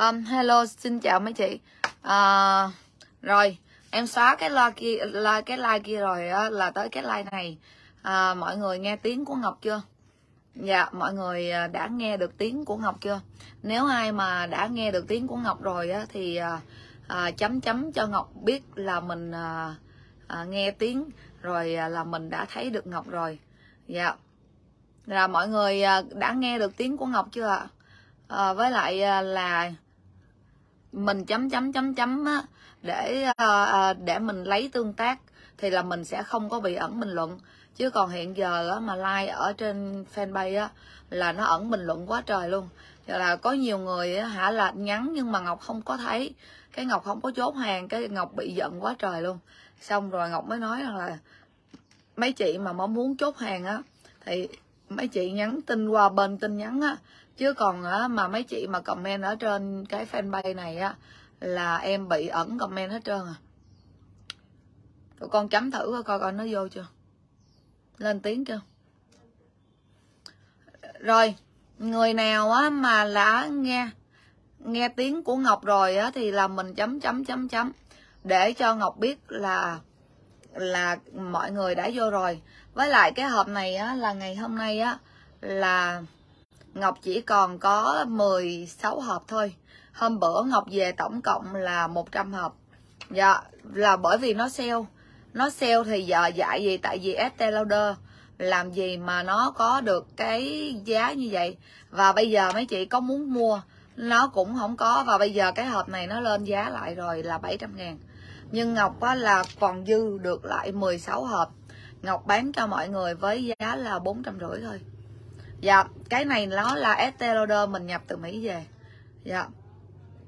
um, hello xin chào mấy chị. Uh, rồi em xóa cái like kia là cái like kia rồi á là tới cái like này. À, mọi người nghe tiếng của ngọc chưa? Dạ mọi người ờ, đã nghe được tiếng của ngọc chưa? Nếu ai mà đã nghe được tiếng của ngọc rồi á thì à, à, chấm chấm cho ngọc biết là mình à, à, nghe tiếng rồi à, là mình đã thấy được ngọc rồi. Dạ. Là mọi người à, đã nghe được tiếng của ngọc chưa ạ? À, với lại à, là mình chấm chấm chấm chấm á, để ờ, ờ, để mình lấy tương tác thì là mình sẽ không có bị ẩn bình luận. Chứ còn hiện giờ á, mà like ở trên fanpage á là nó ẩn bình luận quá trời luôn. Là có nhiều người á, hả là nhắn nhưng mà ngọc không có thấy. Cái ngọc không có chốt hàng cái ngọc bị giận quá trời luôn. Xong rồi ngọc mới nói rằng là mấy chị mà mong muốn chốt hàng á thì mấy chị nhắn tin qua bên tin nhắn á chứ còn á, mà mấy chị mà comment ở trên cái fanpage này á là em bị ẩn comment hết trơn à. Tụi con chấm thử coi coi nó vô chưa. Lên tiếng chưa. Rồi người nào á mà đã nghe nghe tiếng của ngọc rồi á thì là mình chấm chấm chấm chấm. Để cho ngọc biết là là mọi người đã vô rồi. Với lại cái hộp này á là ngày hôm nay á là ngọc chỉ còn có 16 hộp thôi. Hôm bữa ngọc về tổng cộng là 100 hộp. Dạ là bởi vì nó sale. Nó sale thì giờ dạy gì? Tại vì Estee Lauder làm gì mà nó có được cái giá như vậy? Và bây giờ mấy chị có muốn mua? Nó cũng không có. Và bây giờ cái hộp này nó lên giá lại rồi là 700 ngàn. Nhưng Ngọc á, là còn dư được lại 16 hộp. Ngọc bán cho mọi người với giá là 450 thôi. Dạ cái này nó là Estee Lauder mình nhập từ Mỹ về. Dạ.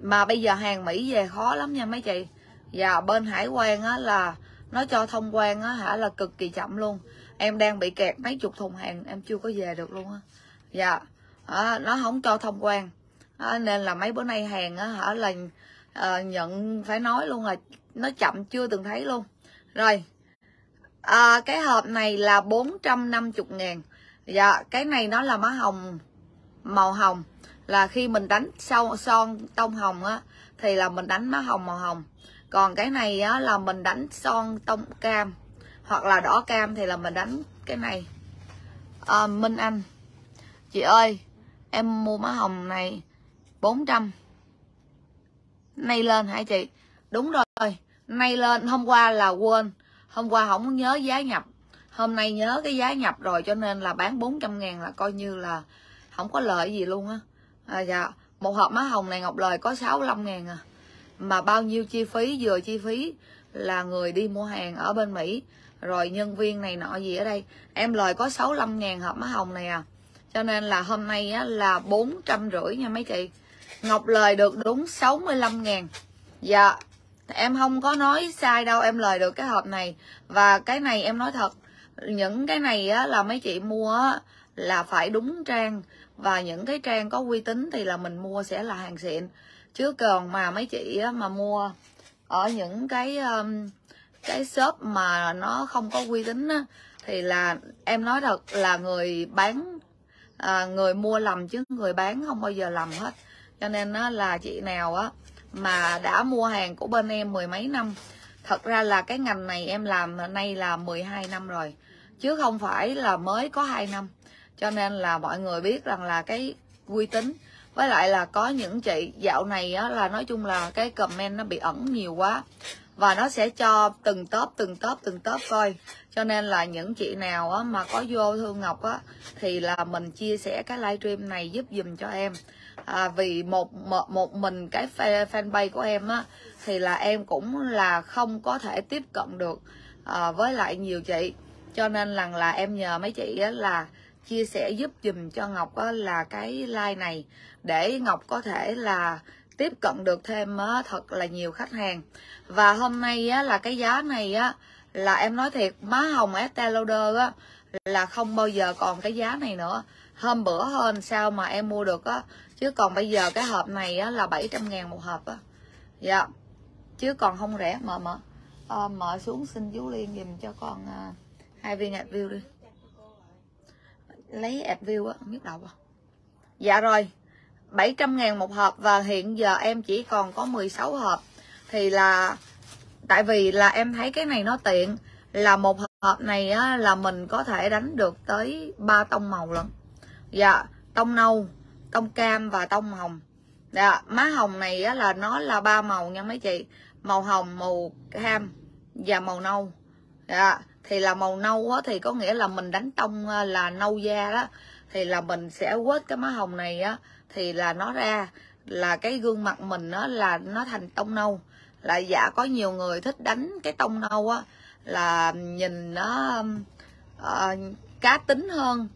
Mà bây giờ hàng Mỹ về khó lắm nha mấy chị. Dạ bên hải quan á là nó cho thông quan á hả là cực kỳ chậm luôn. Em đang bị kẹt mấy chục thùng hàng em chưa có về được luôn á. Dạ. À, nó không cho thông quan. À, nên là mấy bữa nay hàng á hả là à, nhận phải nói luôn là nó chậm chưa từng thấy luôn. Rồi. À, cái hộp này là 450 ngàn dạ cái này nó là má hồng màu hồng. Là khi mình đánh sau son tông hồng á thì là mình đánh má hồng màu hồng. Còn cái này á là mình đánh son tông cam hoặc là đỏ cam thì là mình đánh cái này. À, Minh Anh chị ơi em mua má hồng này 400 nay lên hả chị? Đúng rồi nay lên. Hôm qua là quên hôm qua không nhớ giá nhập hôm nay nhớ cái giá nhập rồi cho nên là bán 400 ngàn là coi như là không có lợi gì luôn á. À, dạ. Một hộp má hồng này ngọc lời có 65 ngàn à. Mà bao nhiêu chi phí? Vừa chi phí là người đi mua hàng ở bên Mỹ. Rồi nhân viên này nọ gì ở đây. Em lời có 65 ngàn hộp má hồng này à. Cho nên là hôm nay á, là bốn trăm rưỡi nha mấy chị. Ngọc lời được đúng 65 ngàn. Dạ. Em không có nói sai đâu Em lời được cái hộp này. Và cái này em nói thật những cái này á, là mấy chị mua á, Là phải đúng trang. Và những cái trang có uy tín Thì là mình mua sẽ là hàng xịn. Chứ còn mà mấy chị á, mà mua Ở những cái um, Cái shop mà nó không có uy tín á, Thì là em nói thật là người bán à, Người mua lầm chứ người bán không bao giờ lầm hết. Cho nên á, là chị nào á mà đã mua hàng của bên em mười mấy năm thật ra là cái ngành này em làm nay là 12 năm rồi chứ không phải là mới có 2 năm. Cho nên là mọi người biết rằng là cái uy tín. Với lại là có những chị dạo này á, là nói chung là cái comment nó bị ẩn nhiều quá. Và nó sẽ cho từng top từng top từng top coi. Cho nên là những chị nào á, mà có vô thương ngọc á thì là mình chia sẻ cái livestream này giúp dùm cho em. À, vì một, một một mình cái fanpage của em á thì là em cũng là không có thể tiếp cận được à, với lại nhiều chị cho nên là là em nhờ mấy chị là chia sẻ giúp dùm cho ngọc là cái like này để ngọc có thể là tiếp cận được thêm thật là nhiều khách hàng. Và hôm nay á, là cái giá này á là em nói thiệt má hồng Estee Lauder á là không bao giờ còn cái giá này nữa. Hôm bữa hơn sao mà em mua được á chứ còn bây giờ cái hộp này á là 700 ngàn một hộp á. Dạ chứ còn không rẻ mở mở à, ờ, mở xuống xin chú liên dùm cho con à, hai viên hạt view đi. Lấy hạt view á nhức đầu à. Dạ rồi 700 ngàn một hộp và hiện giờ em chỉ còn có 16 hộp. Thì là tại vì là em thấy cái này nó tiện là một hộp này á, là mình có thể đánh được tới ba tông màu lận. Dạ tông nâu tông cam và tông hồng. Dạ má hồng này á, là nó là ba màu nha mấy chị. Màu hồng màu cam và màu nâu. Dạ thì là màu nâu á, thì có nghĩa là mình đánh tông à, là nâu da đó. Thì là mình sẽ quết cái má hồng này á thì là nó ra là cái gương mặt mình nó là nó thành tông nâu. Là dạ có nhiều người thích đánh cái tông nâu á là nhìn nó uh, cá tính hơn.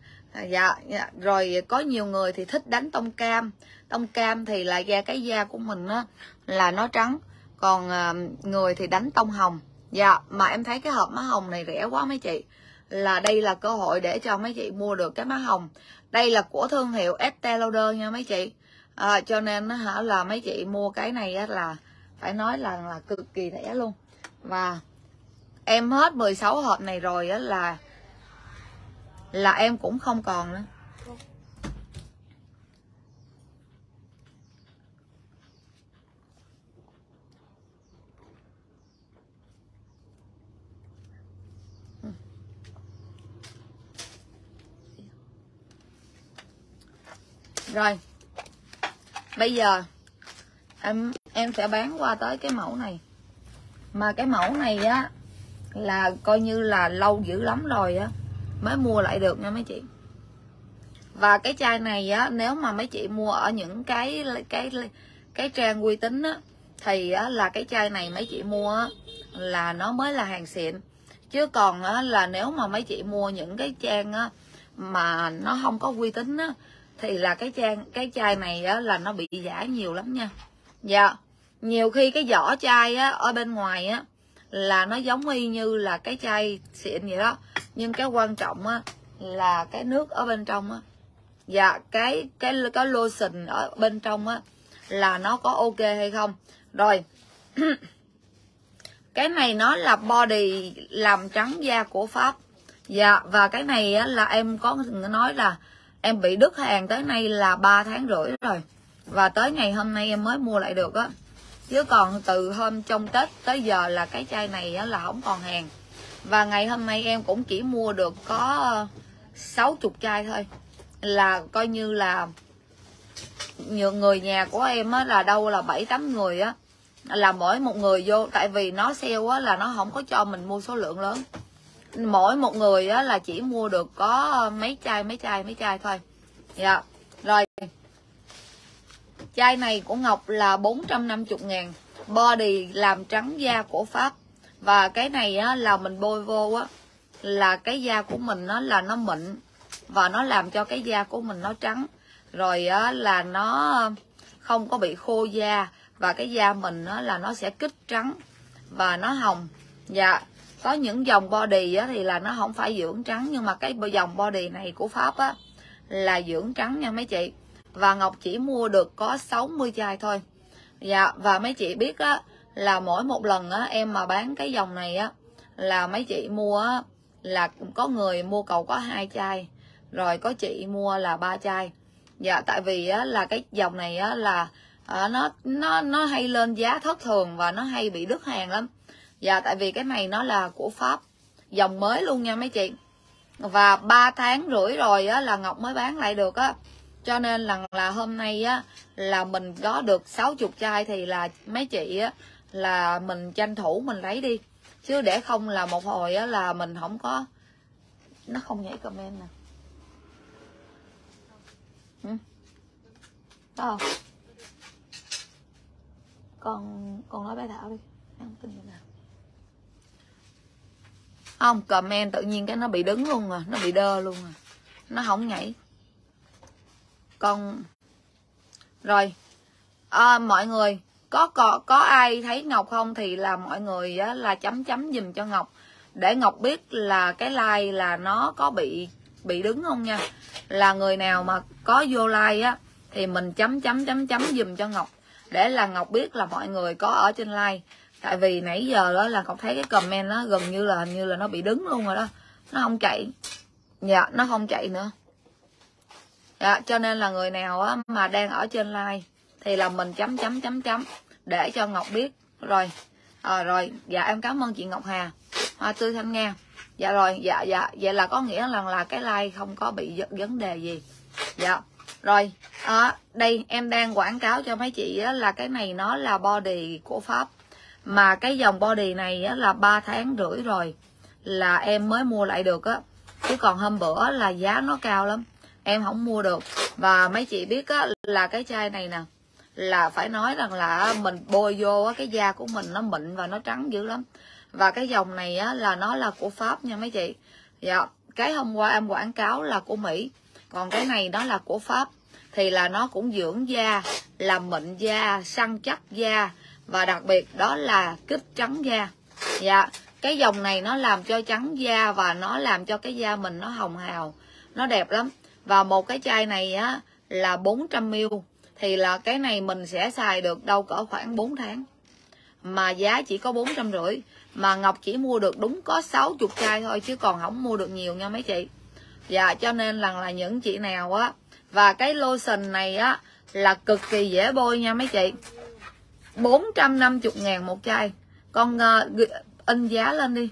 Dạ, dạ rồi có nhiều người thì thích đánh tông cam. Tông cam thì là da cái da của mình á là nó trắng. Còn uh, người thì đánh tông hồng dạ mà em thấy cái hộp má hồng này rẻ quá mấy chị. Là đây là cơ hội để cho mấy chị mua được cái má hồng. Đây là của thương hiệu Estee Lauder nha mấy chị. À, cho nên nó hả là mấy chị mua cái này á, là phải nói là là cực kỳ rẻ luôn. Và em hết 16 hộp này rồi á là là em cũng không còn nữa. Rồi. Bây giờ em em sẽ bán qua tới cái mẫu này. Mà cái mẫu này á là coi như là lâu dữ lắm rồi á mới mua lại được nha mấy chị. Và cái chai này á nếu mà mấy chị mua ở những cái cái cái trang uy tín á thì á, là cái chai này mấy chị mua á, là nó mới là hàng xịn. Chứ còn á, là nếu mà mấy chị mua những cái trang á, mà nó không có uy tín á, thì là cái trang cái chai này á, là nó bị giả nhiều lắm nha. Dạ nhiều khi cái vỏ chai á, ở bên ngoài á là nó giống y như là cái chai xịn vậy đó. Nhưng cái quan trọng á là cái nước ở bên trong á. Dạ cái cái cái lotion ở bên trong á là nó có ok hay không? Rồi cái này nó là body làm trắng da của pháp. Dạ và cái này á, là em có nói là em bị đứt hàng tới nay là 3 tháng rưỡi rồi. Và tới ngày hôm nay em mới mua lại được á. Chứ còn từ hôm trong tết tới giờ là cái chai này á, là không còn hàng. Và ngày hôm nay em cũng chỉ mua được có 60 chai thôi. Là coi như là nhiều người nhà của em á, là đâu là bảy tám người á. Là mỗi một người vô tại vì nó sale á, là nó không có cho mình mua số lượng lớn mỗi một người á, là chỉ mua được có mấy chai mấy chai mấy chai thôi. Dạ. Rồi. Chai này của Ngọc là 450 ngàn. Body làm trắng da của Pháp. Và cái này á, là mình bôi vô á là cái da của mình nó là nó mịn. Và nó làm cho cái da của mình nó trắng. Rồi á, là nó không có bị khô da. Và cái da mình á, là nó sẽ kích trắng. Và nó hồng. Dạ có những dòng body á, thì là nó không phải dưỡng trắng nhưng mà cái dòng body này của Pháp á là dưỡng trắng nha mấy chị. Và Ngọc chỉ mua được có 60 chai thôi. Dạ và mấy chị biết á là mỗi một lần á em mà bán cái dòng này á là mấy chị mua á là có người mua cầu có hai chai rồi có chị mua là ba chai. Dạ tại vì á là cái dòng này á là à, nó nó nó hay lên giá thất thường và nó hay bị đứt hàng lắm dạ tại vì cái này nó là của pháp. Dòng mới luôn nha mấy chị. Và 3 tháng rưỡi rồi á, là ngọc mới bán lại được á. Cho nên là là hôm nay á, là mình có được 60 chai thì là mấy chị á, là mình tranh thủ mình lấy đi. Chứ để không là một hồi á, là mình không có nó không nhảy comment nè. Ừ. đó. Không con con nói bé thảo đi. Không tin nè không comment tự nhiên cái nó bị đứng luôn à nó bị đơ luôn à. Nó không nhảy. Con rồi. À, mọi người có có có ai thấy ngọc không thì là mọi người á, là chấm chấm dùm cho ngọc. Để ngọc biết là cái like là nó có bị bị đứng không nha. Là người nào mà có vô like á thì mình chấm chấm chấm chấm dùm cho ngọc. Để là ngọc biết là mọi người có ở trên like tại vì nãy giờ đó là ngọc thấy cái comment nó gần như là hình như là nó bị đứng luôn rồi đó. Nó không chạy. Dạ nó không chạy nữa. Dạ, cho nên là người nào á, mà đang ở trên like thì là mình chấm chấm chấm chấm để cho ngọc biết. Rồi à, rồi dạ em cảm ơn chị ngọc hà. Hoa tươi thanh nga. Dạ rồi dạ dạ vậy là có nghĩa là là cái like không có bị vấn đề gì. Dạ rồi à, đây em đang quảng cáo cho mấy chị á, là cái này nó là body của pháp mà cái dòng body này á, là 3 tháng rưỡi rồi là em mới mua lại được á. Chứ còn hôm bữa là giá nó cao lắm em không mua được. Và mấy chị biết á, là cái chai này nè là phải nói rằng là mình bôi vô á, cái da của mình nó mịn và nó trắng dữ lắm. Và cái dòng này á, là nó là của pháp nha mấy chị. Dạ cái hôm qua em quảng cáo là của mỹ. Còn cái này nó là của pháp. Thì là nó cũng dưỡng da làm mịn da săn chắc da và đặc biệt đó là kích trắng da. Dạ cái dòng này nó làm cho trắng da và nó làm cho cái da mình nó hồng hào, nó đẹp lắm. Và một cái chai này á, là 400ml thì là cái này mình sẽ xài được đâu cỡ khoảng 4 tháng. Mà giá chỉ có bốn trăm rưỡi, mà ngọc chỉ mua được đúng có 60 chai thôi, chứ còn không mua được nhiều nha mấy chị. Dạ cho nên là là những chị nào á, và cái lotion này á, là cực kỳ dễ bôi nha mấy chị. 450 ngàn một chai. Con uh, in giá lên đi.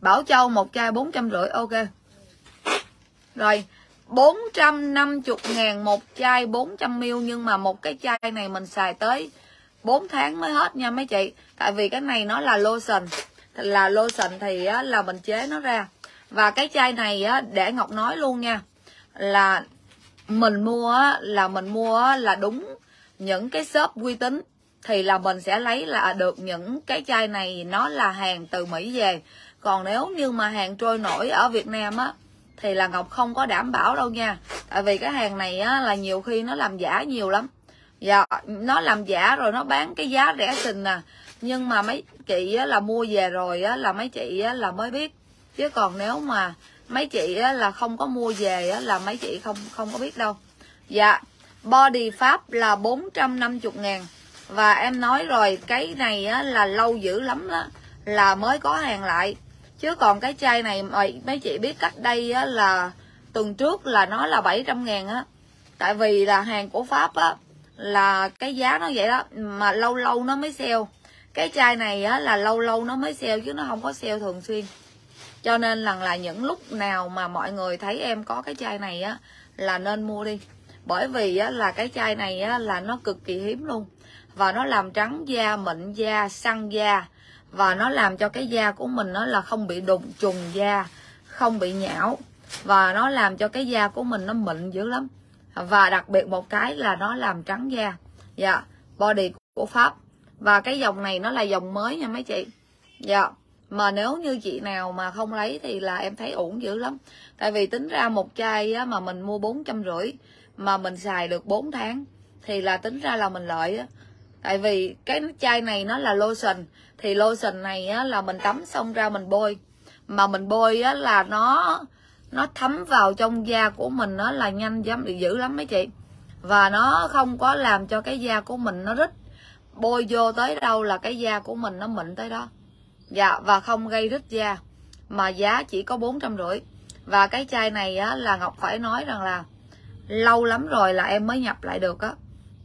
Bảo Châu một chai bốn trăm rưỡi ok. Rồi 450 ngàn một chai 400ml nhưng mà một cái chai này mình xài tới 4 tháng mới hết nha mấy chị. Tại vì cái này nó là lotion. Là lotion thì á, là mình chế nó ra. Và cái chai này á, để Ngọc nói luôn nha là mình mua á, là mình mua á, là đúng những cái shop uy tín thì là mình sẽ lấy là được những cái chai này nó là hàng từ Mỹ về. Còn nếu như mà hàng trôi nổi ở Việt Nam á thì là Ngọc không có đảm bảo đâu nha. Tại vì cái hàng này á, là nhiều khi nó làm giả nhiều lắm. Dạ nó làm giả rồi nó bán cái giá rẻ xình nè à. nhưng mà mấy chị á, là mua về rồi á, là mấy chị á, là mới biết. Chứ còn nếu mà mấy chị á, là không có mua về á, là mấy chị không không có biết đâu. Dạ body pháp là 450 ngàn và em nói rồi cái này á, là lâu dữ lắm đó là mới có hàng lại. Chứ còn cái chai này mấy chị biết cách đây á, là tuần trước là nó là 700 ngàn á. Tại vì là hàng của Pháp á là cái giá nó vậy đó mà lâu lâu nó mới sale. Cái chai này á là lâu lâu nó mới sale chứ nó không có sale thường xuyên. Cho nên là là những lúc nào mà mọi người thấy em có cái chai này á là nên mua đi. Bởi vì á là cái chai này á là nó cực kỳ hiếm luôn và nó làm trắng da mịn da săn da. Và nó làm cho cái da của mình nó là không bị đụng trùng da không bị nhão. Và nó làm cho cái da của mình nó mịn dữ lắm. Và đặc biệt một cái là nó làm trắng da. Dạ body của pháp. Và cái dòng này nó là dòng mới nha mấy chị. Dạ mà nếu như chị nào mà không lấy thì là em thấy ổn dữ lắm. Tại vì tính ra một chai á, mà mình mua bốn trăm rưỡi mà mình xài được 4 tháng thì là tính ra là mình lợi á tại vì cái chai này nó là lotion. Thì lotion này á, là mình tắm xong ra mình bôi. Mà mình bôi á, là nó nó thấm vào trong da của mình nó là nhanh dám được dữ lắm mấy chị. Và nó không có làm cho cái da của mình nó rít. Bôi vô tới đâu là cái da của mình nó mịn tới đó. Dạ và không gây rít da. Mà giá chỉ có bốn trăm rưỡi. Và cái chai này á, là ngọc phải nói rằng là lâu lắm rồi là em mới nhập lại được á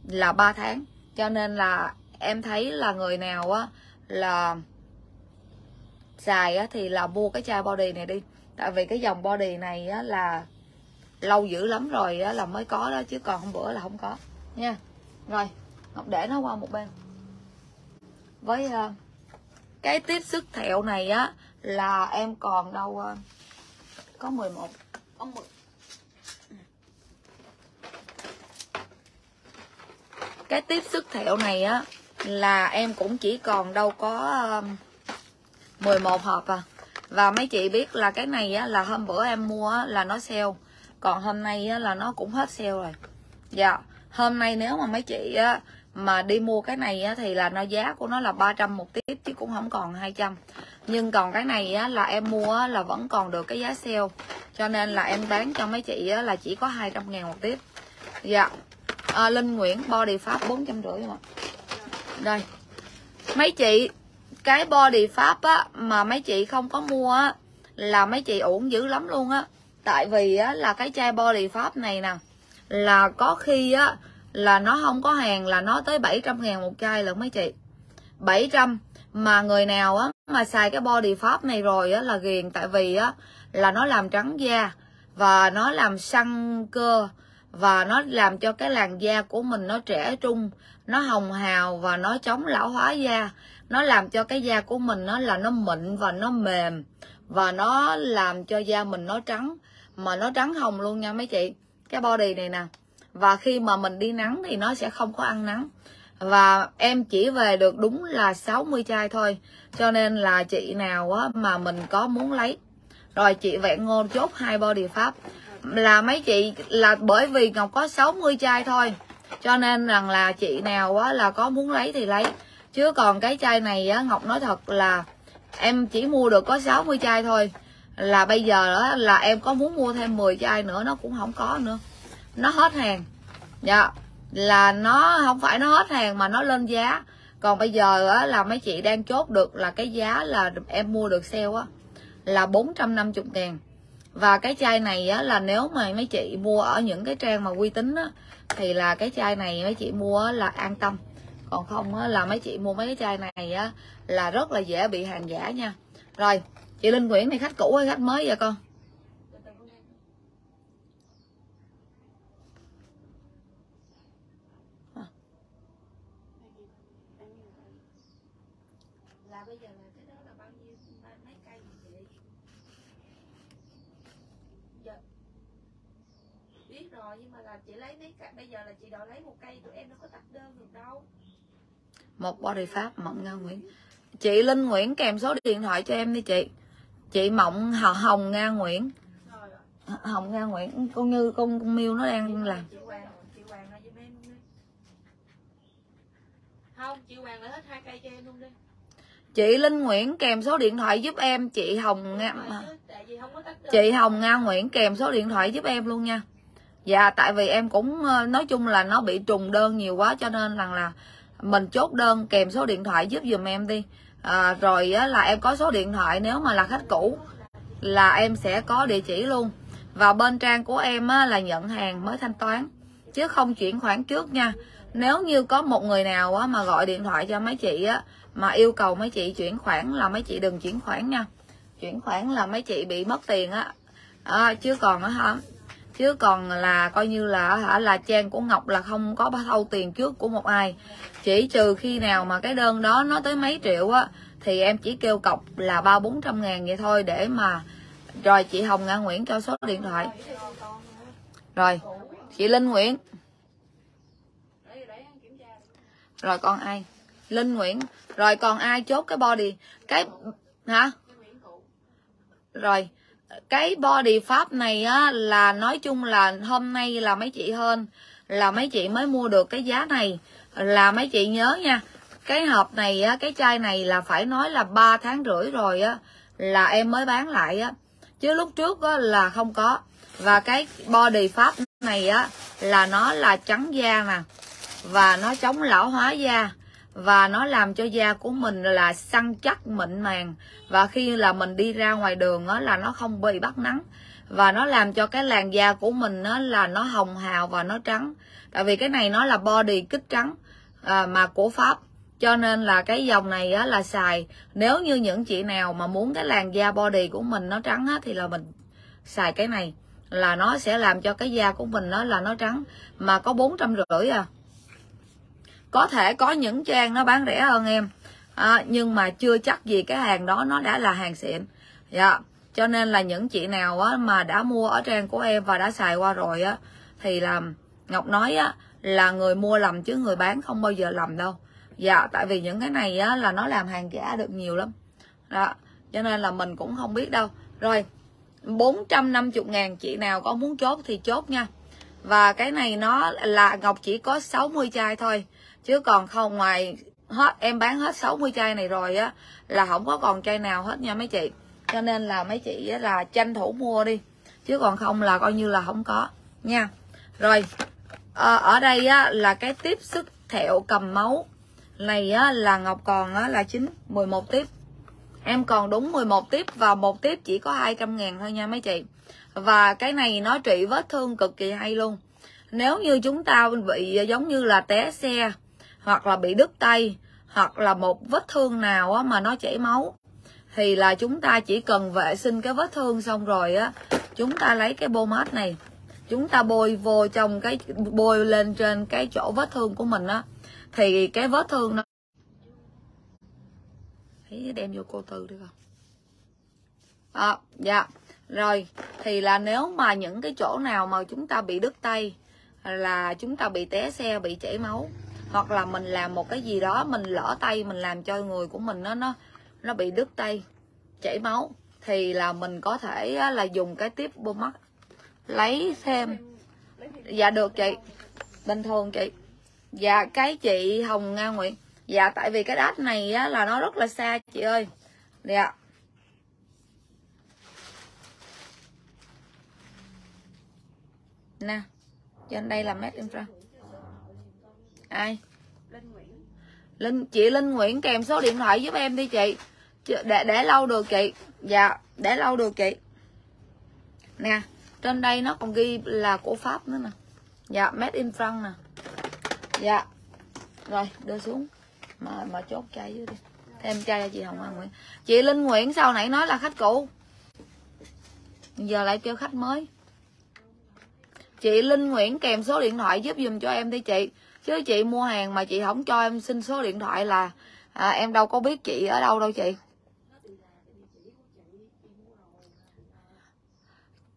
là 3 tháng cho nên là em thấy là người nào á là xài á thì là mua cái chai body này đi. Tại vì cái dòng body này á là lâu dữ lắm rồi á là mới có đó chứ còn hôm bữa là không có. Nha. Rồi ngọc để nó qua một bên. Với uh, cái tiếp sức thẹo này á là em còn đâu uh, có 11 có 10 cái tiếp sức thẹo này á là em cũng chỉ còn đâu có um, 11 hộp à. Và mấy chị biết là cái này á, là hôm bữa em mua á, là nó sale. Còn hôm nay á, là nó cũng hết sale rồi. Dạ hôm nay nếu mà mấy chị á, mà đi mua cái này á, thì là nó giá của nó là 300 một tiếp chứ cũng không còn 200 nhưng còn cái này á, là em mua á, là vẫn còn được cái giá sale. Cho nên là em bán cho mấy chị á, là chỉ có 200 ngàn một tiếp. Dạ à, Linh Nguyễn body pháp 450 mà đây. Mấy chị cái body pháp á mà mấy chị không có mua á là mấy chị uổng dữ lắm luôn á. Tại vì á là cái chai body pháp này nè là có khi á là nó không có hàng là nó tới 700 ngàn một chai lận mấy chị. 700 mà người nào á mà xài cái body pháp này rồi á là ghiền. Tại vì á là nó làm trắng da và nó làm săn cơ và nó làm cho cái làn da của mình nó trẻ trung nó hồng hào và nó chống lão hóa da. Nó làm cho cái da của mình nó là nó mịn và nó mềm và nó làm cho da mình nó trắng. Mà nó trắng hồng luôn nha mấy chị. Cái body này nè. Và khi mà mình đi nắng thì nó sẽ không có ăn nắng. Và em chỉ về được đúng là 60 chai thôi. Cho nên là chị nào á, mà mình có muốn lấy. Rồi chị vẹn ngô chốt hai body pháp là mấy chị là bởi vì ngọc có 60 chai thôi. Cho nên rằng là chị nào á, là có muốn lấy thì lấy. Chứ còn cái chai này á, ngọc nói thật là em chỉ mua được có 60 chai thôi. Là bây giờ đó là em có muốn mua thêm 10 chai nữa nó cũng không có nữa. Nó hết hàng. Dạ là nó không phải nó hết hàng mà nó lên giá. Còn bây giờ á, là mấy chị đang chốt được là cái giá là em mua được sale á là 450 ngàn và cái chai này á, là nếu mà mấy chị mua ở những cái trang mà uy tín á, thì là cái chai này mấy chị mua là an tâm. Còn không á, là mấy chị mua mấy cái chai này á, là rất là dễ bị hàng giả nha. Rồi chị Linh Nguyễn này khách cũ hay khách mới vậy con bây giờ là chị đòi lấy một cây tụi em đâu có tách đơn được đâu một body pháp mộng nga nguyễn. Chị linh nguyễn kèm số điện thoại cho em đi chị. Chị mộng hồng nga nguyễn. Hồng nga nguyễn con như con, con miêu nó đang làm. Không chị Hoàng lại hết hai cây cho em luôn đi. Chị Linh Nguyễn kèm số điện thoại giúp em. Chị Hồng Nga chị Hồng Nga Nguyễn kèm số điện thoại giúp em luôn nha. Dạ tại vì em cũng ờ, nói chung là nó bị trùng đơn nhiều quá cho nên rằng là mình chốt đơn kèm số điện thoại giúp dùm em đi. À, rồi á, là em có số điện thoại nếu mà là khách cũ là em sẽ có địa chỉ luôn. Và bên trang của em á, là nhận hàng mới thanh toán chứ không chuyển khoản trước nha. Nếu như có một người nào á, mà gọi điện thoại cho mấy chị á mà yêu cầu mấy chị chuyển khoản là mấy chị đừng chuyển khoản nha. Chuyển khoản là mấy chị bị mất tiền á. À, chứ còn á hả, chứ còn là coi như là hả là trang của ngọc là không có thâu tiền trước của một ai chỉ trừ khi nào mà cái đơn đó nó tới mấy triệu á, thì em chỉ kêu cọc là ba bốn trăm ngàn vậy thôi để mà rồi chị hồng, nga nguyễn cho số điện thoại. Rồi, chị linh nguyễn. Rồi còn ai? Linh nguyễn. Rồi còn ai chốt cái body? Cái, hả? Rồi, cái body pháp này á, là nói chung là hôm nay là mấy chị hơn, là mấy chị mới mua được cái giá này là mấy chị nhớ nha, cái hộp này á, cái chai này là phải nói là 3 tháng rưỡi rồi á, là em mới bán lại á. Chứ lúc trước á, là không có. Và cái body pháp này á, là nó là trắng da nè, và nó chống lão hóa da, và nó làm cho da của mình là săn chắc, mịn màng. Và khi là mình đi ra ngoài đường đó là nó không bị bắt nắng. Và nó làm cho cái làn da của mình nó là nó hồng hào và nó trắng. Tại vì cái này nó là body kích trắng à, mà của pháp. Cho nên là cái dòng này á, là xài. Nếu như những chị nào mà muốn cái làn da body của mình nó trắng á, thì là mình xài cái này. Là nó sẽ làm cho cái da của mình nó là nó trắng. Mà có bốn trăm rưỡi à. Có thể có những trang nó bán rẻ hơn em. À, nhưng mà chưa chắc gì cái hàng đó nó đã là hàng xịn. Dạ. Cho nên là những chị nào á, mà đã mua ở trang của em và đã xài qua rồi á thì là ngọc nói á là người mua lầm chứ người bán không bao giờ lầm đâu. Dạ tại vì những cái này á là nó làm hàng giả được nhiều lắm. Đó cho nên là mình cũng không biết đâu. Rồi 450 ngàn chị nào có muốn chốt thì chốt nha. Và cái này nó là Ngọc chỉ có 60 chai thôi. Chứ còn không ngoài hết em bán hết 60 chai này rồi á là không có còn chai nào hết nha mấy chị. Cho nên là mấy chị á, là tranh thủ mua đi. Chứ còn không là coi như là không có nha. Rồi à, ở đây á, là cái tiếp sức thẹo cầm máu. Này á, là ngọc còn á, là chín 11 tiếp. Em còn đúng 11 tiếp và một tiếp chỉ có 200 ngàn thôi nha mấy chị. Và cái này nó trị vết thương cực kỳ hay luôn. Nếu như chúng ta bị giống như là té xe hoặc là bị đứt tay hoặc là một vết thương nào á, mà nó chảy máu thì là chúng ta chỉ cần vệ sinh cái vết thương xong rồi á chúng ta lấy cái bô mát này chúng ta bôi vô trong cái bôi lên trên cái chỗ vết thương của mình á. Thì cái vết thương nó thấy đem vô cô tư được không? À, dạ. Rồi thì là nếu mà những cái chỗ nào mà chúng ta bị đứt tay là chúng ta bị té xe bị chảy máu hoặc là mình làm một cái gì đó mình lỡ tay mình làm cho người của mình nó nó nó bị đứt tay chảy máu thì là mình có thể là dùng cái tiếp bô mắt lấy thêm. Dạ được chị. Bình thường chị. Dạ cái chị hồng nga nguyễn. Dạ tại vì cái đát này á, là nó rất là xa chị ơi. Dạ. Nè trên đây là made in France ai? Linh chị linh nguyễn kèm số điện thoại giúp em đi chị để để lâu được chị. Dạ để lâu được chị. Nè trên đây nó còn ghi là của pháp nữa nè. Dạ made in France nè. Dạ. Rồi đưa xuống. Mà mà chốt chai dưới đi. Thêm chai cho chị hồng hoa nguyễn. Chị linh nguyễn sau nãy nói là khách cũ. Giờ lại kêu khách mới. Chị linh nguyễn kèm số điện thoại giúp dùm cho em đi chị. Chứ chị mua hàng mà chị không cho em xin số điện thoại là à, em đâu có biết chị ở đâu đâu chị.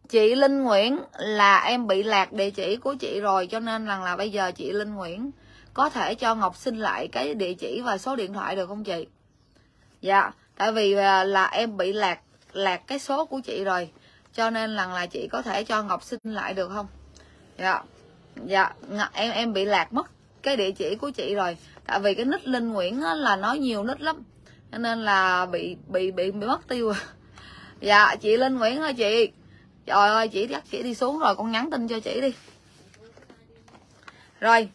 Chị Linh Nguyễn là em bị lạc địa chỉ của chị rồi cho nên rằng là bây giờ chị Linh Nguyễn có thể cho Ngọc xin lại cái địa chỉ và số điện thoại được không chị? Dạ, tại vì à, là em bị lạc lạc cái số của chị rồi cho nên rằng là chị có thể cho Ngọc xin lại được không? Dạ. Dạ, em em bị lạc mất cái địa chỉ của chị rồi. Tại vì cái nít Linh Nguyễn là nói nhiều nít lắm. Cho nên là bị bị bị, bị mất tiêu. À. Dạ, chị Linh Nguyễn ơi chị trời ơi chị dắt chị đi xuống rồi con nhắn tin cho chị đi. Rồi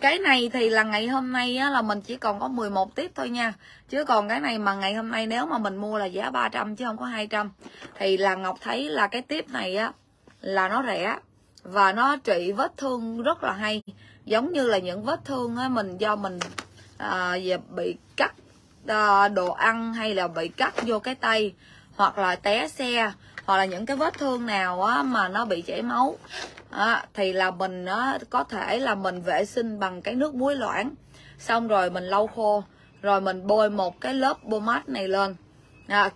cái này thì là ngày hôm nay á, là mình chỉ còn có 11 tiếp thôi nha. Chứ còn cái này mà ngày hôm nay nếu mà mình mua là giá 300 chứ không có 200 thì là Ngọc thấy là cái tiếp này á là nó rẻ và nó trị vết thương rất là hay. Giống như là những vết thương á, mình do mình à, bị cắt à, đồ ăn hay là bị cắt vô cái tay hoặc là té xe hoặc là những cái vết thương nào á, mà nó bị chảy máu á, thì là mình á, có thể là mình vệ sinh bằng cái nước muối loãng. Xong rồi mình lau khô rồi mình bôi một cái lớp pomade này lên. À,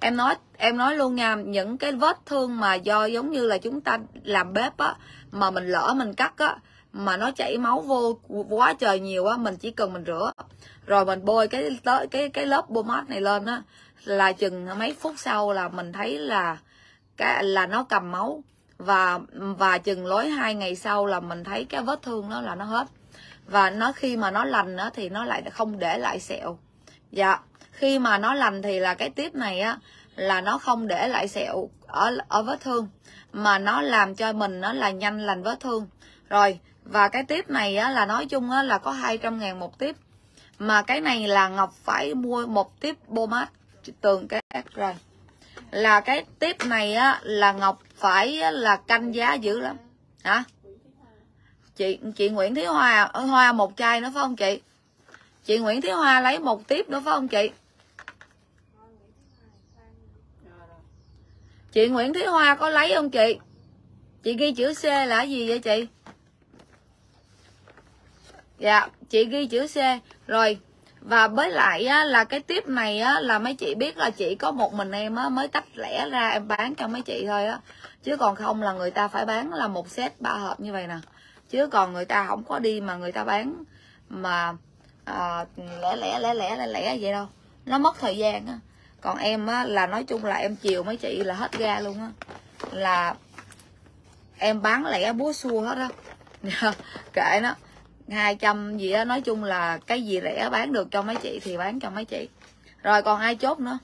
em nói em nói luôn nha những cái vết thương mà do giống như là chúng ta làm bếp á mà mình lỡ mình cắt á mà nó chảy máu vô quá trời nhiều á mình chỉ cần mình rửa. Rồi mình bôi cái tới cái cái lớp pomade này lên á là chừng mấy phút sau là mình thấy là cái là nó cầm máu. Và và chừng lối hai ngày sau là mình thấy cái vết thương nó là nó hết. Và nó khi mà nó lành á thì nó lại không để lại sẹo. Dạ khi mà nó lành thì là cái tiếp này á là nó không để lại sẹo ở ở vết thương. Mà nó làm cho mình nó là nhanh lành vết thương. Rồi, và cái tiếp này á là nói chung á là có 200 ngàn một tiếp. Mà cái này là Ngọc phải mua một tiếp bô mát tường cái rồi là cái tiếp này á, là ngọc phải là canh giá dữ lắm. Hả? Chị chị nguyễn thúy hoa hoa một chai nữa phải không chị? Chị nguyễn thúy hoa lấy một tiếp nữa phải không chị? Chị nguyễn thúy hoa có lấy không chị? Chị ghi chữ c là gì vậy chị? Dạ chị ghi chữ c. Rồi và với lại á, là cái tiếp này á, là mấy chị biết là chỉ có một mình em á, mới tách lẻ ra em bán cho mấy chị thôi á. Chứ còn không là người ta phải bán là một set ba hộp như vậy nè. Chứ còn người ta không có đi mà người ta bán mà à, lẻ lẻ lẻ lẻ lẻ lẻ vậy đâu. Nó mất thời gian á. Còn em á, là nói chung là em chiều mấy chị là hết ga luôn á. Là em bán lẻ búa xua hết á. Kệ nó. 200 gì á, nói chung là cái gì rẻ bán được cho mấy chị thì bán cho mấy chị. Rồi còn ai chốt nữa?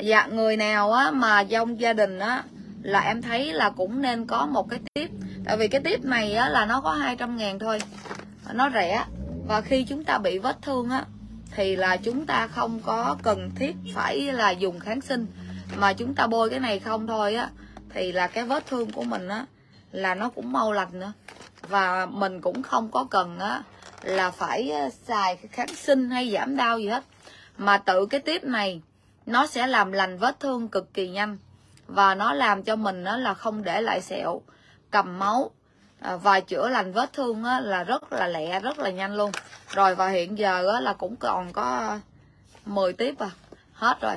Dạ người nào á mà trong gia đình á là em thấy là cũng nên có một cái tiếp tại vì cái tiếp này á là nó có 200 ngàn thôi. Nó rẻ. Và khi chúng ta bị vết thương á, thì là chúng ta không có cần thiết phải là dùng kháng sinh. Mà chúng ta bôi cái này không thôi á, thì là cái vết thương của mình á là nó cũng mau lành nữa. Và mình cũng không có cần á là phải xài kháng sinh hay giảm đau gì hết. Mà tự cái tiếp này nó sẽ làm lành vết thương cực kỳ nhanh. Và nó làm cho mình á là không để lại sẹo cầm máu. À, và chữa lành vết thương á, là rất là lẹ rất là nhanh luôn. Rồi và hiện giờ á, là cũng còn có 10 tiếp à. Hết rồi.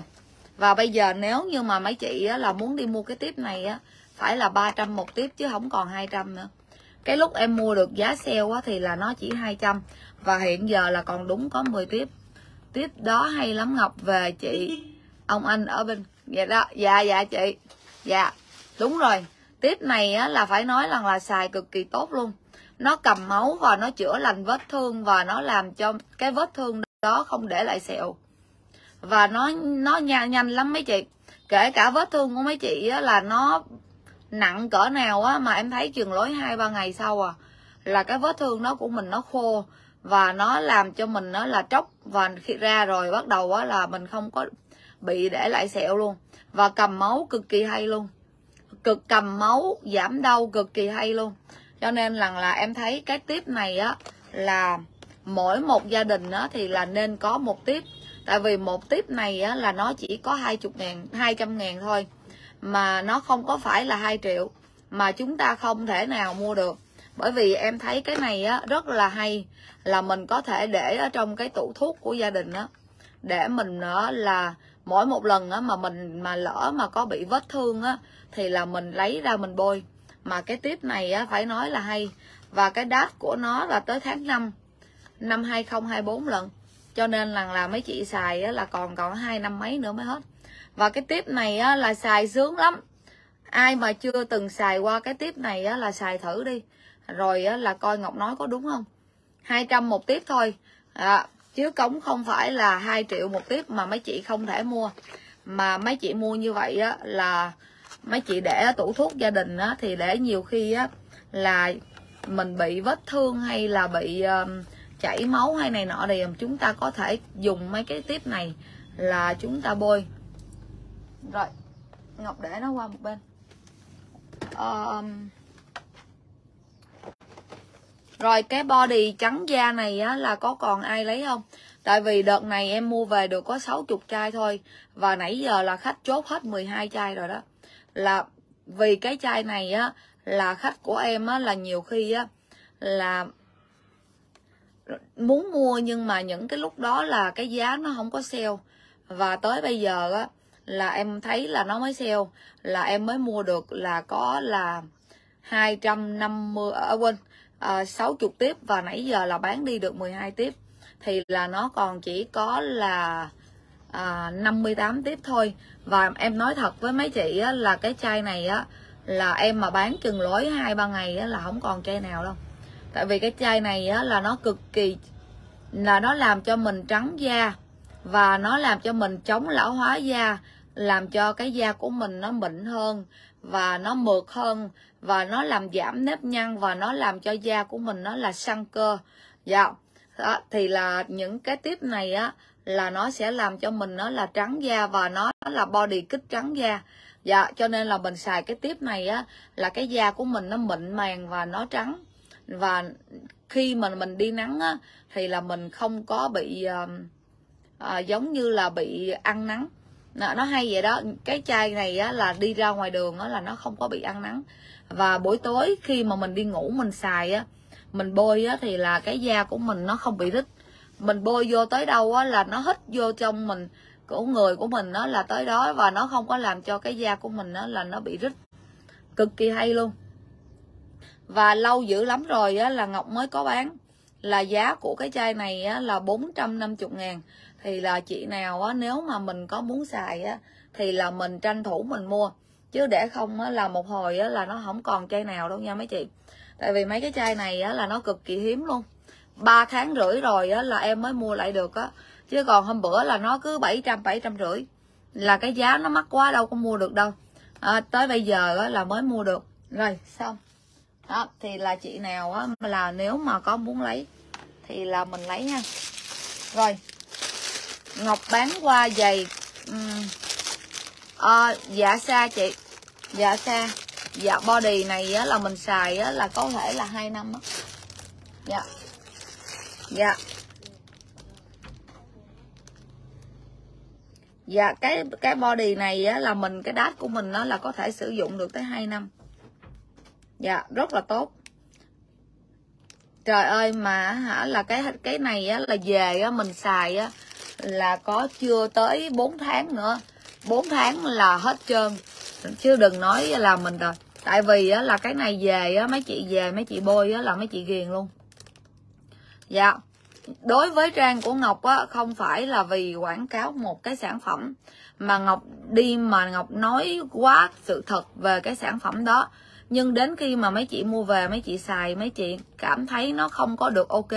Và bây giờ nếu như mà mấy chị á, là muốn đi mua cái tiếp này á phải là 300 một tiếp chứ không còn 200 nữa. Cái lúc em mua được giá sale á, thì là nó chỉ 200 và hiện giờ là còn đúng có 10 tiếp. Tiếp đó hay lắm Ngọc về chị ông anh ở bên dạ đó dạ dạ chị dạ đúng rồi. Tiếp này á, là phải nói rằng là xài cực kỳ tốt luôn. Nó cầm máu và nó chữa lành vết thương và nó làm cho cái vết thương đó không để lại sẹo. Và nó nó nhanh nhanh lắm mấy chị. Kể cả vết thương của mấy chị á, là nó nặng cỡ nào á mà em thấy chừng lối hai, ba ngày sau à là cái vết thương đó của mình nó khô và nó làm cho mình nó là tróc và khi ra rồi bắt đầu á là mình không có bị để lại sẹo luôn và cầm máu cực kỳ hay luôn. Cực cầm máu, giảm đau cực kỳ hay luôn. Cho nên rằng là em thấy cái tiếp này á là mỗi một gia đình á thì là nên có một tiếp. Tại vì một tiếp này á là nó chỉ có hai chục ngàn, hai trăm ngàn thôi mà nó không có phải là 2 triệu mà chúng ta không thể nào mua được. Bởi vì em thấy cái này á rất là hay là mình có thể để ở trong cái tủ thuốc của gia đình á để mình á là mỗi một lần á mà mình mà lỡ mà có bị vết thương á thì là mình lấy ra mình bôi. Mà cái tiếp này á phải nói là hay. Và cái đáp của nó là tới tháng 5 năm 2024 lần cho nên là là mấy chị xài á, là còn còn hai năm mấy nữa mới hết và cái tiếp này á, là xài sướng lắm. Ai mà chưa từng xài qua cái tiếp này á, là xài thử đi. Rồi á, là coi ngọc nói có đúng không? 200 một tiếp thôi. À, chứ cống không phải là 2 triệu một tiếp mà mấy chị không thể mua. Mà mấy chị mua như vậy á là mấy chị để ở tủ thuốc gia đình á thì để nhiều khi á là mình bị vết thương hay là bị uh, chảy máu hay này nọ thì chúng ta có thể dùng mấy cái tiếp này là chúng ta bôi rồi ngọc để nó qua một bên. Um, rồi cái body trắng da này á là có còn ai lấy không? Tại vì đợt này em mua về được có 60 chai thôi và nãy giờ là khách chốt hết 12 chai rồi đó. Là vì cái chai này á là khách của em á là nhiều khi á là muốn mua nhưng mà những cái lúc đó là cái giá nó không có sale. Và tới bây giờ á là em thấy là nó mới sale là em mới mua được là có là 250 à, quên à, 60 tiếp và nãy giờ là bán đi được 12 tiếp. Thì là nó còn chỉ có là à, 58 tiếp thôi. Và em nói thật với mấy chị á, là cái chai này á là em mà bán chừng lối hai ba ngày á, là không còn chai nào đâu. Tại vì cái chai này á, là nó cực kỳ là nó làm cho mình trắng da và nó làm cho mình chống lão hóa da làm cho cái da của mình nó mịn hơn và nó mượt hơn và nó làm giảm nếp nhăn và nó làm cho da của mình nó là săn cơ. Dạ. Đó, thì là những cái tiếp này á là nó sẽ làm cho mình nó là trắng da và nó là body kích trắng da. Dạ cho nên là mình xài cái tiếp này á là cái da của mình nó mịn màng và nó trắng. Và khi mà mình đi nắng á thì là mình không có bị uh, uh, giống như là bị ăn nắng nó, nó hay vậy đó. Cái chai này á là đi ra ngoài đường á là nó không có bị ăn nắng. Và buổi tối khi mà mình đi ngủ mình xài á mình bôi á thì là cái da của mình nó không bị rít. Mình bôi vô tới đâu á là nó hít vô trong mình của người của mình nó là tới đó. Và nó không có làm cho cái da của mình nó là nó bị rít. Cực kỳ hay luôn. Và lâu dữ lắm rồi á là ngọc mới có bán. Là giá của cái chai này á là 450 ngàn thì là chị nào á nếu mà mình có muốn xài á thì là mình tranh thủ mình mua. Chứ để không á là một hồi á là nó không còn chai nào đâu nha mấy chị. Tại vì mấy cái chai này á là nó cực kỳ hiếm luôn. Ba tháng rưỡi rồi á là em mới mua lại được á. Chứ còn hôm bữa là nó cứ bảy trăm bảy trăm rưỡi. Là cái giá nó mắc quá đâu có mua được đâu. À, tới bây giờ á là mới mua được. Rồi xong. Đó thì là chị nào á là nếu mà có muốn lấy thì là mình lấy nha. Rồi ngọc bán qua giày. Um, à, dạ xa chị. Dạ xa dạ body này á, là mình xài á, là có thể là hai năm á. Dạ. Dạ. Dạ cái cái body này á, là mình cái đáp của mình nó là có thể sử dụng được tới 2 năm. Dạ rất là tốt. Trời ơi mà hả là cái cái này á, là về á, mình xài á, là có chưa tới 4 tháng nữa. 4 tháng là hết trơn. Chứ đừng nói là mình rồi. Tại vì á, là cái này về á, mấy chị về mấy chị bôi á, là mấy chị ghiền luôn. Dạ. Đối với trang của ngọc á không phải là vì quảng cáo một cái sản phẩm mà ngọc đi mà ngọc nói quá sự thật về cái sản phẩm đó. Nhưng đến khi mà mấy chị mua về mấy chị xài mấy chị cảm thấy nó không có được ok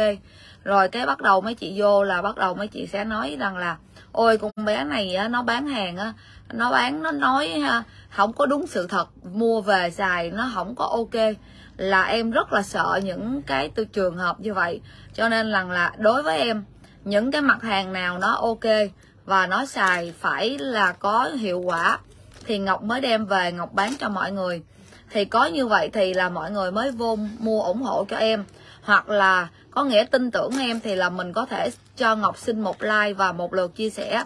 rồi cái bắt đầu mấy chị vô là bắt đầu mấy chị sẽ nói rằng là ôi con bé này á, nó bán hàng á nó bán nó nói ha, không có đúng sự thật mua về xài nó không có ok. Là em rất là sợ những cái từ trường hợp như vậy. Cho nên rằng là đối với em những cái mặt hàng nào nó ok và nó xài phải là có hiệu quả thì ngọc mới đem về ngọc bán cho mọi người. Thì có như vậy thì là mọi người mới vô mua ủng hộ cho em. Hoặc là có nghĩa tin tưởng em thì là mình có thể cho ngọc xin một like và một lượt chia sẻ.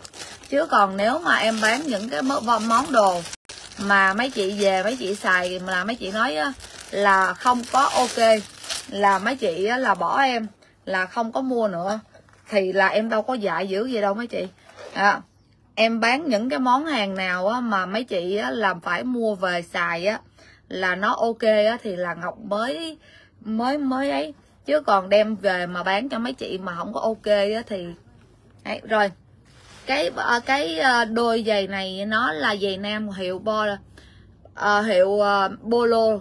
Chứ còn nếu mà em bán những cái món đồ mà mấy chị về mấy chị xài là mấy chị nói là không có ok là mấy chị là bỏ em là không có mua nữa thì là em đâu có dạy dữ gì đâu mấy chị. À, em bán những cái món hàng nào á, mà mấy chị á, làm phải mua về xài á là nó ok á, thì là ngọc mới mới mới ấy chứ còn đem về mà bán cho mấy chị mà không có ok á, thì Đấy, rồi. Cái ờ, cái ờ, đôi giày này nó là giày nam hiệu bo à, hiệu uh, polo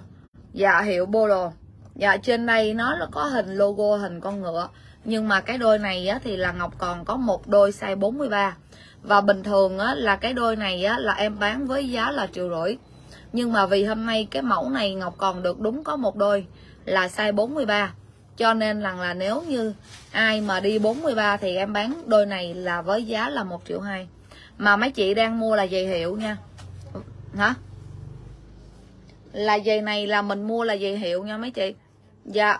dạ hiệu polo dạ trên đây nó có hình logo hình con ngựa. Nhưng mà cái đôi này á, thì là ngọc còn có một đôi size 43 và bình thường á, là cái đôi này á, là em bán với giá là triệu rưỡi. Nhưng mà vì hôm nay cái mẫu này ngọc còn được đúng có một đôi là size 43 cho nên rằng là nếu như ai mà đi 43 thì em bán đôi này là với giá là 1 triệu 2 mà mấy chị đang mua là giày hiệu nha. Hả? Là giày này là mình mua là giày hiệu nha mấy chị. Dạ.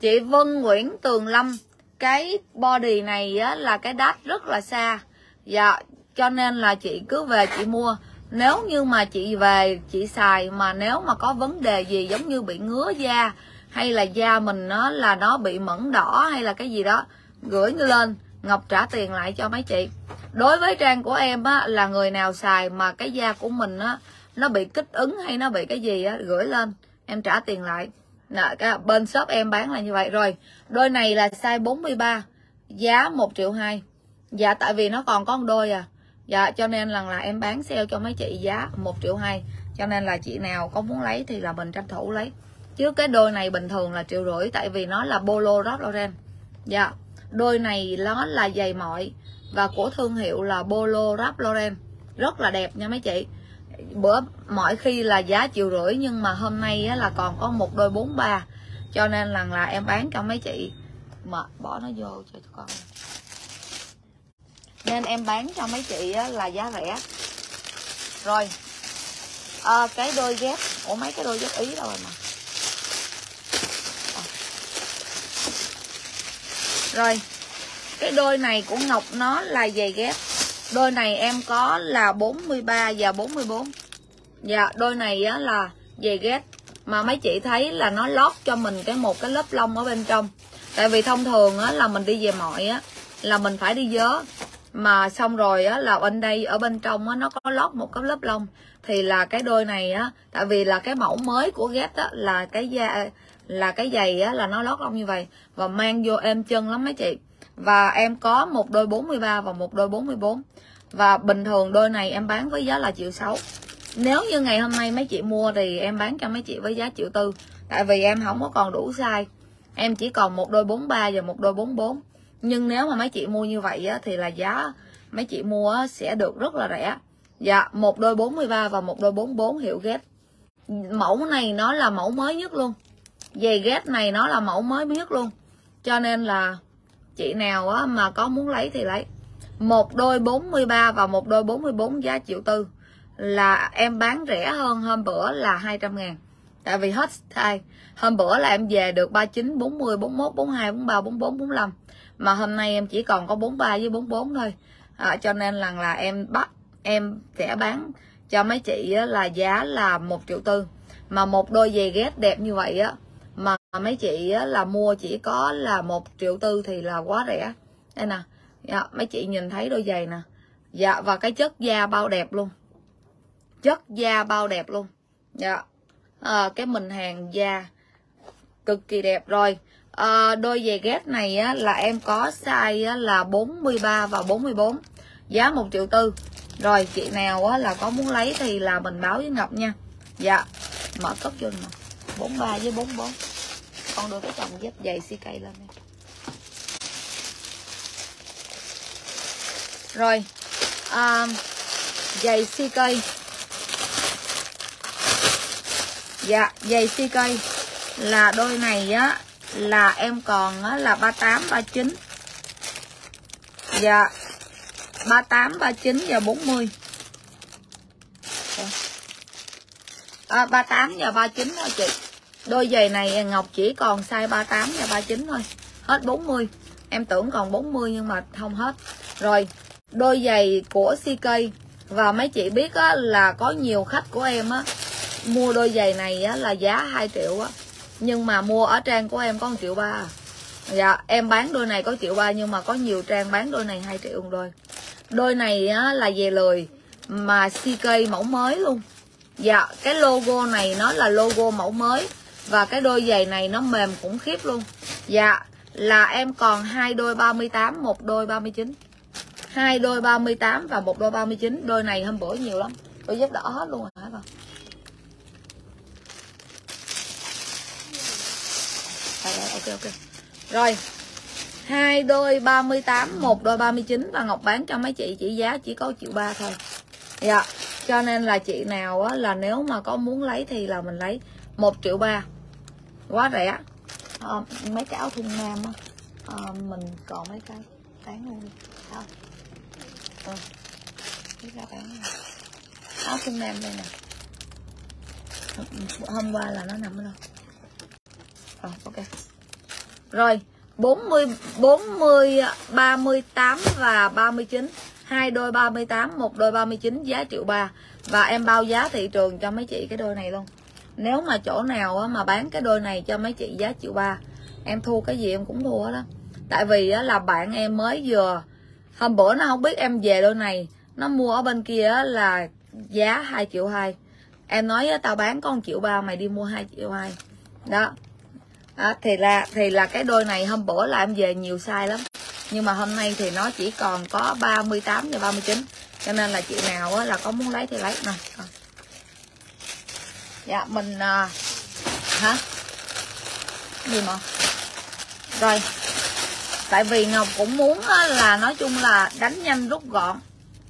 Chị Vân Nguyễn Tường Lâm cái body này á, là cái đắt rất là xa. Dạ cho nên là chị cứ về chị mua. Nếu như mà chị về chị xài mà nếu mà có vấn đề gì giống như bị ngứa da hay là da mình nó là nó bị mẩn đỏ hay là cái gì đó. Gửi lên ngọc trả tiền lại cho mấy chị. Đối với trang của em á là người nào xài mà cái da của mình á nó bị kích ứng hay nó bị cái gì á gửi lên em trả tiền lại. Nè, cái bên shop em bán là như vậy. Rồi đôi này là size 43 giá 1 triệu hai. Dạ tại vì nó còn có một đôi à. Dạ cho nên lần là em bán sale cho mấy chị giá 1 triệu hai. Cho nên là chị nào có muốn lấy thì là mình tranh thủ lấy chứ cái đôi này bình thường là triệu rưỡi tại vì nó là polo Ralph Lauren. Dạ đôi này nó là giày mọi và của thương hiệu là polo Ralph Lauren. Rất là đẹp nha mấy chị. Bữa mọi khi là giá triệu rưỡi nhưng mà hôm nay á, là còn có một đôi bốn ba cho nên là là em bán cho mấy chị. Mà bỏ nó vô cho con. Nên em bán cho mấy chị á, là giá rẻ. Rồi à, cái đôi dép ủa mấy cái đôi dép ý đâu rồi mà? Rồi, cái đôi này của ngọc nó là giày ghép. Đôi này em có là 43 và 44 Dạ đôi này á là giày ghép. Mà mấy chị thấy là nó lót cho mình cái một cái lớp lông ở bên trong. Tại vì thông thường á là mình đi về mọi á, Là mình phải đi dớ Mà xong rồi á là bên đây, ở bên trong á, nó có lót một cái lớp lông. Thì là cái đôi này á, Tại vì là cái mẫu mới của ghép á là cái da là cái giày á là nó lót lông như vậy Và mang vô êm chân lắm mấy chị. Và em có một đôi 43 và một đôi 44 và bình thường đôi này em bán với giá là triệu sáu. Nếu như ngày hôm nay mấy chị mua thì em bán cho mấy chị với giá triệu tư. Tại vì em không có còn đủ size. Em chỉ còn một đôi 43 và một đôi 44 nhưng nếu mà mấy chị mua như vậy á, thì là giá mấy chị mua á, sẽ được rất là rẻ. Dạ một đôi 43 và một đôi 44 hiệu ghét. Mẫu này nó là mẫu mới nhất luôn giày ghép này nó là mẫu mới biết luôn. Cho nên là chị nào á, mà có muốn lấy thì lấy. Một đôi 43 và một đôi 44 giá triệu tư. Là em bán rẻ hơn hôm bữa là 200 ngàn. Tại vì hết thai hôm bữa là em về được 39 40 41 42 43 44 45 mà hôm nay em chỉ còn có 43 với 44 thôi. À, cho nên là là em bắt em sẽ bán cho mấy chị á, là giá là một triệu tư. Mà một đôi giày ghép đẹp như vậy á mấy chị á, là mua chỉ có là một triệu tư thì là quá rẻ. Đây nè dạ, mấy chị nhìn thấy đôi giày nè. Dạ và cái chất da bao đẹp luôn. Chất da bao đẹp luôn. Dạ à, cái mình hàng da cực kỳ đẹp rồi. À, đôi giày ghép này á, là em có size á, là 43 và 44 giá một triệu tư. Rồi chị nào á, là có muốn lấy thì là mình báo với Ngọc nha. Dạ mở cốc vô nè. 43 với 44 con đưa cái chồng dép giày CK lên đây. rồi à, giày CK dạ giày CK là đôi này á là em còn á, là 38 39 dạ 38 39 và 40 dạ. à, 38 và 39 thôi chị đôi giày này Ngọc chỉ còn size 38 và 39 thôi. Hết 40 em tưởng còn 40 nhưng mà không hết. Rồi đôi giày của CK và mấy chị biết á, là có nhiều khách của em á. Mua đôi giày này á, là giá 2 triệu á. Nhưng mà mua ở trang của em có 1 triệu ba. Dạ em bán đôi này có triệu ba nhưng mà có nhiều trang bán đôi này 2 triệu một đôi đôi này á, là về lười mà CK mẫu mới luôn. Dạ cái logo này nó là logo mẫu mới và cái đôi giày này nó mềm khủng khiếp luôn. Dạ là em còn hai đôi 38 một đôi 39 hai đôi 38 và một đôi 39 đôi này hôm bữa nhiều lắm. Đôi dép đỏ hết luôn hả con? Ok ok. Rồi hai đôi 38 một đôi 39 và Ngọc bán cho mấy chị chỉ giá chỉ có triệu ba thôi. Dạ cho nên là chị nào á, là nếu mà có muốn lấy thì là mình lấy một triệu ba quá rẻ. À, mấy cái áo thun nam á. À, mình còn mấy cái bán luôn. Đi không ừ. cái bán này. áo thun nam đây nè. Hôm qua là nó nằm ở đâu? À, ok. Rồi 40 40 38 và 39 hai đôi 38 một đôi 39 giá triệu ba. Và em bao giá thị trường cho mấy chị cái đôi này luôn nếu mà chỗ nào mà bán cái đôi này cho mấy chị giá triệu ba em thua cái gì em cũng thua đó tại vì là bạn em mới vừa hôm bữa nó không biết em về đôi này nó mua ở bên kia là giá 2 triệu hai. Em nói tao bán con triệu ba mày đi mua 2 triệu hai. Đó. À, thì là thì là cái đôi này hôm bữa là em về nhiều size lắm. Nhưng mà hôm nay thì nó chỉ còn có 38 và 39 cho nên là chị nào là có muốn lấy thì lấy. Nè dạ mình à, hả? Gì mà? Rồi. Tại vì ngọc cũng muốn á, là nói chung là đánh nhanh rút gọn.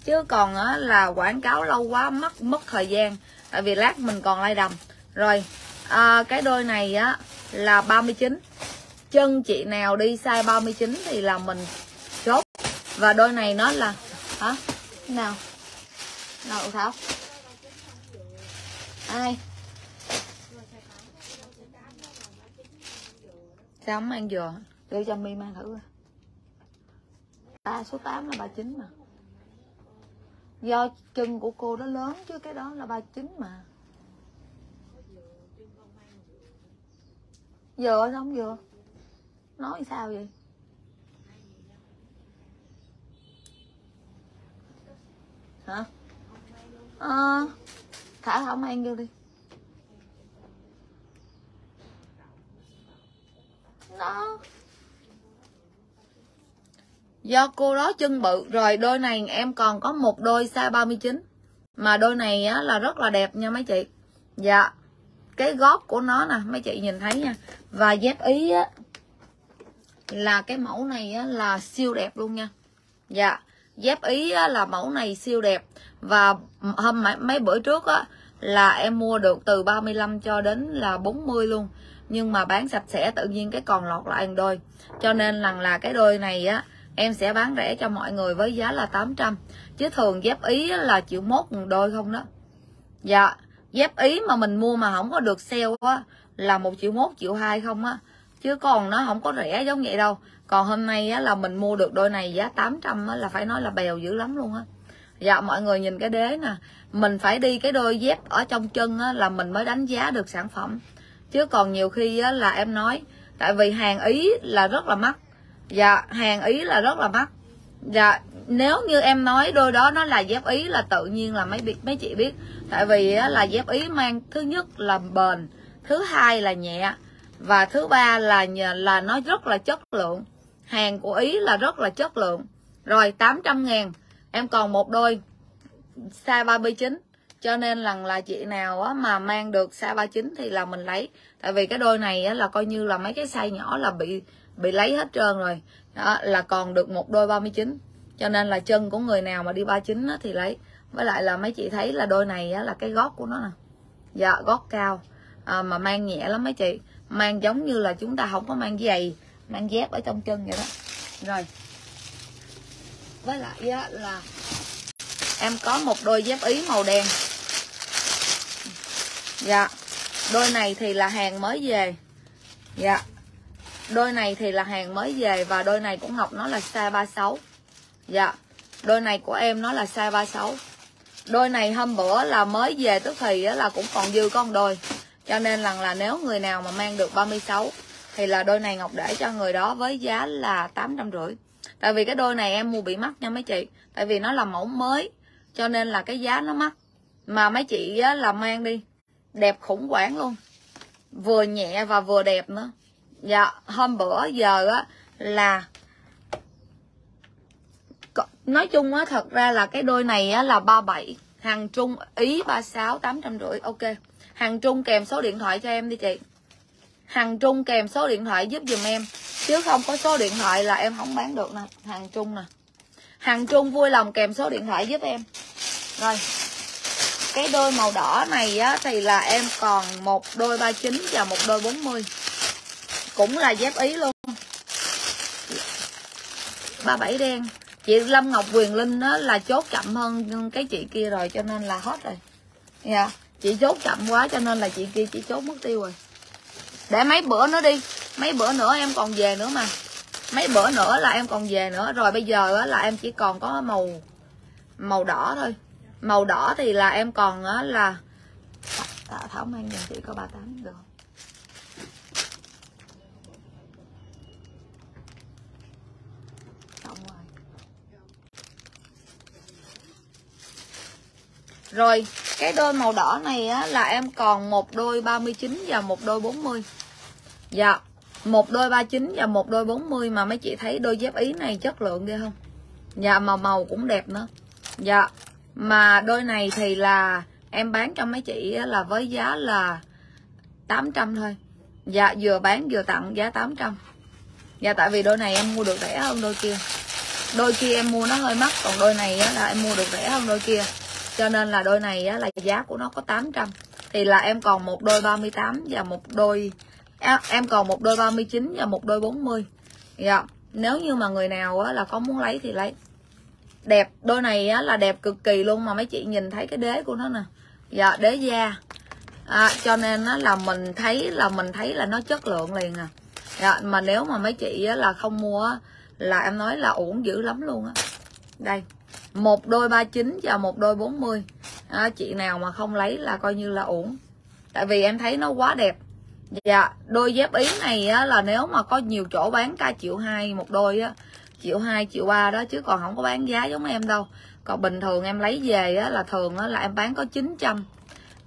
Chứ còn á, là quảng cáo lâu quá mất mất thời gian. Tại vì lát mình còn lai đầm. Rồi à, cái đôi này á là 39 chân chị nào đi size 39 thì là mình chốt. Và đôi này nó là hả? Nào? Nào thảo ai? Sao không ăn dừa đưa cho mi mang thử ta số 8 là 39 mà. Do chân của cô đó lớn chứ cái đó là 39 mà. Dừa sao không dừa nói sao vậy? Hả? À, thả không ăn vô đi. Đó. Do cô đó chân bự rồi đôi này em còn có một đôi size 39 mà đôi này á, là rất là đẹp nha mấy chị. Dạ cái gót của nó nè mấy chị nhìn thấy nha. Và dép ý á, là cái mẫu này á, là siêu đẹp luôn nha. Dạ dép ý á, là mẫu này siêu đẹp. Và hôm mấy, mấy bữa trước á là em mua được từ 35 cho đến là 40 luôn nhưng mà bán sạch sẽ tự nhiên cái còn lọt lại đôi. Cho nên rằng là cái đôi này á, em sẽ bán rẻ cho mọi người với giá là 800 chứ thường dép ý là triệu mốt đôi không đó. Dạ dép ý mà mình mua mà không có được sale á, là một triệu mốt, triệu hai không á. Chứ còn nó không có rẻ giống vậy đâu. Còn hôm nay á là mình mua được đôi này giá 800 á là phải nói là bèo dữ lắm luôn á. Dạ mọi người nhìn cái đế nè. Mình phải đi cái đôi dép ở trong chân á là mình mới đánh giá được sản phẩm chứ còn nhiều khi á là em nói tại vì hàng ý là rất là mắc. Dạ hàng ý là rất là mắc. Dạ nếu như em nói đôi đó nó là dép ý là tự nhiên là mấy mấy chị biết. Tại vì á, là dép ý mang thứ nhất là bền thứ hai là nhẹ và thứ ba là là nó rất là chất lượng. Hàng của ý là rất là chất lượng. Rồi 800 ngàn em còn một đôi size 39 cho nên lần là chị nào á, mà mang được size 39 thì là mình lấy. Tại vì cái đôi này á, là coi như là mấy cái size nhỏ là bị bị lấy hết trơn rồi. Đó là còn được một đôi 39 cho nên là chân của người nào mà đi 39 á, thì lấy. Với lại là mấy chị thấy là đôi này á, là cái gót của nó nè. Dạ gót cao. À, mà mang nhẹ lắm mấy chị. Mang giống như là chúng ta không có mang giày mang dép ở trong chân vậy đó. Rồi. Với lại á, là em có một đôi dép ý màu đen dạ. Đôi này thì là hàng mới về. Dạ. Đôi này thì là hàng mới về và đôi này của Ngọc nó là size 36 dạ. Đôi này của em nó là size 36 đôi này hôm bữa là mới về tức thì là cũng còn dư con đôi. Cho nên rằng là nếu người nào mà mang được 36 thì là đôi này Ngọc để cho người đó với giá là 850 tại vì cái đôi này em mua bị mắc nha mấy chị. Tại vì nó là mẫu mới, cho nên là cái giá nó mắc. Mà mấy chị là mang đi đẹp khủng hoảng luôn. Vừa nhẹ và vừa đẹp nữa. Dạ hôm bữa giờ á, là nói chung á, thật ra là cái đôi này á, là 37 hàng trung ý 36 850 ok. Hàng trung kèm số điện thoại cho em đi chị. Hàng trung kèm số điện thoại giúp dùm em. Chứ không có số điện thoại là em không bán được nè. Hàng trung nè. Hàng trung vui lòng kèm số điện thoại giúp em. Rồi cái đôi màu đỏ này á, thì là em còn một đôi 39 và một đôi 40 cũng là dép ý luôn. 37 đen. Chị Lâm Ngọc Quyền Linh đó là chốt chậm hơn cái chị kia rồi, cho nên là hết rồi. Dạ. Yeah. chị chốt chậm quá, cho nên là chị kia chị chốt mất tiêu rồi. Để mấy bữa nữa đi. Mấy bữa nữa em còn về nữa mà. Mấy bữa nữa là em còn về nữa. Rồi bây giờ là em chỉ còn có màu màu đỏ thôi màu đỏ thì là em còn á là thảo mang giùm chị có 38 được không? Rồi cái đôi màu đỏ này á, là em còn một đôi 39 và một đôi 40 Dạ một đôi 39 và một đôi 40 mà mấy chị thấy đôi dép ý này chất lượng ghê không? Dạ màu màu cũng đẹp nữa. Dạ mà đôi này thì là em bán cho mấy chị là với giá là 800 thôi. Dạ vừa bán vừa tặng giá 800 Dạ tại vì đôi này em mua được rẻ hơn đôi kia. Đôi kia em mua nó hơi mắc Còn đôi này là em mua được rẻ hơn đôi kia. Cho nên là đôi này là giá của nó có 800 thì là em còn một đôi 38 và một đôi à, em còn một đôi 39 và một đôi 40 dạ nếu như mà người nào là có muốn lấy thì lấy đẹp đôi này á, là đẹp cực kỳ luôn mà mấy chị nhìn thấy cái đế của nó nè. Dạ đế da. À, cho nên á, là mình thấy là mình thấy là nó chất lượng liền à. Dạ, mà nếu mà mấy chị á, là không mua á, là em nói là uổng dữ lắm luôn á. Đây một đôi 39 và một đôi 40 à, chị nào mà không lấy là coi như là uổng. Tại vì em thấy nó quá đẹp. Dạ đôi dép ý này á, là nếu mà có nhiều chỗ bán ca triệu hai một đôi á triệu hai triệu ba đó chứ còn không có bán giá giống em đâu. Còn bình thường em lấy về á, là thường á, là em bán có 900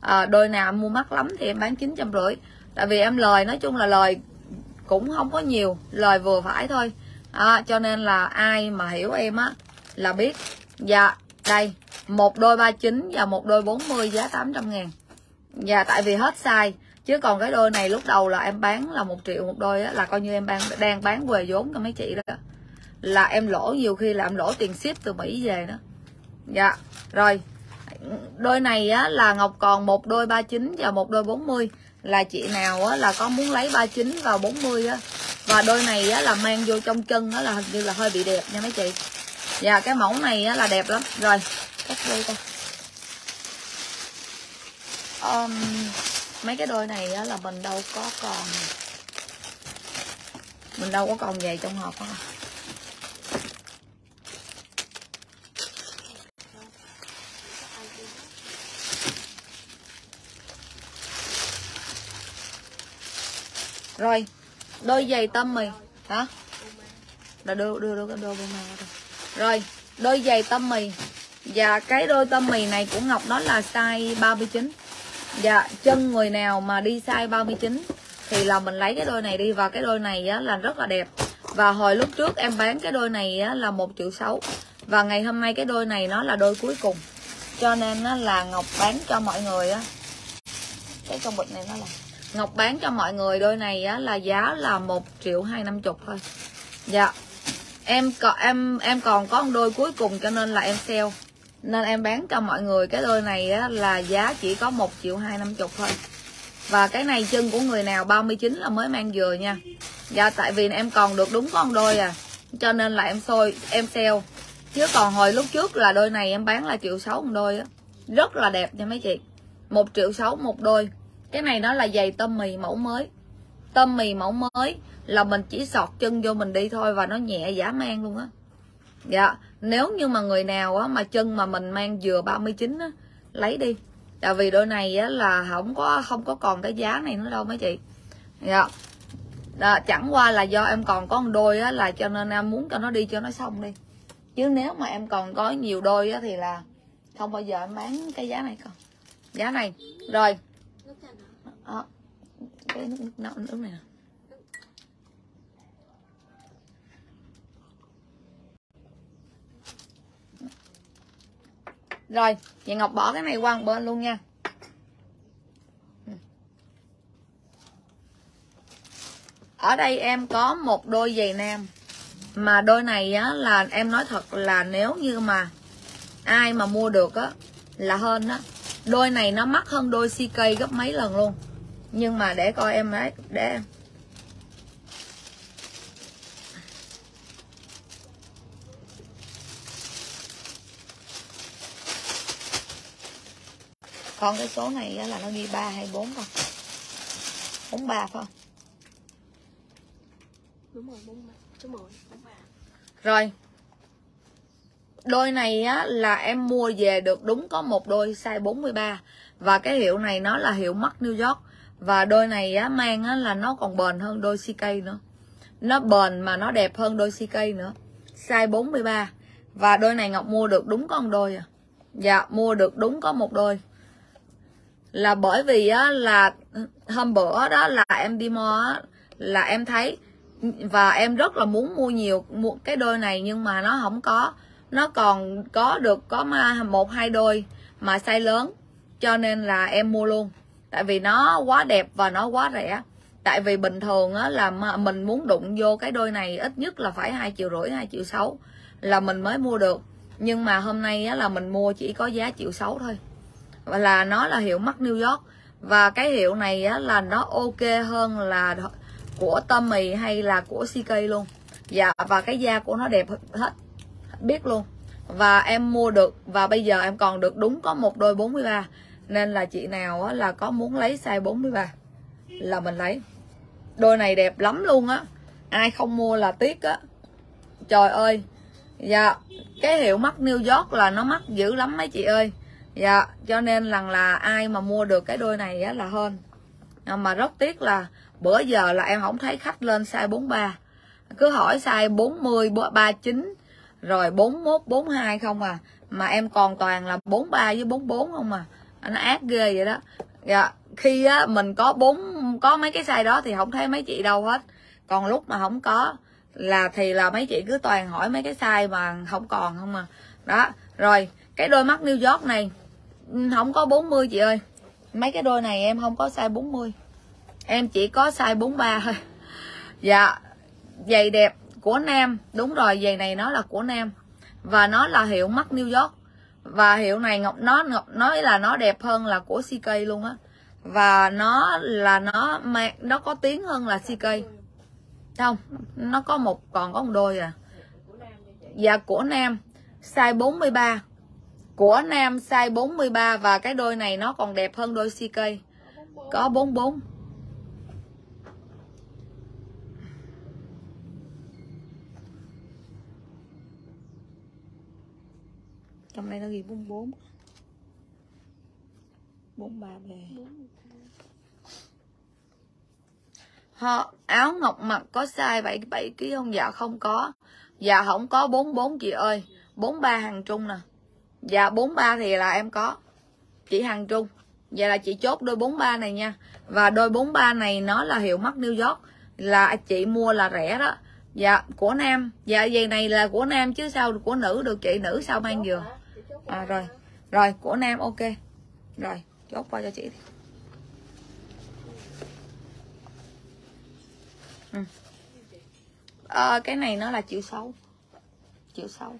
à, ờ, đôi nào em mua mắc lắm thì em bán 950 tại vì em lời nói chung là lời cũng không có nhiều lời vừa phải thôi. À, cho nên là ai mà hiểu em á là biết. Dạ, đây, một đôi 39 và một đôi 40 giá 800 ngàn. Dạ, tại vì hết size Chứ còn cái đôi này lúc đầu là em bán là một triệu một đôi á, là coi như em đang bán về vốn cho mấy chị đó. Là em lỗ nhiều khi là em lỗ tiền ship từ Mỹ về đó Dạ, rồi. Đôi này á, là Ngọc còn một đôi 39 và một đôi 40 Là chị nào á, là có muốn lấy 39 vào 40 á. Và đôi này á, là mang vô trong chân á, là hình như là hơi bị đẹp nha mấy chị. Dạ cái mẫu này á là đẹp lắm. Rồi cắt đi coi. Um, mấy cái đôi này á, là mình đâu có còn mình đâu có còn về trong hộp không rồi đôi giày tâm mì hả? Là đưa đưa đưa đôi bông nào rồi đôi giày tâm mì và cái đôi tâm mì này của Ngọc nó là size 39 Dạ chân người nào mà đi size 39 Thì là mình lấy cái đôi này đi. Và cái đôi này á, là rất là đẹp. Và hồi lúc trước em bán cái đôi này á, là một triệu sáu. Và ngày hôm nay cái đôi này nó là đôi cuối cùng. Cho nên á, là Ngọc bán cho mọi người á. Cái trong bịch này nó là Ngọc bán cho mọi người đôi này á, là giá là 1 triệu 250 thôi. Dạ. Em còn em em còn có một đôi cuối cùng cho nên là em sale. Nên em bán cho mọi người cái đôi này á, là giá chỉ có 1 triệu hai năm chục thôi. Và cái này chân của người nào 39 là mới mang vừa nha. Dạ tại vì em còn được đúng con đôi à cho nên là em xôi em sale. Chứ còn hồi lúc trước là đôi này em bán là triệu sáu một đôi á. Rất là đẹp nha mấy chị. Một triệu sáu một đôi cái này nó là giày tôm mì mẫu mới. Tôm mì mẫu mới là mình chỉ sọt chân vô mình đi thôi và nó nhẹ giả mang luôn á. Dạ nếu như mà người nào á mà chân mà mình mang vừa 39 á lấy đi. Tại vì đôi này á là không có không có còn cái giá này nữa đâu mấy chị. Dạ. Đó, chẳng qua là do em còn có một đôi á là cho nên em muốn cho nó đi cho nó xong đi. Chứ nếu mà em còn có nhiều đôi á thì là không bao giờ em bán cái giá này còn giá này. Rồi cái nước nước, nữa này rồi chị ngọc bỏ cái này qua một bên luôn nha. Ở đây em có một đôi giày nam. Mà đôi này á là em nói thật là nếu như mà ai mà mua được á là hơn á. Đôi này nó mắc hơn đôi CK gấp mấy lần luôn nhưng mà để coi em ấy để em. Con cái số này là nó ghi 3 hay 4 không? 43 phải không? Đúng rồi 43 số 10 43 rồi. Đôi này á là em mua về được đúng có một đôi size 43 và cái hiệu này nó là hiệu mắt New York và đôi này á mang á là nó còn bền hơn đôi CK nữa. Nó bền mà nó đẹp hơn đôi CK nữa. Size 43 và đôi này Ngọc mua được đúng con đôi à. Dạ mua được đúng có một đôi. Là bởi vì á, là hôm bữa đó là em đi mua á, là em thấy và em rất là muốn mua nhiều mua cái đôi này nhưng mà nó không có. Nó còn có được có một hai đôi mà size lớn cho nên là em mua luôn tại vì nó quá đẹp và nó quá rẻ. Tại vì bình thường á là mình muốn đụng vô cái đôi này ít nhất là phải hai triệu rưỡi hai triệu sáu là mình mới mua được. Nhưng mà hôm nay á là mình mua chỉ có giá triệu sáu thôi. Và là nó là hiệu mắt New York. Và cái hiệu này á, là nó ok hơn là của Tommy hay là của CK luôn. Dạ và cái da của nó đẹp hết biết luôn. Và em mua được và bây giờ em còn được đúng có một đôi 43 nên là chị nào á, là có muốn lấy size 43 là mình lấy. Đôi này đẹp lắm luôn á. Ai không mua là tiếc á. Trời ơi. Dạ cái hiệu mắt New York là nó mắc dữ lắm mấy chị ơi. Dạ cho nên rằng là ai mà mua được cái đôi này á, là hơn mà rất tiếc là bữa giờ là em không thấy khách lên size 43 cứ hỏi size 40 39 rồi 41 42 không à. Mà em còn toàn là 43 với 44 không à nó ác ghê vậy đó. Dạ khi á, mình có bốn, có mấy cái sai đó thì không thấy mấy chị đâu hết. Còn lúc mà không có là thì là mấy chị cứ toàn hỏi mấy cái sai mà không còn không à. Đó, rồi, cái đôi mắt New York này không có 40 chị ơi. Mấy cái đôi này em không có size 40 em chỉ có size 43 thôi. Dạ giày đẹp của nam. Đúng rồi, giày này nó là của nam. Và nó là hiệu mắt New York và hiệu này ngọc nó, ngọc nói là nó đẹp hơn là của CK luôn á. Và nó là nó nó có tiếng hơn là CK không, nó có một, còn có một đôi à. Dạ của nam, size 43 của nam size 43 và cái đôi này nó còn đẹp hơn đôi CK có 44 trong đây nó ghi 44 43 bề họ áo ngọc mặc có size 77 kg không? Dạ không có. Dạ không có 44 chị ơi. 43 hàng trung nè. Dạ 43 thì là em có. Chị hàng trung. Vậy là chị chốt đôi 43 này nha. Và đôi 43 này nó là hiệu mắt New York. Là chị mua là rẻ đó. Dạ của nam. Dạ giày này là của nam chứ sao? Của nữ được chị nữ sao mang vừa à rồi. Rồi của nam ok. Rồi chốt qua cho chị ừ. à, cái này nó là chịu xấu. Chịu xấu.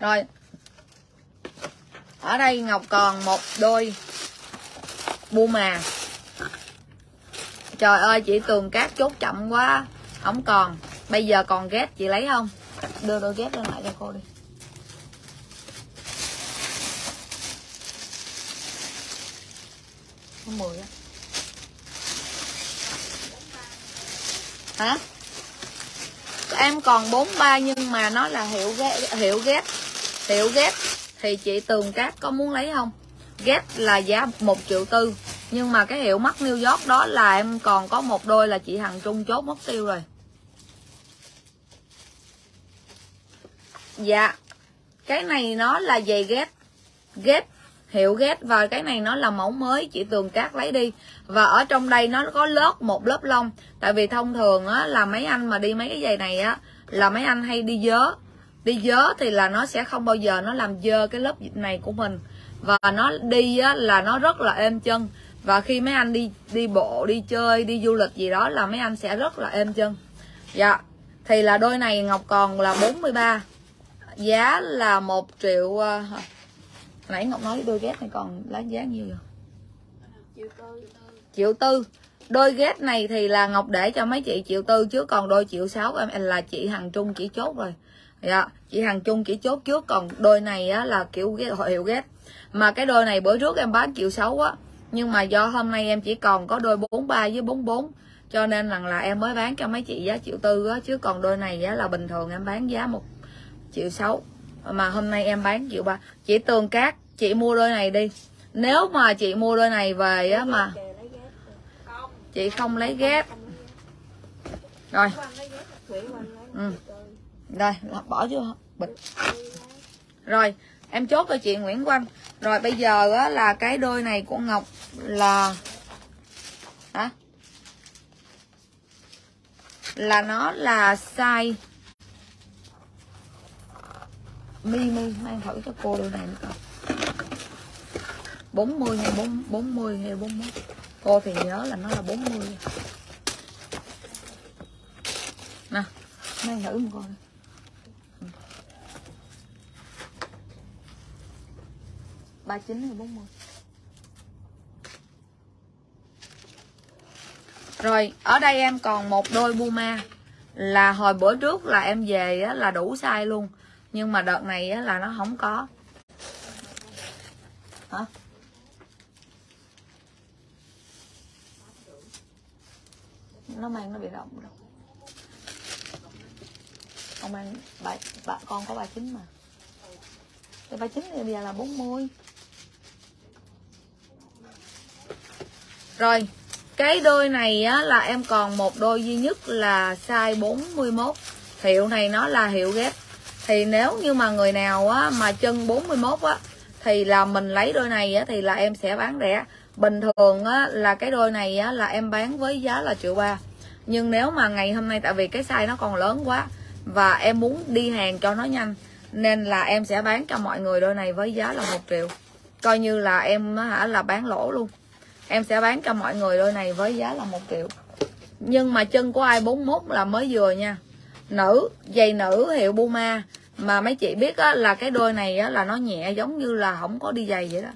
Rồi. Ở đây ngọc còn một đôi bu mà trời ơi, chị tường cát chốt chậm quá. Không còn. Bây giờ còn ghét chị lấy không? Đưa đôi ghét lên lại cho cô đi. Có mười á. Hả? Em còn 43 nhưng mà nó là hiệu ghét hiệu ghét hiệu ghét thì chị tường cát có muốn lấy không? Ghét là giá một triệu tư nhưng mà cái hiệu mắt New York đó là em còn có một đôi là chị Hằng Trung chốt mất tiêu rồi. Dạ cái này nó là giày ghét ghét hiệu ghét và cái này nó là mẫu mới, chị tường cát lấy đi. Và ở trong đây nó có lớp, một lớp lông. Tại vì thông thường á, là mấy anh mà đi mấy cái giày này á, là mấy anh hay đi dớ. Đi dớ thì là nó sẽ không bao giờ nó làm dơ cái lớp này của mình. Và nó đi á, là nó rất là êm chân và khi mấy anh đi đi bộ đi chơi đi du lịch gì đó là mấy anh sẽ rất là êm chân. Dạ. Thì là đôi này ngọc còn là 43 giá là một triệu uh, nãy ngọc nói đôi ghét này còn lá giá nhiêu rồi triệu tư triệu tư. Đôi ghét này thì là ngọc để cho mấy chị triệu tư chứ còn đôi triệu sáu em là chị hằng trung chỉ chốt rồi. Dạ chị hằng trung chỉ chốt trước còn đôi này á là kiểu ghét hiệu ghét mà cái đôi này bữa trước em bán triệu sáu á nhưng mà do hôm nay em chỉ còn có đôi 43 với 44 cho nên rằng là em mới bán cho mấy chị giá triệu tư á chứ còn đôi này giá là bình thường em bán giá một triệu sáu. Mà hôm nay em bán triệu ba. Chị tường cát chị mua đôi này đi. Nếu mà chị mua đôi này về á mà chị không lấy ghép. Rồi. Ừ. rồi bỏ chưa bịch. Rồi em chốt cho chị Nguyễn Quang. Rồi bây giờ á, là cái đôi này của Ngọc là hả? Là nó là size mi mi. Mang thử cho cô đôi này nữa coi. 40 hay 4, 40 hay 41 cô thì nhớ là nó là 40 nè mang thử một con ba chín hay bốn mươi? Rồi ở đây em còn một đôi Puma. Là hồi bữa trước là em về á, là đủ size luôn. Nhưng mà đợt này á, là nó không có. Hả? Nó mang nó bị rộng đâu ông mang bà, bà con có ba chín mà. Thì ba chín thì bây giờ là 40 rồi cái đôi này á, là em còn một đôi duy nhất là size 41 hiệu này nó là hiệu ghép. Thì nếu như mà người nào á, mà chân 41 á thì là mình lấy đôi này á, thì là em sẽ bán rẻ. Bình thường á, là cái đôi này á, là em bán với giá là triệu ba. Nhưng nếu mà ngày hôm nay tại vì cái size nó còn lớn quá và em muốn đi hàng cho nó nhanh nên là em sẽ bán cho mọi người đôi này với giá là một triệu. Coi như là em hả là bán lỗ luôn em sẽ bán cho mọi người đôi này với giá là một triệu. Nhưng mà chân của ai 41 là mới vừa nha. Nữ giày nữ hiệu Puma. Mà mấy chị biết á, là cái đôi này á, là nó nhẹ giống như là không có đi giày vậy đó.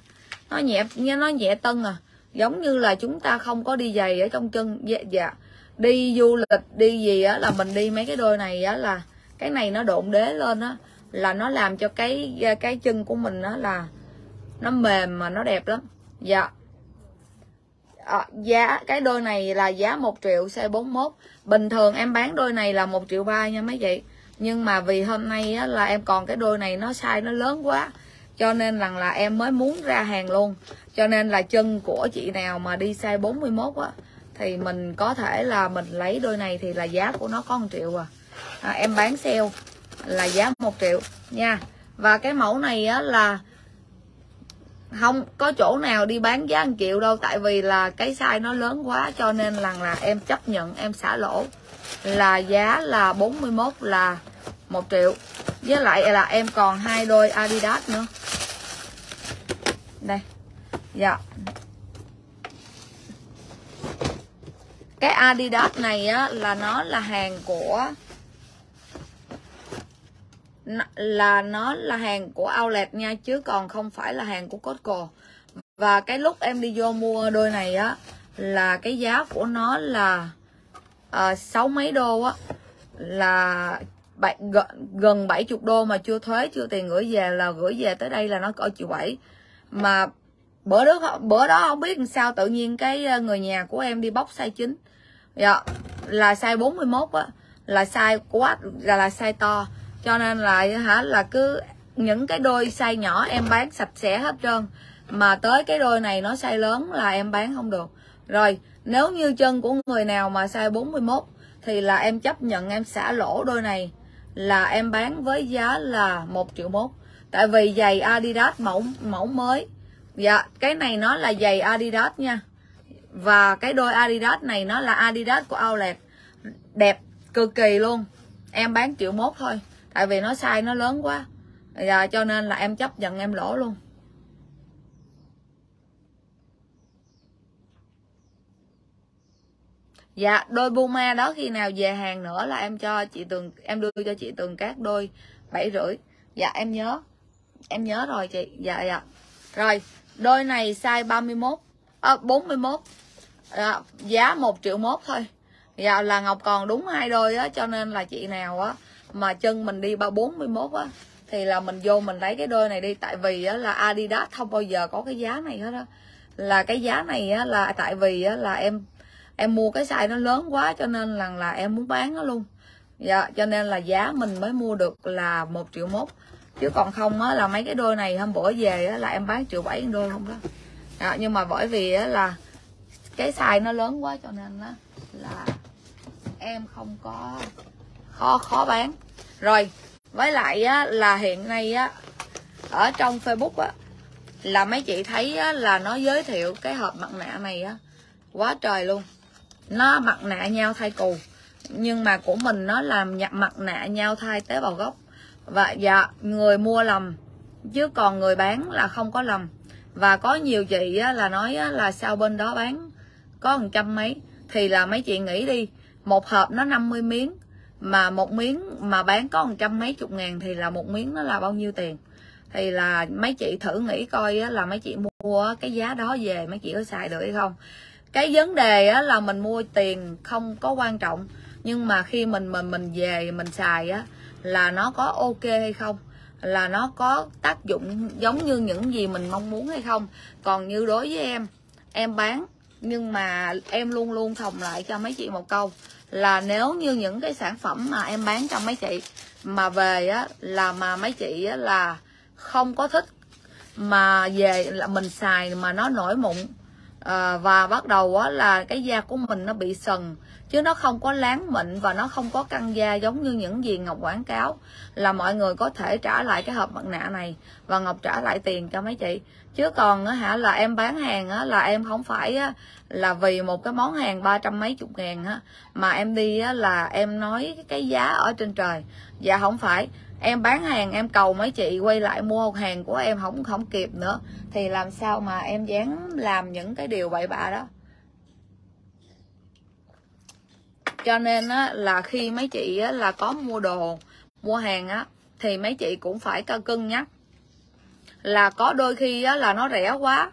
Nó nhẹ nó nhẹ tân à. Giống như là chúng ta không có đi giày ở trong chân. Dạ, dạ. đi du lịch đi gì á là mình đi mấy cái đôi này á là cái này nó độn đế lên á. Là nó làm cho cái cái chân của mình á là nó mềm mà nó đẹp lắm. Dạ à, giá cái đôi này là giá 1 triệu size 41 bình thường em bán đôi này là 1 triệu ba nha mấy chị. Nhưng mà vì hôm nay á, là em còn cái đôi này nó size nó lớn quá cho nên rằng là em mới muốn ra hàng luôn. Cho nên là chân của chị nào mà đi size 41 á thì mình có thể là mình lấy đôi này thì là giá của nó có 1 triệu à, à em bán sale là giá 1 triệu nha. Và cái mẫu này á là không có chỗ nào đi bán giá 1 triệu đâu, tại vì là cái size nó lớn quá, cho nên là là em chấp nhận, em xả lỗ. Là giá là 41 là 1 triệu. Với lại là em còn hai đôi Adidas nữa. Đây. Dạ. Cái Adidas này á, là nó là hàng của là nó là hàng của outlet nha chứ còn không phải là hàng của Costco. Và cái lúc em đi vô mua đôi này á là cái giá của nó là uh, sáu mấy đô á. Là bảy, gần 70 đô mà chưa thuế chưa tiền gửi về là gửi về tới đây là nó cỡ triệu bảy. Mà bữa đó bữa đó không biết làm sao tự nhiên cái ờ, người nhà của em đi bóc size 9 dạ là size 41 á là size quá là là size to cho nên là hả, là cứ những cái đôi size nhỏ em bán sạch sẽ hết trơn. Mà tới cái đôi này nó size lớn là em bán không được. Rồi, nếu như chân của người nào mà size 41 thì là em chấp nhận em xả lỗ đôi này là em bán với giá là 1 triệu mốt. Tại vì giày Adidas mẫu mẫu mới. Dạ cái này nó là giày Adidas nha. Và cái đôi Adidas này nó là Adidas của Outlet đẹp, cực kỳ luôn. Em bán triệu mốt thôi tại vì nó sai nó lớn quá. Giờ cho nên là em chấp nhận em lỗ luôn. Dạ đôi buma đó khi nào về hàng nữa là em cho chị tường em đưa cho chị tường các đôi bảy rưỡi. Dạ em nhớ. Em nhớ rồi chị. Dạ dạ. Rồi đôi này size 31 à, 41 à, giá 1 triệu mốt thôi. Dạ là ngọc còn đúng hai đôi á cho nên là chị nào á mà chân mình đi ba 41 á thì là mình vô mình lấy cái đôi này đi. Tại vì á là Adidas không bao giờ có cái giá này hết á. Là cái giá này á là tại vì á là em em mua cái size nó lớn quá cho nên là là em muốn bán nó luôn. Dạ cho nên là giá mình mới mua được là một triệu mốt. Chứ còn không á là mấy cái đôi này hôm bữa về á là em bán triệu bảy đôi không đó. Dạ, nhưng mà bởi vì á là cái size nó lớn quá cho nên á là em không có khó khó bán. Rồi với lại á là hiện nay á ở trong facebook á là mấy chị thấy á, là nó giới thiệu cái hộp mặt nạ này á quá trời luôn. Nó mặt nạ nhau thai cù nhưng mà của mình nó làm nhập mặt nạ nhau thai tế bào gốc. Và dạ người mua lầm chứ còn người bán là không có lầm. Và có nhiều chị á, là nói á, là sao bên đó bán có một trăm mấy. Thì là mấy chị nghĩ đi một hộp nó 50 miếng mà một miếng mà bán có một trăm mấy chục ngàn thì là một miếng nó là bao nhiêu tiền? Thì là mấy chị thử nghĩ coi á, là mấy chị mua cái giá đó về mấy chị có xài được hay không? Cái vấn đề á, là mình mua tiền không có quan trọng nhưng mà khi mình mình mình về mình xài á là nó có ok hay không? Là nó có tác dụng giống như những gì mình mong muốn hay không? Còn như đối với em em bán nhưng mà em luôn luôn thòng lại cho mấy chị một câu là nếu như những cái sản phẩm mà em bán cho mấy chị mà về á là mà mấy chị á là không có thích mà về là mình xài mà nó nổi mụn à, và bắt đầu á là cái da của mình nó bị sần chứ nó không có láng mịn và nó không có căng da giống như những gì ngọc quảng cáo là mọi người có thể trả lại cái hộp mặt nạ này và ngọc trả lại tiền cho mấy chị chứ còn hả là em bán hàng á là em không phải á là vì một cái món hàng ba trăm mấy chục ngàn á mà em đi á là em nói cái giá ở trên trời. Dạ không phải em bán hàng em cầu mấy chị quay lại mua hàng của em không không kịp nữa. Thì làm sao mà em dám làm những cái điều bậy bạ đó? Cho nên á, là khi mấy chị á, là có mua đồ mua hàng á thì mấy chị cũng phải cân nhắc là có đôi khi á, là nó rẻ quá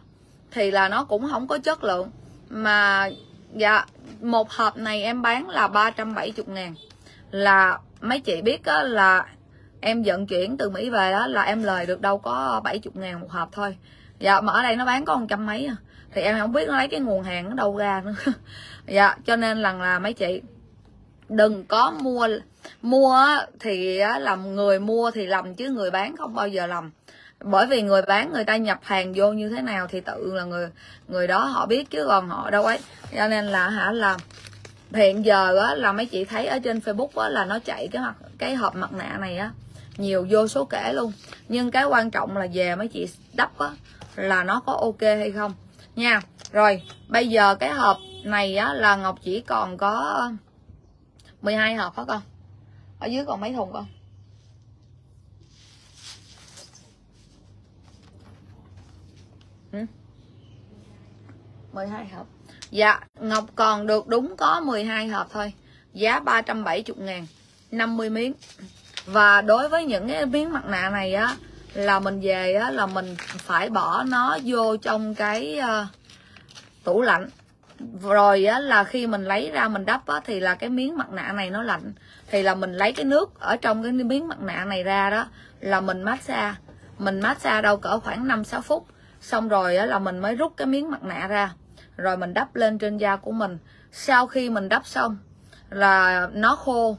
thì là nó cũng không có chất lượng. Mà dạ một hộp này em bán là 370 ngàn. Là mấy chị biết á, là em vận chuyển từ Mỹ về á, là em lời được đâu có 70 ngàn một hộp thôi. Dạ mà ở đây nó bán có một trăm mấy à. thì em không biết nó lấy cái nguồn hàng ở đâu ra nữa. Dạ cho nên lần là mấy chị đừng có mua mua thì là người mua thì lầm chứ người bán không bao giờ lầm bởi vì người bán người ta nhập hàng vô như thế nào thì tự là người người đó họ biết chứ còn họ đâu ấy. Cho nên là hả là hiện giờ á, là mấy chị thấy ở trên facebook á, là nó chạy cái mặt cái hộp mặt nạ này á nhiều vô số kể luôn. Nhưng cái quan trọng là về mấy chị đắp á là nó có ok hay không. Nha rồi bây giờ cái hộp này á là ngọc chỉ còn có 12 hộp hả con? Ở dưới còn mấy thùng con? Ừ? 12 hộp. Dạ Ngọc còn được đúng có 12 hộp thôi. Giá 370 ngàn 50 miếng. Và đối với những cái miếng mặt nạ này á Là mình về á là mình phải bỏ nó vô trong cái uh, tủ lạnh. Rồi á, là khi mình lấy ra mình đắp á, thì là cái miếng mặt nạ này nó lạnh. Thì là mình lấy cái nước ở trong cái miếng mặt nạ này ra đó là mình massage mình massage đâu cỡ khoảng 5 6 phút xong rồi là mình mới rút cái miếng mặt nạ ra. Rồi mình đắp lên trên da của mình. Sau khi mình đắp xong là nó khô.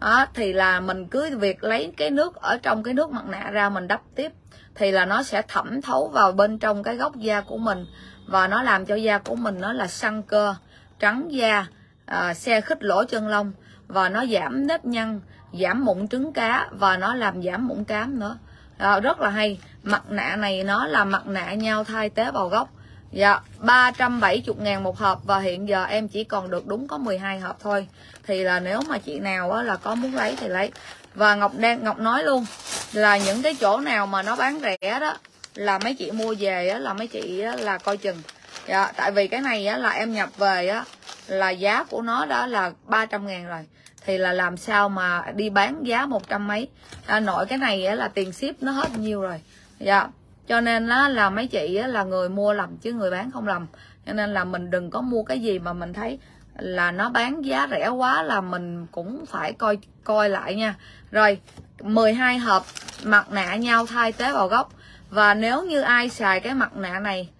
Đó, thì là mình cứ việc lấy cái nước ở trong cái nước mặt nạ ra mình đắp tiếp. Thì là nó sẽ thẩm thấu vào bên trong cái góc da của mình. Và nó làm cho da của mình nó là săn cơ trắng da à, xe khích lỗ chân lông. Và nó giảm nếp nhăn giảm mụn trứng cá. Và nó làm giảm mụn cám nữa. À, rất là hay mặt nạ này nó là mặt nạ nhau thai tế bào gốc. Dạ 370 ngàn một hộp Và hiện giờ em chỉ còn được đúng có 12 hộp thôi. Thì là nếu mà chị nào á, là có muốn lấy thì lấy. Và Ngọc đang Ngọc nói luôn Là những cái chỗ nào mà nó bán rẻ đó Là mấy chị mua về á, là mấy chị á, là coi chừng. Dạ, Tại vì cái này á, là em nhập về á, Là giá của nó đó là 300 ngàn rồi. Thì là làm sao mà đi bán giá một trăm mấy. À, Nội cái này á, là tiền ship nó hết nhiêu rồi. Dạ. Cho nên á, là mấy chị á, là người mua lầm chứ người bán không lầm. Cho nên là mình đừng có mua cái gì mà mình thấy là nó bán giá rẻ quá là mình cũng phải coi coi lại nha. Rồi 12 hộp mặt nạ nhau thay tế bào gốc. Và nếu như ai xài cái mặt nạ này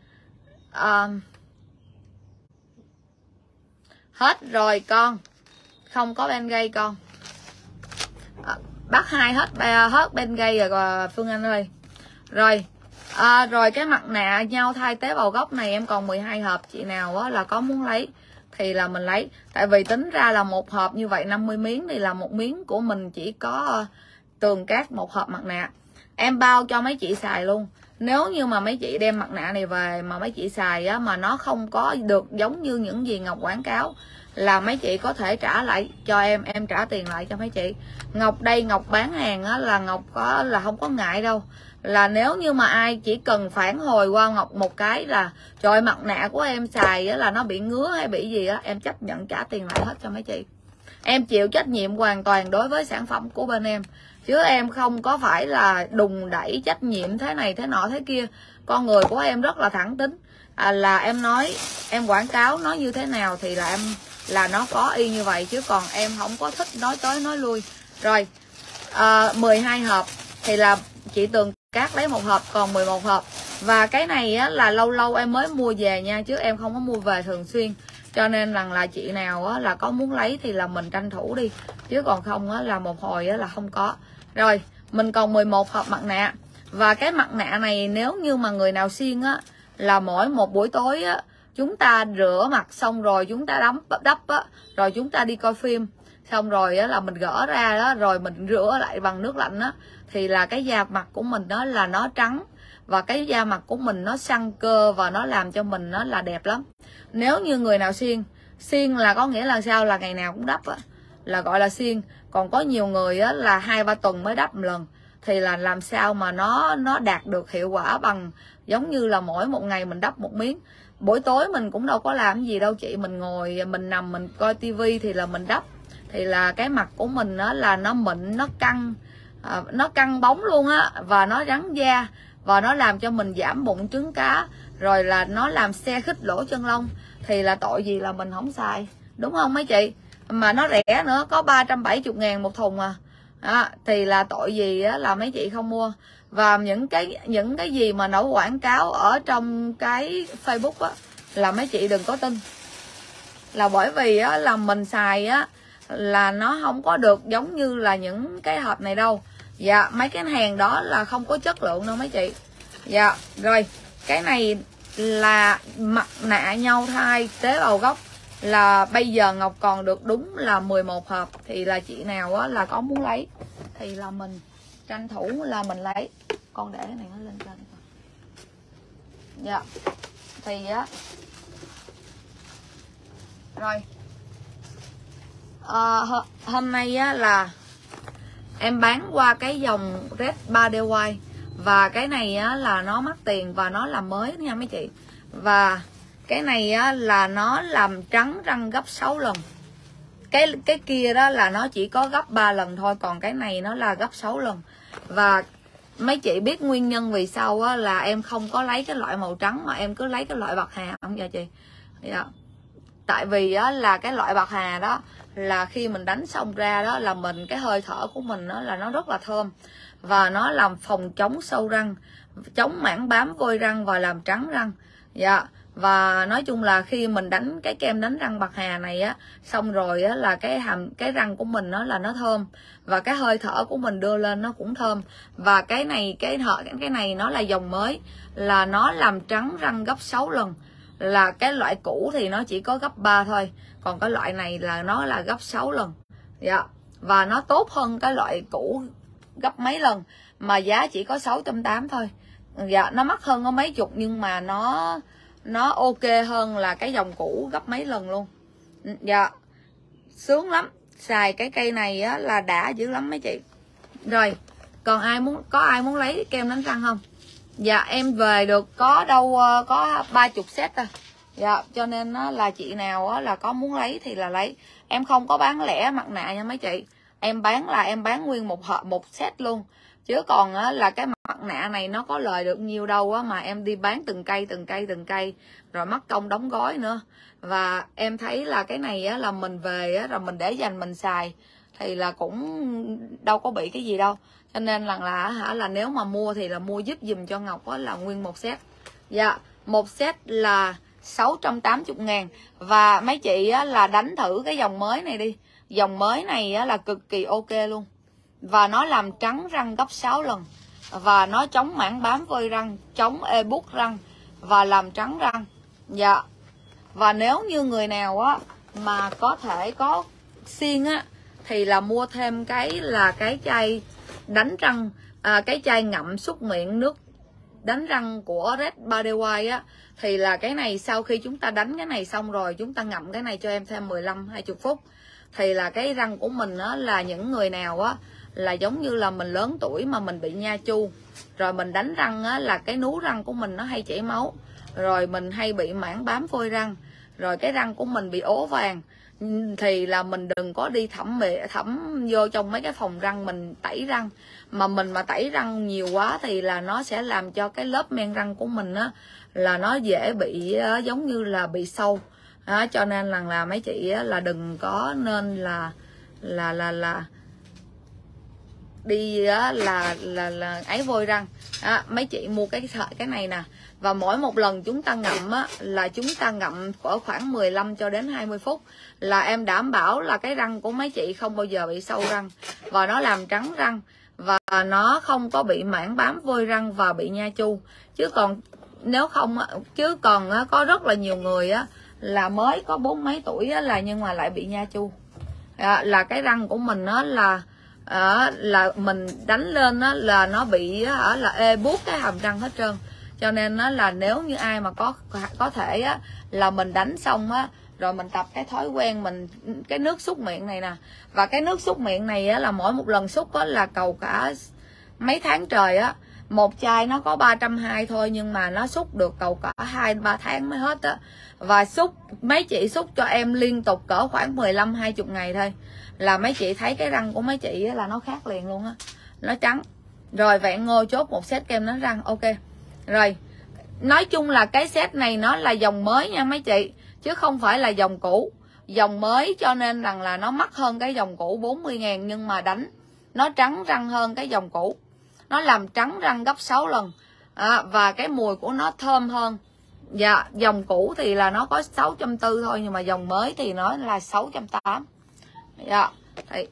uh, hết rồi con. Không có ben gây con. Ờ, à, bắt hai hết hết ben gây rồi phương anh ơi rồi. À, rồi cái mặt nạ nhau thay tế bào gốc này em còn 12 hộp. Chị nào á, là có muốn lấy thì là mình lấy. Tại vì tính ra là một hộp như vậy 50 miếng thì là một miếng của mình chỉ có ờ, tường cát một hộp mặt nạ. Em bao cho mấy chị xài luôn. Nếu như mà mấy chị đem mặt nạ này về mà mấy chị xài á, mà nó không có được giống như những gì ngọc quảng cáo là mấy chị có thể trả lại cho em em trả tiền lại cho mấy chị. Ngọc đây ngọc bán hàng á, là ngọc có là không có ngại đâu là nếu như mà ai chỉ cần phản hồi qua ngọc một cái là trời mặt nạ của em xài á, là nó bị ngứa hay bị gì á em chấp nhận trả tiền lại hết cho mấy chị. Em chịu trách nhiệm hoàn toàn đối với sản phẩm của bên em. Chứ em không có phải là đùng đẩy trách nhiệm thế này thế nọ thế kia. Con người của em rất là thẳng tính. À, là em nói em quảng cáo nói như thế nào thì là em là nó có y như vậy chứ còn em không có thích nói tới nói lui. Rồi à, 12 hộp thì là chị tường cát lấy một hộp còn 11 hộp. Và cái này á, là lâu lâu em mới mua về nha chứ em không có mua về thường xuyên. Cho nên rằng là chị nào á, là có muốn lấy thì là mình tranh thủ đi. Chứ còn không á, là một hồi á, là không có. Rồi mình còn 11 hộp mặt nạ. Và cái mặt nạ này nếu như mà người nào xiên á là mỗi một buổi tối á chúng ta rửa mặt xong rồi chúng ta đắp đắp á rồi chúng ta đi coi phim. Xong rồi á là mình gỡ ra đó rồi mình rửa lại bằng nước lạnh á thì là cái da mặt của mình đó là nó trắng và cái da mặt của mình nó săn cơ và nó làm cho mình nó là đẹp lắm. Nếu như người nào xiên xiên là có nghĩa là sao? Là ngày nào cũng đắp á, là gọi là xiên còn có nhiều người á là hai ba tuần mới đắp một lần, thì là làm sao mà nó nó đạt được hiệu quả bằng giống như là mỗi một ngày mình đắp một miếng. Buổi tối mình cũng đâu có làm gì đâu, chị mình ngồi, mình nằm, mình coi tivi thì là mình đắp. Thì là cái mặt của mình nó là nó mịn, nó căng à, nó căng bóng luôn á và nó rắn da và nó làm cho mình giảm bụng trứng cá. Rồi là nó làm xe khích lỗ chân lông thì là tội gì là mình không xài đúng không mấy chị? Mà nó rẻ nữa có 370 ngàn một thùng à. Đó, thì là tội gì á, là mấy chị không mua. Và những cái những cái gì mà nổ quảng cáo ở trong cái Facebook á là mấy chị đừng có tin. Là bởi vì á, là mình xài á là nó không có được giống như là những cái hộp này đâu dạ mấy cái hàng đó là không có chất lượng đâu mấy chị. Dạ rồi cái này là mặt nạ nhau thai tế bào gốc. Là bây giờ Ngọc còn được đúng là 11 hộp. Thì là chị nào á, là có muốn lấy. Thì là mình tranh thủ là mình lấy. Con để cái này nó lên trên. Dạ thì á. Rồi. À, hôm nay á là em bán qua cái dòng red 3D white và cái này á, là nó mắc tiền và nó làm mới nha mấy chị. Và cái này á, là nó làm trắng răng gấp 6 lần. Cái cái kia đó là nó chỉ có gấp 3 lần thôi, còn cái này nó là gấp 6 lần. Và mấy chị biết nguyên nhân vì sao á, là em không có lấy cái loại màu trắng mà em cứ lấy cái loại bạc hà không vậy chị? Dạ. tại vì á, là cái loại bạc hà đó là khi mình đánh xong ra đó là mình, cái hơi thở của mình nó là nó rất là thơm và nó làm phòng chống sâu răng, chống mảng bám vôi răng và làm trắng răng. Dạ và nói chung là khi mình đánh cái kem đánh răng bạc hà này á, xong rồi á là cái hàm, cái răng của mình nó là nó thơm và cái hơi thở của mình đưa lên nó cũng thơm. Và cái này, cái thở, cái này nó là dòng mới, là nó làm trắng răng gấp 6 lần, là cái loại cũ thì nó chỉ có gấp 3 thôi còn cái loại này là nó là gấp 6 lần. Dạ. Và nó tốt hơn cái loại cũ gấp mấy lần mà giá chỉ có 680 thôi. Dạ nó mắc hơn có mấy chục nhưng mà nó nó ok hơn là cái dòng cũ gấp mấy lần luôn. Dạ. Sướng lắm. Xài cái cây này á, là đã dữ lắm mấy chị. Rồi còn ai muốn có ai muốn lấy kem đánh răng không? Dạ em về được có đâu ờ, có ba chục set à dạ cho nên á, là chị nào á, là có muốn lấy thì là lấy. Em không có bán lẻ mặt nạ nha mấy chị. Em bán là em bán nguyên một hộp một set luôn. Chứ còn á, là cái mặt nạ này nó có lời được nhiều đâu á mà em đi bán từng cây từng cây từng cây. Rồi mất công đóng gói nữa. Và em thấy là cái này á, là mình về á, rồi mình để dành mình xài thì là cũng đâu có bị cái gì đâu. Cho nên là là hả là nếu mà mua thì là mua giúp dùm cho Ngọc á, là nguyên một set. Dạ một set là 680 ngàn. Và mấy chị á, là đánh thử cái dòng mới này đi. Dòng mới này á, là cực kỳ ok luôn. Và nó làm trắng răng gấp 6 lần. Và nó chống mảng bám vôi răng chống e ê bút răng và làm trắng răng. Dạ. Và nếu như người nào á mà có thể có xiên á thì là mua thêm cái là cái chai đánh răng à, cái chai ngậm xúc miệng nước đánh răng của Red Body White á thì là cái này sau khi chúng ta đánh cái này xong rồi, chúng ta ngậm cái này cho em thêm 15 20 phút. Thì là cái răng của mình á, là những người nào á, là giống như là mình lớn tuổi mà mình bị nha chu. Rồi mình đánh răng á, là cái nú răng của mình nó hay chảy máu. Rồi mình hay bị mảng bám phôi răng. Rồi cái răng của mình bị ố vàng. Thì là mình đừng có đi thẩm mỹ thẩm vô trong mấy cái phòng răng mình tẩy răng. Mà mình mà tẩy răng nhiều quá thì là nó sẽ làm cho cái lớp men răng của mình á là nó dễ bị giống như là bị sâu. Đó, cho nên là là mấy chị là đừng có nên là là là là đi á, là là là ấy vôi răng. Đó, mấy chị mua cái cái này nè và mỗi một lần chúng ta ngậm á, là chúng ta ngậm ở khoảng 15 cho đến 20 phút là em đảm bảo là cái răng của mấy chị không bao giờ bị sâu răng và nó làm trắng răng và nó không có bị mảng bám vôi răng và bị nha chu. Chứ còn nếu không chứ còn có rất là nhiều người á là mới có bốn mấy tuổi á, là nhưng mà lại bị nha chu. À, là cái răng của mình á là à, là mình đánh lên á, là nó bị á, là ê buốt cái hàm răng hết trơn. Cho nên nó là nếu như ai mà có có thể á, là mình đánh xong á rồi mình tập cái thói quen mình cái nước xúc miệng này nè. Và cái nước xúc miệng này á, là mỗi một lần xúc á, là cầu cả mấy tháng trời á một chai nó có 320 thôi, nhưng mà nó xúc được cầu cỡ hai, ba tháng mới hết á. Và xúc, mấy chị xúc cho em liên tục cỡ khoảng 15 20 ngày thôi. Là mấy chị thấy cái răng của mấy chị là nó khác liền luôn á. Nó trắng. Rồi vẹn ngô chốt một set kem đánh răng, ok. Rồi, nói chung là cái set này nó là dòng mới nha mấy chị, chứ không phải là dòng cũ. Dòng mới cho nên rằng là nó mắc hơn cái dòng cũ 40 ngàn, nhưng mà đánh, nó trắng răng hơn cái dòng cũ nó làm trắng răng gấp 6 lần. À, và cái mùi của nó thơm hơn. Dạ dòng cũ thì là nó có 640 thôi nhưng mà dòng mới thì nó là 680 dạ thì,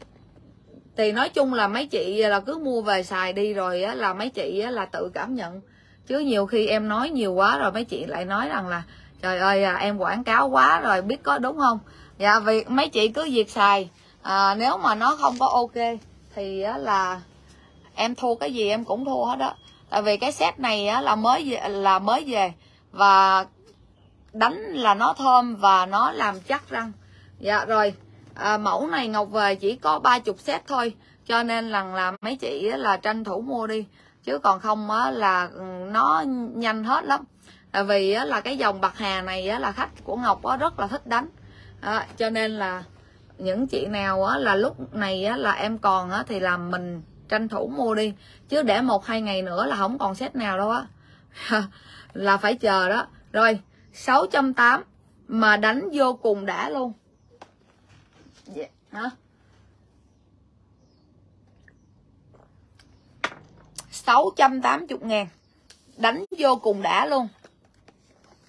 thì nói chung là mấy chị là cứ mua về xài đi rồi á, là mấy chị á, là tự cảm nhận. Chứ nhiều khi em nói nhiều quá rồi mấy chị lại nói rằng là trời ơi à, em quảng cáo quá rồi biết có đúng không? Dạ vì mấy chị cứ việc xài. À, nếu mà nó không có ok thì á, là em thua cái gì em cũng thua hết đó tại vì cái set này á, là mới về, là mới về. Và đánh là nó thơm và nó làm chắc răng. Dạ rồi. À, mẫu này ngọc về chỉ có ba chục set thôi. Cho nên là là mấy chị là tranh thủ mua đi. Chứ còn không á, là ừ, nó nhanh hết lắm. Tại vì á, là cái dòng bạc hà này á, là khách của ngọc á, rất là thích đánh. À, cho nên là những chị nào á, là lúc này á, là em còn á, thì làm mình tranh thủ mua đi chứ để một hai ngày nữa là không còn set nào đâu á. Là phải chờ đó. Rồi 680 mà đánh vô cùng đã luôn. Yeah. hả? 680 ngàn. Đánh vô cùng đã luôn.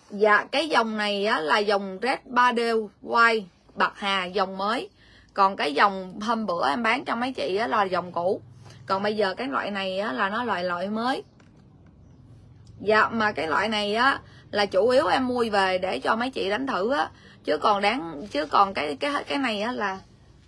Dạ cái dòng này á, là dòng red 3D white bạc hà dòng mới. Còn cái dòng hôm bữa em bán cho mấy chị á, là dòng cũ còn bây giờ cái loại này á, là nó loại loại mới. Dạ mà cái loại này á là chủ yếu em mua về để cho mấy chị đánh thử á. Chứ còn đáng chứ còn cái cái cái này á là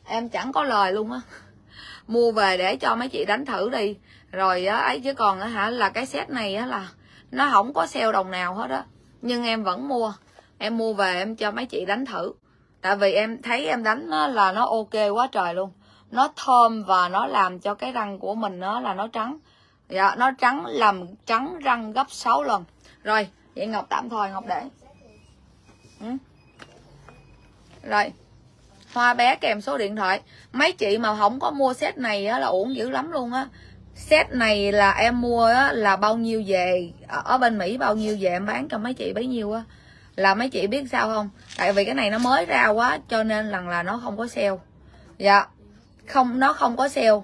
em chẳng có lời luôn á. Mua về để cho mấy chị đánh thử đi. Rồi á ấy chứ còn á hả là cái set này á là nó không có sale đồng nào hết á. Nhưng em vẫn mua. Em mua về em cho mấy chị đánh thử. Tại vì em thấy em đánh á, là nó ok quá trời luôn nó thơm và nó làm cho cái răng của mình nó là nó trắng. Dạ nó trắng làm trắng răng gấp 6 lần. Rồi vậy ngọc tạm thời ngọc để. Ừ. rồi hoa bé kèm số điện thoại. Mấy chị mà không có mua set này á, là uổng dữ lắm luôn á. Set này là em mua á, là bao nhiêu về? Ở bên mỹ bao nhiêu về? Em bán cho mấy chị bấy nhiêu á. Là mấy chị biết sao không? Tại vì cái này nó mới ra quá cho nên lần là nó không có sale. Dạ không nó không có sale.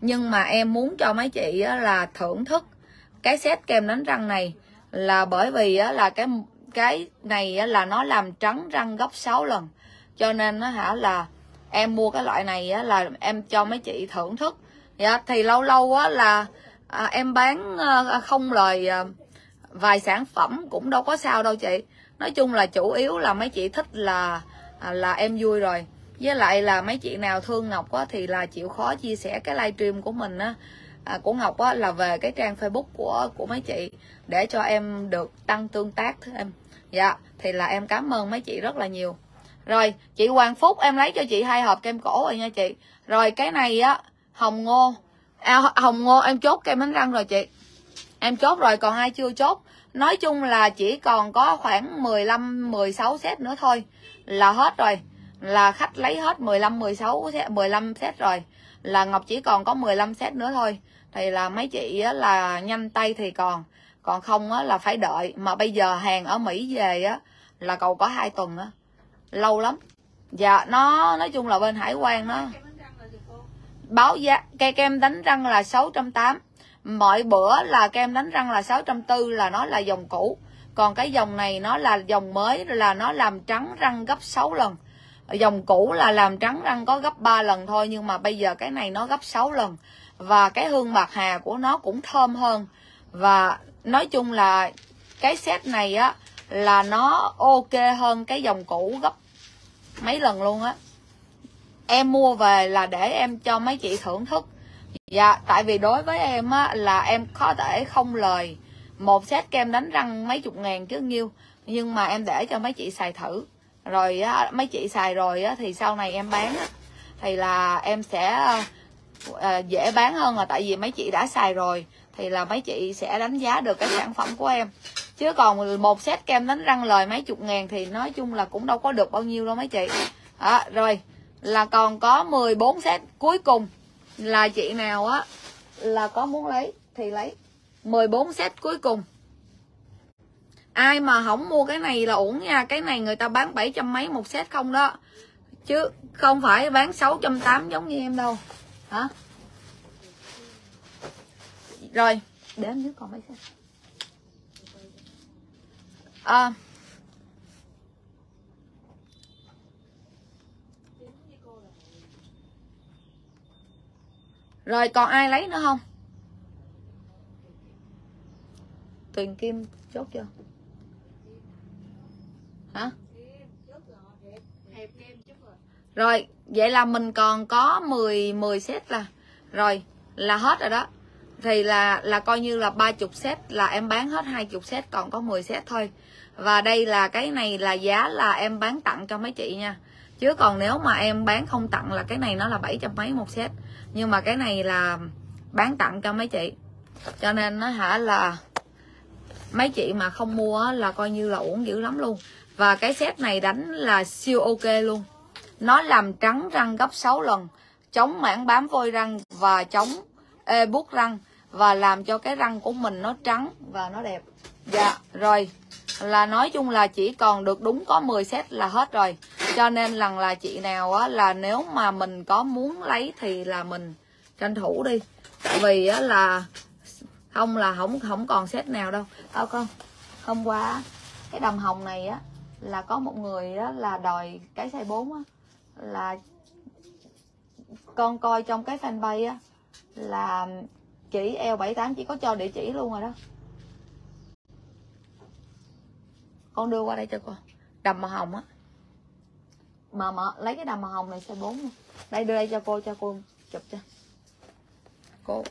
Nhưng mà em muốn cho mấy chị á, là thưởng thức cái set kem đánh răng này là bởi vì á, là cái cái này á, là nó làm trắng răng gấp 6 lần. Cho nên nó hả là em mua cái loại này á, là em cho mấy chị thưởng thức. Dạ, thì lâu lâu á, là à, em bán à, à không lời à, vài sản phẩm cũng đâu có sao đâu chị. Nói chung là chủ yếu là mấy chị thích là à, là em vui rồi với lại là mấy chị nào thương ngọc á, thì là chịu khó chia sẻ cái livestream của mình á. À, của ngọc á, là về cái trang facebook của của mấy chị để cho em được tăng tương tác thêm dạ thì là em cảm ơn mấy chị rất là nhiều. Rồi chị hoàng phúc em lấy cho chị hai hộp kem cổ rồi nha chị. Rồi cái này á hồng ngô. À, hồng ngô em chốt kem bánh răng rồi chị. Em chốt rồi còn ai chưa chốt? Nói chung là chỉ còn có khoảng 15 16 set nữa thôi là hết rồi là khách lấy hết 15 16 set 15 set rồi. Là Ngọc chỉ còn có 15 set nữa thôi. Thì là mấy chị á, là nhanh tay thì còn. Còn không á, là phải đợi. Mà bây giờ hàng ở Mỹ về á là cầu có hai tuần á. Lâu lắm. Dạ nó nói chung là bên hải quan nó báo giá cây kem đánh răng là 680 mọi bữa là kem đánh răng là 640 là nó là dòng cũ. Còn cái dòng này nó là dòng mới là nó làm trắng răng gấp 6 lần dòng cũ là làm trắng răng có gấp 3 lần thôi, nhưng mà bây giờ cái này nó gấp 6 lần. Và cái hương bạc hà của nó cũng thơm hơn. Và nói chung là cái set này á, là nó ok hơn cái dòng cũ gấp mấy lần luôn á. Em mua về là để em cho mấy chị thưởng thức. Dạ tại vì đối với em á, là em có thể không lời. Một set kem đánh răng mấy chục ngàn chứ nhiêu. Nhưng mà em để cho mấy chị xài thử rồi á, mấy chị xài rồi á, thì sau này em bán á, thì là em sẽ à, dễ bán hơn là tại vì mấy chị đã xài rồi thì là mấy chị sẽ đánh giá được cái sản phẩm của em. Chứ còn một set kem đánh răng lời mấy chục ngàn thì nói chung là cũng đâu có được bao nhiêu đâu mấy chị. À, rồi là còn có 14 set cuối cùng là chị nào á là có muốn lấy thì lấy. 14 set cuối cùng ai mà không mua cái này là uổng nha. Cái này người ta bán bảy trăm mấy một set không đó. Chứ không phải bán sáu trăm tám giống như em đâu. Hả? Rồi để em dưới còn mấy set? À, rồi còn ai lấy nữa không? Tuyền kim chốt chưa? Hả? Rồi, vậy là mình còn có 10 10 set là, rồi, là hết rồi đó. Thì là là coi như là 30 set, là em bán hết 20 set, còn có 10 set thôi. Và đây là cái này là giá là em bán tặng cho mấy chị nha. Chứ còn nếu mà em bán không tặng là cái này nó là bảy trăm mấy một set. Nhưng mà cái này là bán tặng cho mấy chị. Cho nên nó hả là mấy chị mà không mua là coi như là uổng dữ lắm luôn và cái set này đánh là siêu ok luôn. Nó làm trắng răng gấp 6 lần, chống mảng bám vôi răng và chống ê, buốt răng và làm cho cái răng của mình nó trắng và nó đẹp. Dạ rồi. Là nói chung là chỉ còn được đúng có 10 set là hết rồi. Cho nên lần là chị nào á, là nếu mà mình có muốn lấy thì là mình tranh thủ đi. Tại vì á là không là không không còn set nào đâu. Tao con, hôm qua cái đầm hồng này á là có một người đó là đòi cái size 4 á, là con coi trong cái fanpage á là chỉ eo 78 chỉ có cho địa chỉ luôn rồi đó. Con đưa qua đây cho con đầm màu hồng á. Mà mà lấy cái đầm màu hồng này size 4 luôn. đây, đưa đây cho cô cho cô chụp cho. Cô.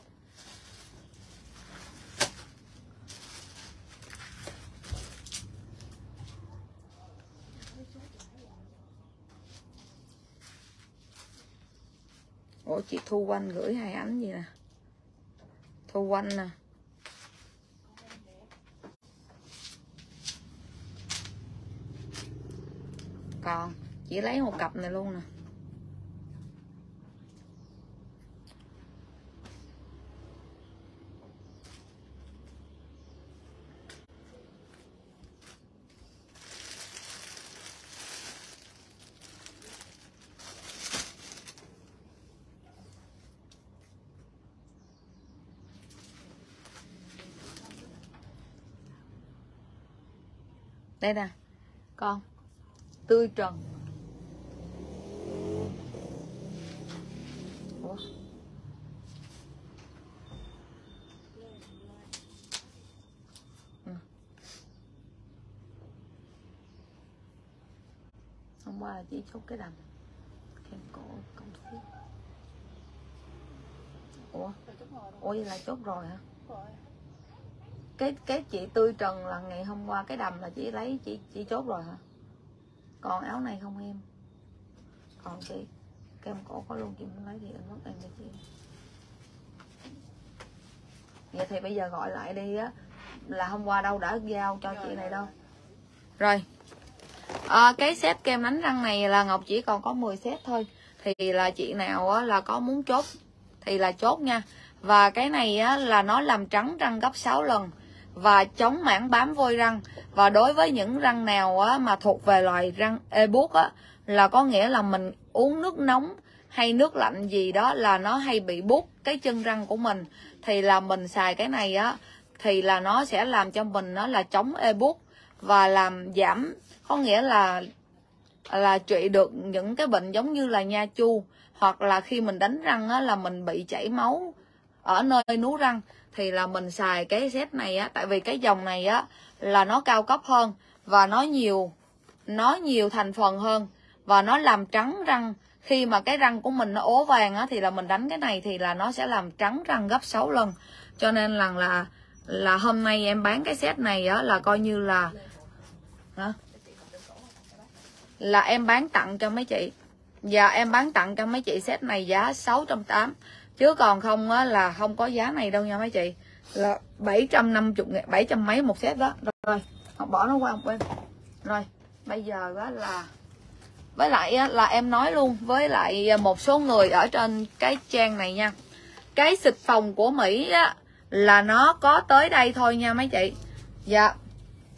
Ủa, chị Thu Quanh gửi hai ảnh gì nè. Thu Quanh nè. Còn, Chị lấy một cặp này luôn nè. Đây nè. Con. Tươi trần. Ủa? Ừ. hôm qua chỉ chốt cái đầm. Khen cổ công thúy ủa? Ủa vậy là chốt rồi hả cái cái chị tươi trần là ngày hôm qua cái đầm là chị lấy chị chị chốt rồi hả? Còn áo này không em? Còn chị kem cổ có luôn chị muốn lấy thì em mất em cho chị. Vậy thì bây giờ gọi lại đi á là hôm qua đâu đã giao cho chị này đâu. Rồi. À, cái set kem đánh răng này là ngọc chỉ còn có 10 set thôi. Thì là chị nào á, là có muốn chốt thì là chốt nha. Và cái này á, là nó làm trắng răng gấp 6 lần và chống mảng bám vôi răng. Và đối với những răng nào á, mà thuộc về loài răng ê buốt á là có nghĩa là mình uống nước nóng hay nước lạnh gì đó là nó hay bị bút cái chân răng của mình. Thì là mình xài cái này á thì là nó sẽ làm cho mình nó là chống ê buốt và làm giảm có nghĩa là là trị được những cái bệnh giống như là nha chu. Hoặc là khi mình đánh răng á, là mình bị chảy máu ở nơi nú răng thì là mình xài cái set này á, tại vì cái dòng này á, là nó cao cấp hơn và nó nhiều nó nhiều thành phần hơn và nó làm trắng răng. Khi mà cái răng của mình nó ố vàng á, thì là mình đánh cái này thì là nó sẽ làm trắng răng gấp 6 lần. Cho nên là là là hôm nay em bán cái set này á, là coi như là, hả? là em bán tặng cho mấy chị. Và em bán tặng cho mấy chị set này giá 680 chứ còn không á, là không có giá này đâu nha mấy chị. Là 750 ngàn 700 mấy một set đó. Rồi không bỏ nó qua một bên. Rồi bây giờ đó là với lại á, là em nói luôn với lại một số người ở trên cái trang này nha. Cái xịt phòng của Mỹ á, là nó có tới đây thôi nha mấy chị. Dạ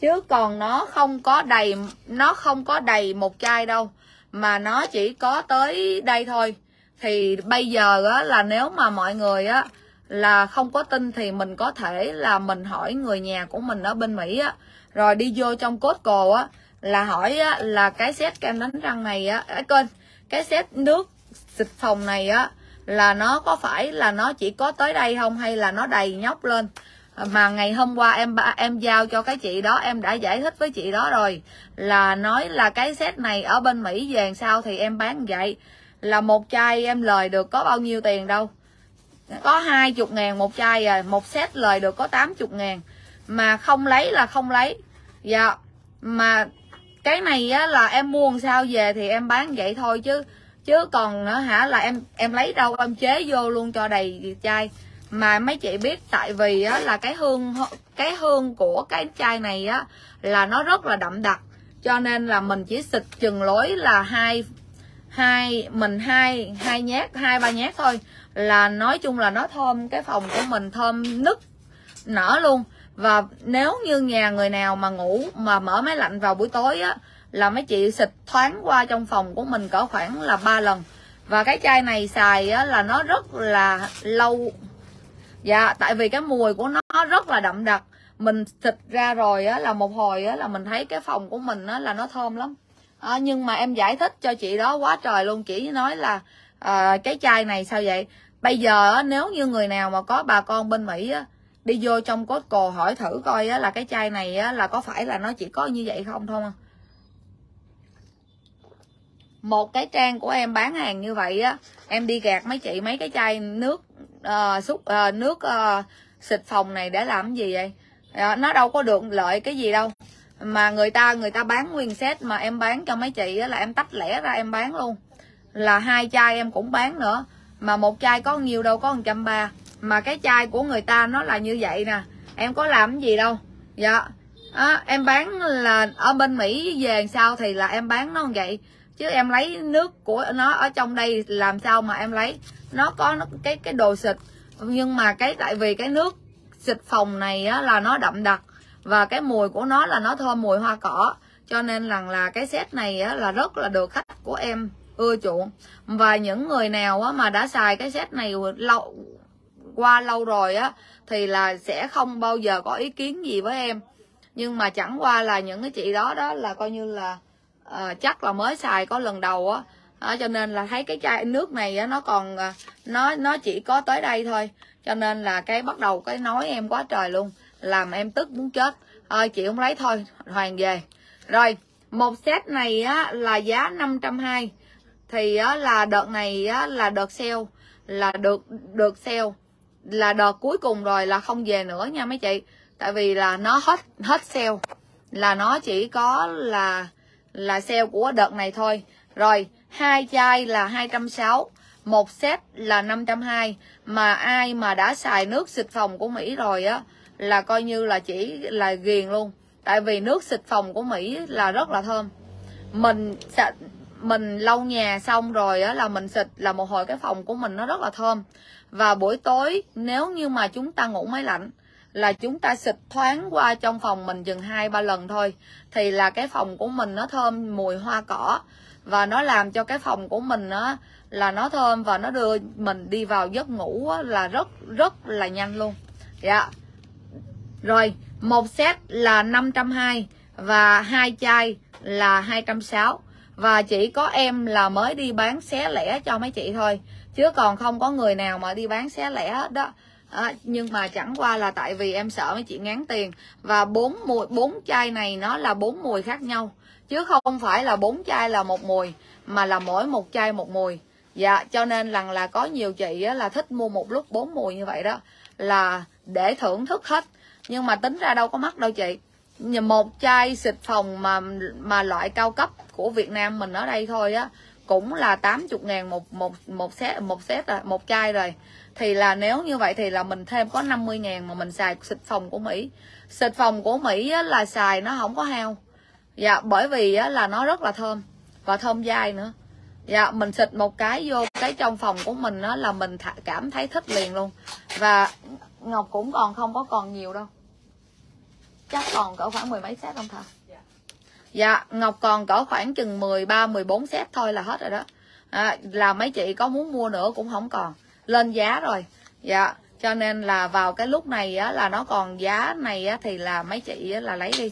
chứ còn nó không có đầy nó không có đầy một chai đâu. Mà nó chỉ có tới đây thôi thì bây giờ á, là nếu mà mọi người á là không có tin thì mình có thể là mình hỏi người nhà của mình ở bên Mỹ á. Rồi đi vô trong cốt á là hỏi á, là cái set kem đánh răng này á. À, kênh cái set nước xịt phòng này á là nó có phải là nó chỉ có tới đây không hay là nó đầy nhóc lên? Mà ngày hôm qua em em giao cho cái chị đó em đã giải thích với chị đó rồi là nói là cái set này ở bên Mỹ về sao thì em bán vậy? Là một chai em lời được có bao nhiêu tiền đâu? Có hai chục ngàn một chai rồi một set lời được có tám chục ngàn. Mà không lấy là không lấy. Dạ mà cái này á, là em mua sao về thì em bán vậy thôi chứ. Chứ còn nữa hả, là em em lấy đâu, em chế vô luôn cho đầy chai. Mà mấy chị biết tại vì á, là cái hương cái hương của cái chai này á, là nó rất là đậm đặc. Cho nên là mình chỉ xịt chừng lối là hai hai mình hai hai nhát hai ba nhát thôi. Là nói chung là nó thơm cái phòng của mình thơm nức nở luôn. Và nếu như nhà người nào mà ngủ mà mở máy lạnh vào buổi tối á là mấy chị xịt thoáng qua trong phòng của mình cỡ khoảng là ba lần. Và cái chai này xài á, là nó rất là lâu. Dạ tại vì cái mùi của nó rất là đậm đặc. Mình xịt ra rồi á là một hồi á là mình thấy cái phòng của mình á là nó thơm lắm à, nhưng mà em giải thích cho chị đó quá trời luôn. Chỉ nói là à, cái chai này sao vậy? Bây giờ á, nếu như người nào mà có bà con bên mỹ á đi vô trong cốt hỏi thử coi á là cái chai này á là có phải là nó chỉ có như vậy không thôi mà một cái trang của em bán hàng như vậy á em đi gạt mấy chị mấy cái chai nước uh, xúc uh, nước uh, xịt phòng này để làm gì vậy? Nó đâu có được lợi cái gì đâu mà người ta người ta bán nguyên set mà em bán cho mấy chị là em tách lẻ ra em bán luôn. Là hai chai em cũng bán nữa. Mà một chai có nhiều đâu có một trăm ba. Mà cái chai của người ta nó là như vậy nè. Em có làm gì đâu. Dạ. À, em bán là ở bên mỹ về sao thì là em bán nó như vậy. Chứ em lấy nước của nó ở trong đây làm sao mà em lấy. Nó có nó, cái cái đồ xịt. Nhưng mà cái tại vì cái nước xịt phòng này á, là nó đậm đặc và cái mùi của nó là nó thơm mùi hoa cỏ. Cho nên rằng là, là cái set này á, là rất là được khách của em ưa chuộng. Và những người nào á, mà đã xài cái set này lâu qua lâu rồi á thì là sẽ không bao giờ có ý kiến gì với em. Nhưng mà chẳng qua là những cái chị đó đó là coi như là à, chắc là mới xài có lần đầu á. À, cho nên là thấy cái chai nước này á, nó còn à, nó nó chỉ có tới đây thôi. Cho nên là cái bắt đầu cái nói em quá trời luôn làm em tức muốn chết. Thôi chị không lấy thôi hoàn về. Rồi một set này á, là giá 520 thì á, là đợt này á, là đợt sale là được được sale. Là đợt cuối cùng rồi là không về nữa nha mấy chị. Tại vì là nó hết hết sale. Là nó chỉ có là là sale của đợt này thôi. Rồi hai chai là 260 một set là 520 mà ai mà đã xài nước xịt phòng của Mỹ rồi á là coi như là chỉ là ghiền luôn. Tại vì nước xịt phòng của Mỹ là rất là thơm. Mình mình lau nhà xong rồi á, là mình xịt là một hồi cái phòng của mình nó rất là thơm. Và buổi tối, nếu như mà chúng ta ngủ máy lạnh, là chúng ta xịt thoáng qua trong phòng mình chừng hai ba lần thôi, thì là cái phòng của mình nó thơm mùi hoa cỏ. Và nó làm cho cái phòng của mình nó là nó thơm và nó đưa mình đi vào giấc ngủ là rất rất là nhanh luôn. Dạ rồi một set là 520 và hai chai là 260 và chỉ có em là mới đi bán xé lẻ cho mấy chị thôi. Chứ còn không có người nào mà đi bán xé lẻ hết đó. À, nhưng mà chẳng qua là tại vì em sợ mấy chị ngán tiền. Và bốn mùi bốn chai này nó là bốn mùi khác nhau. Chứ không phải là bốn chai là một mùi mà là mỗi một chai một mùi. Dạ cho nên rằng là có nhiều chị á, là thích mua một lúc bốn mùi như vậy đó. Là để thưởng thức hết nhưng mà tính ra đâu có mắc đâu chị. Một chai xịt phòng mà mà loại cao cấp của Việt Nam mình ở đây thôi á cũng là 80 ngàn một một một set một set rồi một chai rồi. Thì là nếu như vậy thì là mình thêm có 50 ngàn mà mình xài xịt phòng của Mỹ. Xịt phòng của Mỹ á, là xài nó không có hao. Dạ bởi vì á, là nó rất là thơm. Và thơm dai nữa. Dạ mình xịt một cái vô cái trong phòng của mình á, là mình cảm thấy thích liền luôn. Và Ngọc cũng còn không có còn nhiều đâu. Chắc còn cỡ khoảng mười mấy set không thà dạ. Ngọc còn cỡ khoảng chừng 13 14 set thôi là hết rồi đó. À, là mấy chị có muốn mua nữa cũng không còn. Lên giá rồi. Dạ cho nên là vào cái lúc này á, là nó còn giá này á, thì là mấy chị á, là lấy đi.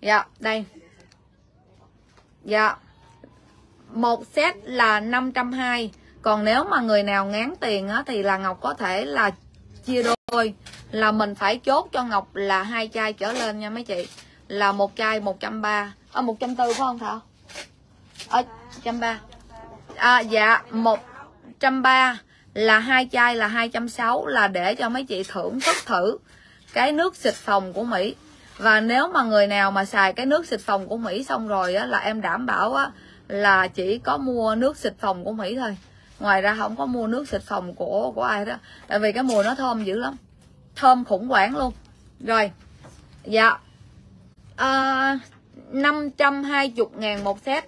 Dạ đây. Dạ. Một set là 520 còn nếu mà người nào ngán tiền á, thì là ngọc có thể là chia đôi là mình phải chốt cho ngọc là hai chai trở lên nha mấy chị. Là một chai 130 à, 140 phải không Thảo? À, 130 à, dạ 130 là hai chai là 260 là để cho mấy chị thưởng thức thử cái nước xịt phòng của Mỹ. Và nếu mà người nào mà xài cái nước xịt phòng của Mỹ xong rồi á là em đảm bảo á là chỉ có mua nước xịt phòng của Mỹ thôi ngoài ra không có mua nước xịt phòng của của ai đó. Tại vì cái mùi nó thơm dữ lắm. Thơm khủng hoảng luôn. Rồi. Dạ. À, 520 ngàn một set.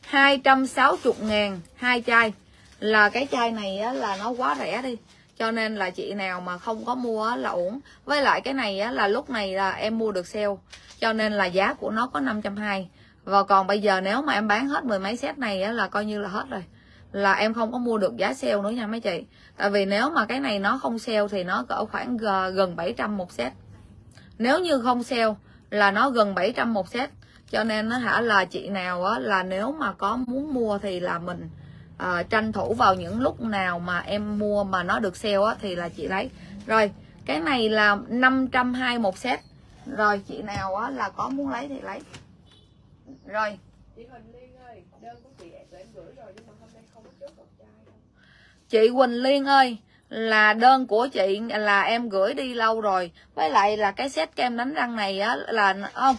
260 ngàn hai chai. Là cái chai này á, là nó quá rẻ đi. Cho nên là chị nào mà không có mua á, là ổn với lại cái này á, là lúc này là em mua được sale. Cho nên là giá của nó có 520 và còn bây giờ nếu mà em bán hết mười mấy set này á, là coi như là hết rồi là em không có mua được giá sale nữa nha mấy chị. Tại vì nếu mà cái này nó không sale thì nó cỡ khoảng gần 700 một set. Nếu như không sale là nó gần 700 một set. Cho nên nó hả là chị nào á là nếu mà có muốn mua thì là mình à, tranh thủ vào những lúc nào mà em mua mà nó được sale á thì là chị lấy. Rồi cái này là 520 một set. Rồi chị nào á là có muốn lấy thì lấy. Rồi. Chị Quỳnh Liên ơi là đơn của chị là em gửi đi lâu rồi. Với lại là cái set kem đánh răng này á là không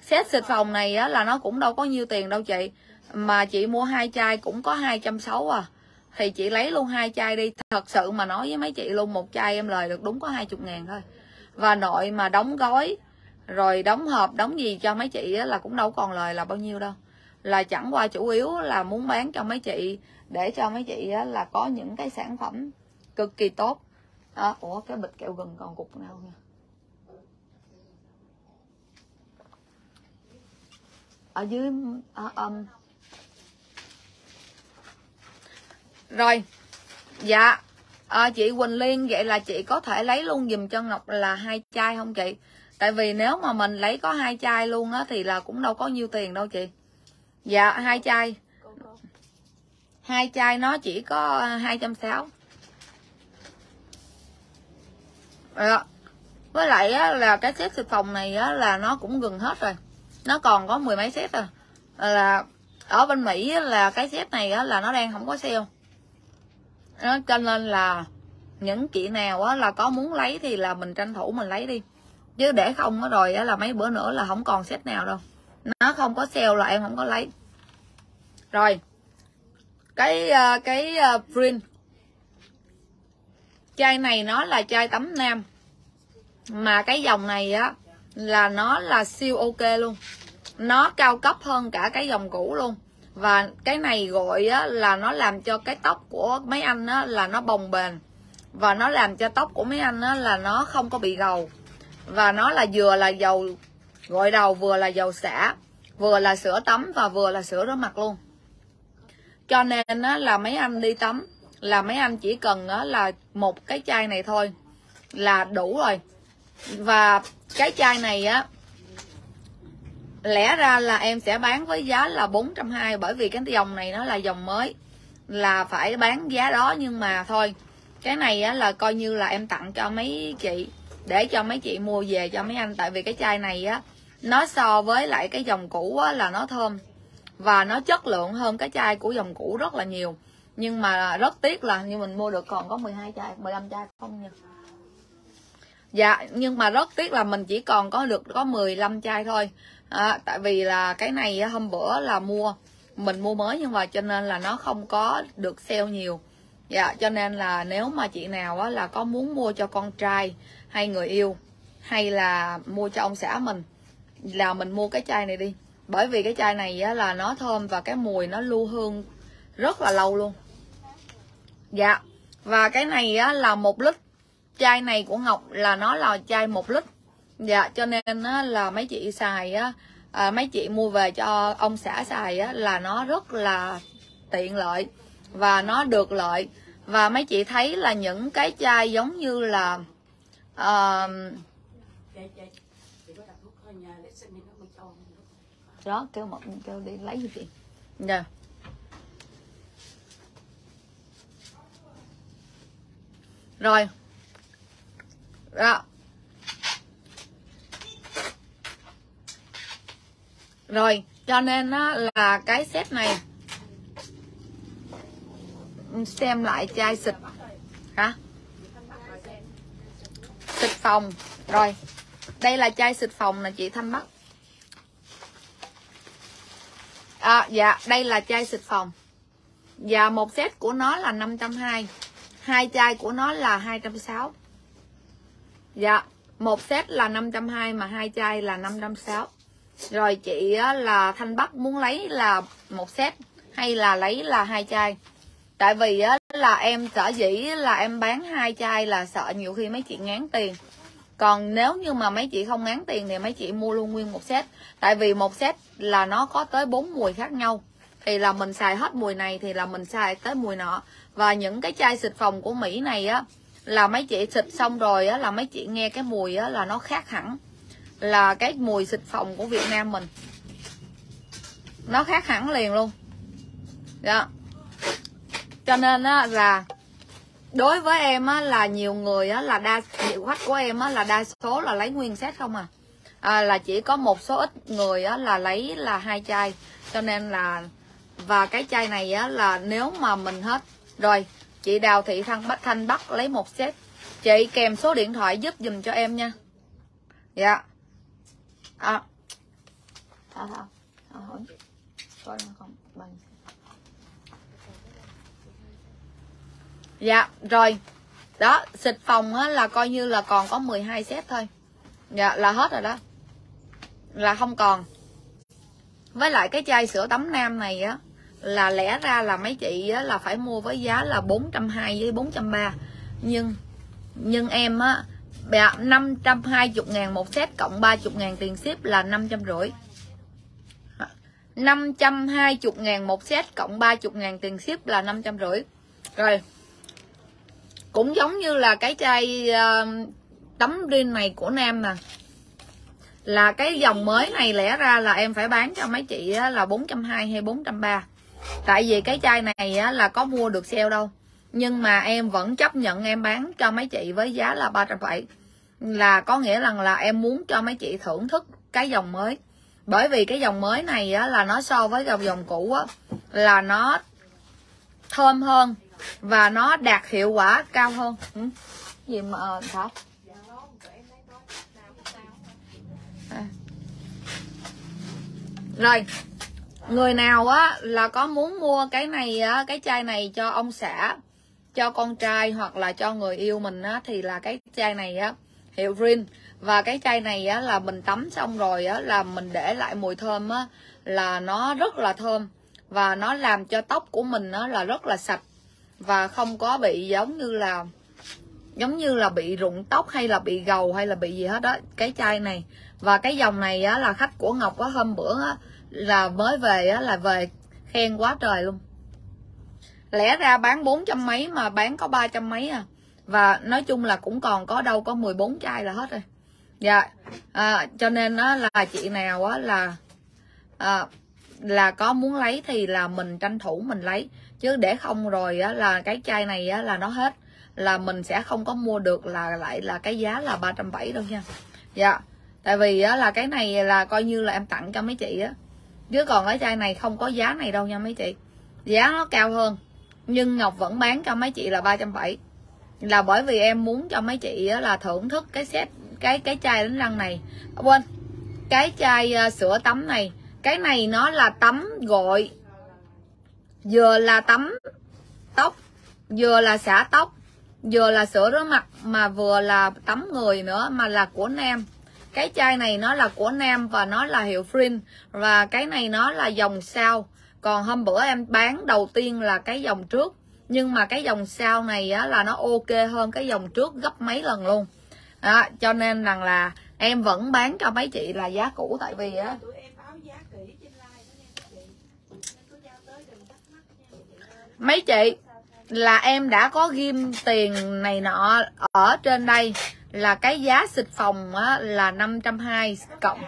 set xịt phòng này á là nó cũng đâu có nhiêu tiền đâu chị. Mà chị mua hai chai cũng có hai trăm sáu à. Thì chị lấy luôn hai chai đi. Thật sự mà nói với mấy chị luôn một chai em lời được đúng có hai chục ngàn thôi. Và nội mà đóng gói rồi đóng hộp đóng gì cho mấy chị á, là cũng đâu còn lời là bao nhiêu đâu. Là chẳng qua chủ yếu là muốn bán cho mấy chị để cho mấy chị á, là có những cái sản phẩm cực kỳ tốt. À, ủa cái bịch kẹo gừng còn cục nào nha? Ở dưới à, âm um. rồi. Dạ. À, chị Quỳnh Liên vậy là chị có thể lấy luôn dùm cho Ngọc là hai chai không chị? Tại vì nếu mà mình lấy có hai chai luôn á thì là cũng đâu có nhiêu tiền đâu chị. Dạ hai chai hai chai nó chỉ có ờ, hai trăm sáu. Ờ, với lại á, là cái set xịt phòng này á, là nó cũng gần hết rồi. Nó còn có mười mấy set rồi à. ờ, là ở bên mỹ á, là cái set này á, là nó đang không có sale. Nó cho nên là những chị nào á, là có muốn lấy thì là mình tranh thủ mình lấy đi. Chứ để không á rồi á, là mấy bữa nữa là không còn set nào đâu. Nó không có sale là em không có lấy. Rồi cái ờ, cái ờ, print. Chai này nó là chai tắm nam. Mà cái dòng này á là nó là siêu ok luôn. Nó cao cấp hơn cả cái dòng cũ luôn. Và cái này gọi á, là nó làm cho cái tóc của mấy anh á, là nó bồng bềnh. Và nó làm cho tóc của mấy anh á, là nó không có bị gầu. Và nó là vừa là dầu gội đầu vừa là dầu xả vừa là sữa tắm và vừa là sữa rửa mặt luôn cho nên á, là mấy anh đi tắm là mấy anh chỉ cần á, là một cái chai này thôi là đủ rồi. Và cái chai này á lẽ ra là em sẽ bán với giá là 420 bởi vì cái dòng này nó là dòng mới là phải bán giá đó nhưng mà thôi. Cái này á, là coi như là em tặng cho mấy chị để cho mấy chị mua về cho mấy anh tại vì cái chai này á nó so với lại cái dòng cũ á, là nó thơm và nó chất lượng hơn cái chai của dòng cũ rất là nhiều. Nhưng mà rất tiếc là như mình mua được còn có 12 chai 15 chai không nha dạ nhưng mà rất tiếc là mình chỉ còn có được có 15 chai thôi. À, tại vì là cái này hôm bữa là mua mình mua mới nhưng mà cho nên là nó không có được sale nhiều. Dạ cho nên là nếu mà chị nào á, là có muốn mua cho con trai hay người yêu hay là mua cho ông xã mình là mình mua cái chai này đi bởi vì cái chai này á, là nó thơm và cái mùi nó lưu hương rất là lâu luôn. Dạ. Và cái này á, là một lít. Chai này của ngọc là nó là chai một lít. Dạ cho nên á, là mấy chị xài á à, mấy chị mua về cho ông xã xài á là nó rất là tiện lợi và nó được lợi. Và mấy chị thấy là những cái chai giống như là uh, đó kêu một kêu đi lấy gì chị? Dạ. Yeah. rồi. Đó rồi cho nên á, là cái set này xem lại chai xịt. Hả? Xịt phòng. Rồi đây là chai xịt phòng là chị thanh bắc à, dạ đây là chai xịt phòng. Và một set của nó là 520 hai. Chai của nó là 260 dạ một set là 520 mà hai chai là 560 rồi chị là thanh bắc muốn lấy là một set hay là lấy là hai chai? Tại vì là em sở dĩ là em bán hai chai là sợ nhiều khi mấy chị ngán tiền còn nếu như mà mấy chị không ngán tiền thì mấy chị mua luôn nguyên một set. Tại vì một set là nó có tới bốn mùi khác nhau. Thì là mình xài hết mùi này thì là mình xài tới mùi nọ. Và những cái chai xịt phòng của mỹ này á, là mấy chị xịt xong rồi á, là mấy chị nghe cái mùi á, là nó khác hẳn là cái mùi xịt phòng của việt nam mình. Nó khác hẳn liền luôn. Đó cho nên á là đối với em á là nhiều người á là đa nhiều khách của em á là đa số là lấy nguyên set không à, à là chỉ có một số ít người á là lấy là hai chai. Cho nên là và cái chai này á là nếu mà mình hết rồi chị đào thị thăng bắc thanh bắc lấy một set chị kèm số điện thoại giúp dùm cho em nha. Dạ. À. À, à, à, à, à, à, à. Dạ rồi. Đó xịt phòng á, là coi như là còn có 12 set thôi. Dạ là hết rồi đó. Là không còn. Với lại cái chai sữa tắm nam này á là lẽ ra là mấy chị á, là phải mua với giá là 420 với 430 nhưng nhưng em á dạ, 520 ngàn một set cộng 30 ngàn tiền ship là 550 520 ngàn một set cộng 30 ngàn tiền ship là 550 rồi cũng giống như là cái chai uh, tấm rin này của nam nè. Là cái dòng mới này lẽ ra là em phải bán cho mấy chị là 420 hay 430 tại vì cái chai này á, là có mua được sale đâu. Nhưng mà em vẫn chấp nhận em bán cho mấy chị với giá là 370 là có nghĩa rằng là em muốn cho mấy chị thưởng thức cái dòng mới. Bởi vì cái dòng mới này á, là nó so với dòng dòng cũ á, là nó thơm hơn và nó đạt hiệu quả cao hơn ừ. gì mà à, thảo à. rồi người nào á là có muốn mua cái này á cái chai này cho ông xã cho con trai hoặc là cho người yêu mình á thì là cái chai này á hiệu Green và cái chai này á là mình tắm xong rồi á là mình để lại mùi thơm á là nó rất là thơm và nó làm cho tóc của mình á là rất là sạch và không có bị giống như là giống như là bị rụng tóc hay là bị gầu hay là bị gì hết đó cái chai này. Và cái dòng này á là khách của ngọc có hôm bữa á là mới về á là về khen quá trời luôn. Lẽ ra bán bốn trăm mấy mà bán có ba trăm mấy à. Và nói chung là cũng còn có đâu có 14 chai là hết rồi. Dạ à, cho nên á là chị nào á là à, là có muốn lấy thì là mình tranh thủ mình lấy chứ để không rồi á là cái chai này á là nó hết. Là mình sẽ không có mua được là lại là cái giá là ba trăm bảy đâu nha. Dạ. Tại vì á là cái này là coi như là em tặng cho mấy chị á. Chứ còn cái chai này không có giá này đâu nha mấy chị. Giá nó cao hơn. Nhưng ngọc vẫn bán cho mấy chị là ba trăm bảy. Là bởi vì em muốn cho mấy chị á, là thưởng thức cái set cái cái chai đánh răng này. Quên. Cái chai uh, sữa tắm này. Cái này nó là tắm gội vừa là tắm tóc vừa là xả tóc vừa là sữa rửa mặt mà vừa là tắm người nữa mà là của nam cái chai này nó là của nam và nó là hiệu Frin và cái này nó là dòng sau còn hôm bữa em bán đầu tiên là cái dòng trước nhưng mà cái dòng sau này á, là nó ok hơn cái dòng trước gấp mấy lần luôn. Đó, cho nên rằng là em vẫn bán cho mấy chị là giá cũ tại vì á mấy chị là em đã có ghim tiền này nọ ở trên đây. Là cái giá xịt phòng á, là 520 cộng.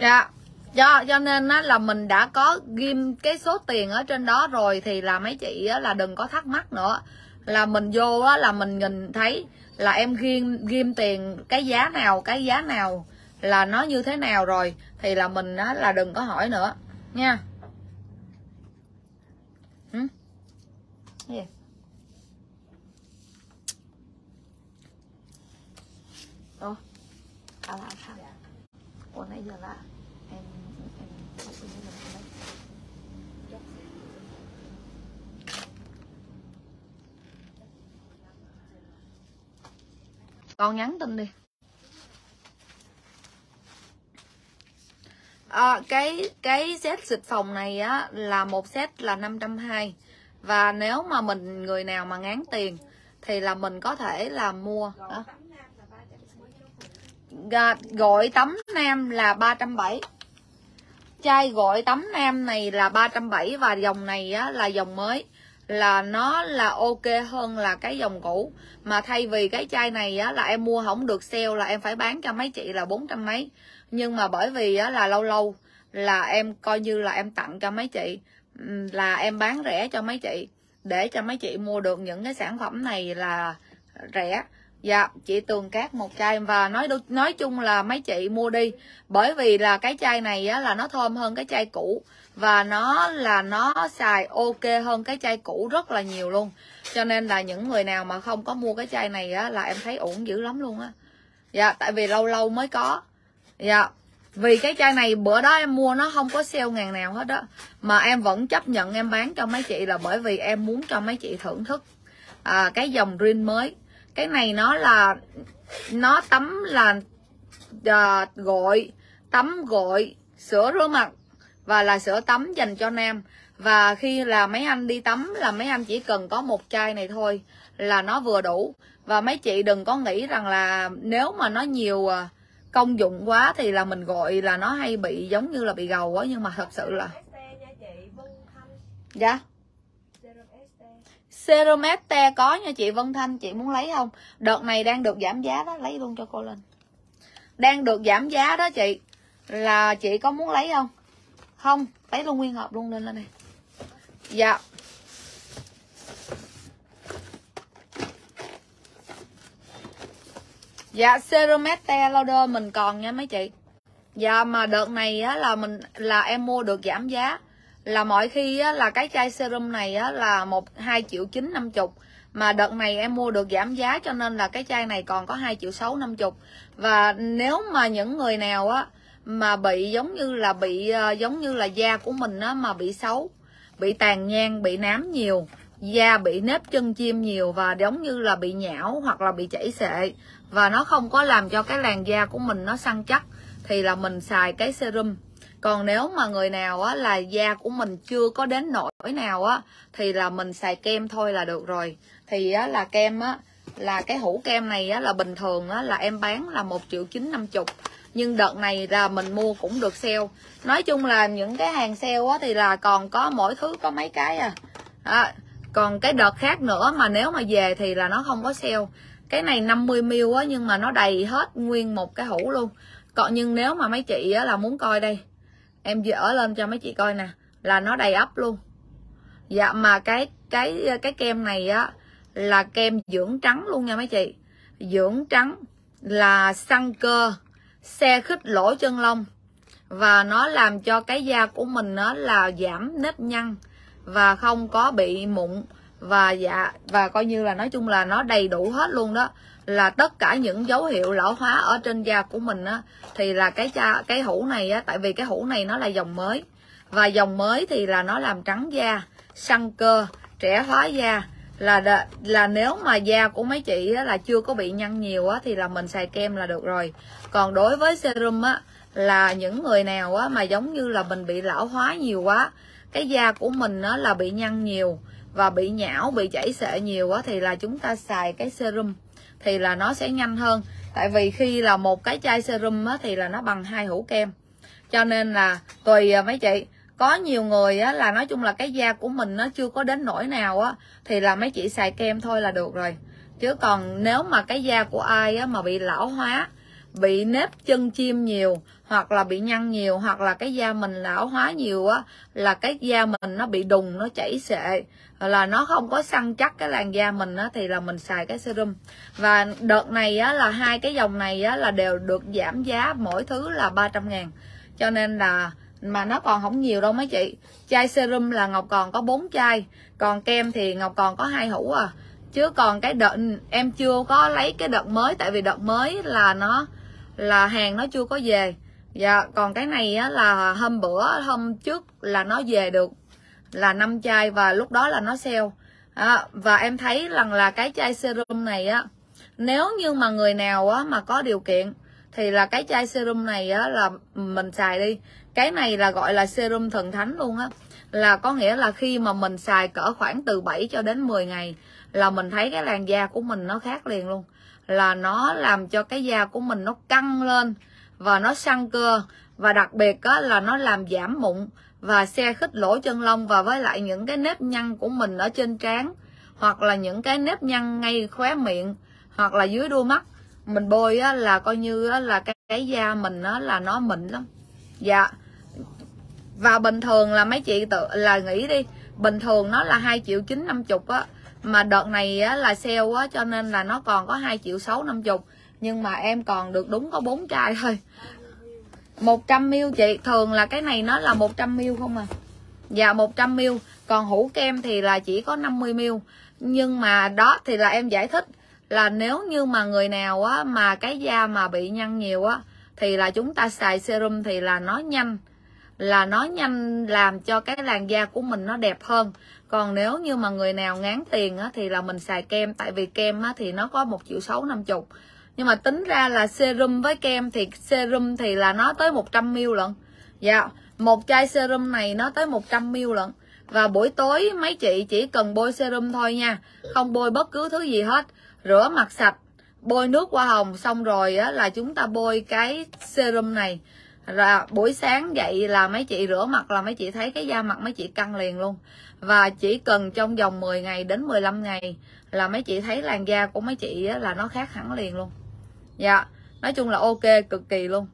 Dạ do cho nên á, là mình đã có ghim cái số tiền ở trên đó rồi thì là mấy chị á, là đừng có thắc mắc nữa. Là mình vô á, là mình nhìn thấy là em ghim ghim tiền cái giá nào cái giá nào là nó như thế nào rồi thì là mình á, là đừng có hỏi nữa nha. Yeah. Ồ, à là sao? Ủa nãy giờ là em em học đấy. Con nhắn tin đi. À, cái cái set xịt phòng này á là một set là 520 và nếu mà mình người nào mà ngán tiền thì là mình có thể là mua à, gọi tắm nam là 370 chai gọi tắm nam này là 370 và dòng này á, là dòng mới. Là nó là ok hơn là cái dòng cũ. Mà thay vì cái chai này á, là em mua không được sale là em phải bán cho mấy chị là bốn trăm mấy. Nhưng mà bởi vì á, là lâu lâu là em coi như là em tặng cho mấy chị là em bán rẻ cho mấy chị để cho mấy chị mua được những cái sản phẩm này là rẻ Dạ, chị Tường Cát một chai và nói nói chung là mấy chị mua đi bởi vì là cái chai này á là nó thơm hơn cái chai cũ và nó là nó xài ok hơn cái chai cũ rất là nhiều luôn. Cho nên là những người nào mà không có mua cái chai này á là em thấy ổn dữ lắm luôn á. Dạ, tại vì lâu lâu mới có. Dạ. Vì cái chai này bữa đó em mua nó không có sale ngàn nào hết đó Mà em vẫn chấp nhận em bán cho mấy chị là bởi vì em muốn cho mấy chị thưởng thức à, Cái dòng green mới. Cái này nó là nó tắm là à, gội tắm gội sữa rửa mặt và là sữa tắm dành cho nam. Và khi là mấy anh đi tắm là mấy anh chỉ cần có một chai này thôi là nó vừa đủ. Và mấy chị đừng có nghĩ rằng là nếu mà nó nhiều à, công dụng quá thì là mình gọi là nó hay bị giống như là bị gầu quá nhưng mà thật sự là dạ. Serum Este có nha chị Vân Thanh Chị muốn lấy không? Đợt này đang được giảm giá đó Lấy luôn cho cô lên. Đang được giảm giá đó chị Là chị có muốn lấy không? Không Lấy luôn nguyên hộp luôn lên lên này Dạ Dạ serum Este Lauder mình còn nha mấy chị. Dạ mà đợt này á, là mình là em mua được giảm giá. Là mọi khi á, là cái chai serum này á, là một hai triệu chín năm chục. Mà đợt này em mua được giảm giá cho nên là cái chai này còn có hai triệu sáu năm chục. Và nếu mà những người nào á mà bị giống như là bị ờ, giống như là da của mình á mà bị xấu bị tàn nhang bị nám nhiều da bị nếp chân chim nhiều và giống như là bị nhão hoặc là bị chảy xệ và nó không có làm cho cái làn da của mình nó săn chắc thì là mình xài cái serum. Còn nếu mà người nào á là da của mình chưa có đến nỗi nào á thì là mình xài kem thôi là được rồi. Thì á là kem á là cái hũ kem này á là bình thường á là em bán là một triệu chín năm chục. Nhưng đợt này là mình mua cũng được sale. Nói chung là những cái hàng sale á thì là còn có mỗi thứ có mấy cái à, à còn cái đợt khác nữa mà nếu mà về thì là nó không có sale cái này 50 ml á, nhưng mà nó đầy hết nguyên một cái hũ luôn. Còn nhưng nếu mà mấy chị á là muốn coi đây, em dỡ lên cho mấy chị coi nè, là nó đầy ấp luôn. Dạ mà cái cái cái kem này á là kem dưỡng trắng luôn nha mấy chị. Dưỡng trắng là săn cơ, xe khích lỗ chân lông. Và nó làm cho cái da của mình nó là giảm nếp nhăn và không có bị mụn và dạ và coi như là nói chung là nó đầy đủ hết luôn đó. Là tất cả những dấu hiệu lão hóa ở trên da của mình á thì là cái cha cái hũ này á tại vì cái hũ này nó là dòng mới. Và dòng mới thì là nó làm trắng da săn cơ trẻ hóa da. Là là nếu mà da của mấy chị á, là chưa có bị nhăn nhiều á thì là mình xài kem là được rồi. Còn đối với serum á là những người nào á mà giống như là mình bị lão hóa nhiều quá cái da của mình á là bị nhăn nhiều và bị nhão bị chảy xệ nhiều quá thì là chúng ta xài cái serum thì là nó sẽ nhanh hơn. Tại vì khi là một cái chai serum á, thì là nó bằng hai hũ kem. Cho nên là tùy à, mấy chị có nhiều người á, là nói chung là cái da của mình nó chưa có đến nỗi nào á thì là mấy chị xài kem thôi là được rồi. Chứ còn nếu mà cái da của ai á, mà bị lão hóa bị nếp chân chim nhiều hoặc là bị nhăn nhiều, hoặc là cái da mình lão hóa nhiều á, là cái da mình nó bị đùng, nó chảy xệ. Là nó không có săn chắc cái làn da mình á, thì là mình xài cái serum. Và đợt này á, là hai cái dòng này á, là đều được giảm giá mỗi thứ là 300 ngàn. Cho nên là mà nó còn không nhiều đâu mấy chị. Chai serum là ngọc còn có bốn chai, còn kem thì ngọc còn có hai hũ à. Chứ còn cái đợt, em chưa có lấy cái đợt mới, tại vì đợt mới là nó, là hàng nó chưa có về dạ còn cái này á là hôm bữa hôm trước là nó về được là năm chai và lúc đó là nó sale. À, và em thấy rằng là cái chai serum này á nếu như mà người nào á mà có điều kiện thì là cái chai serum này á là mình xài đi. Cái này là gọi là serum thần thánh luôn á. Là có nghĩa là khi mà mình xài cỡ khoảng từ 7 cho đến 10 ngày là mình thấy cái làn da của mình nó khác liền luôn. Là nó làm cho cái da của mình nó căng lên và nó săn cơ và đặc biệt á, là nó làm giảm mụn và xe khít lỗ chân lông và với lại những cái nếp nhăn của mình ở trên trán hoặc là những cái nếp nhăn ngay khóe miệng hoặc là dưới đuôi mắt. Mình bôi á, là coi như á, là cái, cái da mình á, là nó mịn lắm. Dạ. Và bình thường là mấy chị tự là nghĩ đi bình thường nó là hai triệu chín năm chục á mà đợt này á, là sale á cho nên là nó còn có hai triệu sáu năm chục nhưng mà em còn được đúng có bốn chai thôi. 100 ml chị thường là cái này nó là 100 ml không à? Dạ 100 ml còn hũ kem thì là chỉ có 50 ml nhưng mà đó thì là em giải thích là nếu như mà người nào á mà cái da mà bị nhăn nhiều á thì là chúng ta xài serum thì là nó nhanh. Là nó nhanh làm cho cái làn da của mình nó đẹp hơn. Còn nếu như mà người nào ngán tiền á, thì là mình xài kem. Tại vì kem á, thì nó có một triệu sáu năm chục nhưng mà tính ra là serum với kem thì serum thì là nó tới 100 ml lận. Dạ một chai serum này nó tới 100 ml lận. Và buổi tối mấy chị chỉ cần bôi serum thôi nha không bôi bất cứ thứ gì hết. Rửa mặt sạch bôi nước hoa hồng xong rồi á, là chúng ta bôi cái serum này. Là buổi sáng dậy là mấy chị rửa mặt là mấy chị thấy cái da mặt mấy chị căng liền luôn. Và chỉ cần trong vòng 10 ngày đến 15 ngày là mấy chị thấy làn da của mấy chị á, là nó khác hẳn liền luôn dạ. Nói chung là ok cực kỳ luôn.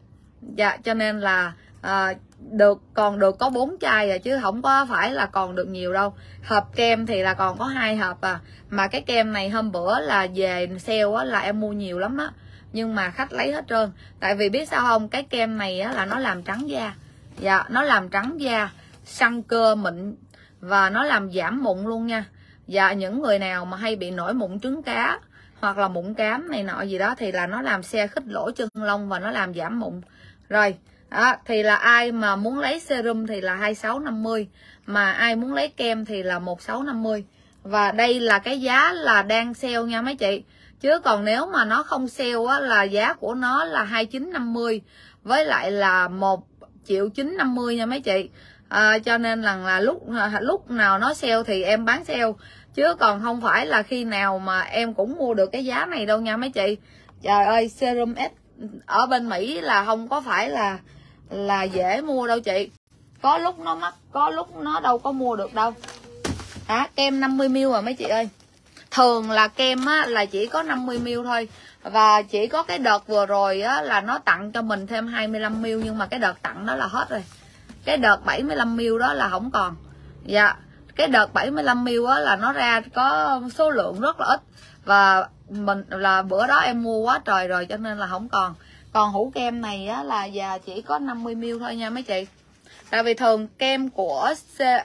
Dạ cho nên là à, được còn được có bốn chai à chứ không có phải là còn được nhiều đâu. Hộp kem thì là còn có hai hộp à. Mà cái kem này hôm bữa là về sale á là em mua nhiều lắm á. Nhưng mà khách lấy hết trơn. Tại vì biết sao không? Cái kem này á là nó làm trắng da. Dạ nó làm trắng da săn cơ mịn và nó làm giảm mụn luôn nha. Dạ những người nào mà hay bị nổi mụn trứng cá hoặc là mụn cám này nọ gì đó thì là nó làm xe khích lỗ chân lông và nó làm giảm mụn. Rồi đó, thì là ai mà muốn lấy serum thì là 2650 mà ai muốn lấy kem thì là 1650 và đây là cái giá là đang sale nha mấy chị. Chứ còn nếu mà nó không sale á, là giá của nó là 2950 với lại là 1 triệu 950 nha mấy chị. À, cho nên là, là lúc lúc nào nó sale thì em bán sale chứ còn không phải là khi nào mà em cũng mua được cái giá này đâu nha mấy chị. Trời ơi serum S ở bên Mỹ là không có phải là là dễ mua đâu chị. Có lúc nó mắc có lúc nó đâu có mua được đâu. À, kem 50ml rồi mấy chị ơi? Thường là kem á, là chỉ có 50ml thôi. Và chỉ có cái đợt vừa rồi á, là nó tặng cho mình thêm 25ml nhưng mà cái đợt tặng đó là hết rồi. Cái đợt 75ml đó là không còn. Dạ cái đợt 75 mil á là nó ra có số lượng rất là ít. Và mình, là bữa đó em mua quá trời rồi cho nên là không còn. Còn hũ kem này á là già chỉ có 50 mil thôi nha mấy chị. Tại vì thường kem của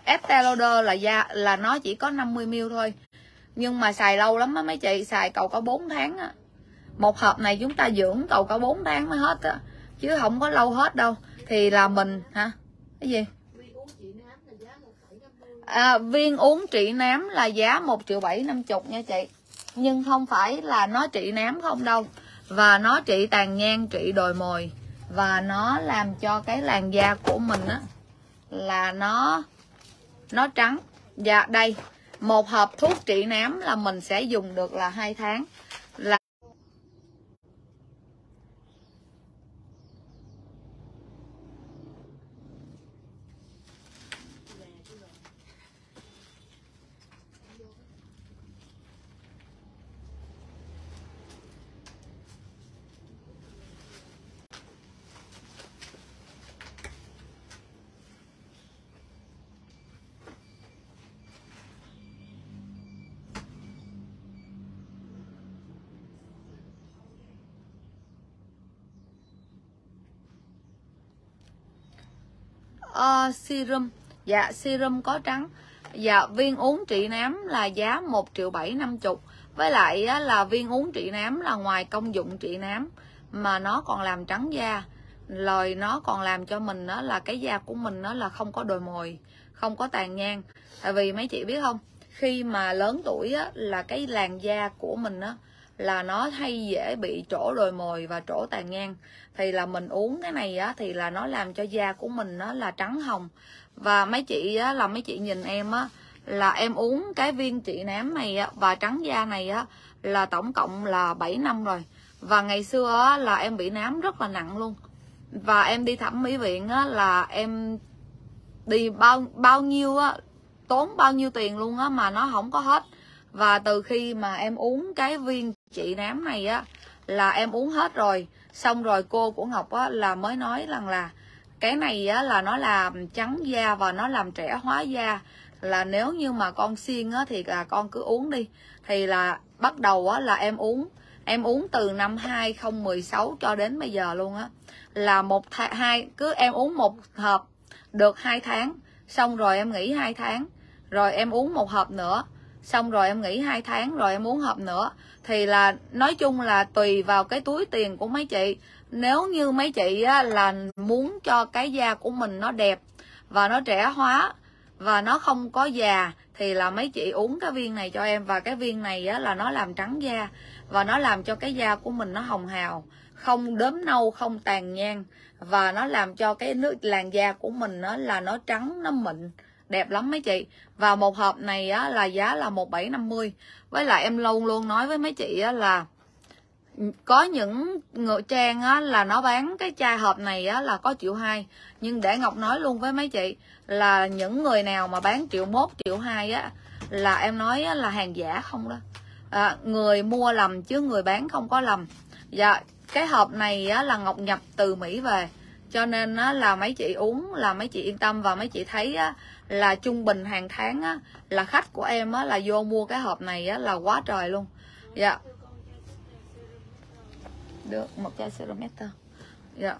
Estee Lauder là da, là nó chỉ có 50 mil thôi. Nhưng mà xài lâu lắm á mấy chị, xài cầu có 4 tháng á. Một hộp này chúng ta dưỡng cầu có 4 tháng mới hết á, chứ không có lâu hết đâu. Thì là mình, hả? Cái gì? À, viên uống trị nám là giá 1 triệu 7 50 nha chị. Nhưng không phải là nó trị nám không đâu. Và nó trị tàn nhang trị đồi mồi. Và nó làm cho cái làn da của mình á là nó nó trắng. Dạ đây. Một hộp thuốc trị nám là mình sẽ dùng được là hai tháng là uh, serum. Dạ serum có trắng. Dạ viên uống trị nám là giá 1 triệu 7 50 với lại á, là viên uống trị nám là ngoài công dụng trị nám mà nó còn làm trắng da. Lời nó còn làm cho mình đó là cái da của mình nó là không có đồi mồi không có tàn nhang. Tại vì mấy chị biết không khi mà lớn tuổi á, là cái làn da của mình á là nó hay dễ bị trổ đồi mồi và trổ tàn nhang. Thì là mình uống cái này á thì là nó làm cho da của mình nó là trắng hồng. Và mấy chị á là mấy chị nhìn em á là em uống cái viên trị nám này á, và trắng da này á là tổng cộng là 7 năm rồi. Và ngày xưa á, là em bị nám rất là nặng luôn. Và em đi thẩm mỹ viện á, là em đi bao bao nhiêu á tốn bao nhiêu tiền luôn á mà nó không có hết và từ khi mà em uống cái viên trị nám này á, là em uống hết rồi. Xong rồi cô của ngọc á, là mới nói rằng là cái này á, là nó làm trắng da và nó làm trẻ hóa da. Là nếu như mà con xiên á, thì là con cứ uống đi. Thì là bắt đầu á, là em uống. Em uống từ năm 2016 cho đến bây giờ luôn á. Là một th- hai, cứ em uống một hộp được hai tháng. Xong rồi em nghỉ hai tháng. Rồi em uống một hộp nữa xong rồi em nghỉ hai tháng rồi em muốn họp nữa. Thì là nói chung là tùy vào cái túi tiền của mấy chị. Nếu như mấy chị á, là muốn cho cái da của mình nó đẹp và nó trẻ hóa và nó không có già thì là mấy chị uống cái viên này cho em. Và cái viên này á, là nó làm trắng da và nó làm cho cái da của mình nó hồng hào không đốm nâu không tàn nhang. Và nó làm cho cái nước làn da của mình nó là nó trắng nó mịn đẹp lắm mấy chị. Và một hộp này á, là giá là một bảy năm mươi. Với lại em luôn luôn nói với mấy chị á, là có những ngựa trang á, là nó bán cái chai hộp này á, là có triệu hai. Nhưng để ngọc nói luôn với mấy chị là những người nào mà bán triệu mốt triệu hai á là em nói á, là hàng giả không đó. À, người mua lầm chứ người bán không có lầm. Dạ cái hộp này á, là ngọc nhập từ mỹ về. Cho nên á, là mấy chị uống là mấy chị yên tâm và mấy chị thấy á, là trung bình hàng tháng á, là khách của em á, là vô mua cái hộp này á, là quá trời luôn. Dạ. Được một chai serum Meta dạ.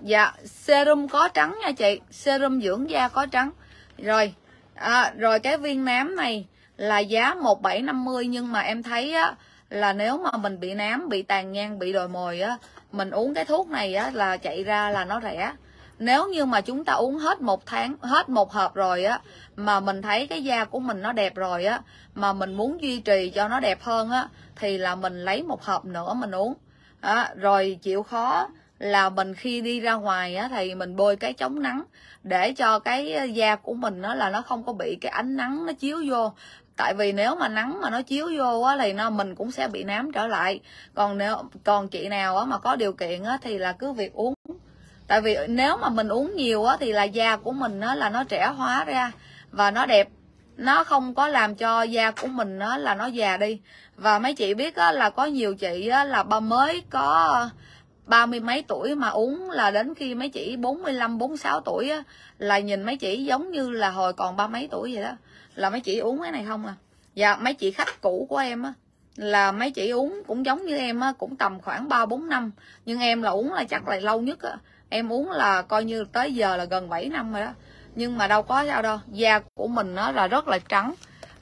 Dạ serum có trắng nha chị. Serum dưỡng da có trắng. Rồi à, rồi cái viên nám này là giá một bảy năm mươi nhưng mà em thấy á là nếu mà mình bị nám bị tàn nhang bị đồi mồi á mình uống cái thuốc này á là chạy ra là nó rẻ nếu như mà chúng ta uống hết một tháng hết một hộp rồi á mà mình thấy cái da của mình nó đẹp rồi á mà mình muốn duy trì cho nó đẹp hơn á thì là mình lấy một hộp nữa mình uống. À, rồi chịu khó là mình khi đi ra ngoài á thì mình bôi cái chống nắng để cho cái ờ, da của mình nó là nó không có bị cái ánh nắng nó chiếu vô. Tại vì nếu mà nắng mà nó chiếu vô á thì nó mình cũng sẽ bị nám trở lại. Còn nếu còn chị nào á mà có điều kiện á thì là cứ việc uống tại vì nếu mà mình uống nhiều á, thì là da của mình á, là nó trẻ hóa ra. Và nó đẹp. Nó không có làm cho da của mình á, là nó già đi. Và mấy chị biết á, là có nhiều chị á, là ba mới có ba mươi mấy tuổi mà uống là đến khi mấy chị 45 46 tuổi á, là nhìn mấy chị giống như là hồi còn ba mấy tuổi vậy đó. Là mấy chị uống cái này không à? Dạ mấy chị khách cũ của em á, là mấy chị uống cũng giống như em á, cũng tầm khoảng ba, bốn năm. Nhưng em là uống là chắc là lâu nhất á em uống là coi như tới giờ là gần 7 năm rồi đó. Nhưng mà đâu có sao đâu. Da của mình nó là rất là trắng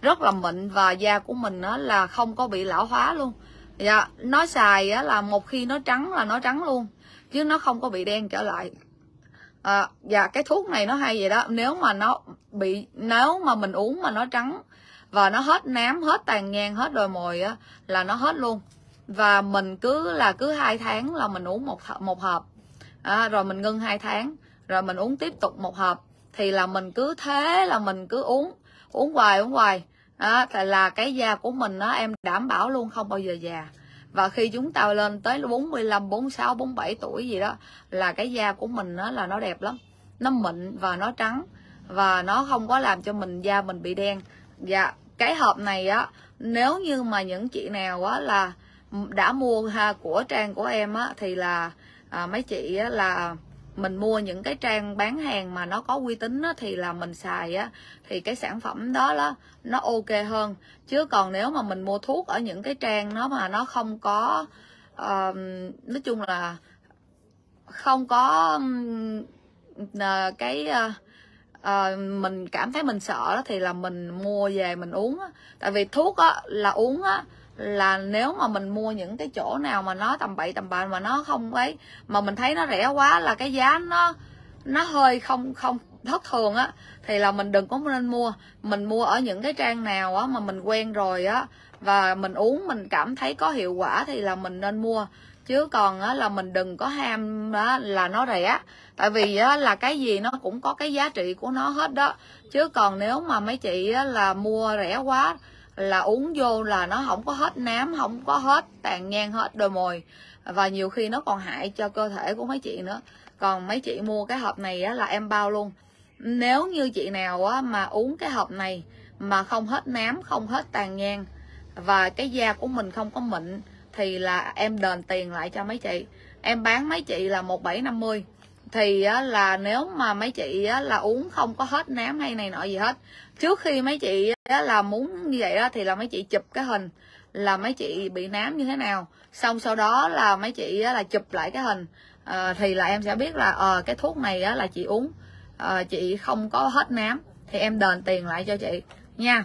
rất là mịn và da của mình nó là không có bị lão hóa luôn. Dạ nó xài á là một khi nó trắng là nó trắng luôn chứ nó không có bị đen trở lại. À, dạ cái thuốc này nó hay vậy đó. Nếu mà nó bị nếu mà mình uống mà nó trắng và nó hết nám hết tàn nhang hết đồi mồi á là nó hết luôn. Và mình cứ là cứ hai tháng là mình uống một một hộp à, rồi mình ngưng hai tháng rồi mình uống tiếp tục một hộp. Thì là mình cứ thế là mình cứ uống uống hoài uống hoài. À, thì là cái da của mình nó em đảm bảo luôn không bao giờ già. Và khi chúng ta lên tới 45, 46, 47 tuổi gì đó là cái da của mình nó là nó đẹp lắm. Nó mịn và nó trắng và nó không có làm cho mình da mình bị đen. Dạ cái hộp này á nếu như mà những chị nào á là đã mua ha của trang của em á thì là à, mấy chị á là mình mua những cái trang bán hàng mà nó có uy tín á, thì là mình xài á thì cái sản phẩm đó đó nó ok hơn chứ còn nếu mà mình mua thuốc ở những cái trang nó mà nó không có uh, nói chung là không có à, cái à, à, mình cảm thấy mình sợ đó thì là mình mua về mình uống á. tại vì thuốc á là uống á là nếu mà mình mua những cái chỗ nào mà nó tầm bậy tầm bạ mà nó không ấy, mà mình thấy nó rẻ quá là cái giá nó nó hơi không không thất thường á, thì là mình đừng có nên mua. Mình mua ở những cái trang nào á mà mình quen rồi á, và mình uống mình cảm thấy có hiệu quả thì là mình nên mua. Chứ còn á là mình đừng có ham á là nó rẻ. Tại vì á là cái gì nó cũng có cái giá trị của nó hết đó. Chứ còn nếu mà mấy chị á là mua rẻ quá là uống vô là nó không có hết nám không có hết tàn nhang hết đôi mồi. Và nhiều khi nó còn hại cho cơ thể của mấy chị nữa. Còn mấy chị mua cái hộp này á là em bao luôn. Nếu như chị nào á mà uống cái hộp này mà không hết nám không hết tàn nhang và cái da của mình không có mịn thì là em đền tiền lại cho mấy chị. Em bán mấy chị là một bảy năm mươi. Thì á, là nếu mà mấy chị á, là uống không có hết nám hay này nọ gì hết. Trước khi mấy chị đó là muốn như vậy đó thì là mấy chị chụp cái hình là mấy chị bị nám như thế nào. Xong sau đó là mấy chị là chụp lại cái hình. À, thì là em sẽ biết là à, cái thuốc này á, là chị uống à, chị không có hết nám thì em đền tiền lại cho chị nha.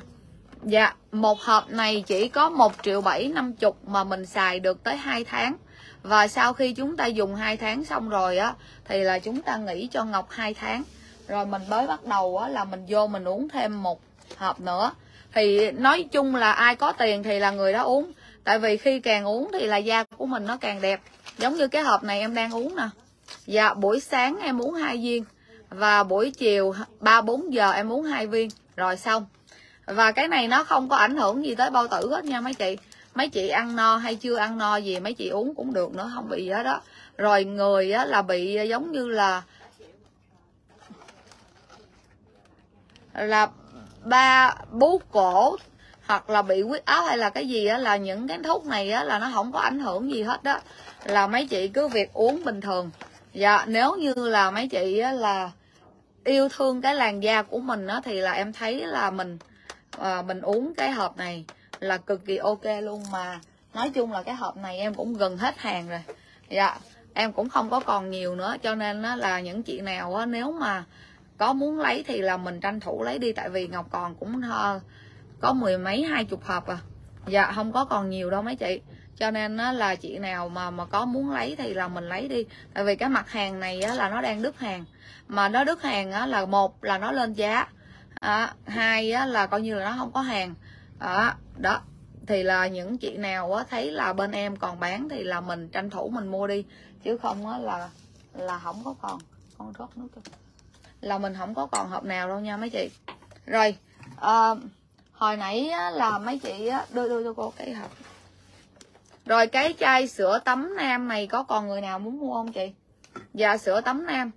Dạ một hộp này chỉ có một triệu bảy năm chục mà mình xài được tới 2 tháng. Và sau khi chúng ta dùng 2 tháng xong rồi á thì là chúng ta nghỉ cho ngọc 2 tháng. Rồi mình mới bắt đầu á là mình vô mình uống thêm một hộp nữa. Thì nói chung là ai có tiền thì là người đó uống. Tại vì khi càng uống thì là da của mình nó càng đẹp. Giống như cái hộp này em đang uống nè. Dạ buổi sáng em uống hai viên và buổi chiều ba bốn giờ em uống hai viên. Rồi xong. Và cái này nó không có ảnh hưởng gì tới bao tử hết nha mấy chị. Mấy chị ăn no hay chưa ăn no gì mấy chị uống cũng được nữa không bị gì hết đó rồi người á, là bị giống như là là ba bú cổ hoặc là bị huyết áp hay là cái gì á là những cái thuốc này á là nó không có ảnh hưởng gì hết đó. Là mấy chị cứ việc uống bình thường. Dạ nếu như là mấy chị á là yêu thương cái làn da của mình á thì là em thấy là mình à, mình uống cái hộp này là cực kỳ ok luôn mà. Nói chung là cái hộp này em cũng gần hết hàng rồi. Dạ em cũng không có còn nhiều nữa cho nên á, là những chị nào á, nếu mà có muốn lấy thì là mình tranh thủ lấy đi tại vì ngọc còn cũng ờ, có mười mấy hai chục hộp à. Dạ không có còn nhiều đâu mấy chị. Cho nên á, là chị nào mà mà có muốn lấy thì là mình lấy đi. Tại vì cái mặt hàng này á, là nó đang đứt hàng. Mà nó đứt hàng á, là một là nó lên giá. À, hai á, là coi như là nó không có hàng. À, đó. Thì là những chị nào á, thấy là bên em còn bán thì là mình tranh thủ mình mua đi. Chứ không á, là là không có còn. Con rót nước cho là mình không có còn hộp nào đâu nha mấy chị. Rồi à, hồi nãy á, là mấy chị á, đưa đưa cho cô cái hộp. Rồi cái chai sữa tắm nam này có còn người nào muốn mua không chị? Dạ sữa tắm nam.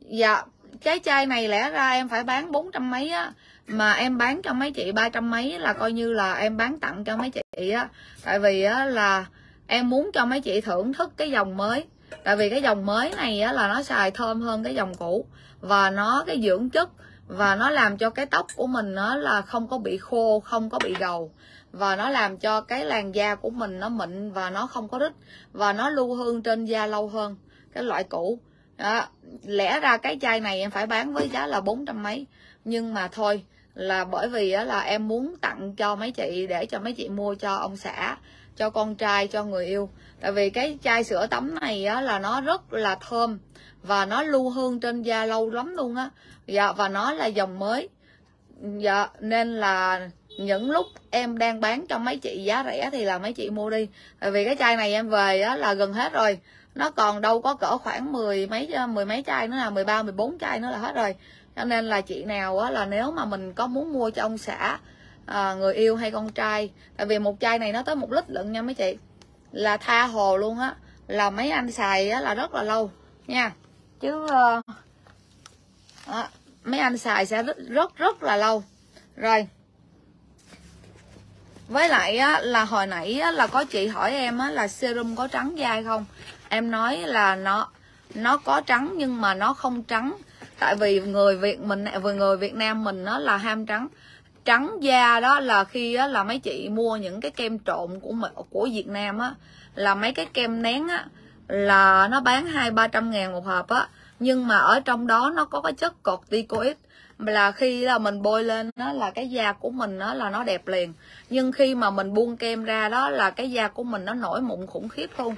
Dạ cái chai này lẽ ra em phải bán bốn trăm mấy á mà em bán cho mấy chị ba trăm mấy là coi như là em bán tặng cho mấy chị á. Tại vì á là em muốn cho mấy chị thưởng thức cái dòng mới. Tại vì cái dòng mới này á là nó xài thơm hơn cái dòng cũ và nó cái dưỡng chất và nó làm cho cái tóc của mình nó là không có bị khô không có bị gầu. Và nó làm cho cái làn da của mình nó mịn và nó không có rít và nó lưu hương trên da lâu hơn cái loại cũ. Đó. lẽ ra cái chai này em phải bán với giá là bốn trăm mấy. Nhưng mà thôi là bởi vì là em muốn tặng cho mấy chị để cho mấy chị mua cho ông xã cho con trai cho người yêu. Tại vì cái chai sữa tắm này á, là nó rất là thơm và nó lưu hương trên da lâu lắm luôn á. Dạ và nó là dòng mới. Dạ nên là những lúc em đang bán cho mấy chị giá rẻ thì là mấy chị mua đi. Tại vì cái chai này em về á, là gần hết rồi. Nó còn đâu có cỡ khoảng mười mấy mười mấy chai nữa là mười ba mười bốn chai nữa là hết rồi. Cho nên là chị nào á, là nếu mà mình có muốn mua cho ông xã à, người yêu hay con trai tại vì một chai này nó tới một lít lận nha mấy chị là tha hồ luôn á. Là mấy anh xài á, là rất là lâu nha chứ uh, à, mấy anh xài sẽ rất rất rất là lâu. Rồi. Với lại á, là hồi nãy á, là có chị hỏi em á, là serum có trắng da không? Em nói là nó nó có trắng nhưng mà nó không trắng. Tại vì người việt mình vừa người việt nam mình nó là ham trắng. Trắng da đó là khi á, là mấy chị mua những cái kem trộn của của việt nam á là mấy cái kem nén á là nó bán hai, ba trăm ngàn một hộp á. Nhưng mà ở trong đó nó có cái chất corticoid là khi là mình bôi lên đó là cái da của mình đó là nó đẹp liền. Nhưng khi mà mình buông kem ra đó là cái da của mình nó nổi mụn khủng khiếp luôn.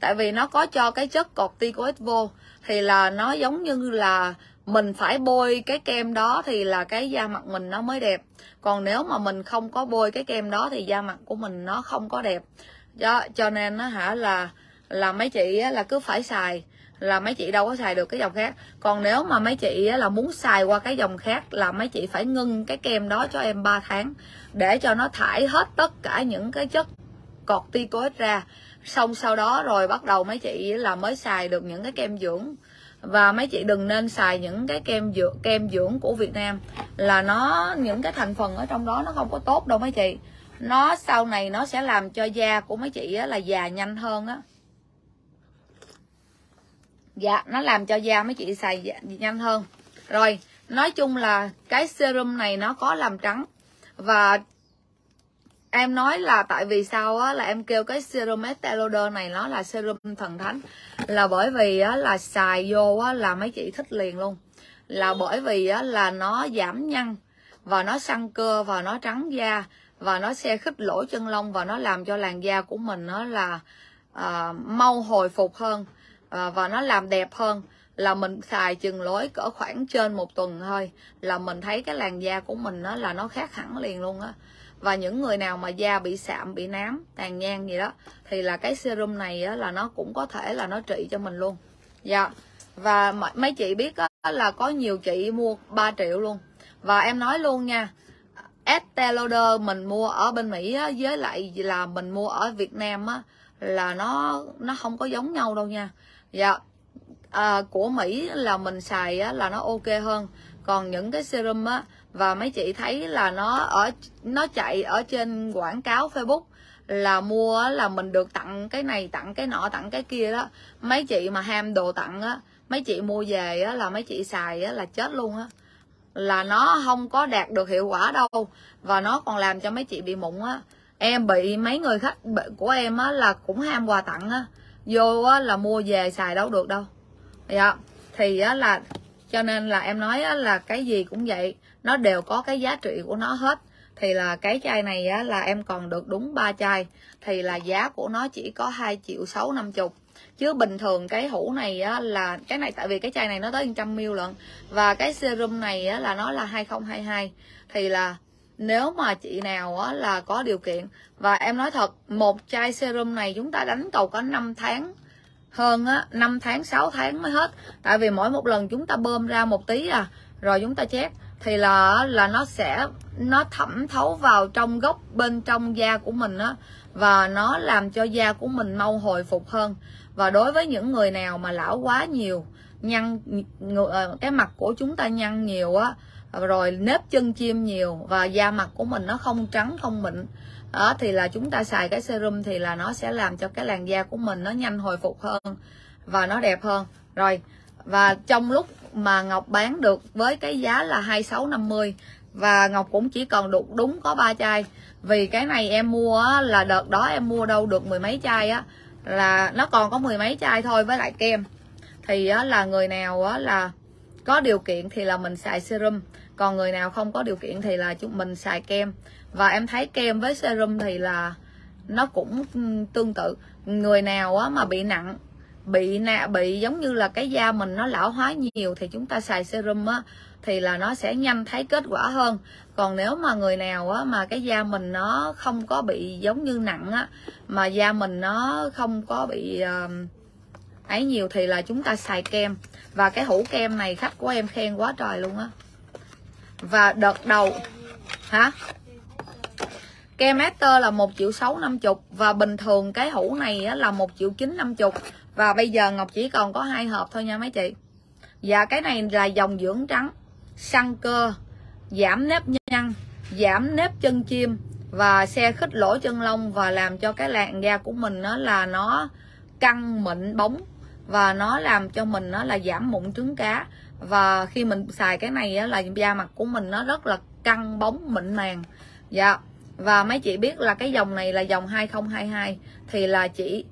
Tại vì nó có cho cái chất corticoid vô, thì là nó giống như là mình phải bôi cái kem đó thì là cái da mặt mình nó mới đẹp. Còn nếu mà mình không có bôi cái kem đó thì da mặt của mình nó không có đẹp. Đó, cho nên nó hả là là mấy chị là cứ phải xài, là mấy chị đâu có xài được cái dòng khác. Còn nếu mà mấy chị là muốn xài qua cái dòng khác là mấy chị phải ngưng cái kem đó cho em 3 tháng để cho nó thải hết tất cả những cái chất corticoid ra. Xong sau đó rồi bắt đầu mấy chị là mới xài được những cái kem dưỡng. Và mấy chị đừng nên xài những cái kem dưỡng kem dưỡng của Việt Nam là nó, những cái thành phần ở trong đó nó không có tốt đâu mấy chị. Nó sau này nó sẽ làm cho da của mấy chị là già nhanh hơn á dạ nó làm cho da mấy chị xài dạ- nhanh hơn. Rồi nói chung là cái serum này nó có làm trắng. Và em nói là tại vì sao á là em kêu cái serum esteloder này nó là serum thần thánh. Là bởi vì á là xài vô á là mấy chị thích liền luôn. Là bởi vì á là nó giảm nhăn và nó săn cơ và nó trắng da và nó xe khích lỗ chân lông và nó làm cho làn da của mình nó là uh, mau hồi phục hơn. Ờ, và nó làm đẹp hơn là mình xài chừng lối cỡ khoảng trên một tuần thôi là mình thấy cái làn da của mình nó là nó khác hẳn liền luôn á. Và những người nào mà da bị sạm bị nám tàn nhang gì đó thì là cái serum này á, là nó cũng có thể là nó trị cho mình luôn. Dạ. Và mấy chị biết á, là có nhiều chị mua 3 triệu luôn. Và em nói luôn nha Estee Lauder mình mua ở bên Mỹ á, với lại là mình mua ở Việt Nam á, là nó nó không có giống nhau đâu nha dạ. À, của Mỹ là mình xài á, là nó ok hơn. Còn những cái serum á và mấy chị thấy là nó ở nó chạy ở trên quảng cáo Facebook là mua là mình được tặng cái này tặng cái nọ tặng cái kia đó. Mấy chị mà ham đồ tặng á mấy chị mua về á là mấy chị xài á là chết luôn á. Là nó không có đạt được hiệu quả đâu và nó còn làm cho mấy chị bị mụn á. Em bị mấy người khách của em á là cũng ham quà tặng á vô á là mua về xài đâu được đâu. Dạ. Thì á là cho nên là em nói á, là cái gì cũng vậy nó đều có cái giá trị của nó hết. Thì là cái chai này á, là em còn được đúng ba chai thì là giá của nó chỉ có 2 triệu 6 50 chứ bình thường cái hũ này á, là cái này tại vì cái chai này nó tới 100 ml lận và cái serum này á, là nó là 2022 thì là nếu mà chị nào á, là có điều kiện và em nói thật một chai serum này chúng ta đánh cầu có 5 tháng hơn á 5 tháng 6 tháng mới hết. Tại vì mỗi một lần chúng ta bơm ra một tí à rồi chúng ta chét thì là là nó sẽ nó thẩm thấu vào trong gốc bên trong da của mình á và nó làm cho da của mình mau hồi phục hơn. Và đối với những người nào mà lão quá nhiều nhăn ờ, cái mặt của chúng ta nhăn nhiều á À, rồi nếp chân chim nhiều và da mặt của mình nó không trắng không mịn. Đó thì là chúng ta xài cái serum thì là nó sẽ làm cho cái làn da của mình nó nhanh hồi phục hơn và nó đẹp hơn. Rồi và trong lúc mà Ngọc bán được với cái giá là 2650 và Ngọc cũng chỉ còn đục đúng có ba chai. Vì cái này em mua là đợt đó em mua đâu được mười mấy chai á là nó còn có mười mấy chai thôi với lại kem. Thì á, là người nào á, là có điều kiện thì là mình xài serum còn người nào không có điều kiện thì là chúng mình xài kem. Và em thấy kem với serum thì là nó cũng tương tự. Người nào á, mà bị nặng bị nạ bị giống như là cái da mình nó lão hóa nhiều thì chúng ta xài serum á thì là nó sẽ nhanh thấy kết quả hơn. Còn nếu mà người nào á mà cái da mình nó không có bị giống như nặng á mà da mình nó không có bị uh, ấy nhiều thì là chúng ta xài kem. Và cái hũ kem này khách của em khen quá trời luôn á và đợt đầu hả? Kem Esther là một triệu sáu năm chục và bình thường cái hũ này á, là một triệu chín năm chục. Và bây giờ Ngọc chỉ còn có hai hộp thôi nha mấy chị. Và cái này là dòng dưỡng trắng săn cơ giảm nếp nhăn giảm nếp chân chim và xe khích lỗ chân lông và làm cho cái làn da của mình nó là nó căng mịn bóng và nó làm cho mình nó là giảm mụn trứng cá và khi mình xài cái này á, là da mặt của mình nó rất là căng bóng mịn màng. Dạ. Và mấy chị biết là cái dòng này là dòng 2022 thì là chị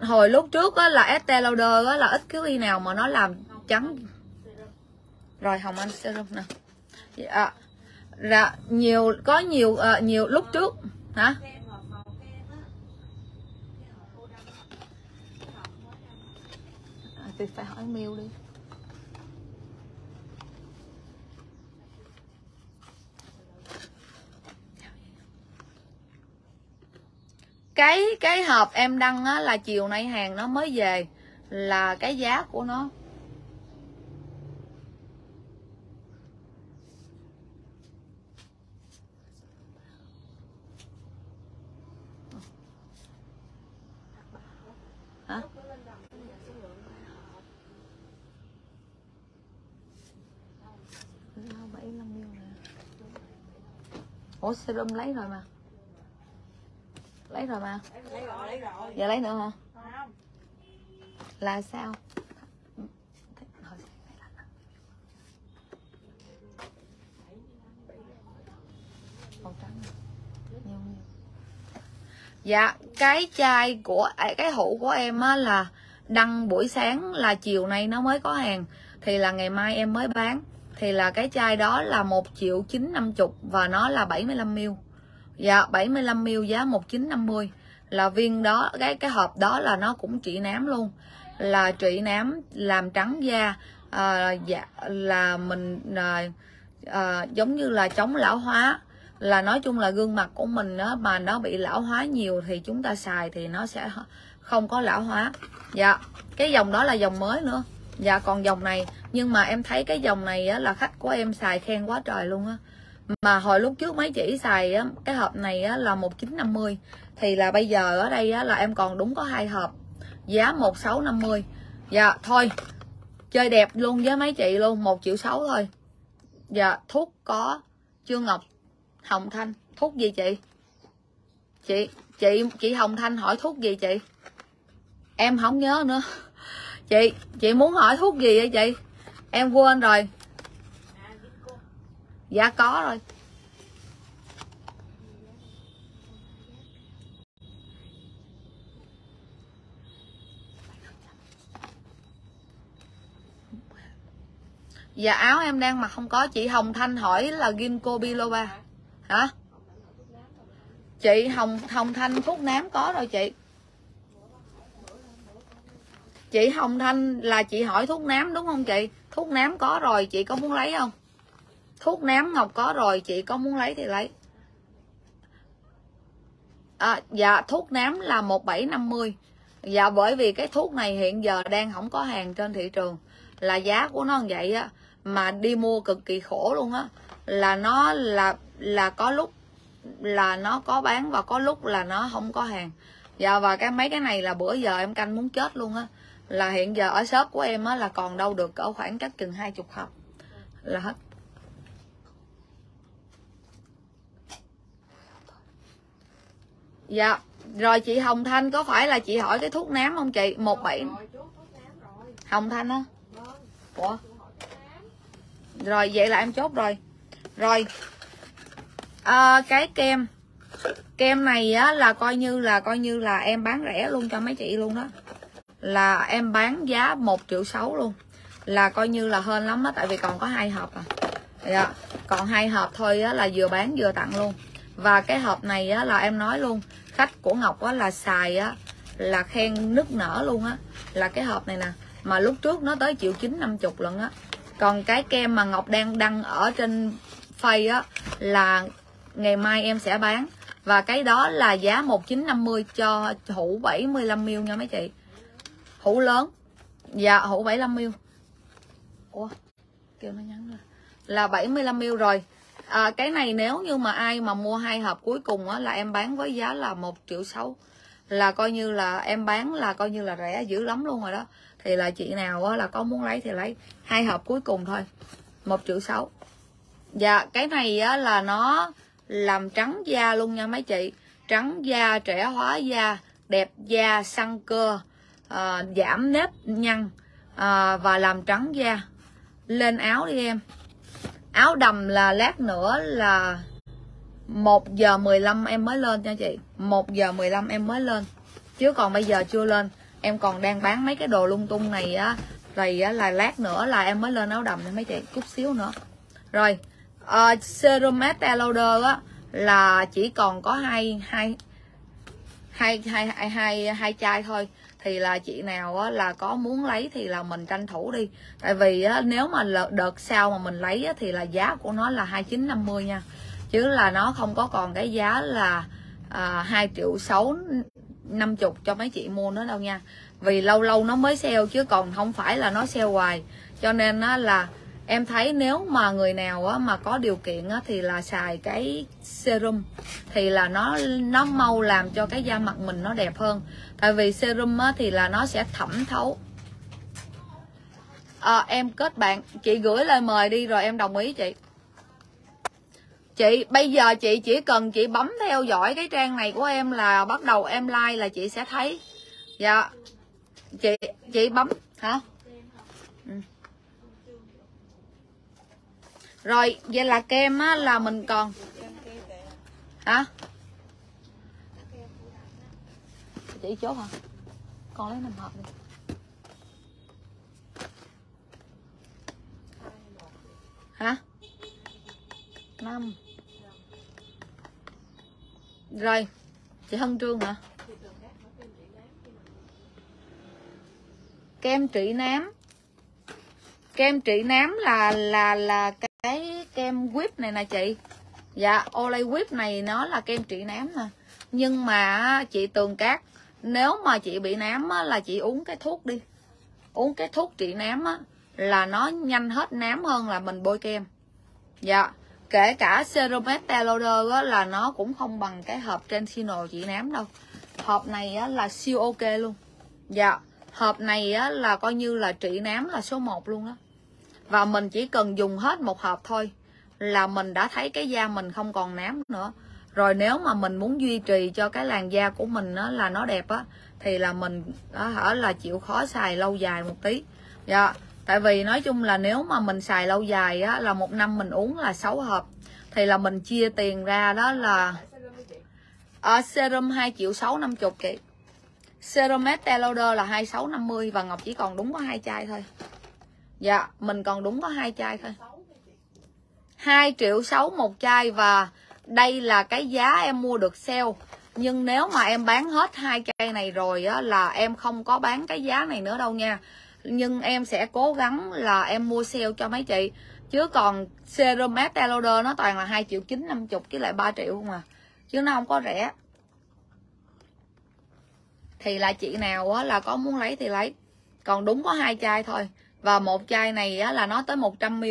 hồi lúc trước á, là Estee Lauder á, là ít cái y nào mà nó làm trắng. Rồi hồng anh serum nè. Dạ. Dạ nhiều có nhiều uh, nhiều lúc trước hả? À, thì phải hỏi miêu đi. Cái cái hộp em đăng á, là chiều nay hàng nó mới về là cái giá của nó. Hả? Ủa serum lấy rồi mà lấy rồi mà lấy rồi lấy rồi giờ lấy nữa hả? Không. Là sao? Dạ cái chai của à, cái hũ của em á là đăng buổi sáng là chiều nay nó mới có hàng. Thì là ngày mai em mới bán. Thì là cái chai đó là một triệu chín năm chục và nó là 75 ml Dạ 75ml giá 1950 là viên đó cái cái hộp đó là nó cũng trị nám luôn. Là trị nám làm trắng da à, dạ là mình à, à, giống như là chống lão hóa. Là nói chung là gương mặt của mình đó, mà nó bị lão hóa nhiều thì chúng ta xài thì nó sẽ không có lão hóa. Dạ cái dòng đó là dòng mới nữa. Dạ còn dòng này nhưng mà em thấy cái dòng này á, là khách của em xài khen quá trời luôn á mà hồi lúc trước mấy chỉ xài á, cái hộp này á, là 1950 thì là bây giờ ở đây á, là em còn đúng có hai hộp giá 1650 dạ thôi chơi đẹp luôn với mấy chị luôn một triệu sáu thôi. Dạ thuốc có Trương Ngọc Hồng Thanh. Thuốc gì chị? Chị chị chị Hồng Thanh hỏi thuốc gì chị? Em không nhớ nữa. Chị chị muốn hỏi thuốc gì vậy chị? Em quên rồi dạ có rồi. Dạ áo em đang mặc không có. Chị Hồng Thanh hỏi là Ginkgo biloba. Hả? Chị Hồng Hồng Thanh thuốc nám có rồi chị. Chị Hồng Thanh là chị hỏi thuốc nám đúng không chị? Thuốc nám có rồi, chị có muốn lấy không? Thuốc nám ngọc có rồi chị có muốn lấy thì lấy. À, dạ thuốc nám là một bảy năm mươi. Dạ bởi vì cái thuốc này hiện giờ đang không có hàng trên thị trường. Là giá của nó như vậy á mà đi mua cực kỳ khổ luôn á. Là nó là là có lúc là nó có bán và có lúc là nó không có hàng. Dạ và cái mấy cái này là bữa giờ em canh muốn chết luôn á. Là hiện giờ ở shop của em á là còn đâu được ở khoảng cách chừng hai chục hộp. Là hết. Dạ. Rồi chị hồng thanh có phải là chị hỏi cái thuốc nám không chị? Một bảy hồng thanh á? Ủa? Rồi vậy là em chốt rồi. Rồi. À, cái kem. Kem này á là coi như là coi như là em bán rẻ luôn cho mấy chị luôn đó. Là em bán giá một triệu sáu luôn. Là coi như là hơn lắm đó tại vì còn có hai hộp à. Dạ. còn hai hộp thôi á là vừa bán vừa tặng luôn và cái hộp này á, là em nói luôn, khách của ngọc á, là xài á, là khen nức nở luôn á. Là cái hộp này nè, mà lúc trước nó tới triệu chín năm chục lần á. Còn cái kem mà ngọc đang đăng ở trên phay á, là ngày mai em sẽ bán. Và cái đó là giá 1950 cho hũ 75ml nha mấy chị. Hũ lớn. Dạ hũ 75ml ủa, kêu nó nhắn rồi là 75ml rồi à, cái này nếu như mà ai mà mua hai hộp cuối cùng á là em bán với giá là một triệu sáu. Là coi như là em bán là coi như là rẻ dữ lắm luôn rồi đó. Thì là chị nào á là có muốn lấy thì lấy. Hai hộp cuối cùng thôi một triệu sáu. Dạ cái này á là nó làm trắng da luôn nha mấy chị. Trắng da trẻ hóa da đẹp da săn cơ à, giảm nếp nhăn à, và làm trắng da. Lên áo đi em áo đầm là lát nữa là 1 giờ 15 em mới lên nha chị. 1 giờ 15 em mới lên. Chứ còn bây giờ chưa lên. Em còn đang bán mấy cái đồ lung tung này á. Rồi á, là lát nữa là em mới lên áo đầm nha mấy chị. Chút xíu nữa. Rồi ờ, uh, serum Estee Lauder á là chỉ còn có hai hai hai hai hai hai, hai chai thôi thì là chị nào á, là có muốn lấy thì là mình tranh thủ đi. Tại vì á, nếu mà đợt sau mà mình lấy á, thì là giá của nó là 2950 nha. Chứ là nó không có còn cái giá là à, 2 triệu 6 50 cho mấy chị mua nữa đâu nha. Vì lâu lâu nó mới sale chứ còn không phải là nó sale hoài. Cho nên á, là em thấy nếu mà người nào á, mà có điều kiện á, thì là xài cái serum. Thì là nó nó mau làm cho cái da mặt mình nó đẹp hơn. Tại vì serum á, thì là nó sẽ thẩm thấu. À, em kết bạn. Chị gửi lời mời đi rồi em đồng ý chị. Chị bây giờ chị chỉ cần chị bấm theo dõi cái trang này của em là bắt đầu em like là chị sẽ thấy. Dạ. Chị chị bấm hả? Rồi, vậy là kem á, là mình còn hả? Chị chốt hả? Con lấy năm hộp đi. Hả? Năm. Rồi, chị hân trương hả? Kem trị nám. Kem trị nám là là là cái kem whip này nè chị. Dạ Olay whip này nó là kem trị nám nè nhưng mà chị tường cát nếu mà chị bị nám á, là chị uống cái thuốc đi. Uống cái thuốc trị nám á, là nó nhanh hết nám hơn là mình bôi kem. Dạ kể cả serum loader á, là nó cũng không bằng cái hộp trên Sino trị nám đâu. Hộp này á, là siêu ok luôn. Dạ hộp này á, là coi như là trị nám là số 1 luôn đó và mình chỉ cần dùng hết một hộp thôi là mình đã thấy cái da mình không còn nám nữa. Rồi nếu mà mình muốn duy trì cho cái làn da của mình á, là nó đẹp á thì là mình đó hở là chịu khó xài lâu dài một tí. Dạ tại vì nói chung là nếu mà mình xài lâu dài á là một năm mình uống là 6 hộp thì là mình chia tiền ra đó là à, serum 2 triệu 6 50 chị. Serum Estée Lauder là 2650 và Ngọc chỉ còn đúng có hai chai thôi dạ mình còn đúng có hai chai thôi. 2 triệu 6 một chai và đây là cái giá em mua được sale. Nhưng nếu mà em bán hết hai chai này rồi á, là em không có bán cái giá này nữa đâu nha. Nhưng em sẽ cố gắng là em mua sale cho mấy chị. Chứ còn serum Estee Lauder nó toàn là hai triệu chín, năm chục với lại 3 triệu không à. Chứ nó không có rẻ. Thì là chị nào á là có muốn lấy thì lấy. Còn đúng có hai chai thôi và một chai này á là nó tới 100 ml.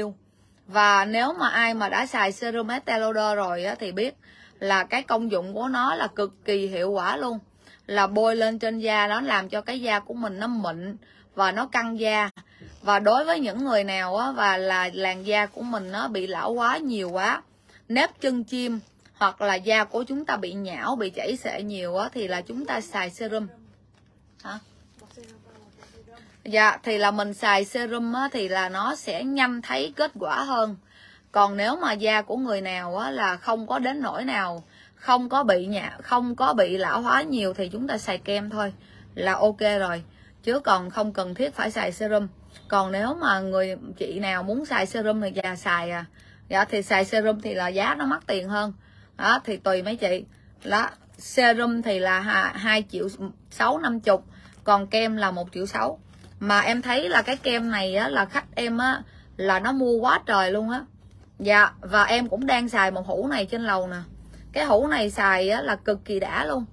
Và nếu mà ai mà đã xài serum estelodor rồi á thì biết là cái công dụng của nó là cực kỳ hiệu quả luôn. Là bôi lên trên da, nó làm cho cái da của mình nó mịn và nó căng da. Và đối với những người nào á và là làn da của mình nó bị lão quá nhiều quá, nếp chân chim hoặc là da của chúng ta bị nhão, bị chảy xệ nhiều á thì là chúng ta xài serum. Hả? Dạ thì là mình xài serum á, thì là nó sẽ nhanh thấy kết quả hơn. Còn nếu mà da của người nào á, là không có đến nỗi nào, không có bị nhà không có bị lão hóa nhiều thì chúng ta xài kem thôi, là ok rồi. Chứ còn không cần thiết phải xài serum. Còn nếu mà người, chị nào muốn xài serum thì già xài à. Dạ thì xài serum thì là giá nó mắc tiền hơn. Đó, thì tùy mấy chị. Đó, serum thì là hai triệu sáu năm chục, còn kem là một triệu sáu mà em thấy là cái kem này á là khách em á là nó mua quá trời luôn á dạ và em cũng đang xài một hũ này trên lầu nè cái hũ này xài á là cực kỳ đã luôn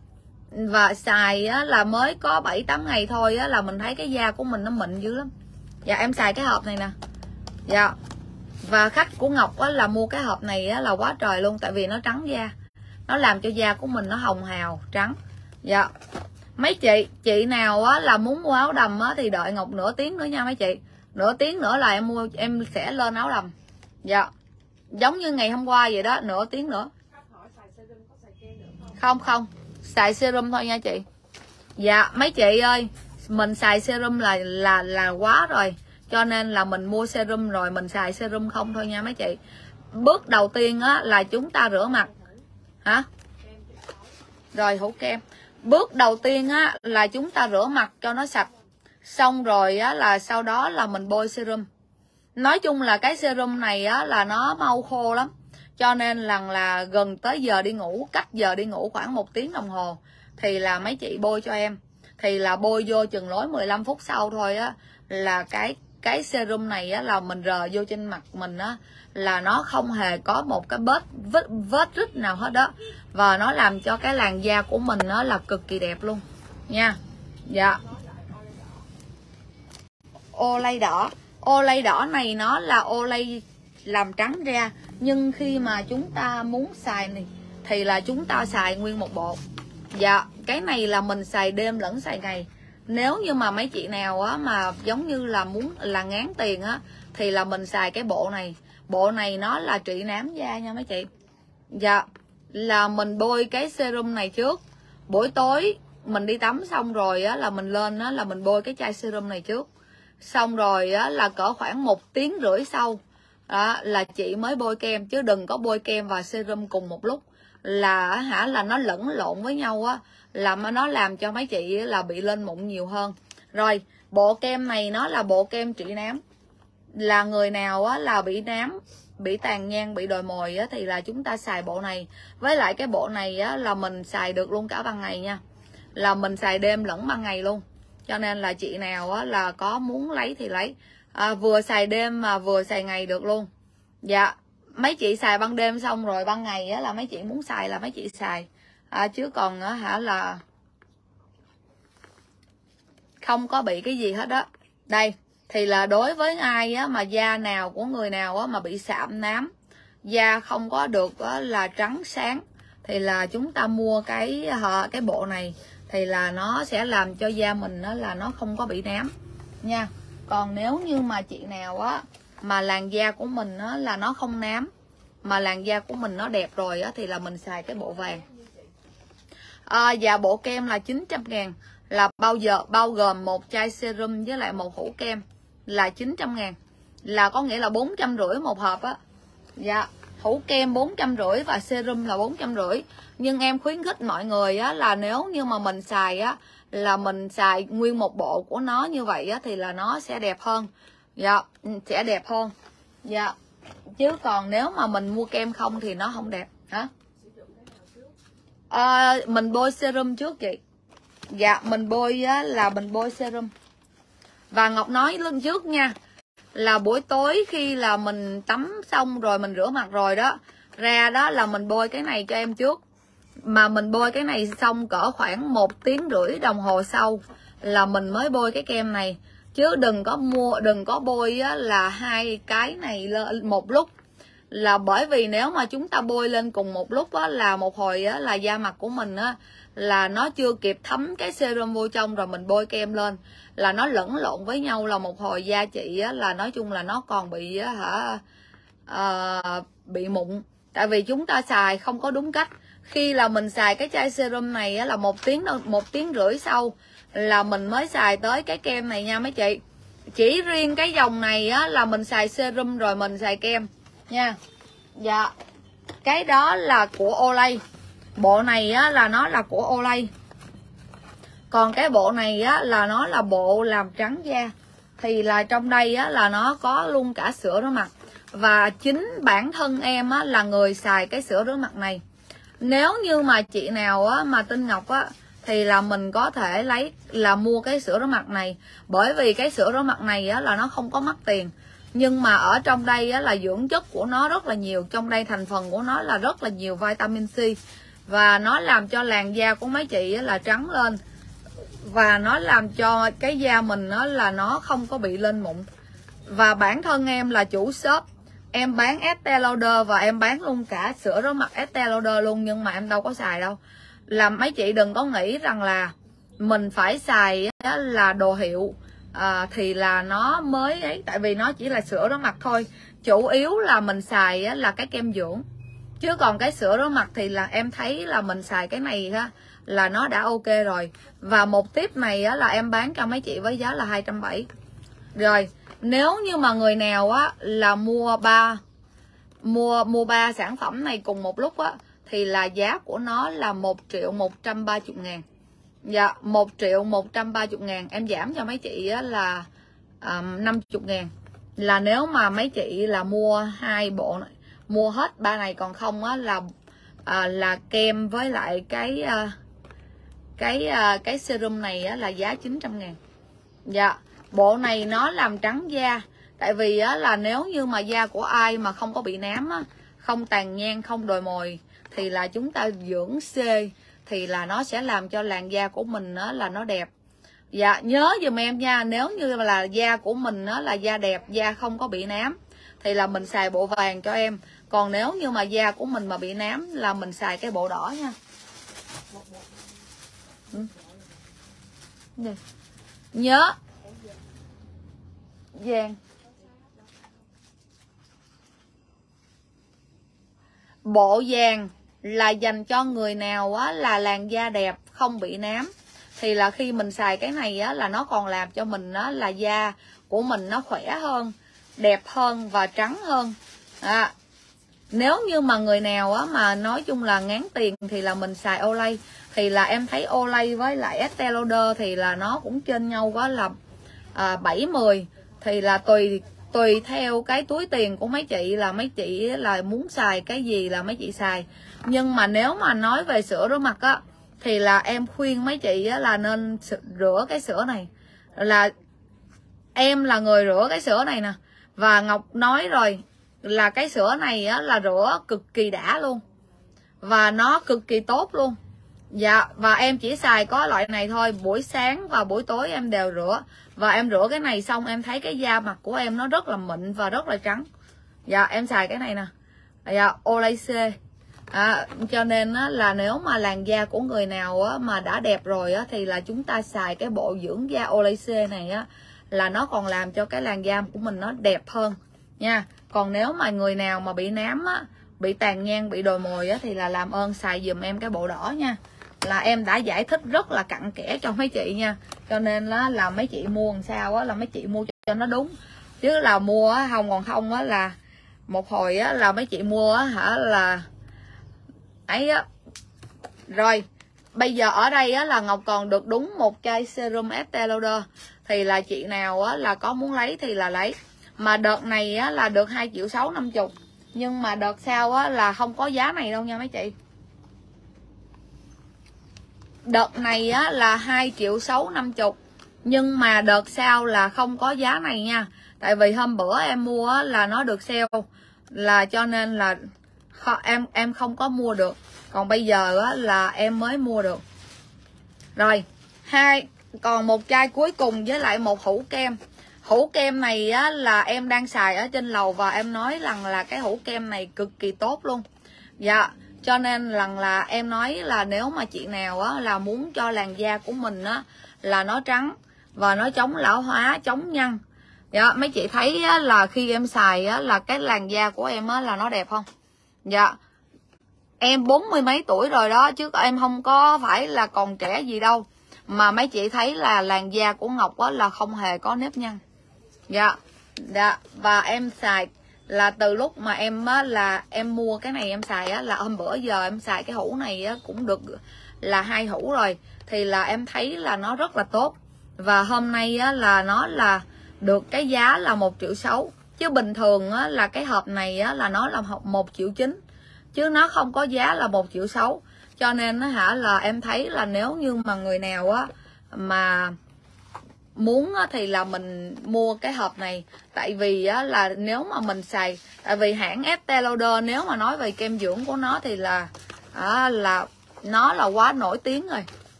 và xài á, là mới có 7 8 ngày thôi á, là mình thấy cái da của mình nó mịn dữ lắm. Dạ em xài cái hộp này nè. Dạ. Và khách của Ngọc á, là mua cái hộp này á, là quá trời luôn tại vì nó trắng da. Nó làm cho da của mình nó hồng hào, trắng. Dạ. Mấy chị, chị nào á, là muốn mua áo đầm á, thì đợi Ngọc nửa tiếng nữa nha mấy chị. Nửa tiếng nữa là em mua em sẽ lên áo đầm. Dạ. Giống như ngày hôm qua vậy đó, nửa tiếng nữa. Không không, xài serum thôi nha chị dạ mấy chị ơi mình xài serum là là là quá rồi cho nên là mình mua serum rồi mình xài serum không thôi nha mấy chị bước đầu tiên á là chúng ta rửa mặt hả rồi hũ kem bước đầu tiên á, là chúng ta rửa mặt cho nó sạch. Xong rồi á, là sau đó là mình bôi serum. Nói chung là cái serum này á, là nó mau khô lắm. Cho nên lần là gần tới giờ đi ngủ, cách giờ đi ngủ khoảng một tiếng đồng hồ, thì là mấy chị bôi cho em. Thì là bôi vô chừng lối 15 phút sau thôi á, là cái cái serum này á, là mình rờ vô trên mặt mình á là nó không hề có một cái vết vết vết rít nào hết đó. Và nó làm cho cái làn da của mình nó là cực kỳ đẹp luôn. Nha. Dạ. Ô lay đỏ. Ô lay đỏ này nó là ô lay làm trắng da nhưng khi mà chúng ta muốn xài này, thì là chúng ta xài nguyên một bộ. Dạ cái này là mình xài đêm lẫn xài ngày. Nếu như mà mấy chị nào á mà giống như là muốn là ngán tiền á, thì là mình xài cái bộ này bộ này nó là trị nám da nha mấy chị. Dạ là mình bôi cái serum này trước. Buổi tối mình đi tắm xong rồi á, là mình lên á, là mình bôi cái chai serum này trước. Xong rồi á, là cỡ khoảng một tiếng rưỡi sau đó là chị mới bôi kem, chứ đừng có bôi kem và serum cùng một lúc. Là hả, là nó lẫn lộn với nhau á làm nó làm cho mấy chị là bị lên mụn nhiều hơn. Rồi, bộ kem này nó là bộ kem trị nám là người nào á là bị nám bị tàn nhang bị đồi mồi á thì là chúng ta xài bộ này. Với lại cái bộ này á là mình xài được luôn cả ban ngày nha. Là mình xài đêm lẫn ban ngày luôn. Cho nên là chị nào á là có muốn lấy thì lấy. À, vừa xài đêm mà vừa xài ngày được luôn. Dạ mấy chị xài ban đêm xong rồi ban ngày á là mấy chị muốn xài là mấy chị xài. À, chứ còn á hả là không có bị cái gì hết đó đây thì là đối với ai á mà da nào của người nào á mà bị sạm nám da không có được á, là trắng sáng thì là chúng ta mua cái ờ, cái bộ này thì là nó sẽ làm cho da mình nó là nó không có bị nám nha. Còn nếu như mà chị nào á mà làn da của mình á là nó không nám mà làn da của mình nó đẹp rồi á thì là mình xài cái bộ vàng. À, và bộ kem là 900 ngàn là bao giờ bao gồm một chai serum với lại một hũ kem là 900 ngàn. Là có nghĩa là bốn trăm rưỡi một hộp á. Dạ hũ kem bốn trăm rưỡi và serum là bốn trăm rưỡi. Nhưng em khuyến khích mọi người á là nếu như mà mình xài á là mình xài nguyên một bộ của nó như vậy á thì là nó sẽ đẹp hơn. Dạ sẽ đẹp hơn. Dạ chứ còn nếu mà mình mua kem không thì nó không đẹp hả? À, mình bôi serum trước chị. Dạ mình bôi á, là mình bôi serum và ngọc nói lưng trước nha là buổi tối khi là mình tắm xong rồi mình rửa mặt rồi đó ra đó là mình bôi cái này cho em trước. Mà mình bôi cái này xong cỡ khoảng một tiếng rưỡi đồng hồ sau là mình mới bôi cái kem này. Chứ đừng có mua đừng có bôi á, là hai cái này lên một lúc là bởi vì nếu mà chúng ta bôi lên cùng một lúc á, là một hồi á, là da mặt của mình á, là nó chưa kịp thấm cái serum vô trong rồi mình bôi kem lên. Là nó lẫn lộn với nhau là một hồi da chị á, là nói chung là nó còn bị á, hả à, bị mụn. Tại vì chúng ta xài không có đúng cách. Khi là mình xài cái chai serum này á, là một tiếng một tiếng rưỡi sau là mình mới xài tới cái kem này nha mấy chị. Chỉ riêng cái dòng này á, là mình xài serum rồi mình xài kem nha. Dạ cái đó là của Olay. Bộ này á, là nó là của Olay. Còn cái bộ này á, là nó là bộ làm trắng da. Thì là trong đây á, là nó có luôn cả sữa rửa mặt. Và chính bản thân em á, là người xài cái sữa rửa mặt này. Nếu như mà chị nào á, mà tin ngọc á thì là mình có thể lấy là mua cái sữa rửa mặt này. Bởi vì cái sữa rửa mặt này á, là nó không có mất tiền nhưng mà ở trong đây á, là dưỡng chất của nó rất là nhiều. Trong đây thành phần của nó là rất là nhiều vitamin C. Và nó làm cho làn da của mấy chị á, là trắng lên. Và nó làm cho cái da mình nó là nó không có bị lên mụn. Và bản thân em là chủ shop. Em bán Estee Lauder và em bán luôn cả sữa rửa mặt Estee Lauder luôn nhưng mà em đâu có xài đâu. Làm mấy chị đừng có nghĩ rằng là mình phải xài là đồ hiệu à, thì là nó mới ấy tại vì nó chỉ là sữa rửa mặt thôi. Chủ yếu là mình xài là cái kem dưỡng. Chứ còn cái sữa rửa mặt thì là em thấy là mình xài cái này ha là nó đã ok rồi. Và một tiếp này á, là em bán cho mấy chị với giá là 270 rồi nếu như mà người nào á là mua ba mua mua ba sản phẩm này cùng một lúc á thì là giá của nó là 1 triệu 130 ngàn dạ 1 triệu 130 ngàn. Em giảm cho mấy chị là à, um, 50 ngàn. Là nếu mà mấy chị là mua hai bộ này, mua hết ba này còn không á là à, là kem với lại cái à, cái à, cái serum này á, là giá 900 ngàn. Dạ bộ này nó làm trắng da. Tại vì á, là nếu như mà da của ai mà không có bị nám á, không tàn nhang không đồi mồi thì là chúng ta dưỡng C thì là nó sẽ làm cho làn da của mình á, là nó đẹp. Dạ nhớ giùm em nha nếu như là da của mình á, là da đẹp da không có bị nám thì là mình xài bộ vàng cho em. Còn nếu như mà da của mình mà bị nám là mình xài cái bộ đỏ nha. Ừ. nhớ. Vàng. Bộ vàng là dành cho người nào á là làn da đẹp không bị nám. Thì là khi mình xài cái này á là nó còn làm cho mình á là da của mình nó khỏe hơn đẹp hơn và trắng hơn. À, nếu như mà người nào á mà nói chung là ngán tiền thì là mình xài Olay. Thì là em thấy Olay với lại Estee Lauder thì là nó cũng trên nhau quá là à, 70 thì là tùy tùy theo cái túi tiền của mấy chị là mấy chị là muốn xài cái gì là mấy chị xài nhưng mà nếu mà nói về sữa rửa mặt á thì là em khuyên mấy chị á, là nên rửa cái sữa này. Là em là người rửa cái sữa này nè. Và ngọc nói rồi là cái sữa này á, là rửa cực kỳ đã luôn. Và nó cực kỳ tốt luôn. Dạ và em chỉ xài có loại này thôi. Buổi sáng và buổi tối em đều rửa. Và em rửa cái này xong em thấy cái da mặt của em nó rất là mịn và rất là trắng. Dạ em xài cái này nè. Dạ Olay C à, cho nên á, là nếu mà làn da của người nào á, mà đã đẹp rồi á, thì là chúng ta xài cái bộ dưỡng da Olay này á, là nó còn làm cho cái làn da của mình nó đẹp hơn nha. Còn nếu mà người nào mà bị nám á bị tàn nhang bị đồi mồi á thì là làm ơn xài dùm em cái bộ đỏ nha. Là em đã giải thích rất là cặn kẽ cho mấy chị nha. Cho nên là, là mấy chị mua làm sao á là mấy chị mua cho nó đúng. Chứ là mua á không còn không á là một hồi á là mấy chị mua á hả là ấy á. Rồi bây giờ ở đây á là ngọc còn được đúng một chai serum Estee Lauder thì là chị nào á là có muốn lấy thì là lấy. Mà đợt này á là được hai triệu sáu năm chục. Nhưng mà đợt sau á là không có giá này đâu nha mấy chị. Đợt này á là hai triệu sáu năm chục. Nhưng mà đợt sau là không có giá này nha. Tại vì hôm bữa em mua á, là nó được sale. Là cho nên là em em không có mua được. Còn bây giờ á, là em mới mua được. Rồi hai còn một chai cuối cùng với lại một hũ kem. Hũ kem này á, là em đang xài ở trên lầu và em nói rằng là cái hũ kem này cực kỳ tốt luôn. Dạ cho nên rằng là em nói là nếu mà chị nào á, là muốn cho làn da của mình á, là nó trắng và nó chống lão hóa chống nhăn. Dạ mấy chị thấy á, là khi em xài á, là cái làn da của em á, là nó đẹp không? Dạ. Em bốn mươi mấy tuổi rồi đó, chứ em không có phải là còn trẻ gì đâu. Mà mấy chị thấy là làn da của ngọc á là không hề có nếp nhăn. Dạ. Dạ và em xài là từ lúc mà em á là em mua cái này em xài á, là hôm bữa giờ em xài cái hũ này á cũng được là hai hũ rồi, thì là em thấy là nó rất là tốt. Và hôm nay á là nó là được cái giá là một triệu sáu chứ bình thường á là cái hộp này á là nó là một triệu chín chứ nó không có giá là một triệu sáu. Cho nên nó hả là em thấy là nếu như mà người nào á mà muốn thì là mình mua cái hộp này. Tại vì á, là nếu mà mình xài tại vì hãng Estee Lauder nếu mà nói về kem dưỡng của nó thì là à, là nó là quá nổi tiếng rồi.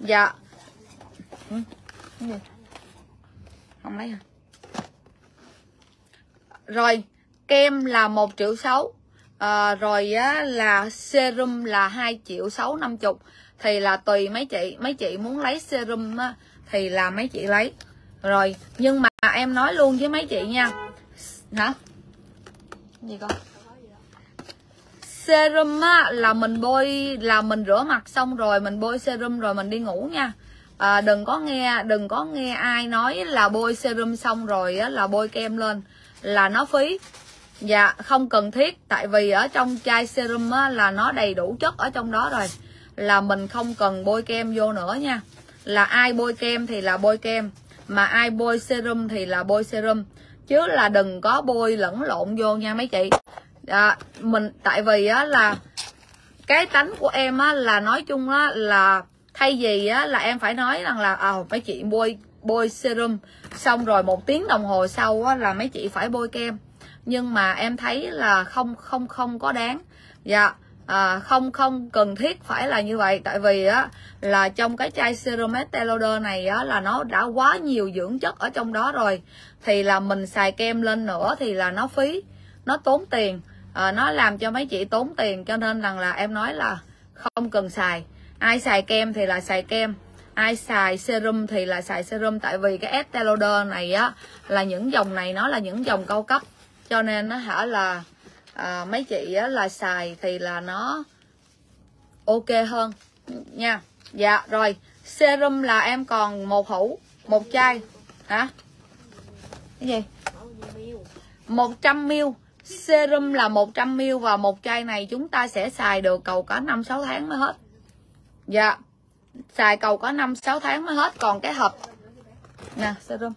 Dạ. Ừ, không lấy hả? Rồi kem là một triệu sáu. À, rồi á, là serum là hai triệu sáu năm chục. Thì là tùy mấy chị mấy chị muốn lấy serum á, thì là mấy chị lấy. Rồi nhưng mà em nói luôn với mấy chị nha. Hả? Gì con serum á là mình bôi là mình rửa mặt xong rồi mình bôi serum rồi mình đi ngủ nha. À, đừng có nghe đừng có nghe ai nói là bôi serum xong rồi á là bôi kem lên là nó phí. Dạ không cần thiết tại vì ở trong chai serum á là nó đầy đủ chất ở trong đó rồi. Là mình không cần bôi kem vô nữa nha. Là ai bôi kem thì là bôi kem mà ai bôi serum thì là bôi serum. Chứ là đừng có bôi lẫn lộn vô nha mấy chị. À, mình tại vì á là cái tánh của em á là nói chung á là thay vì á là em phải nói rằng là à, mấy chị bôi bôi serum. Xong rồi một tiếng đồng hồ sau á, là mấy chị phải bôi kem. Nhưng mà em thấy là không không không có đáng. Dạ à, không không cần thiết phải là như vậy. Tại vì á là trong cái chai serum Estée này á là nó đã quá nhiều dưỡng chất ở trong đó rồi. Thì là mình xài kem lên nữa thì là nó phí nó tốn tiền. À, nó làm cho mấy chị tốn tiền cho nên rằng là em nói là không cần xài. Ai xài kem thì là xài kem ai xài serum thì là xài serum tại vì cái Estée Lauder này á là những dòng này nó là những dòng cao cấp. Cho nên nó hả là à, mấy chị á, là xài thì là nó ok hơn. Nha. Dạ rồi. Serum là em còn một hũ một chai. Hả? Cái gì? 100 ml. Serum là 100 ml và một chai này chúng ta sẽ xài được cầu cả năm sáu tháng mới hết. Dạ xài cầu có 5 6 tháng mới hết còn cái hộp. Nè serum.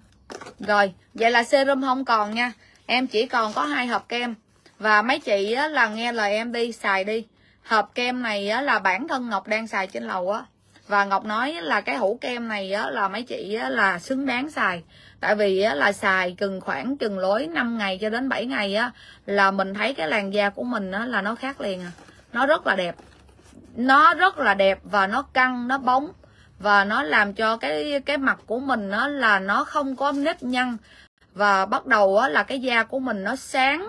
Rồi vậy là serum không còn nha. Em chỉ còn có hai hộp kem. Và mấy chị á, là nghe lời em đi xài đi. Hộp kem này á, là bản thân Ngọc đang xài trên lầu á. Và Ngọc nói là cái hũ kem này á, là mấy chị á, là xứng đáng xài. Tại vì á, là xài chừng khoảng chừng lối 5 ngày cho đến 7 ngày á là mình thấy cái làn da của mình á, là nó khác liền à. Nó rất là đẹp nó rất là đẹp và nó căng nó bóng. Và nó làm cho cái cái mặt của mình nó là nó không có nếp nhăn. Và bắt đầu á, là cái da của mình nó sáng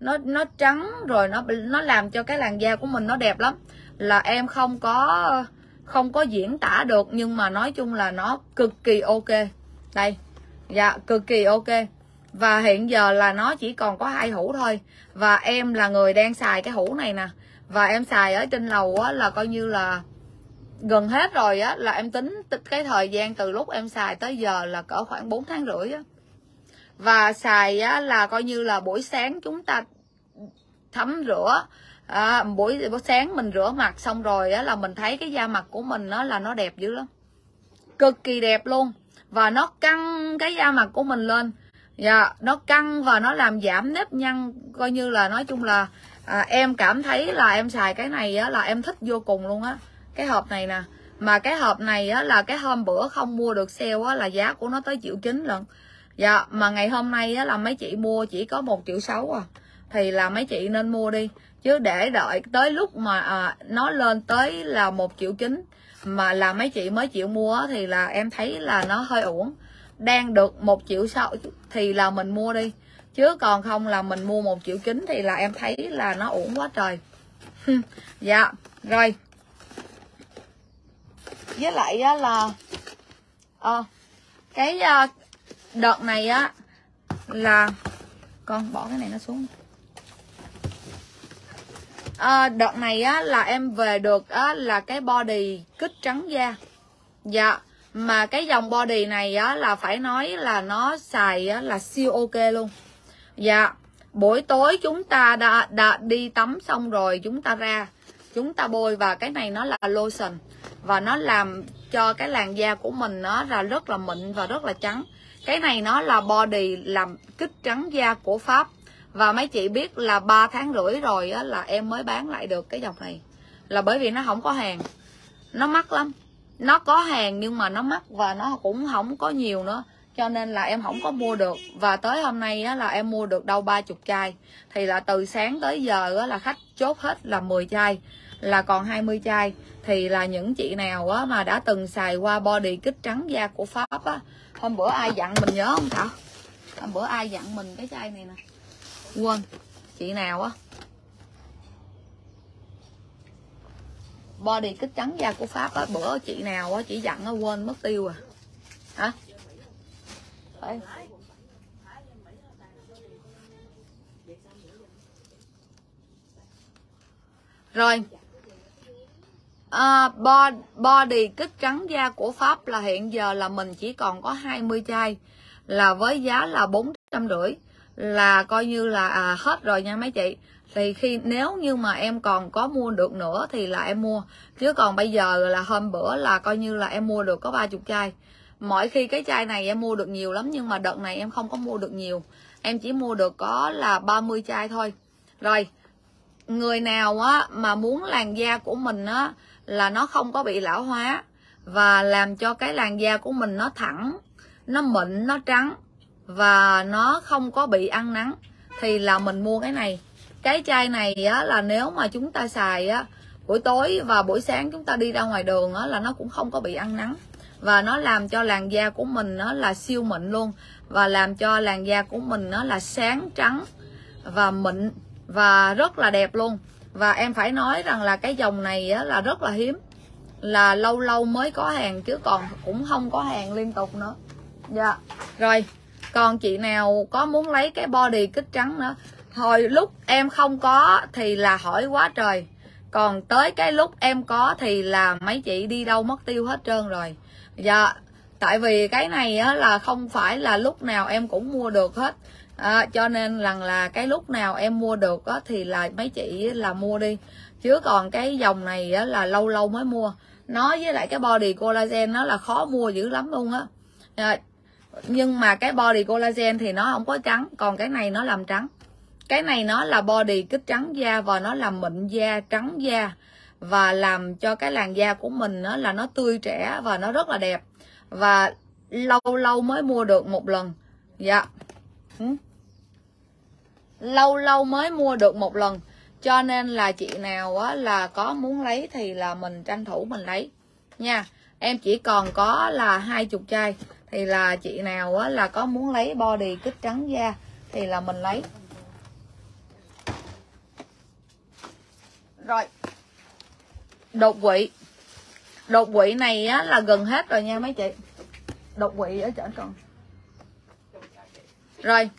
nó nó trắng rồi nó nó làm cho cái làn da của mình nó đẹp lắm. Là em không có không có diễn tả được nhưng mà nói chung là nó cực kỳ ok. Đây dạ cực kỳ ok. Và hiện giờ là nó chỉ còn có hai hũ thôi. Và em là người đang xài cái hũ này nè và em xài ở trên lầu á là coi như là gần hết rồi á là em tính cái thời gian từ lúc em xài tới giờ là cỡ khoảng 4 tháng rưỡi á. Và xài á là coi như là buổi sáng chúng ta thấm rửa à, buổi buổi sáng mình rửa mặt xong rồi á là mình thấy cái da mặt của mình nó là nó đẹp dữ lắm. Cực kỳ đẹp luôn. Và nó căng cái da mặt của mình lên. Dạ nó căng và nó làm giảm nếp nhăn coi như là nói chung là à, em cảm thấy là em xài cái này á là em thích vô cùng luôn á. Cái hộp này nè mà cái hộp này á là cái hôm bữa không mua được sale á là giá của nó tới triệu chín lần dạ mà ngày hôm nay á là mấy chị mua chỉ có một triệu sáu à. Thì là mấy chị nên mua đi chứ để đợi tới lúc mà à, nó lên tới là một triệu chín mà là mấy chị mới chịu mua thì là em thấy là nó hơi uổng. Đang được một triệu sáu thì là mình mua đi chứ còn không là mình mua một triệu chín thì là em thấy là nó uổng quá trời. Dạ rồi. Với lại á là à, cái à, đợt này á là con bỏ cái này nó xuống. À, đợt này á là em về được á là cái body kích trắng da. Dạ mà cái dòng body này á là phải nói là nó xài á là siêu ok luôn dạ buổi tối chúng ta đã, đã đi tắm xong rồi chúng ta ra. Chúng ta bôi và cái này nó là lotion và nó làm cho cái làn da của mình nó là rất là mịn và rất là trắng. Cái này nó là body làm kích trắng da của pháp và mấy chị biết là 3 tháng rưỡi rồi á, là em mới bán lại được cái dòng này. Là bởi vì nó không có hàng. Nó mắc lắm. Nó có hàng nhưng mà nó mắc và nó cũng không có nhiều nữa cho nên là em không có mua được. Và tới hôm nay á, là em mua được đâu ba chục chai. Thì là từ sáng tới giờ á, là khách chốt hết là 10 chai là còn 20 chai. Thì là những chị nào á, mà đã từng xài qua body kích trắng da của Pháp á hôm bữa ai dặn mình nhớ không Thảo? Hôm bữa ai dặn mình cái chai này nè. Quên. Chị nào á? Body kích trắng da của Pháp á bữa chị nào á chị dặn á quên mất tiêu à. Hả? Đấy. Rồi. À, Body kích trắng da của Pháp là hiện giờ là mình chỉ còn có 20 chai Là với giá là bốn trăm rưỡi Là coi như là à, hết rồi nha mấy chị. Thì khi nếu như mà em còn có mua được nữa thì là em mua chứ còn bây giờ là hôm bữa là coi như là em mua được có ba chục chai mỗi khi cái chai này em mua được nhiều lắm, nhưng mà đợt này em không có mua được nhiều. Em chỉ mua được có là 30 chai thôi. Rồi, người nào á mà muốn làn da của mình á là nó không có bị lão hóa và làm cho cái làn da của mình nó thẳng, nó mịn, nó trắng và nó không có bị ăn nắng thì là mình mua cái này. Cái chai này á là nếu mà chúng ta xài á, buổi tối và buổi sáng chúng ta đi ra ngoài đường á là nó cũng không có bị ăn nắng và nó làm cho làn da của mình nó là siêu mịn luôn. Và làm cho làn da của mình nó là sáng trắng và mịn và rất là đẹp luôn. Và em phải nói rằng là cái dòng này á, là rất là hiếm. Là lâu lâu mới có hàng chứ còn cũng không có hàng liên tục nữa. Dạ. Rồi còn chị nào có muốn lấy cái body kích trắng nữa? Hồi lúc em không có thì là hỏi quá trời. Còn tới cái lúc em có thì là mấy chị đi đâu mất tiêu hết trơn rồi dạ tại vì cái này á, là không phải là lúc nào em cũng mua được hết. À, cho nên rằng là cái lúc nào em mua được á, thì là mấy chị là mua đi. Chứ còn cái dòng này á, là lâu lâu mới mua. Nó với lại cái body collagen nó là khó mua dữ lắm luôn á. À, nhưng mà cái body collagen thì nó không có trắng còn cái này nó làm trắng. Cái này nó là body kích trắng da và nó làm mịn da trắng da và làm cho cái làn da của mình nó là nó tươi trẻ và nó rất là đẹp. Và lâu lâu mới mua được một lần. Dạ. Yeah. lâu lâu mới mua được một lần. Cho nên là chị nào á là có muốn lấy thì là mình tranh thủ mình lấy. Nha, em chỉ còn có là hai chục chai. Thì là chị nào á là có muốn lấy body kích trắng da thì là mình lấy. Rồi đột quỵ. Đột quỵ này á, là gần hết rồi nha mấy chị. Đột quỵ ở trên còn rồi,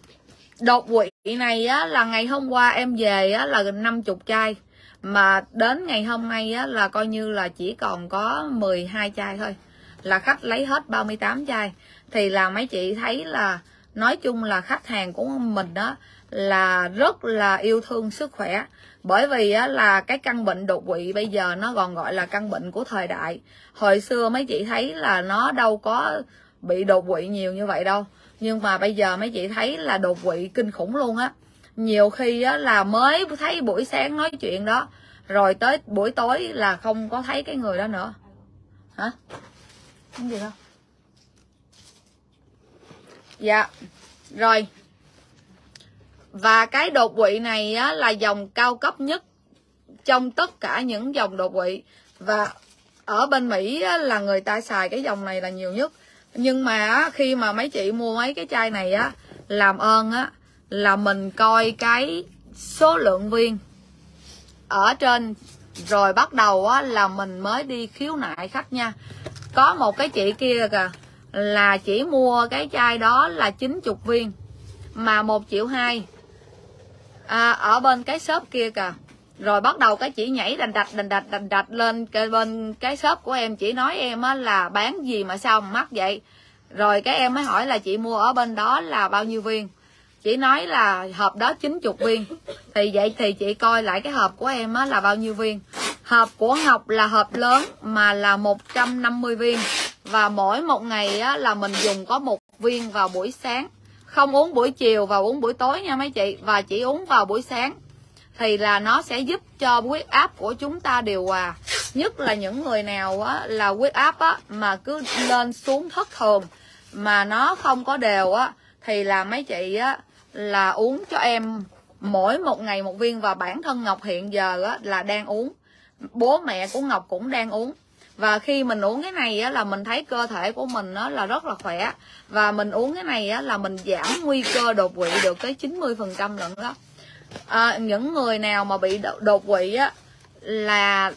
đột quỵ này á, là ngày hôm qua em về á, là gần 50 chai. Mà đến ngày hôm nay á, là coi như là chỉ còn có 12 chai thôi. Là khách lấy hết 38 chai. Thì là mấy chị thấy là, nói chung là khách hàng của mình đó là rất là yêu thương sức khỏe. Bởi vì á, là cái căn bệnh đột quỵ bây giờ nó còn gọi là căn bệnh của thời đại. Hồi xưa mấy chị thấy là nó đâu có bị đột quỵ nhiều như vậy đâu. Nhưng mà bây giờ mấy chị thấy là đột quỵ kinh khủng luôn á. Nhiều khi á, là mới thấy buổi sáng nói chuyện đó rồi tới buổi tối là không có thấy cái người đó nữa. Hả? Không gì đâu dạ. Rồi và cái đột quỵ này á, là dòng cao cấp nhất trong tất cả những dòng đột quỵ. Và ở bên Mỹ á, là người ta xài cái dòng này là nhiều nhất. Nhưng mà á, khi mà mấy chị mua mấy cái chai này á làm ơn á là mình coi cái số lượng viên ở trên rồi bắt đầu á là mình mới đi khiếu nại khách nha. Có một cái chị kia kìa là chỉ mua cái chai đó là 90 viên mà một triệu hai à, ở bên cái shop kia kìa. Rồi bắt đầu cái chỉ nhảy đành đạch đành đạch đành đạch lên cái bên cái shop của em. Chỉ nói em á là bán gì mà sao mà mắc vậy? Rồi cái em mới hỏi là chị mua ở bên đó là bao nhiêu viên? Chị nói là hộp đó 90 viên. Thì vậy thì chị coi lại cái hộp của em á là bao nhiêu viên? Hộp của Ngọc là hộp lớn mà là 150 viên. Và mỗi một ngày á, là mình dùng có một viên vào buổi sáng không uống buổi chiều và uống buổi tối nha mấy chị và chỉ uống vào buổi sáng. Thì là nó sẽ giúp cho huyết áp của chúng ta điều hòa. Nhất là những người nào á, là huyết áp á, mà cứ lên xuống thất thường mà nó không có đều á thì là mấy chị á là uống cho em mỗi một ngày một viên. Và bản thân Ngọc hiện giờ á, là đang uống. Bố mẹ của Ngọc cũng đang uống và khi mình uống cái này á, là mình thấy cơ thể của mình nó là rất là khỏe. Và mình uống cái này á, là mình giảm nguy cơ đột quỵ được tới 90 phần trăm lận đó. À, những người nào mà bị đột quỵ á là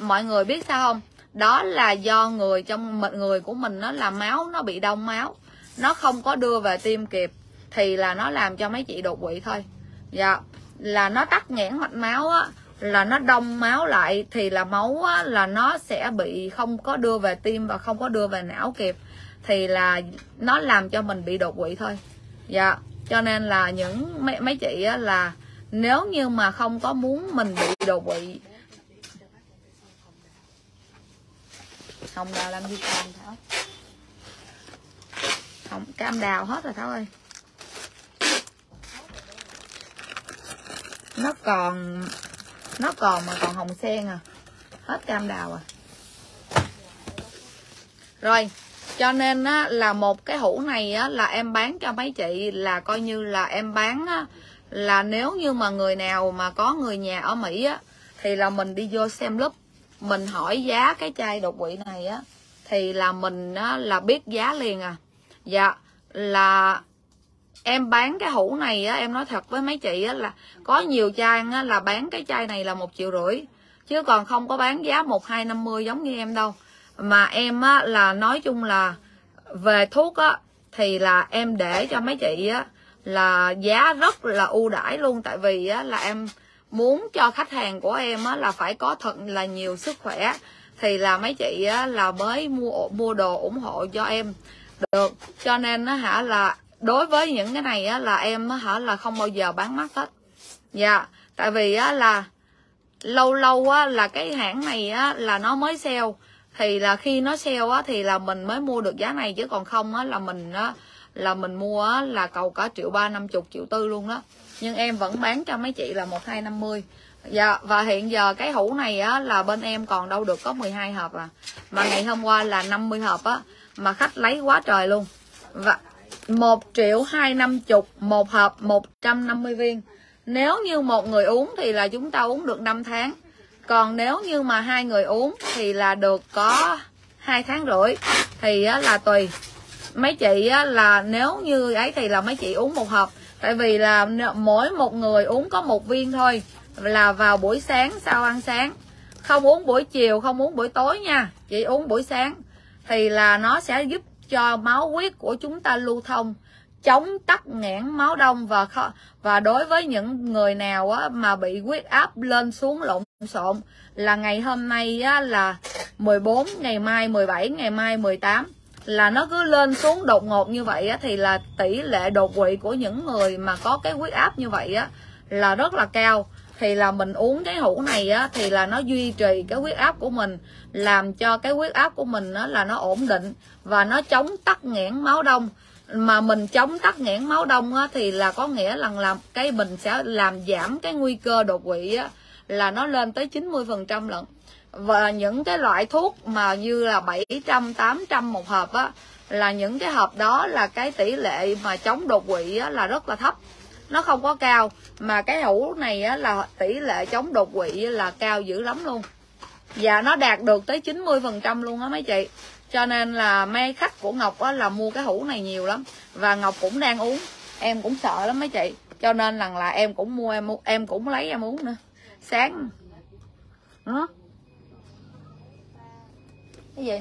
mọi người biết sao không? Đó là do người trong người của mình nó là máu nó bị đông máu. Nó không có đưa về tim kịp thì là nó làm cho mấy chị đột quỵ thôi. Dạ. Là nó tắc nghẽn mạch máu á là nó đông máu lại thì là máu á, là nó sẽ bị không có đưa về tim và không có đưa về não kịp. Thì là nó làm cho mình bị đột quỵ thôi. Dạ cho nên là những mấy, mấy chị á, là nếu như mà không có muốn mình bị đột quỵ hồng đào làm gì còn thảo hồng cam đào hết rồi thảo ơi nó còn nó còn mà còn hồng sen à. Hết cam đào à. Rồi cho nên á, là một cái hũ này á, là em bán cho mấy chị là coi như là em bán á, là nếu như mà người nào mà có người nhà ở Mỹ á, thì là mình đi vô xem lúc mình hỏi giá cái chai đột quỵ này á thì là mình á, là biết giá liền à. Dạ là em bán cái hũ này á, em nói thật với mấy chị á, là có nhiều trang á, là bán cái chai này là một triệu rưỡi. Chứ còn không có bán giá một, hai, năm mươi giống như em đâu. Mà em á, là nói chung là về thuốc á, thì là em để cho mấy chị á, là giá rất là ưu đãi luôn. Tại vì á, là em muốn cho khách hàng của em á, là phải có thật là nhiều sức khỏe. Thì là mấy chị á, là mới mua mua đồ ủng hộ cho em được. Cho nên nó hả, là đối với những cái này á, là em á hả, là không bao giờ bán mắt hết. Dạ tại vì á là lâu lâu á là cái hãng này á là nó mới sale. Thì là khi nó sale á thì là mình mới mua được giá này, chứ còn không á là mình á, là mình mua á là cầu cả triệu ba, năm chục, triệu tư luôn đó nhưng em vẫn bán cho mấy chị là một, hai, năm mươi. Dạ và hiện giờ cái hũ này á là bên em còn đâu được có 12 hộp à. Mà ngày hôm qua là 50 hộp á, mà khách lấy quá trời luôn. Và một triệu hai năm chục một hộp 150 viên. Nếu như một người uống thì là chúng ta uống được 5 tháng. Còn nếu như mà hai người uống thì là được có hai tháng rưỡi. Thì là tùy. Mấy chị là nếu như ấy thì là mấy chị uống một hộp. Tại vì là mỗi một người uống có một viên thôi, là vào buổi sáng sau ăn sáng. Không uống buổi chiều, không uống buổi tối nha. Chỉ uống buổi sáng thì là nó sẽ giúp cho máu huyết của chúng ta lưu thông chống tắc nghẽn máu đông và và đối với những người nào á, mà bị huyết áp lên xuống lộn xộn là ngày hôm nay á, là 14 ngày mai 17 ngày mai 18 là nó cứ lên xuống đột ngột như vậy á, thì là tỷ lệ đột quỵ của những người mà có cái huyết áp như vậy á, là rất là cao thì là mình uống cái hũ này á, thì là nó duy trì cái huyết áp của mình làm cho cái huyết áp của mình á, là nó ổn định và nó chống tắc nghẽn máu đông. Mà mình chống tắc nghẽn máu đông á, thì là có nghĩa là làm cái mình sẽ làm giảm cái nguy cơ đột quỵ á, là nó lên tới 90% lận. Và những cái loại thuốc mà như là 700 800 một hộp á là những cái hộp đó là cái tỷ lệ mà chống đột quỵ á, là rất là thấp nó không có cao. Mà cái hũ này á, là tỷ lệ chống đột quỵ là cao dữ lắm luôn. Và nó đạt được tới 90 phần trăm luôn á mấy chị. Cho nên là mấy khách của Ngọc á, là mua cái hũ này nhiều lắm. Và Ngọc cũng đang uống. Em cũng sợ lắm mấy chị. Cho nên rằng là em cũng mua em em cũng lấy em uống nữa. Sáng. Đó cái gì?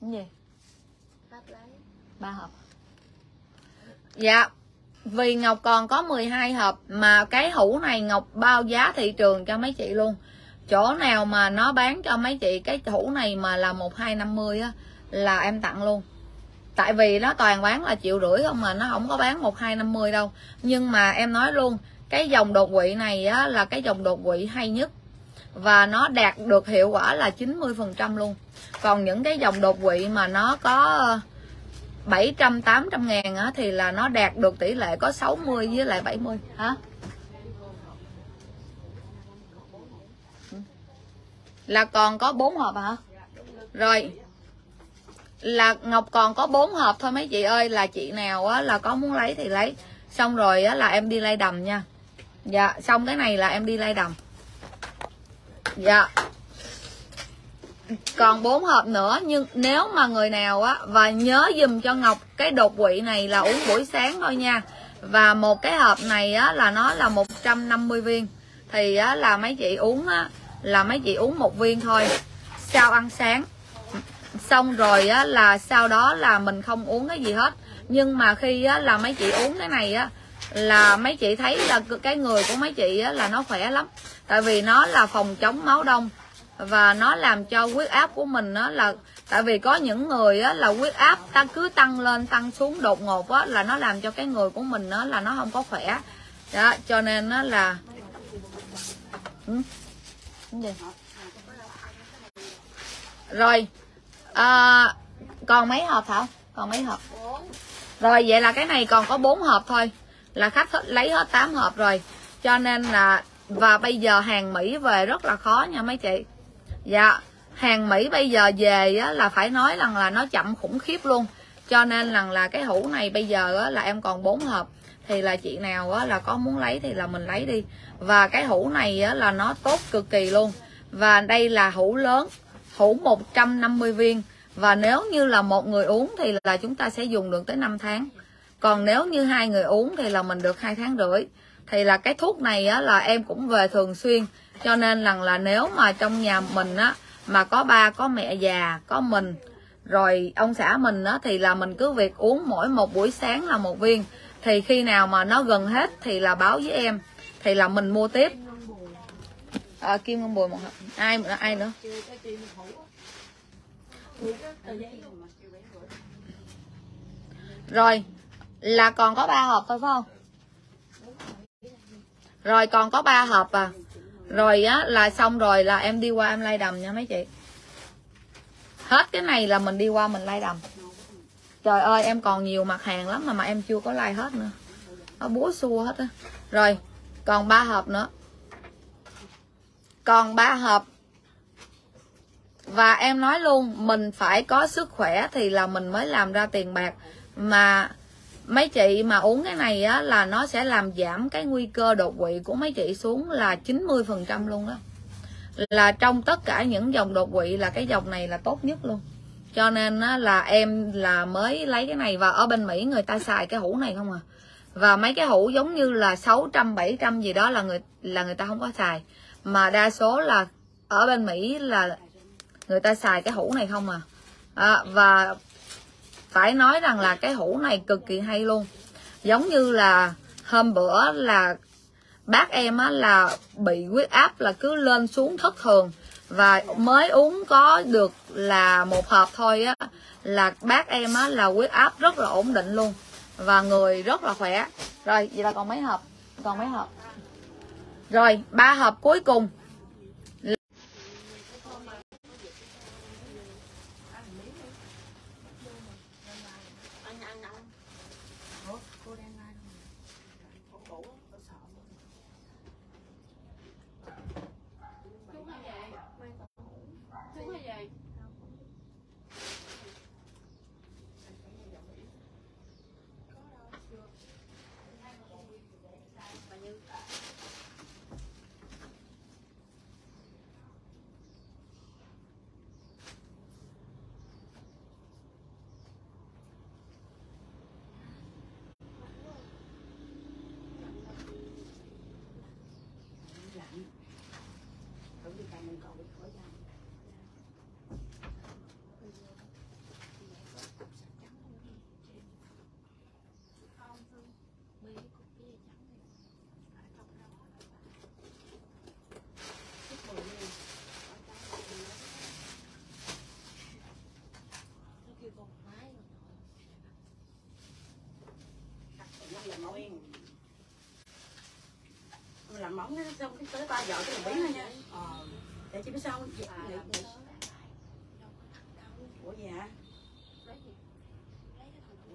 Cái gì? Ba hộp. Dạ vì Ngọc còn có 12 hộp mà cái hũ này Ngọc bao giá thị trường cho mấy chị luôn. Chỗ nào mà nó bán cho mấy chị cái hũ này mà là một hai năm mươi á là em tặng luôn. Tại vì nó toàn bán là triệu rưỡi không mà nó không có bán một hai năm mươi đâu. Nhưng mà em nói luôn cái dòng đột quỵ này á, là cái dòng đột quỵ hay nhất. Và nó đạt được hiệu quả là 90 phần trăm luôn. Còn những cái dòng đột quỵ mà nó có 700 800 ngàn á, thì là nó đạt được tỷ lệ có 60 với lại 70 hả? Là còn có 4 hộp hả? Rồi. Là ngọc còn có 4 hộp thôi mấy chị ơi là chị nào á là có muốn lấy thì lấy. Xong rồi á là em đi lay đầm nha. Dạ xong cái này là em đi lay đầm. Dạ còn bốn hộp nữa, nhưng nếu mà người nào á, và nhớ dùm cho ngọc, cái đột quỵ này là uống buổi sáng thôi nha. Và một cái hộp này á, là nó là 150 viên. Thì á, là mấy chị uống á, là mấy chị uống một viên thôi. Sau ăn sáng, xong rồi á, là sau đó là mình không uống cái gì hết. Nhưng mà khi á, là mấy chị uống cái này á, là mấy chị thấy là cái người của mấy chị á, là nó khỏe lắm. Tại vì nó là phòng chống máu đông và nó làm cho huyết áp của mình nó là tại vì có những người á, là huyết áp ta cứ tăng lên tăng xuống đột ngột á, là nó làm cho cái người của mình á, là nó không có khỏe. Đó cho nên nó là ừ. rồi à, còn mấy hộp thảo còn mấy hộp? Rồi vậy là cái này còn có bốn hộp thôi. Là khách lấy hết 8 hộp rồi. Cho nên là và bây giờ hàng mỹ về rất là khó nha mấy chị dạ hàng mỹ bây giờ về á, là phải nói rằng là nó chậm khủng khiếp luôn. Cho nên rằng là cái hũ này bây giờ á, là em còn bốn hộp. Thì là chị nào á, là có muốn lấy thì là mình lấy đi. Và cái hũ này á, là nó tốt cực kỳ luôn. Và đây là hũ lớn hũ 150 viên. Và nếu như là một người uống thì là chúng ta sẽ dùng được tới 5 tháng. Còn nếu như hai người uống thì là mình được hai tháng rưỡi. Thì là cái thuốc này á, là em cũng về thường xuyên cho nên rằng là nếu mà trong nhà mình á mà có ba có mẹ già có mình rồi ông xã mình á thì là mình cứ việc uống mỗi một buổi sáng là một viên. Thì khi nào mà nó gần hết thì là báo với em thì là mình mua tiếp. À, kim ngân bùi một ai ai nữa? Rồi là còn có ba hộp thôi phải không? Rồi còn có ba hộp à rồi á, là xong rồi là em đi qua em lay đầm nha mấy chị. Hết cái này là mình đi qua mình lay đầm. Trời ơi, em còn nhiều mặt hàng lắm mà mà em chưa có lay hết nữa. Nó búa xua hết á. Rồi, còn ba hộp nữa. Còn ba hộp. Và em nói luôn, mình phải có sức khỏe thì là mình mới làm ra tiền bạc. Mà mấy chị mà uống cái này á là nó sẽ làm giảm cái nguy cơ đột quỵ của mấy chị xuống là 90% luôn đó. Là trong tất cả những dòng đột quỵ là cái dòng này là tốt nhất luôn. Cho nên á, là em là mới lấy cái này và ở bên Mỹ người ta xài cái hũ này không à. Và mấy cái hũ giống như là 600 700 gì đó là người là người ta không có xài. Mà đa số là ở bên Mỹ là người ta xài cái hũ này không à, à và phải nói rằng là cái hũ này cực kỳ hay luôn. Giống như là hôm bữa là bác em á là bị huyết áp là cứ lên xuống thất thường. Và mới uống có được là một hộp thôi á, là bác em á là huyết áp rất là ổn định luôn. Và người rất là khỏe. Rồi, vậy là còn mấy hộp? Còn mấy hộp? Rồi, ba hộp cuối cùng. Làm mỏng xong cái tới ba giờ cái làm biến thôi nha. Ờ. Để chị biết sao không dạ, dạ, dạ. ủa gì hả ủa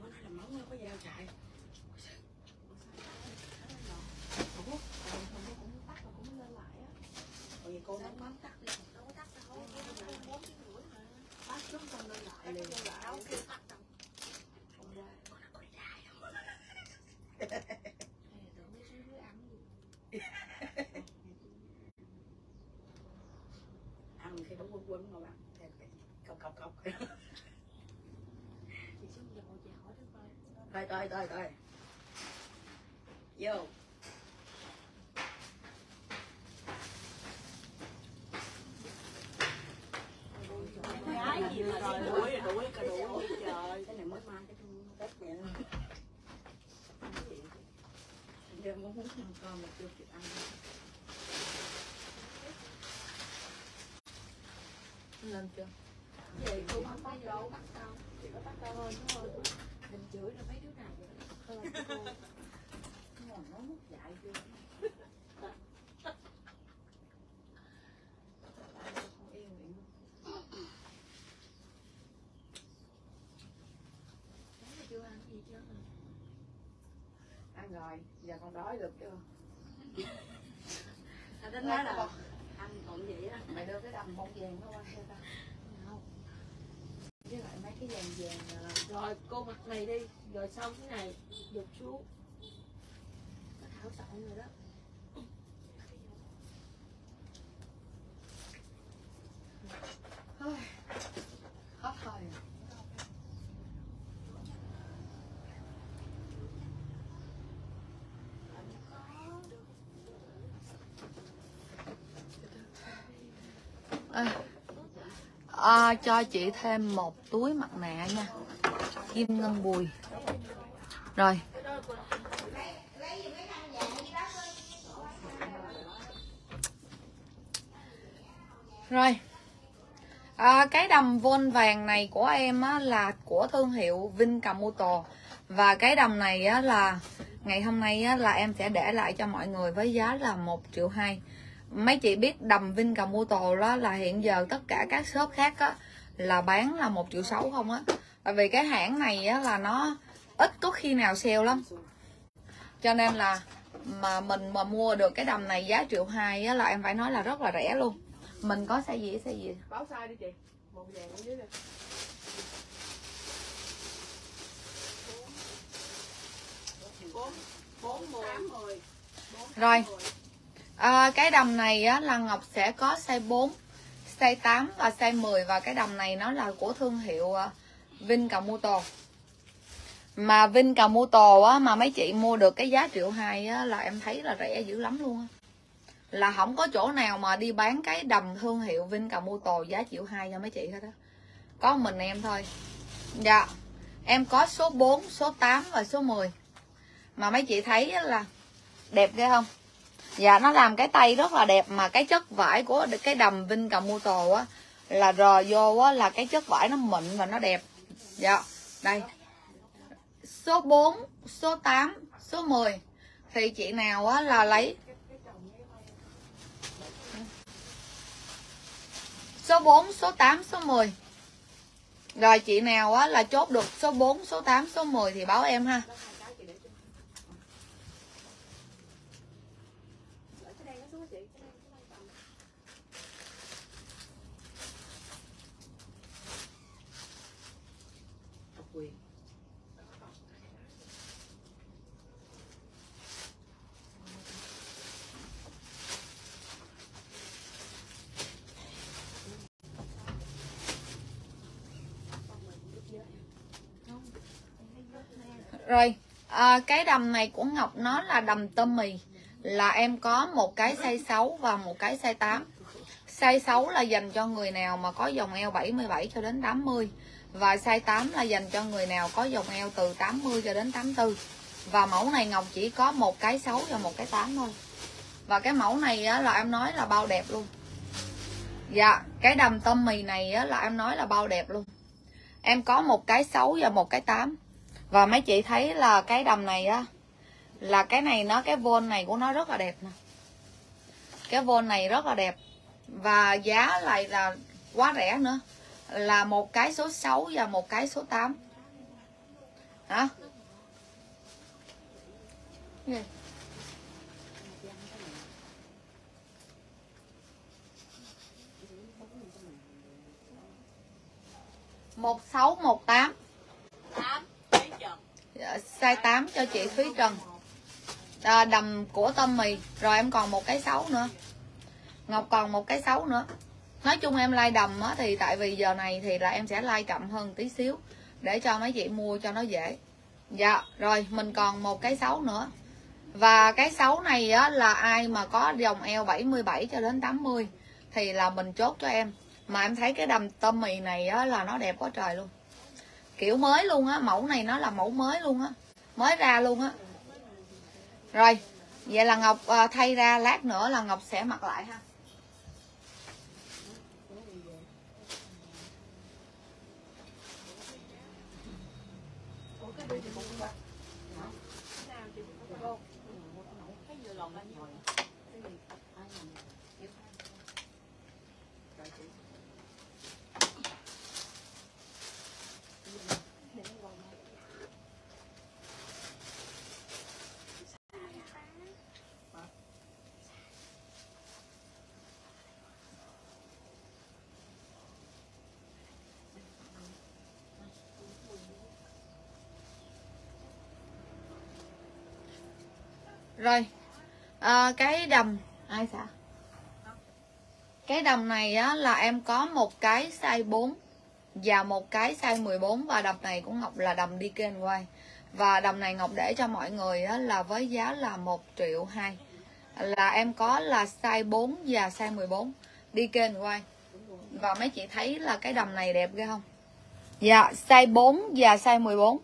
nó làm mỏng có gì đâu chạy ủa ủa vậy cô nó bấm tắt đi đâu có tắt đâu bắt xuống xong lên lại liền đâu kêu tắt đâu không ra con nó có đi ra không ăn khi nó quấn quấn mà bạn cọc cọc cọc thôi thôi thôi thôi vô. Cái gì mà đuổi đuổi cả đuổi trời. Cái này mới cái tết vậy giờ muốn muốn con mà chưa kịp ăn. Lên chưa? Vậy cô không bắt đâu bắt đâu Chị có bắt đâu hơn thôi Mình chửi là mấy đứa Thôi cô Ngồi nó mất dạy là chưa ăn gì chưa ăn rồi giờ con đói được chưa À tính nói là ăn còn vậy á. mày đưa cái đầm bông vàng nó qua cho tao Không. với lại mấy cái vàng vàng à, Rồi cô mặc này đi, Rồi xong cái này Dục xuống Nó thảo sọn rồi đó. À, cho chị thêm một túi mặt nạ nha. Kim ngân bùi. Rồi. Rồi. À, cái đầm vôn vàng này của em á, là của thương hiệu Vincamuto. Và cái đầm này á, là ngày hôm nay á, là em sẽ để lại cho mọi người với giá là một triệu hai mấy chị biết đầm Vincamuto đó là hiện giờ tất cả các shop khác á, là bán là một triệu sáu không á. Tại vì cái hãng này á, là nó ít có khi nào sale lắm. Cho nên là mà mình mà mua được cái đầm này giá triệu hai á, là em phải nói là rất là rẻ luôn. Mình có size gì size gì? Báo sai đi chị. Một vàng ở dưới đây. Rồi. À, cái đầm này á, là Ngọc sẽ có size 4, size 8 và size 10 và cái đầm này nó là của thương hiệu ờ, à, Vincamuto. Mà Vincamuto á mà mấy chị mua được cái giá triệu hai á là em thấy là rẻ dữ lắm luôn á. Là không có chỗ nào mà đi bán cái đầm thương hiệu Vincamuto giá triệu hai cho mấy chị hết á. Có mình em thôi. Dạ. Em có số 4, số 8 và số 10. Mà mấy chị thấy là đẹp ghê không? Dạ nó làm cái tay rất là đẹp mà cái chất vải của cái đầm vinh Vincamuto á là rờ vô á là cái chất vải nó mịn và nó đẹp. Dạ. Đây. Số 4, số 8, số 10 thì chị nào á là lấy số 4, số 8, số 10. Rồi chị nào á là chốt được số 4, số 8, số 10 thì báo em ha. Để cái đen nó xuống chị cái đen cái đen cầm độc quyền rồi à, cái đầm này của Ngọc nó là đầm tôm mì. Là em có một cái size 6 và một cái size 8 size 6 là dành cho người nào mà có dòng eo 77 cho đến 80 và size 8 là dành cho người nào có dòng eo từ 80 cho đến 84 và mẫu này Ngọc chỉ có một cái 6 và một cái 8 thôi. Và cái mẫu này á, là em nói là bao đẹp luôn. Dạ cái đầm tôm mì này á, là em nói là bao đẹp luôn. Em có một cái 6 và một cái 8 và mấy chị thấy là cái đầm này á là cái này nó cái vôn này của nó rất là đẹp nè. Cái vôn này rất là đẹp. Và giá lại là quá rẻ nữa. Là một cái số 6 và một cái số 8 hả? Gì? một sáu một tám tám mấy chồng Dạ, size 8 cho chị Thúy Trần. À, đầm của tôm mì. Rồi em còn một cái xấu nữa. Ngọc còn một cái xấu nữa. Nói chung em like đầm á, thì tại vì giờ này thì là em sẽ like chậm hơn tí xíu để cho mấy chị mua cho nó dễ. Dạ rồi mình còn một cái xấu nữa. Và cái xấu này á, là ai mà có dòng eo 77 cho đến 80 thì là mình chốt cho em. Mà em thấy cái đầm tôm mì này á, là nó đẹp quá trời luôn kiểu mới luôn á, mẫu này nó là mẫu mới luôn á, mới ra luôn á. Rồi, vậy là ngọc ờ, thay ra lát nữa là ngọc sẽ mặc lại ha. Rồi. À, cái đầm. Ai xả? Cái đầm này á là em có một cái size 4 và một cái size 14 và đầm này của Ngọc là đầm đi kênh quay. Và đầm này Ngọc để cho mọi người á, là với giá là 1 triệu 2 là em có là size 4 và size 14 đi kênh quay. Và mấy chị thấy là cái đầm này đẹp ghê không? Dạ size 4 và size 14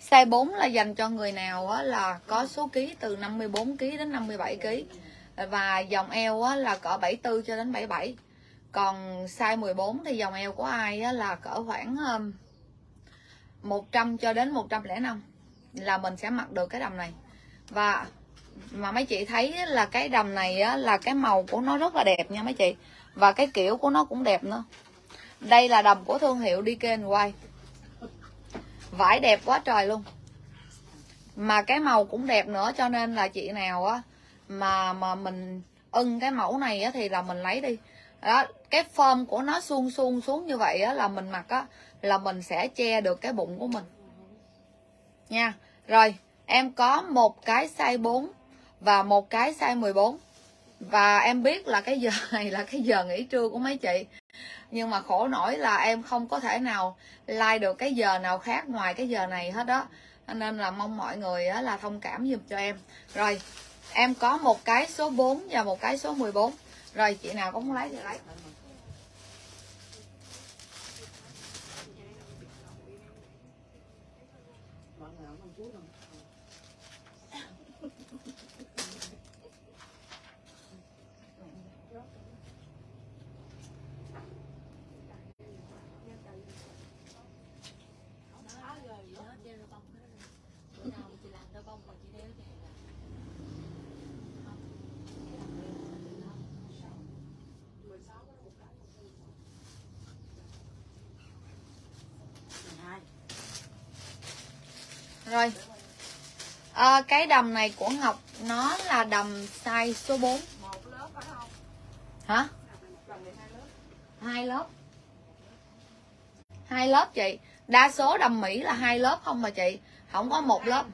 size 4 là dành cho người nào á, là có số ký từ 54 kg đến 57 kg và dòng eo á, là cỡ 74 cho đến 77 còn size 14 thì dòng eo của ai á, là cỡ khoảng um, 100 cho đến 105 là mình sẽ mặc được cái đầm này. Và mà mấy chị thấy là cái đầm này á, là cái màu của nó rất là đẹp nha mấy chị. Và cái kiểu của nó cũng đẹp nữa. Đây là đầm của thương hiệu DK White vải đẹp quá trời luôn. Mà cái màu cũng đẹp nữa, cho nên là chị nào á, mà mà mình ưng cái mẫu này á thì là mình lấy đi. Đó, cái form của nó suông suông xuống như vậy á là mình mặc á, là mình sẽ che được cái bụng của mình. Nha. Rồi, em có một cái size 4 và một cái size 14 và em biết là cái giờ này là cái giờ nghỉ trưa của mấy chị. Nhưng mà khổ nổi là em không có thể nào like được cái giờ nào khác ngoài cái giờ này hết đó nên là mong mọi người là thông cảm giùm cho em. Rồi, em có một cái số 4 và một cái số 14 rồi, chị nào cũng muốn lấy thì lấy rồi. À, cái đầm này của Ngọc nó là đầm size số 4 Một lớp phải không? hả? Hai lớp. hai lớp chị. Đa số đầm Mỹ là hai lớp không mà chị? Không có một lớp.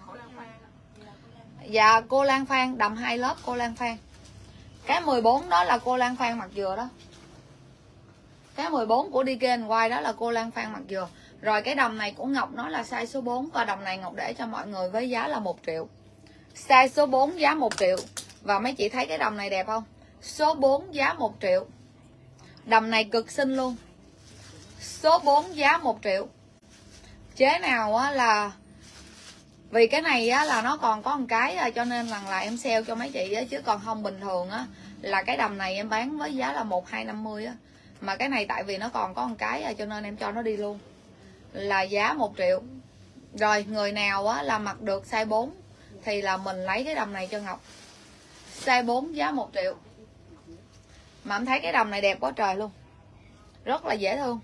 Dạ cô Lan Phan đầm hai lớp cô Lan Phan. Cái 14 đó là cô Lan Phan mặc dừa đó. Cái 14 của đi kênh quay đó là cô Lan Phan mặc dừa rồi cái đầm này của Ngọc nó là size số 4 và đầm này Ngọc để cho mọi người với giá là 1 triệu. Size số 4 giá 1 triệu. Và mấy chị thấy cái đầm này đẹp không? Số 4 giá 1 triệu. Đầm này cực xinh luôn. Số 4 giá 1 triệu. Chế nào á là, vì cái này á là nó còn có một cái à, cho nên rằng là em sale cho mấy chị á, chứ còn không bình thường á, là cái đầm này em bán với giá là một hai năm mươi á. Mà cái này tại vì nó còn có một cái à, cho nên em cho nó đi luôn là giá 1 triệu. Rồi, người nào á là mặc được size 4 thì là mình lấy cái đầm này cho Ngọc. Size 4 giá 1 triệu. Mà em thấy cái đầm này đẹp quá trời luôn. Rất là dễ thương.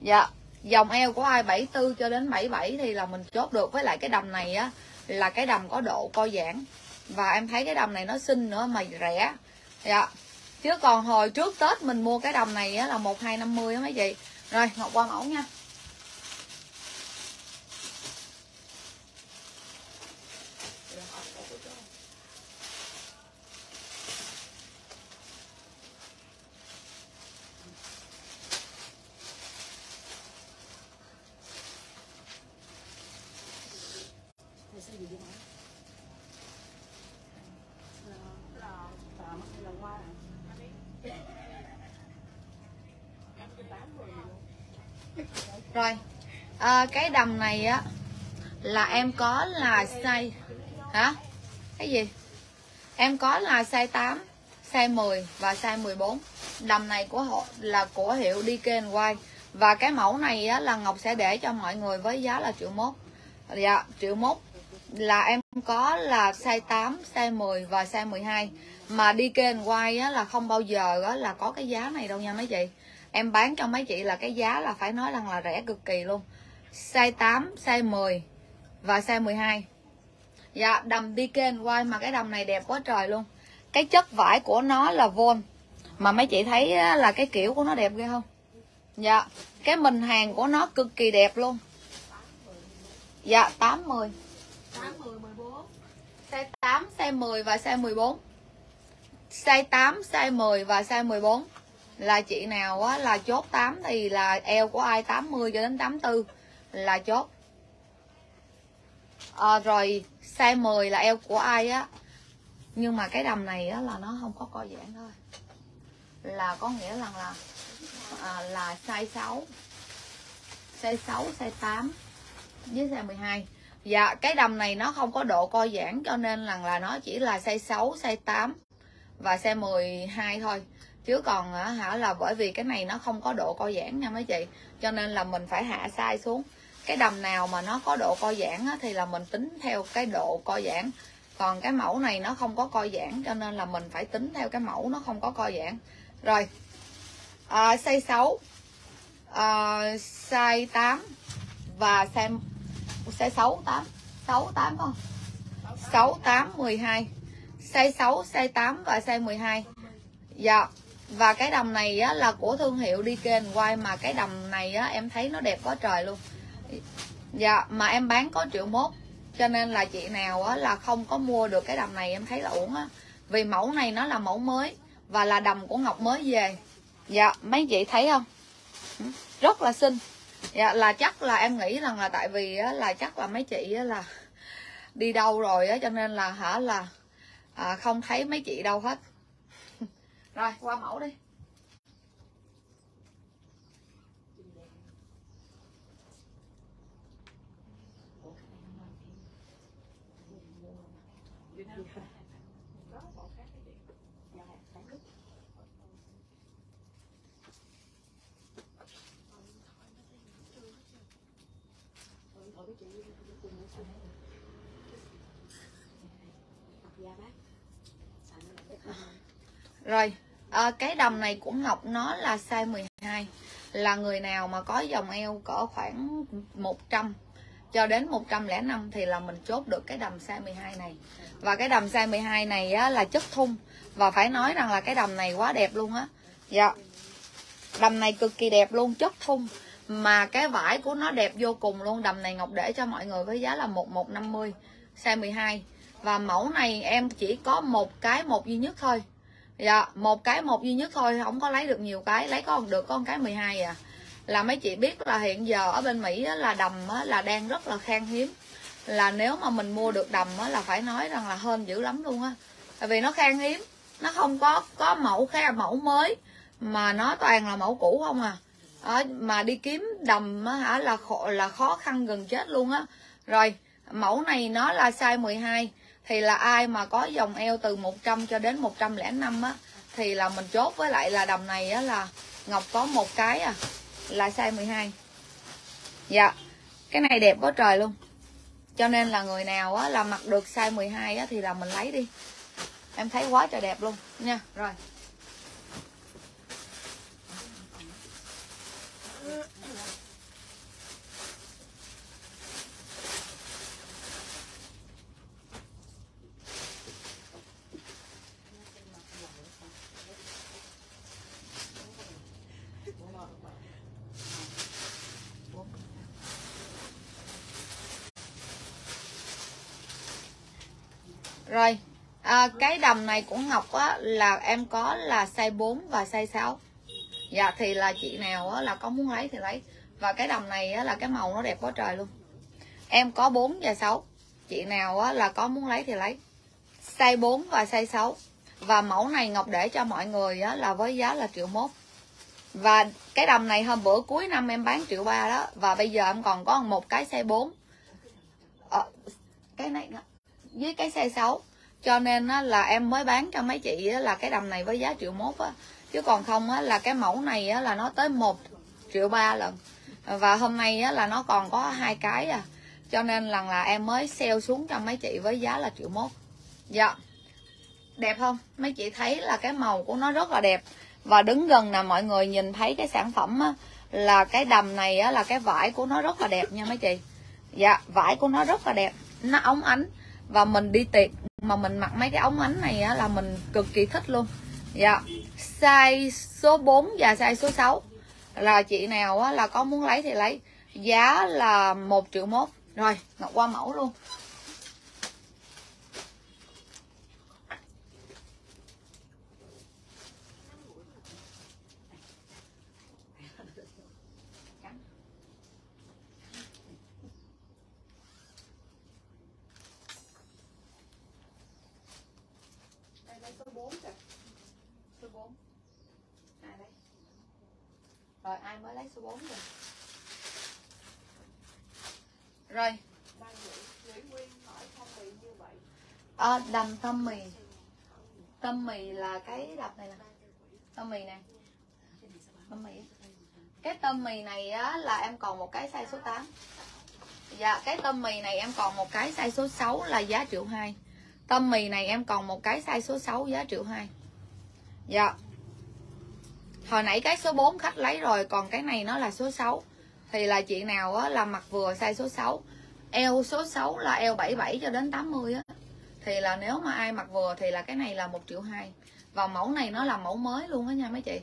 Dạ dòng eo của ai 74 cho đến 77 thì là mình chốt được. Với lại cái đầm này á là cái đầm có độ, co giãn. Và em thấy cái đầm này nó xinh nữa mà rẻ. Dạ. Chứ còn hồi trước tết mình mua cái đầm này á là một hai năm mươi á mấy chị. Rồi, ngọc qua mẫu nha rồi à, cái đầm này á là em có là size hả? Cái gì? Em có là size 8 size 10 và size 14 đầm này của họ là của hiệu DK White và cái mẫu này á, là Ngọc sẽ để cho mọi người với giá là triệu mốt. Dạ triệu mốt. Là em có là size 8, size 10 và size 12 mà đi kênh quay á, là không bao giờ á, là có cái giá này đâu nha mấy chị. Em bán cho mấy chị là cái giá là phải nói rằng là rẻ cực kỳ luôn size 8, size 10 và size 12 dạ đầm kênh quay mà cái đầm này đẹp quá trời luôn. Cái chất vải của nó là vôn mà mấy chị thấy là cái kiểu của nó đẹp ghê không? Dạ cái mình hàng của nó cực kỳ đẹp luôn. Dạ 80 tám mười mười bốn. Size 8, size 10 và size 14 size 8, size 10 và size 14 là chị nào á, là chốt 8 thì là eo của ai 80 cho đến 84 là chốt à, rồi size 10 là eo của ai á nhưng mà cái đầm này á, là nó không có co giãn thôi là có nghĩa là là à, là size 6 size 6 size 8 với size 12 Dạ cái đầm này nó không có độ co giãn cho nên là là nó chỉ là size 6, size 8 và size 12 thôi. Chứ còn à, hả là bởi vì cái này nó không có độ co giãn nha mấy chị. Cho nên là mình phải hạ size xuống. Cái đầm nào mà nó có độ co giãn á, thì là mình tính theo cái độ co giãn. Còn cái mẫu này nó không có co giãn cho nên là mình phải tính theo cái mẫu nó không có co giãn. Rồi. À, size 6 à, size 8 và size size 6 8 6 8 không 6 8 12 size 6 size 8 và size 12 dạ và cái đầm này á, là của thương hiệu đi kênh quay mà cái đầm này á, em thấy nó đẹp quá trời luôn dạ mà em bán có triệu mốt cho nên là chị nào á, là không có mua được cái đầm này em thấy là uổng á. Vì mẫu này nó là mẫu mới và là đầm của ngọc mới về. Dạ mấy chị thấy không? Ừ, rất là xinh. Dạ là chắc là em nghĩ rằng là tại vì á, là chắc là mấy chị á, là đi đâu rồi á cho nên là hả là à, không thấy mấy chị đâu hết. Rồi qua mẫu đi. Rồi, à, cái đầm này của Ngọc nó là size 12 Là người nào mà có dòng eo cỡ khoảng 100 cho đến 105 thì là mình chốt được cái đầm size 12 này. Và cái đầm size 12 này á, là chất thun. Và phải nói rằng là cái đầm này quá đẹp luôn á. Dạ. Đầm này cực kỳ đẹp luôn, chất thun. Mà cái vải của nó đẹp vô cùng luôn. Đầm này Ngọc để cho mọi người với giá là 1150 Size 12 Và mẫu này em chỉ có một cái một duy nhất thôi. Dạ, một cái một duy nhất thôi, không có lấy được nhiều cái, lấy có được con cái 12 à. Là mấy chị biết là hiện giờ ở bên Mỹ á, là đầm á, là đang rất là khan hiếm. Là nếu mà mình mua được đầm á, là phải nói rằng là hên dữ lắm luôn á. Tại vì nó khan hiếm, nó không có có mẫu khe mẫu mới mà nó toàn là mẫu cũ không à. Đó, mà đi kiếm đầm á, hả là khó, là khó khăn gần chết luôn á. Rồi, mẫu này nó là size 12 thì là ai mà có dòng eo từ 100 cho đến 105 á, thì là mình chốt với lại là đầm này á là Ngọc có một cái à là size 12 dạ cái này đẹp quá trời luôn. Cho nên là người nào á là mặc được size 12 á thì là mình lấy đi. Em thấy quá trời đẹp luôn, nha, rồi. Rồi, à, cái đầm này của Ngọc á là em có là size 4 và size 6. Dạ thì là chị nào á là có muốn lấy thì lấy. Và cái đầm này á là cái màu nó đẹp quá trời luôn. Em có 4 và 6. Chị nào á là có muốn lấy thì lấy. Size 4 và size 6. Và mẫu này Ngọc để cho mọi người á là với giá là triệu mốt. Và cái đầm này hôm bữa cuối năm em bán triệu ba đó Và bây giờ em còn có một cái size 4 à, ờ, Cái này nữa với cái size 6 cho nên á, là em mới bán cho mấy chị á, là cái đầm này với giá triệu mốt á. Chứ còn không á, là cái mẫu này á, là nó tới một triệu ba lần. Và hôm nay á, là nó còn có hai cái à. Cho nên lần là em mới sale xuống cho mấy chị với giá là triệu mốt. Dạ. Đẹp không? Mấy chị thấy là cái màu của nó rất là đẹp. Và đứng gần là mọi người nhìn thấy cái sản phẩm á, là cái đầm này á, là cái vải của nó rất là đẹp nha mấy chị. Dạ vải của nó rất là đẹp. Nó ống ánh và mình đi tiệc mà mình mặc mấy cái ống ánh này á, là mình cực kỳ thích luôn. Dạ. Size số 4 và size số 6 là chị nào á, là có muốn lấy thì lấy. Giá là một triệu mốt. Rồi ngọc qua mẫu luôn Đây đây số 4 kìa. số 4 ai đấy rồi ai mới lấy số 4 rồi? Rồi. À, đầm tâm mì. Tâm mì là cái đập này nè. Tâm mì này tâm mì cái tâm mì này á, là em còn một cái size số 8 dạ cái tâm mì này em còn một cái size số 6 là giá triệu 2 tâm mì này em còn một cái size số 6 giá triệu 2 dạ hồi nãy cái số 4 khách lấy rồi còn cái này nó là số 6 thì là chị nào á, là mặc vừa size số 6 eo số 6 là eo 77 cho đến 80 á. Thì là nếu mà ai mặc vừa thì là cái này là một triệu hai. Và mẫu này nó là mẫu mới luôn á nha mấy chị.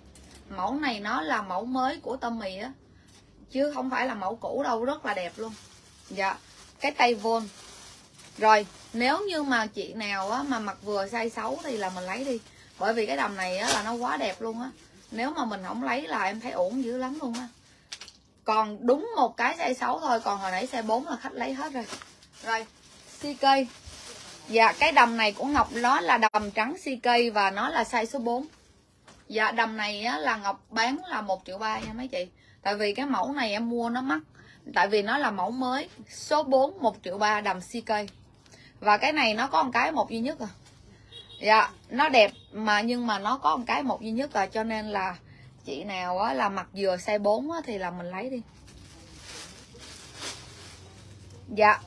Mẫu này nó là mẫu mới của tôm mì á. Chứ không phải là mẫu cũ đâu rất là đẹp luôn. Dạ cái tay vôn rồi nếu như mà chị nào á, mà mặc vừa size 6 thì là mình lấy đi. Bởi vì cái đầm này á, là nó quá đẹp luôn á nếu mà mình không lấy là em thấy ổn dữ lắm luôn á. Còn đúng một cái size 6 thôi còn hồi nãy size 4 là khách lấy hết rồi. Rồi CK Dạ cái đầm này của Ngọc nó là đầm trắng CK và nó là size số 4 Dạ đầm này á, là Ngọc bán là 1 triệu ba nha mấy chị. Tại vì cái mẫu này em mua nó mắc. Tại vì nó là mẫu mới. Số 4 1 triệu ba đầm CK Và cái này nó có một cái một duy nhất à. Dạ nó đẹp mà nhưng mà nó có một cái một duy nhất là Cho nên là chị nào á, là mặc dừa size 4 á, thì là mình lấy đi. Dạ.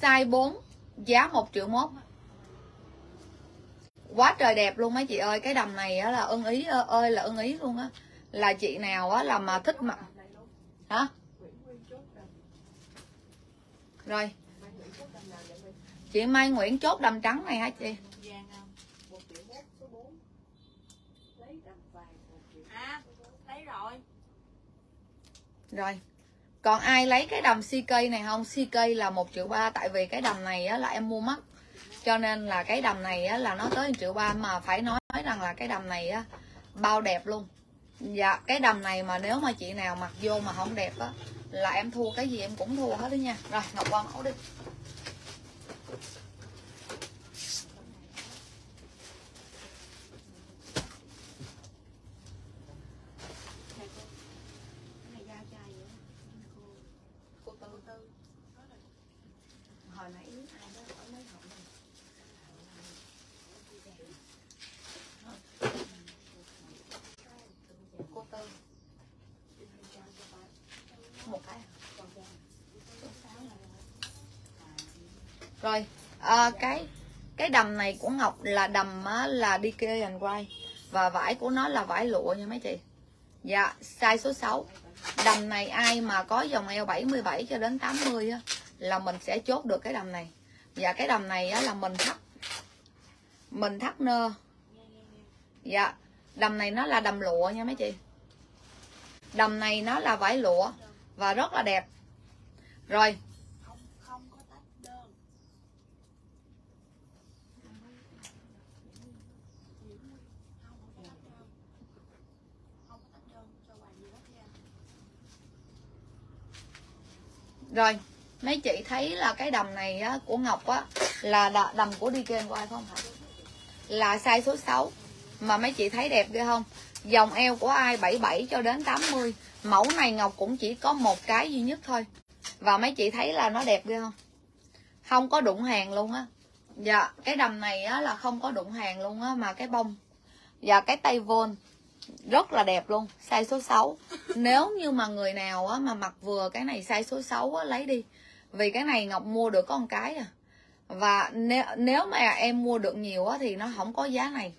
Size 4 Giá 1 triệu mốt. Quá trời đẹp luôn mấy chị ơi Cái đầm này á, là ưng ý ơi là ưng ý luôn á. Là chị nào á, là mà thích mặc. Hả? Rồi Mai Nguyễn chốt đầm nào vậy mình? Chị Mai Nguyễn chốt đầm trắng này hả chị? Lấy à lấy rồi Rồi còn ai lấy cái đầm CK này không? CK là một triệu ba Tại vì cái đầm này á, là em mua mắc. Cho nên là cái đầm này á, là nó tới 1 triệu ba Mà phải nói rằng là cái đầm này á, bao đẹp luôn. Dạ cái đầm này mà nếu mà chị nào mặc vô mà không đẹp á Là em thua cái gì em cũng thua hết đó nha. Rồi Ngọc qua mẫu đi này cô cái này giao chai vậy cô Cô Tư cô tư có rồi Hồi nãy ai đó hỏi mấy hộp này Cô Tư Một cái à? Rồi à, cái cái đầm này của Ngọc là đầm á, là đi kê and quay và vải của nó là vải lụa nha mấy chị. Dạ, size số 6. Đầm này ai mà có dòng eo 77 cho đến 80 á là mình sẽ chốt được cái đầm này. Dạ cái đầm này á là mình thắt mình thắt nơ. Dạ, đầm này nó là đầm lụa nha mấy chị. Đầm này nó là vải lụa và rất là đẹp. Rồi, không không có tách đơn không có tách đơn không có tách đơn cho quà gì hết nha rồi, mấy chị thấy là cái đầm này á, của Ngọc á là đầm của đi DK của phải không hả? Là size số 6 mà mấy chị thấy đẹp ghê không? Dòng eo của ai 77 cho đến 80. Mẫu này Ngọc cũng chỉ có một cái duy nhất thôi. Và mấy chị thấy là nó đẹp ghê không? Không có đụng hàng luôn á. Dạ, cái đầm này á là không có đụng hàng luôn á mà cái bông. Dạ cái tay vôn rất là đẹp luôn size số 6 nếu như mà người nào á, mà mặc vừa cái này size số 6 á, lấy đi. Vì cái này ngọc mua được có một cái à. Và nếu nếu mà em mua được nhiều á, thì nó không có giá này.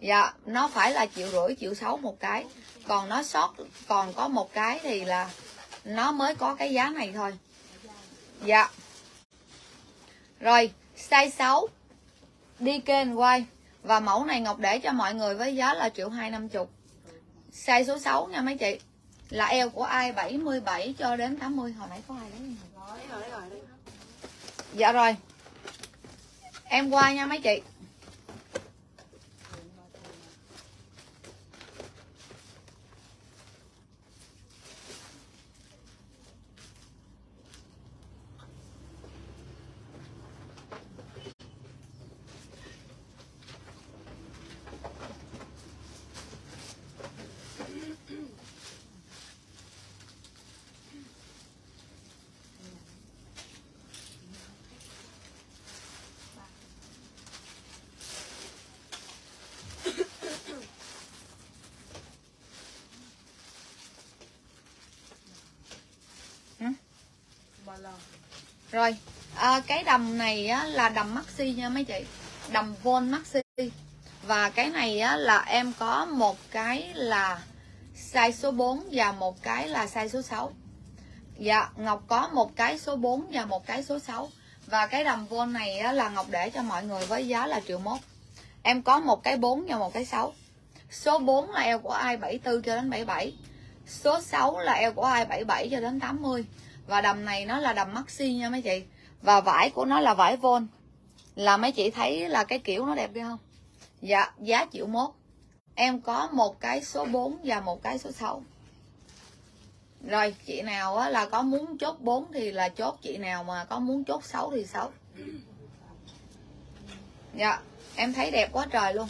Dạ nó phải là triệu rưỡi triệu sáu một cái. Còn nó sót còn có một cái thì là nó mới có cái giá này thôi. Dạ. Rồi size 6 đi kênh quay. Và mẫu này Ngọc để cho mọi người với giá là triệu hai năm chục size số 6 nha mấy chị. Là eo của ai? 77 cho đến 80 hồi nãy có ai rồi. Dạ rồi. Em qua nha mấy chị ba lon rồi, à, cái đầm này á, là đầm maxi nha mấy chị. Đầm von maxi. Và cái này á, là em có một cái là size số 4 và một cái là size số 6 Dạ, Ngọc có một cái số 4 và một cái số 6 Và cái đầm von này á, là Ngọc để cho mọi người với giá là triệu mốt. Em có một cái 4 và một cái 6 Số 4 là eo của ai? 74 cho đến 77 Số 6 là eo của ai? 77 cho đến 80 và đầm này nó là đầm maxi nha mấy chị. Và vải của nó là vải von. Là mấy chị thấy là cái kiểu nó đẹp đi không? Dạ giá triệu mốt. Em có một cái số 4 và một cái số 6 rồi chị nào á, là có muốn chốt 4 thì là chốt. Chị nào mà có muốn chốt 6 thì 6 dạ em thấy đẹp quá trời luôn.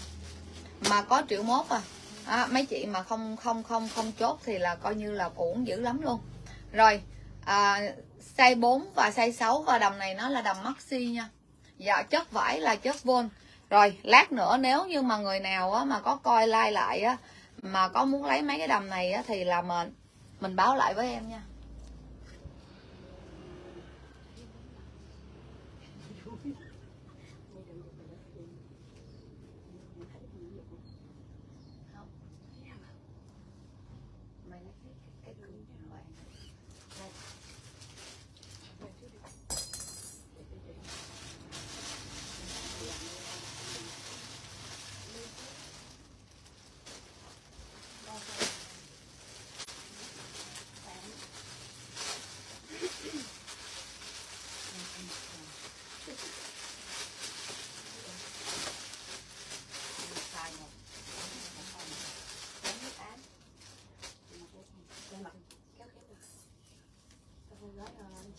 Mà có triệu mốt à. À, mấy chị mà không không không không chốt thì là coi như là uổng dữ lắm luôn. Rồi à, size 4 và size 6 và đầm này nó là đầm maxi nha. Dạ chất vải là chất vôn rồi lát nữa nếu như mà người nào á, mà có coi like lại á mà có muốn lấy mấy cái đầm này á, thì là mình mình báo lại với em nha.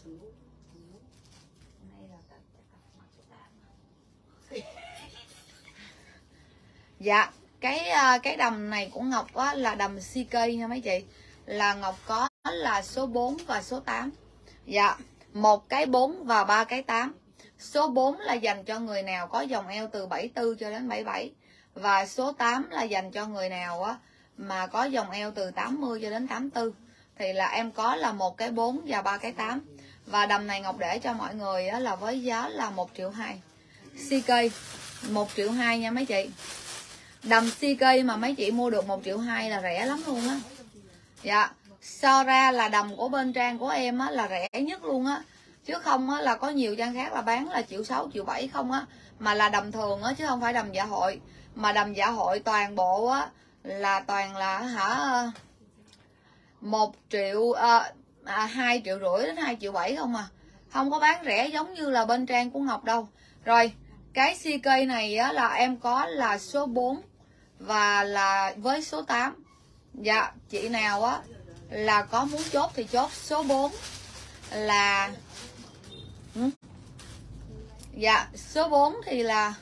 Chú chú. Hôm nay là tận tất cả mặt của ta dạ cái ờ, cái đầm này của Ngọc á, là đầm CK nha mấy chị. Là Ngọc có là số 4 và số 8 dạ một cái 4 và ba cái 8 số 4 là dành cho người nào có dòng eo từ 74 cho đến 77 và số 8 là dành cho người nào á mà có dòng eo từ 80 cho đến 84 thì là em có là một cái 4 và ba cái 8 và đầm này Ngọc để cho mọi người á, là với giá là 1 triệu 2 CK 1 triệu 2 nha mấy chị. Đầm CK mà mấy chị mua được 1 triệu 2 là rẻ lắm luôn á. Dạ so ra là đầm của bên trang của em á là rẻ nhất luôn á. Chứ không á là có nhiều trang khác là bán là triệu 6 triệu 7 không á. Mà là đầm thường á chứ không phải đầm dạ hội. Mà đầm dạ hội toàn bộ á là toàn là hả? 1 triệu à, à, 2 triệu rưỡi đến 2 triệu 7 không à. Không có bán rẻ giống như là bên trang của Ngọc đâu. Rồi cái CK này á, là em có là số 4 và là với số 8 dạ chị nào á là có muốn chốt thì chốt. Số 4 là ừ. dạ số 4 thì là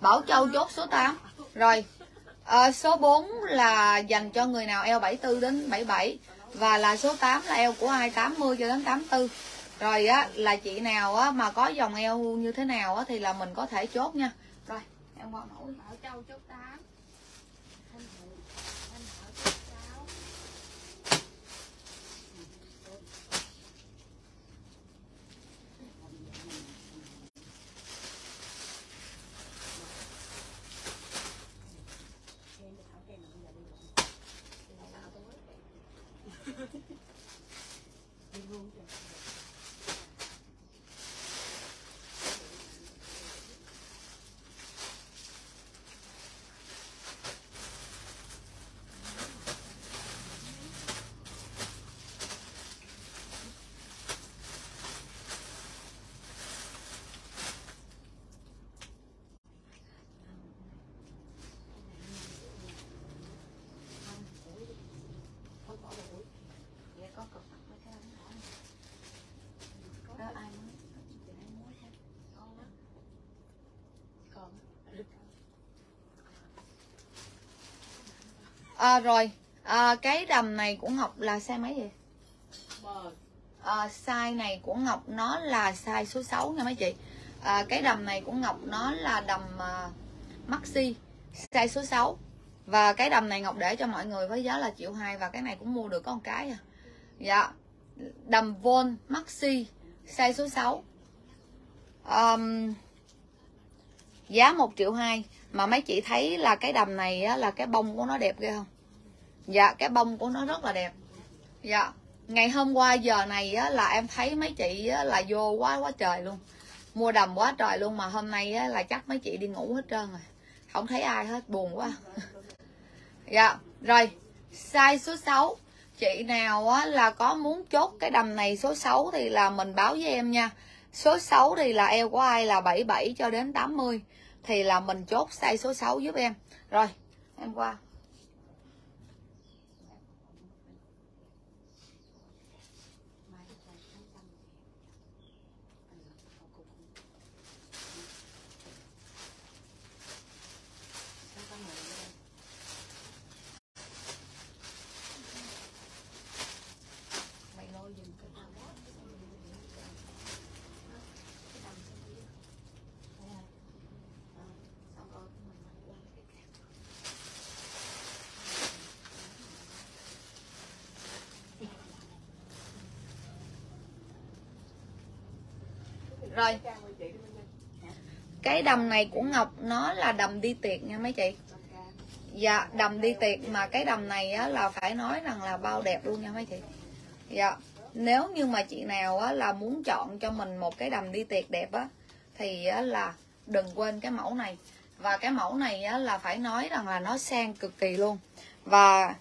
Bảo Châu chốt số 8 rồi à, số 4 là dành cho người nào? Eo 74 đến 77 và là số 8 là eo của ai? 80 cho đến 84 rồi á, là chị nào á mà có dòng eo như thế nào á thì là mình có thể chốt nha. Rồi, em qua mẫu ở Châu chút tám Dạ có cực mặt mấy cái đó nữa. Đó ai muốn? Chị ai muốn hết? Con đó. Còn. À, rồi. À, cái đầm này của Ngọc là size mấy vậy? À, size này của Ngọc nó là size số 6 nha mấy chị. À, cái đầm này của Ngọc nó là đầm uh, maxi size số 6 và cái đầm này Ngọc để cho mọi người với giá là triệu hai và cái này cũng mua được có một cái à. Dạ. Đầm von maxi size số 6 um, giá 1 triệu 2 mà mấy chị thấy là cái đầm này á, là cái bông của nó đẹp ghê không? Dạ cái bông của nó rất là đẹp. Dạ ngày hôm qua giờ này á, là em thấy mấy chị á, là vô quá quá trời luôn. Mua đầm quá trời luôn mà hôm nay á, là chắc mấy chị đi ngủ hết trơn rồi. Không thấy ai hết buồn quá. Dạ rồi size số 6 chị nào á, là có muốn chốt cái đầm này số 6 thì là mình báo với em nha. Số 6 thì là eo của ai là 77 cho đến 80 thì là mình chốt size số 6 giúp em. Rồi em qua mày lôi giùm cái đầm đó. Cái đầm sao vậy? Đây này. Ờ, xong rồi mình lại qua cái kẹp. Rồi, cái đầm này của Ngọc nó là đầm đi tiệc nha mấy chị. Dạ, đầm đi tiệc mà cái đầm này á, là phải nói rằng là bao đẹp luôn nha mấy chị. Dạ, nếu như mà chị nào á, là muốn chọn cho mình một cái đầm đi tiệc đẹp á thì á, là đừng quên cái mẫu này. Và cái mẫu này á, là phải nói rằng là nó sang cực kỳ luôn. Và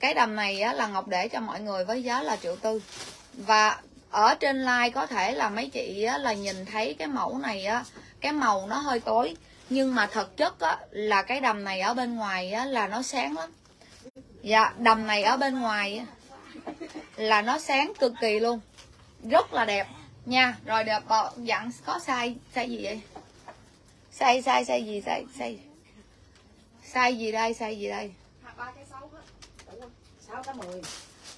cái đầm này á, là Ngọc để cho mọi người với giá là triệu tư. Và ở trên like có thể là mấy chị á, là nhìn thấy cái mẫu này á, cái màu nó hơi tối. Nhưng mà thực chất á, là cái đầm này ở bên ngoài á, là nó sáng lắm. Dạ đầm này ở bên ngoài á, là nó sáng cực kỳ luôn. Rất là đẹp nha. Rồi đẹp bọ- dặn có size size gì vậy? Size size size gì size size? Size gì đây size gì đây?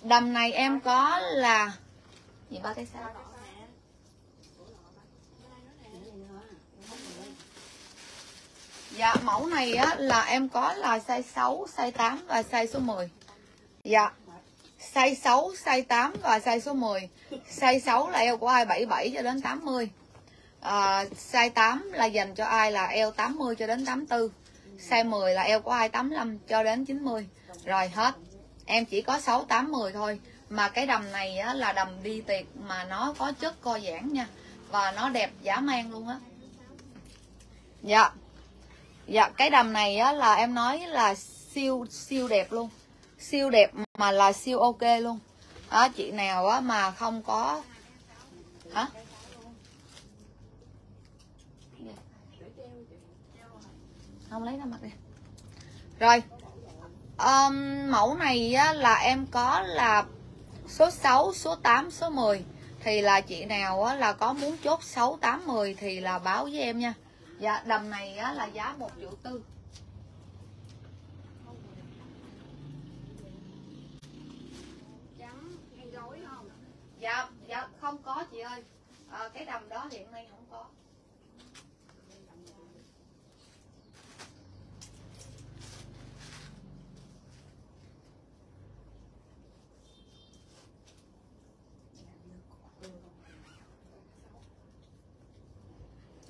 Đầm này em có là gì ba cái sao Dạ mẫu này á là em có là size 6, size 8 và size số 10. Dạ. Size 6, size 8 và size số 10. Size 6 là eo của ai 77 cho đến 80. À, size 8 là dành cho ai là eo 80 cho đến 84. Size 10 là eo của ai 85 cho đến 90. Rồi hết. Em chỉ có 6 8 10 thôi. Mà cái đầm này á là đầm đi tiệc mà nó có chất co giãn nha. Và nó đẹp dã man luôn á. Dạ. Dạ cái đầm này á là em nói là siêu siêu đẹp luôn. Siêu đẹp mà là siêu ok luôn. Đó chị nào á mà không có hả? Không lấy ra mặt đi. Rồi. Um, mẫu này á, là em có là số 6, số 8, số 10 thì là chị nào á, là có muốn chốt 6, 8, 10 thì là báo với em nha. Dạ đầm này á, là giá 1 triệu tư. Dạ dạ không có chị ơi. à, cái đầm đó hiện nay không có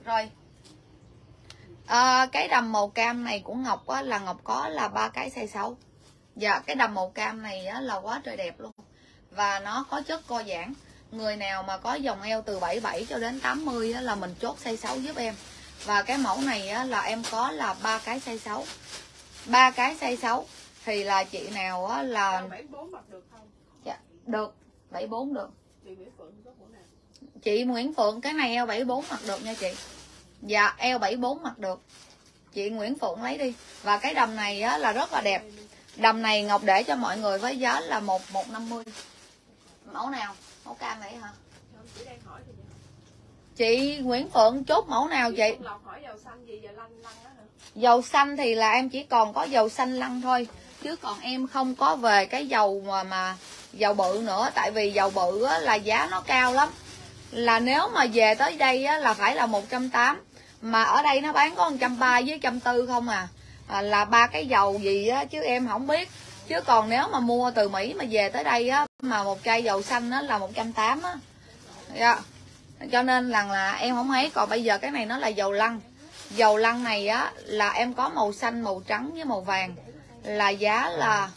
rồi. À, cái đầm màu cam này của ngọc á, là ngọc có là ba cái size 6 dạ cái đầm màu cam này á, là quá trời đẹp luôn. Và nó có chất co giãn. Người nào mà có dòng eo từ 77 cho đến 80 á, là mình chốt size 6 giúp em. Và cái mẫu này á, là em có là ba cái size 6 ba cái size 6 thì là chị nào á, là bảy bốn mặc được không? Dạ, được. 74 được chị Nguyễn Phượng cái này eo 74 mặc được nha chị. Dạ eo 74 mặc được. Chị Nguyễn Phượng lấy đi. Và cái đầm này á, là rất là đẹp. Đầm này Ngọc để cho mọi người với giá là một một năm mươi. Mẫu nào? Mẫu cam vậy hả? Chị Nguyễn Phượng chốt mẫu nào chị dầu xanh dầu xanh thì là em chỉ còn có dầu xanh lăn thôi. Chứ còn em không có về cái dầu mà mà dầu bự nữa. Tại vì dầu bự á, là giá nó cao lắm là nếu mà về tới đây á, là phải là 180 mà ở đây nó bán có 130 với 140 không à, à là ba cái dầu gì á chứ em không biết. Chứ còn nếu mà mua từ Mỹ mà về tới đây á mà một chai dầu xanh á là 180 á. Yeah. cho nên là là em không thấy. Còn bây giờ cái này nó là dầu lăn dầu lăn này á là em có màu xanh màu trắng với màu vàng. Là giá là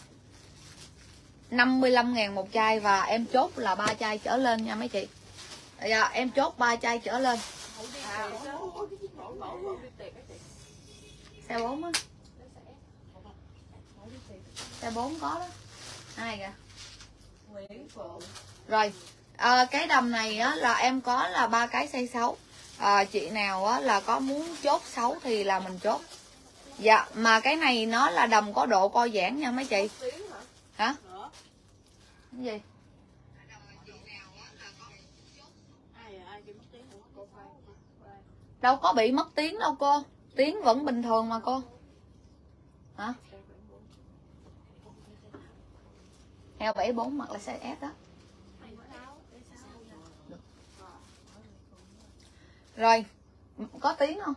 55 ngàn một chai và em chốt là ba chai trở lên nha mấy chị dạ em chốt ba chai trở lên. Mẫu xe 4 á. Xe 4 có đó. Hai kìa. Rồi à, cái đầm này á là em có là ba cái size 6 à, chị nào á là có muốn chốt 6 thì là mình chốt. Dạ mà cái này nó là đầm có độ co giãn nha mấy chị. Hả? Cái gì ai ai kêu mất tiếng nữa cô khoan khoan đâu có bị mất tiếng đâu cô. Tiếng vẫn bình thường mà cô. Hả? Heo 74 mặc là size S đó rồi có tiếng không?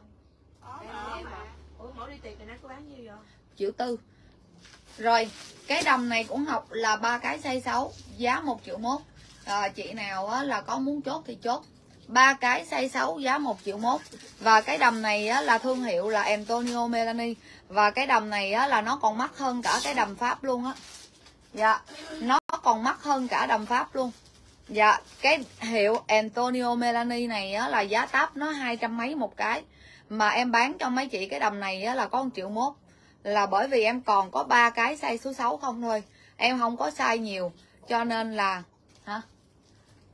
Triệu tư. Rồi cái đầm này của Ngọc là ba cái size 6 giá 1 triệu mốt. À, chị nào á, là có muốn chốt thì chốt ba cái size 6 giá 1 triệu mốt. Và cái đầm này á, là thương hiệu là Antonio Melani. Và cái đầm này á, là nó còn mắc hơn cả cái đầm Pháp luôn á. Dạ nó còn mắc hơn cả đầm Pháp luôn. Dạ cái hiệu Antonio Melani này á, là giá táp nó hai trăm mấy một cái. Mà em bán cho mấy chị cái đầm này á, là có 1 triệu mốt. Là bởi vì em còn có ba cái size số 6 không thôi. Em không có size nhiều. Cho nên là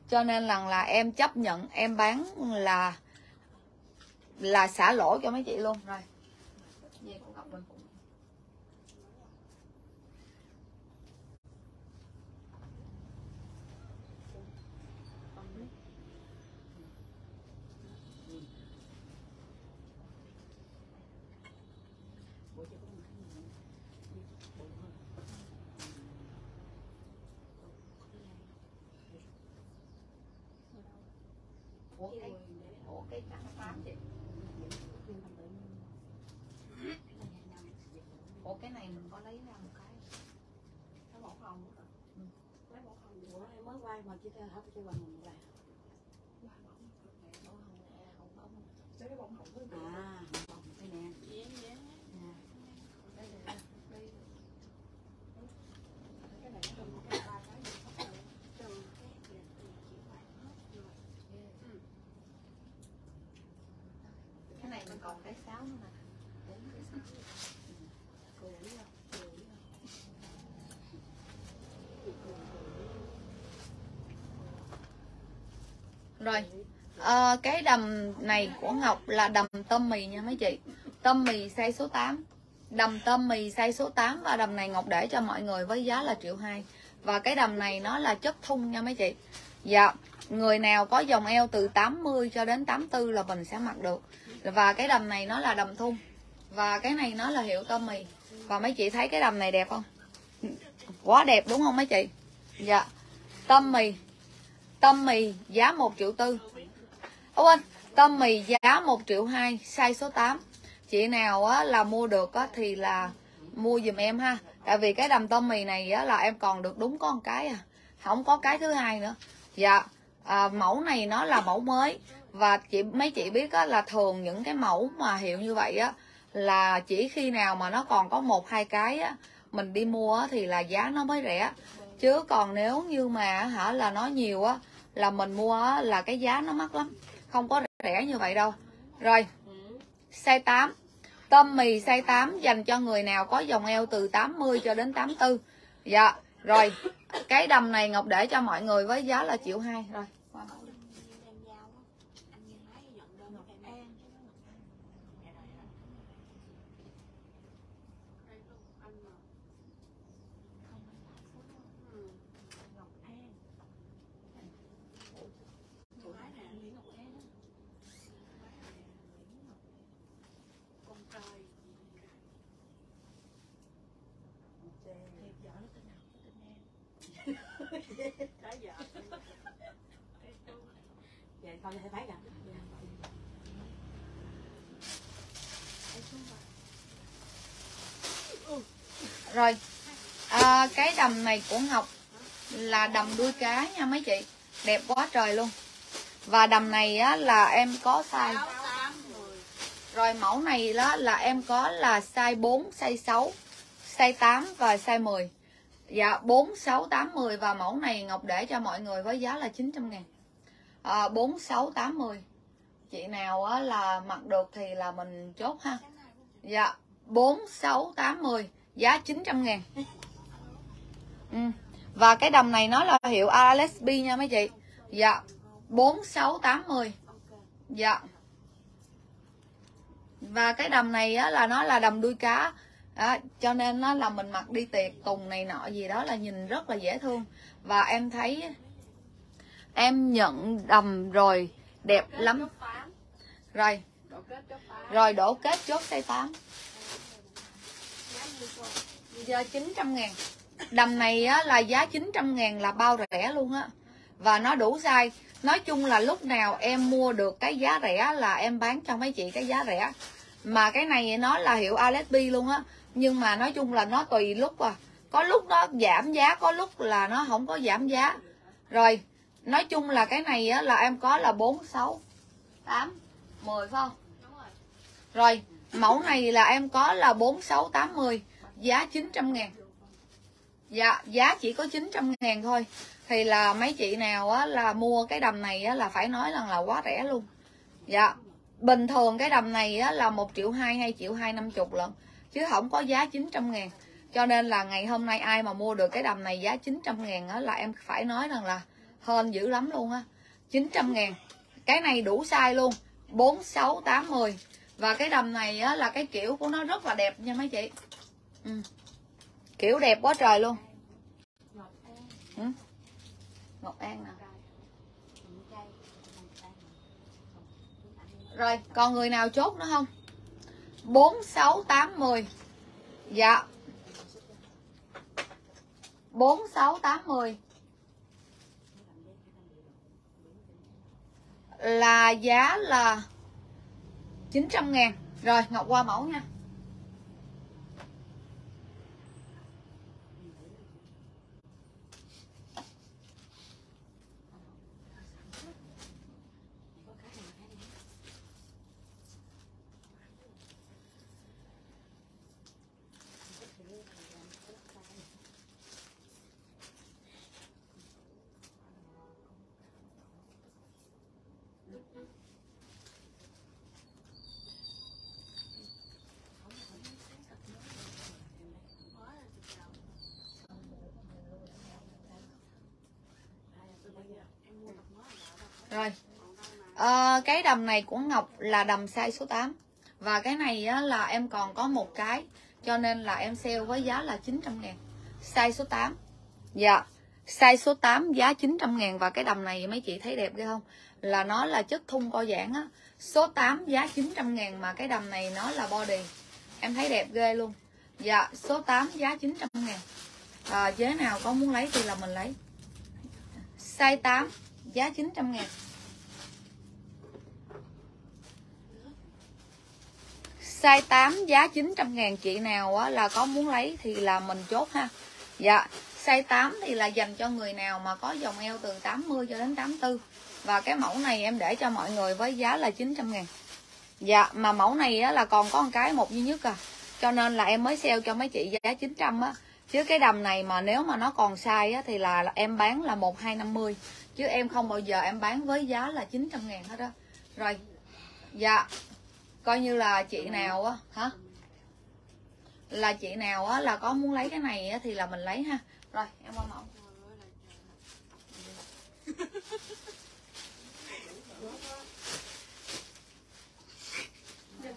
cho nên là là em chấp nhận, em bán là là xả lỗ cho mấy chị luôn. Rồi về con Ngọc mình cũng ủa cái ủa cái trắng xám chị ủa cái này mình có lấy ra một cái Cái mẫu hồng hả? Ừ. Lấy mẫu hồng gì Ủa em mới quay mà chỉ theo hấp cho bằng mình là Lấy cái bông hồng với à bằng cái nè Dán dán nè Cái này nó trong cái ba cái gì hết rồi. Trong cái cái này mình còn cái sáo nữa nè cô biết không cô biết không rồi à, cái đầm này của Ngọc là đầm tôm mì nha mấy chị. Tôm mì size số 8 đầm tôm mì size số 8 và đầm này Ngọc để cho mọi người với giá là triệu hai. Và cái đầm này nó là chất thun nha mấy chị. Dạ người nào có dòng eo từ 80 cho đến 84 là mình sẽ mặc được. Và cái đầm này nó là đầm thun. Và cái này nó là hiệu tôm mì. Và mấy chị thấy cái đầm này đẹp không? Quá đẹp đúng không mấy chị? Dạ tôm mì tôm mì giá 1 triệu tư. Ô anh tôm mì giá 1 triệu 2 size số 8 chị nào á, là mua được á, thì là mua giùm em ha. Tại vì cái đầm tôm mì này á, là em còn được đúng có một cái à. Không có cái thứ hai nữa. Dạ à, mẫu này nó là mẫu mới. Và chị mấy chị biết á, là thường những cái mẫu mà hiệu như vậy á là chỉ khi nào mà nó còn có một hai cái á mình đi mua á, thì là giá nó mới rẻ chứ còn nếu như mà hả là nó nhiều á là mình mua á, là cái giá nó mắc lắm. Không có rẻ như vậy đâu. Rồi size 8 tôm mì size 8 dành cho người nào có dòng eo từ 80 cho đến 84 dạ rồi. Cái đầm này ngọc để cho mọi người với giá là triệu hai. Rồi qua mẫu đi. em giao á anh nghe máy nhận đơn của em an Ngọc An Máy nè, Nguyễn Ngọc An á. Con trai Thiệt vợ nó tên nào? Nó tên An Trái dạ. Vậy con thấy bán à? Em xuống rồi rồi à, cái đầm này của ngọc là đầm đuôi cá nha mấy chị. Đẹp quá trời luôn. Và đầm này á là em có size rồi mẫu này đó là em có là size 4, size 6, size 8 và size 10 Dạ 4, 6, 8, 10 và mẫu này Ngọc để cho mọi người với giá là 900 ngàn. À, 4, 6, 8, 10 Chị nào á, là mặc được thì là mình chốt ha. Dạ 4, 6, 8, 10 Giá 900 ngàn. Ừ. Và cái đầm này nó là hiệu RLSB nha mấy chị. Dạ 4, 6, 8, 10 Dạ. Và cái đầm này á, là nó là đầm đuôi cá. Đó, cho nên nó là mình mặc đi tiệc tùng này nọ gì đó là nhìn rất là dễ thương. Và em thấy em nhận đầm rồi đẹp lắm. rồi. Rồi đổ kết chốt size 8 giờ 900 ngàn. Đầm này á, là giá 900 ngàn là bao rẻ luôn á. Và nó đủ size. Nói chung là lúc nào em mua được cái giá rẻ là em bán cho mấy chị cái giá rẻ. Mà cái này nó là hiệu Alesbi luôn á. Nhưng mà nói chung là nó tùy lúc à. Có lúc nó giảm giá có lúc là nó không có giảm giá. Rồi nói chung là cái này á, là em có là 4 6 8 10 phải không? Đúng rồi mẫu này là em có là 4680 giá 900 ngàn. Dạ giá chỉ có 900 ngàn thôi. Thì là mấy chị nào á, là mua cái đầm này á, là phải nói rằng là quá rẻ luôn. Dạ Bình thường cái đầm này á, là 1 triệu 2 hay triệu 2 50 lận Chứ không có giá 900 ngàn. Cho nên là ngày hôm nay ai mà mua được cái đầm này giá 900 ngàn á, là em phải nói rằng là hên dữ lắm luôn á. 900 ngàn Cái này đủ size luôn 4680 và cái đầm này á, là cái kiểu của nó rất là đẹp nha mấy chị ừ. Kiểu đẹp quá trời luôn Ngọc An. ừ. Ngọc An nè Ngọc An. Rồi còn người nào chốt nữa không 4, 6, 8, 10 Dạ 4, 6, 8, 10 Là giá là 900 ngàn. Rồi Ngọc qua mẫu nha. Cái đầm này của Ngọc là đầm size số 8 Và cái này á, là em còn có một cái Cho nên là em sale với giá là 900 ngàn. Size số 8 Dạ. Size số 8 giá 900 ngàn Và cái đầm này mấy chị thấy đẹp ghê không? Là nó là chất thun co giãn á. Số 8 giá 900 ngàn Mà cái đầm này nó là body. Em thấy đẹp ghê luôn. Dạ số 8 giá 900 ngàn. À, Chế nào có muốn lấy thì là mình lấy. Size 8 giá 900 ngàn. Size 8 giá 900 ngàn chị nào á, là có muốn lấy thì là mình chốt ha. Dạ size 8 thì là dành cho người nào mà có dòng eo từ 80 cho đến 84 và cái mẫu này em để cho mọi người với giá là 900 ngàn. Dạ mà mẫu này á, là còn có một cái một duy nhất à. Cho nên là em mới sale cho mấy chị giá 900 á. Chứ cái đầm này mà nếu mà nó còn sai á, thì là em bán là 1250 chứ em không bao giờ em bán với giá là 900 ngàn hết á. Rồi dạ coi như là chị nào á hả? Là chị nào á là có muốn lấy cái này á thì là mình lấy ha. Rồi em qua mẫu.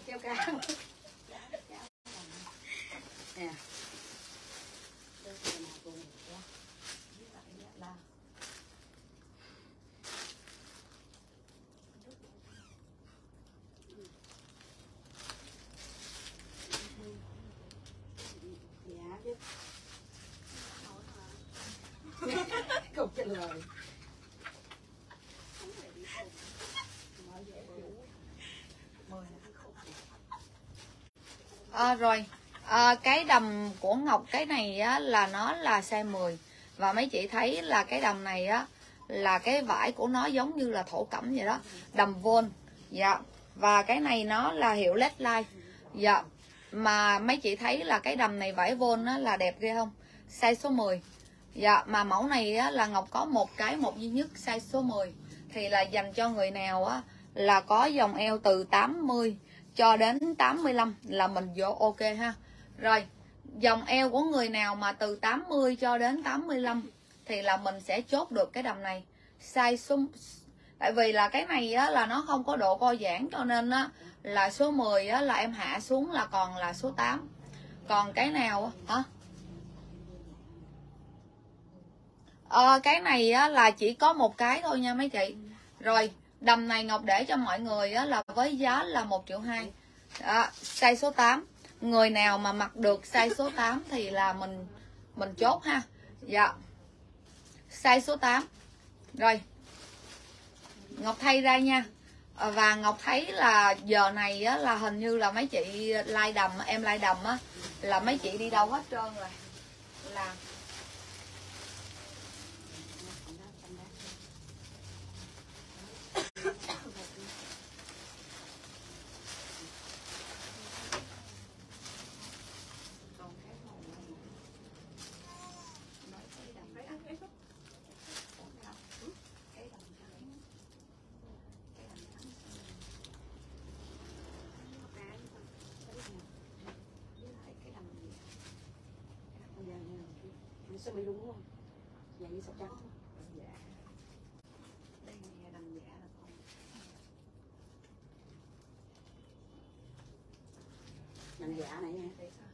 Keo ca rồi à, rồi. À, cái đầm của ngọc cái này á là nó là size 10 và mấy chị thấy là cái đầm này á là cái vải của nó giống như là thổ cẩm vậy đó. Đầm vôn dạ. Và cái này nó là hiệu led line dạ. Mà mấy chị thấy là cái đầm này vải vôn á là đẹp ghê không? Size số 10 dạ mà mẫu này á là ngọc có một cái một duy nhất size số 10 thì là dành cho người nào á là có dòng eo từ 80 cho đến 85 là mình vô ok ha. Rồi dòng eo của người nào mà từ 80 cho đến 85 thì là mình sẽ chốt được cái đầm này. Size số tại vì là cái này á, là nó không có độ co giãn cho nên á, là số 10 á, là em hạ xuống là còn là số 8 còn cái nào á, hả? À, cái này á, là chỉ có một cái thôi nha mấy chị. Rồi đầm này Ngọc để cho mọi người á, là với giá là một triệu hai. À, size số 8 người nào mà mặc được size số 8 thì là mình mình chốt ha. Dạ. Size số 8 rồi. Ngọc thay ra nha. Ờ, và Ngọc thấy là giờ này á, là hình như là mấy chị lai đầm em lai đầm á là mấy chị đi đâu hết trơn rồi. Là sao mi đúng không Vậy sao trắng dạ đây nghe đầm dạ là con nằm dạ này nha Để sao?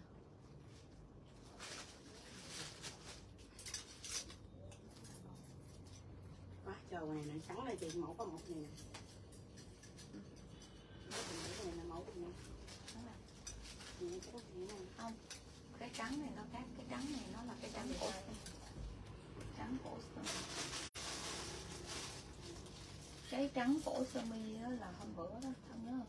quá trời này chị mẫu có một này nè cái này là mẫu này nè. Không, cái trắng này nó khác, cái trắng này nó là cái trắng cổ trắng cổ sơ mi. cái trắng cổ sơ mi là hôm bữa đó không nhớ không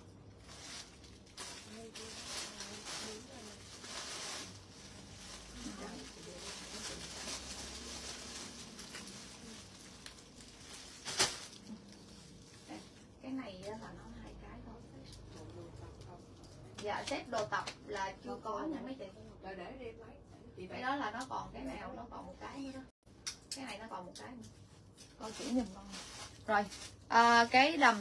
Đây, cái này á là nó hai cái thôi dạ set đồ tập là chưa có nha. mấy chị. Rồi để đi lấy. Chị cái phải đó là nó còn cái nào nó còn một cái nữa. Đó cái này nó còn một cái nữa. Con chỉ nhìn con. Rồi à, cái đầm.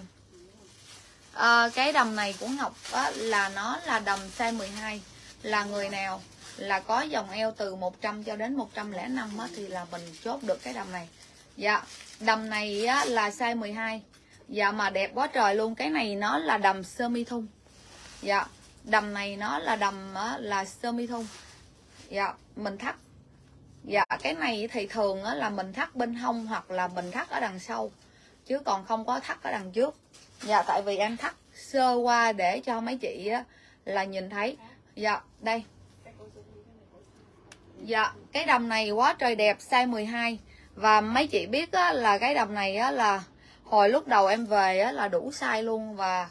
À, cái đầm này của Ngọc á, là nó là đầm size 12 là người nào là có dòng eo từ 100 cho đến 105 á, thì là mình chốt được cái đầm này. Dạ đầm này á, là size 12 dạ mà đẹp quá trời luôn. Cái này nó là đầm sơ mi thun. Dạ đầm này nó là đầm á, là sơ mi thun dạ mình thắt. Dạ cái này thì thường á, là mình thắt bên hông hoặc là mình thắt ở đằng sau chứ còn không có thắt ở đằng trước. Dạ tại vì em thắt sơ qua để cho mấy chị á, là nhìn thấy. Dạ đây. Dạ cái đầm này quá trời đẹp size 12 và mấy chị biết á, là cái đầm này á, là hồi lúc đầu em về á, là đủ size luôn. Và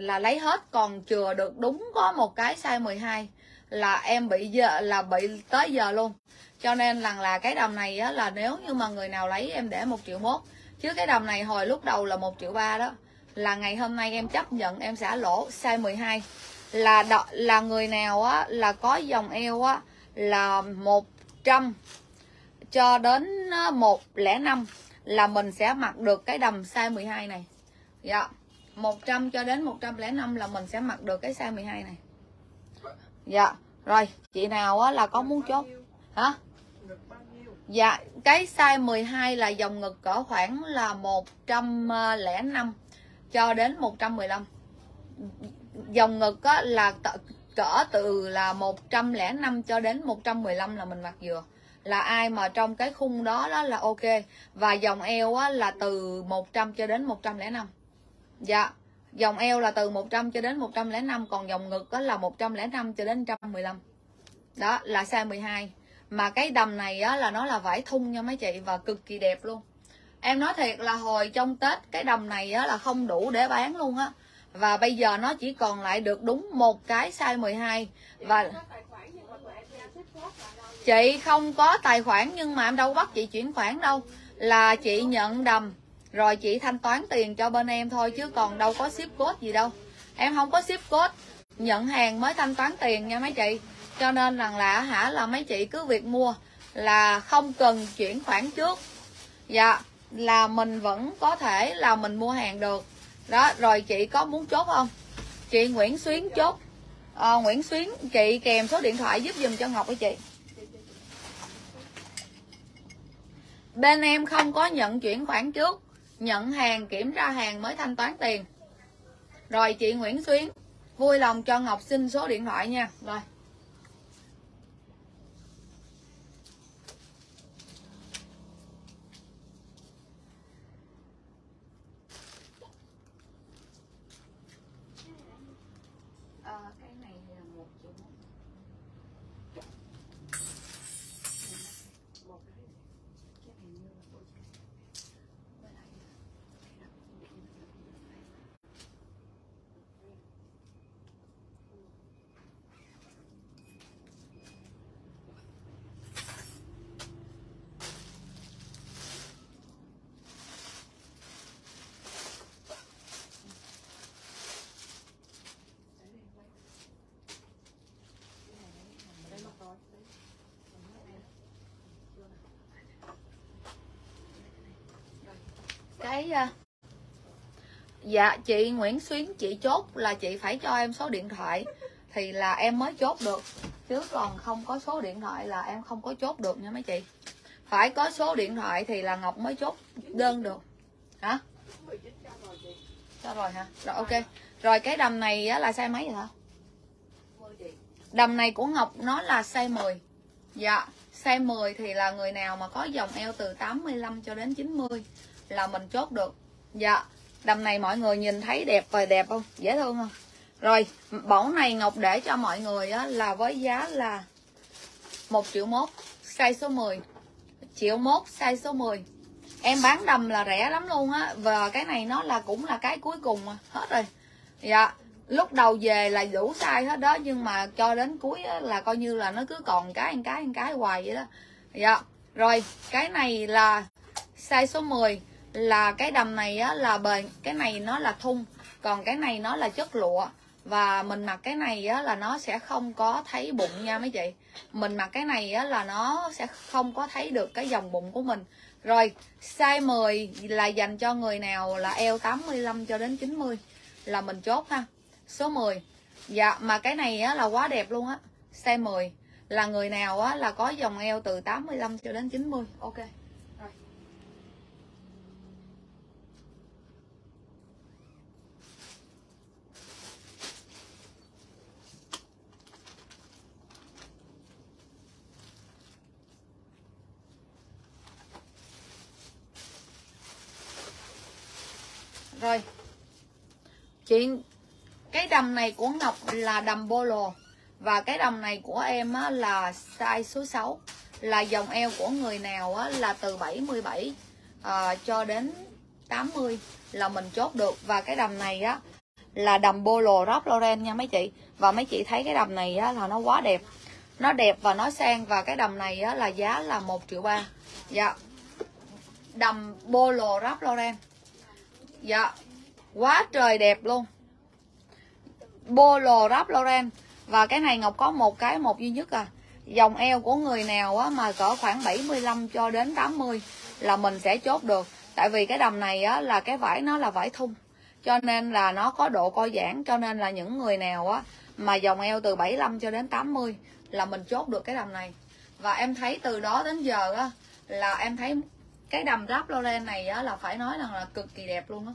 là lấy hết còn chừa được đúng có một cái size 12 là em bị giờ là bị tới giờ luôn cho nên rằng là cái đầm này á, là nếu như mà người nào lấy em để một triệu mốt chứ cái đầm này hồi lúc đầu là một triệu ba đó là ngày hôm nay em chấp nhận em sẽ lỗ size 12 là đo, là người nào á là có dòng eo á là 100 cho đến ờ, 105 là mình sẽ mặc được cái đầm size 12 này. Dạ. 100 cho đến 105 là mình sẽ mặc được cái size 12 này. Dạ. Rồi, chị nào á là có muốn chốt? Hả? Dạ, cái size 12 là dòng ngực cỡ khoảng là 105 cho đến 115 dòng ngực á, là cỡ từ là 105 cho đến 115 là mình mặc vừa là ai mà trong cái khung đó đó là ok và dòng eo á, là từ 100 cho đến 105 dạ dòng eo là từ 100 cho đến 105 còn dòng ngực á, là 105 cho đến 115 đó là size 12 mà cái đầm này á, là nó là vải thun nha mấy chị và cực kỳ đẹp luôn. Em nói thiệt là hồi trong tết cái đầm này á, là không đủ để bán luôn á. Và bây giờ nó chỉ còn lại được đúng một cái size 12 và chị không có tài khoản nhưng mà em đâu bắt chị chuyển khoản đâu. Là chị nhận đầm rồi chị thanh toán tiền cho bên em thôi chứ còn đâu có ship code gì đâu. Em không có ship code. Nhận hàng mới thanh toán tiền nha mấy chị. Cho nên rằng là hả là mấy chị cứ việc mua là không cần chuyển khoản trước. Dạ là mình vẫn có thể là mình mua hàng được. Đó rồi chị có muốn chốt không? Chị Nguyễn Xuyến chốt. À, Nguyễn Xuyến chị kèm số điện thoại giúp dùm cho Ngọc với chị. Bên em không có nhận chuyển khoản trước nhận hàng, kiểm tra hàng mới thanh toán tiền. Rồi chị Nguyễn Xuyến, vui lòng cho Ngọc xin số điện thoại nha. Rồi. Cái à? dạ chị Nguyễn Xuyến chị chốt là chị phải cho em số điện thoại. Thì là em mới chốt được. Chứ còn không có số điện thoại là em không có chốt được nha mấy chị. Phải có số điện thoại thì là Ngọc mới chốt đơn được. Hả? Cho rồi hả? Rồi ok. Rồi cái đầm này á, là size mấy vậy hả? Đầm này của Ngọc nó là size 10 dạ size 10 thì là người nào mà có dòng eo từ 85 cho đến 90 là mình chốt được. Dạ đầm này mọi người nhìn thấy đẹp và đẹp không? Dễ thương không? Rồi mẫu này ngọc để cho mọi người á, là với giá là một triệu mốt size số 10 triệu mốt size số 10 em bán đầm là rẻ lắm luôn á và cái này nó là cũng là cái cuối cùng mà hết rồi. Dạ lúc đầu về là đủ size hết đó nhưng mà cho đến cuối á, là coi như là nó cứ còn cái ăn cái ăn cái hoài vậy đó. Dạ rồi cái này là size số 10 là cái đầm này á, là bền cái này nó là thun còn cái này nó là chất lụa. Và mình mặc cái này á, là nó sẽ không có thấy bụng nha mấy chị. Mình mặc cái này á, là nó sẽ không có thấy được cái dòng bụng của mình. Rồi size 10 là dành cho người nào là eo 85 cho đến 90 là mình chốt ha. Số 10 dạ mà cái này á, là quá đẹp luôn á. Size 10 là người nào á, là có dòng eo từ 85 cho đến 90 ok. Rồi. Chị cái đầm này của Ngọc là đầm bolo và cái đầm này của em á, là size số 6 là dòng eo của người nào á, là từ 77 à, cho đến 80 là mình chốt được. Và cái đầm này á là đầm bolo Ralph Lauren nha mấy chị. Và mấy chị thấy cái đầm này á, là nó quá đẹp. Nó đẹp và nó sang. Và cái đầm này á, là giá là 1 triệu ba. Dạ. Đầm Polo Ralph Lauren dạ. Quá trời đẹp luôn. Polo Ralph Lauren. Và cái này Ngọc có một cái một duy nhất à. Dòng eo của người nào á, mà cỡ khoảng 75 cho đến 80 là mình sẽ chốt được. Tại vì cái đầm này á, là cái vải nó là vải thun. Cho nên là nó có độ co giãn. Cho nên là những người nào á mà dòng eo từ 75 cho đến 80 là mình chốt được cái đầm này. Và em thấy từ đó đến giờ á là em thấy cái đầm ráp lô Lauren này á, là phải nói rằng là cực kỳ đẹp luôn á.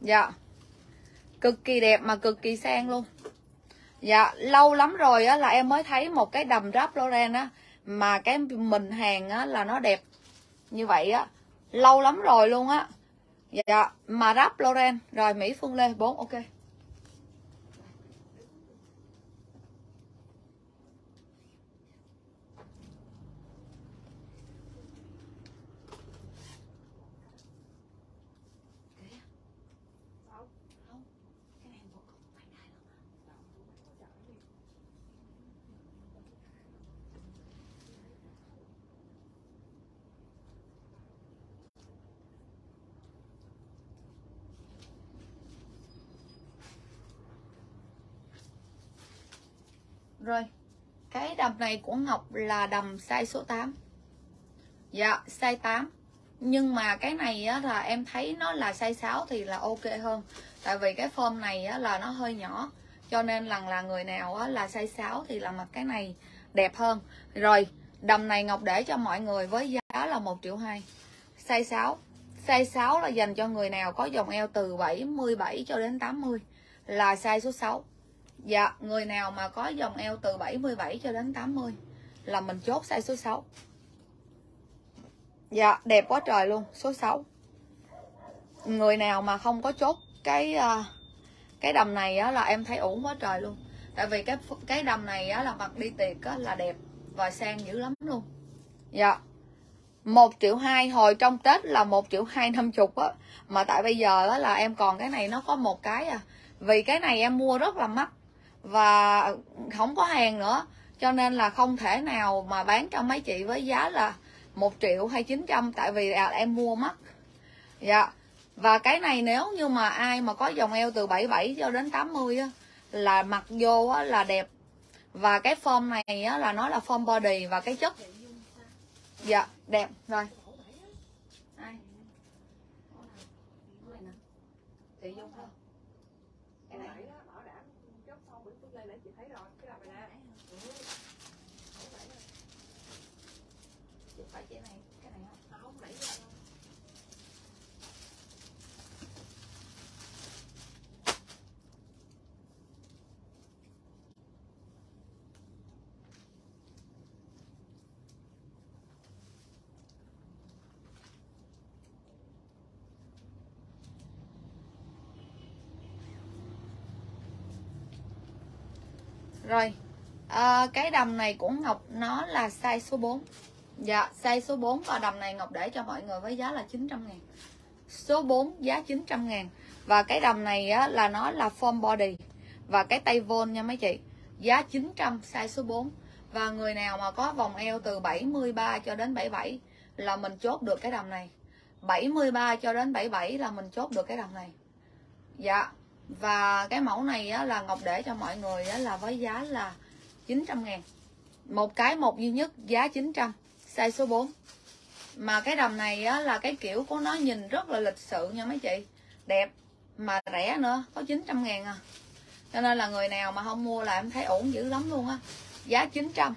Dạ. Cực kỳ đẹp mà cực kỳ sang luôn. Dạ lâu lắm rồi á là em mới thấy một cái đầm ráp lô Lauren á, mà cái mình hàng á là nó đẹp như vậy á. Lâu lắm rồi luôn á. Dạ mà ráp lô Lauren rồi Mỹ Phương Lê 4 ok. Rồi. Cái đầm này của Ngọc là đầm size số 8 Dạ size 8 Nhưng mà cái này á, là em thấy nó là size 6 thì là ok hơn. Tại vì cái form này á, là nó hơi nhỏ. Cho nên là, là người nào á, là size 6 thì là mặc cái này đẹp hơn. Rồi đầm này Ngọc để cho mọi người với giá là 1 triệu 2 Size 6 Size 6 là dành cho người nào có dòng eo từ 77 cho đến 80 Là size số 6 Dạ, người nào mà có dòng eo từ 77 cho đến 80 là mình chốt size số 6. Dạ, đẹp quá trời luôn, số 6. Người nào mà không có chốt cái à, cái đầm này á là em thấy ổn quá trời luôn. Tại vì cái cái đầm này á là mặc đi tiệc á là đẹp và sang dữ lắm luôn. Dạ. 1 triệu 2 hồi trong Tết là 1 triệu 2 50 á mà tại bây giờ á là em còn cái này nó có một cái à. Vì cái này em mua rất là mắc và không có hàng nữa. Cho nên là không thể nào mà bán cho mấy chị với giá là một triệu hay 900 tại vì à, em mua mất dạ. Và cái này nếu như mà ai mà có dòng eo từ 77 cho đến 80 á, là mặc vô á, là đẹp. Và cái form này á, là nó là form body và cái chất. Dạ đẹp. Rồi Chị Dung không? cái này á bảo đảm chốt xong bữa tôi lên để chị thấy rồi cái đầm này nè Chị phải chị này cái này không? không nãy giờ rồi à, Cái đầm này của Ngọc nó là size số 4 Dạ size số 4 Và đầm này Ngọc để cho mọi người với giá là 900 ngàn. Số 4 giá 900 ngàn. Và cái đầm này á, là nó là form body. Và cái tay vôn nha mấy chị Giá 900 size số 4 Và người nào mà có vòng eo từ 73 cho đến 77 Là mình chốt được cái đầm này. 73 cho đến 77 là mình chốt được cái đầm này. Dạ và cái mẫu này á, là Ngọc để cho mọi người á, là với giá là 900 ngàn. Một cái một duy nhất giá 900 size số 4 mà cái đầm này á, là cái kiểu của nó nhìn rất là lịch sự nha mấy chị. Đẹp mà rẻ nữa có 900 ngàn à. Cho nên là người nào mà không mua là em thấy ổn dữ lắm luôn á. Giá 900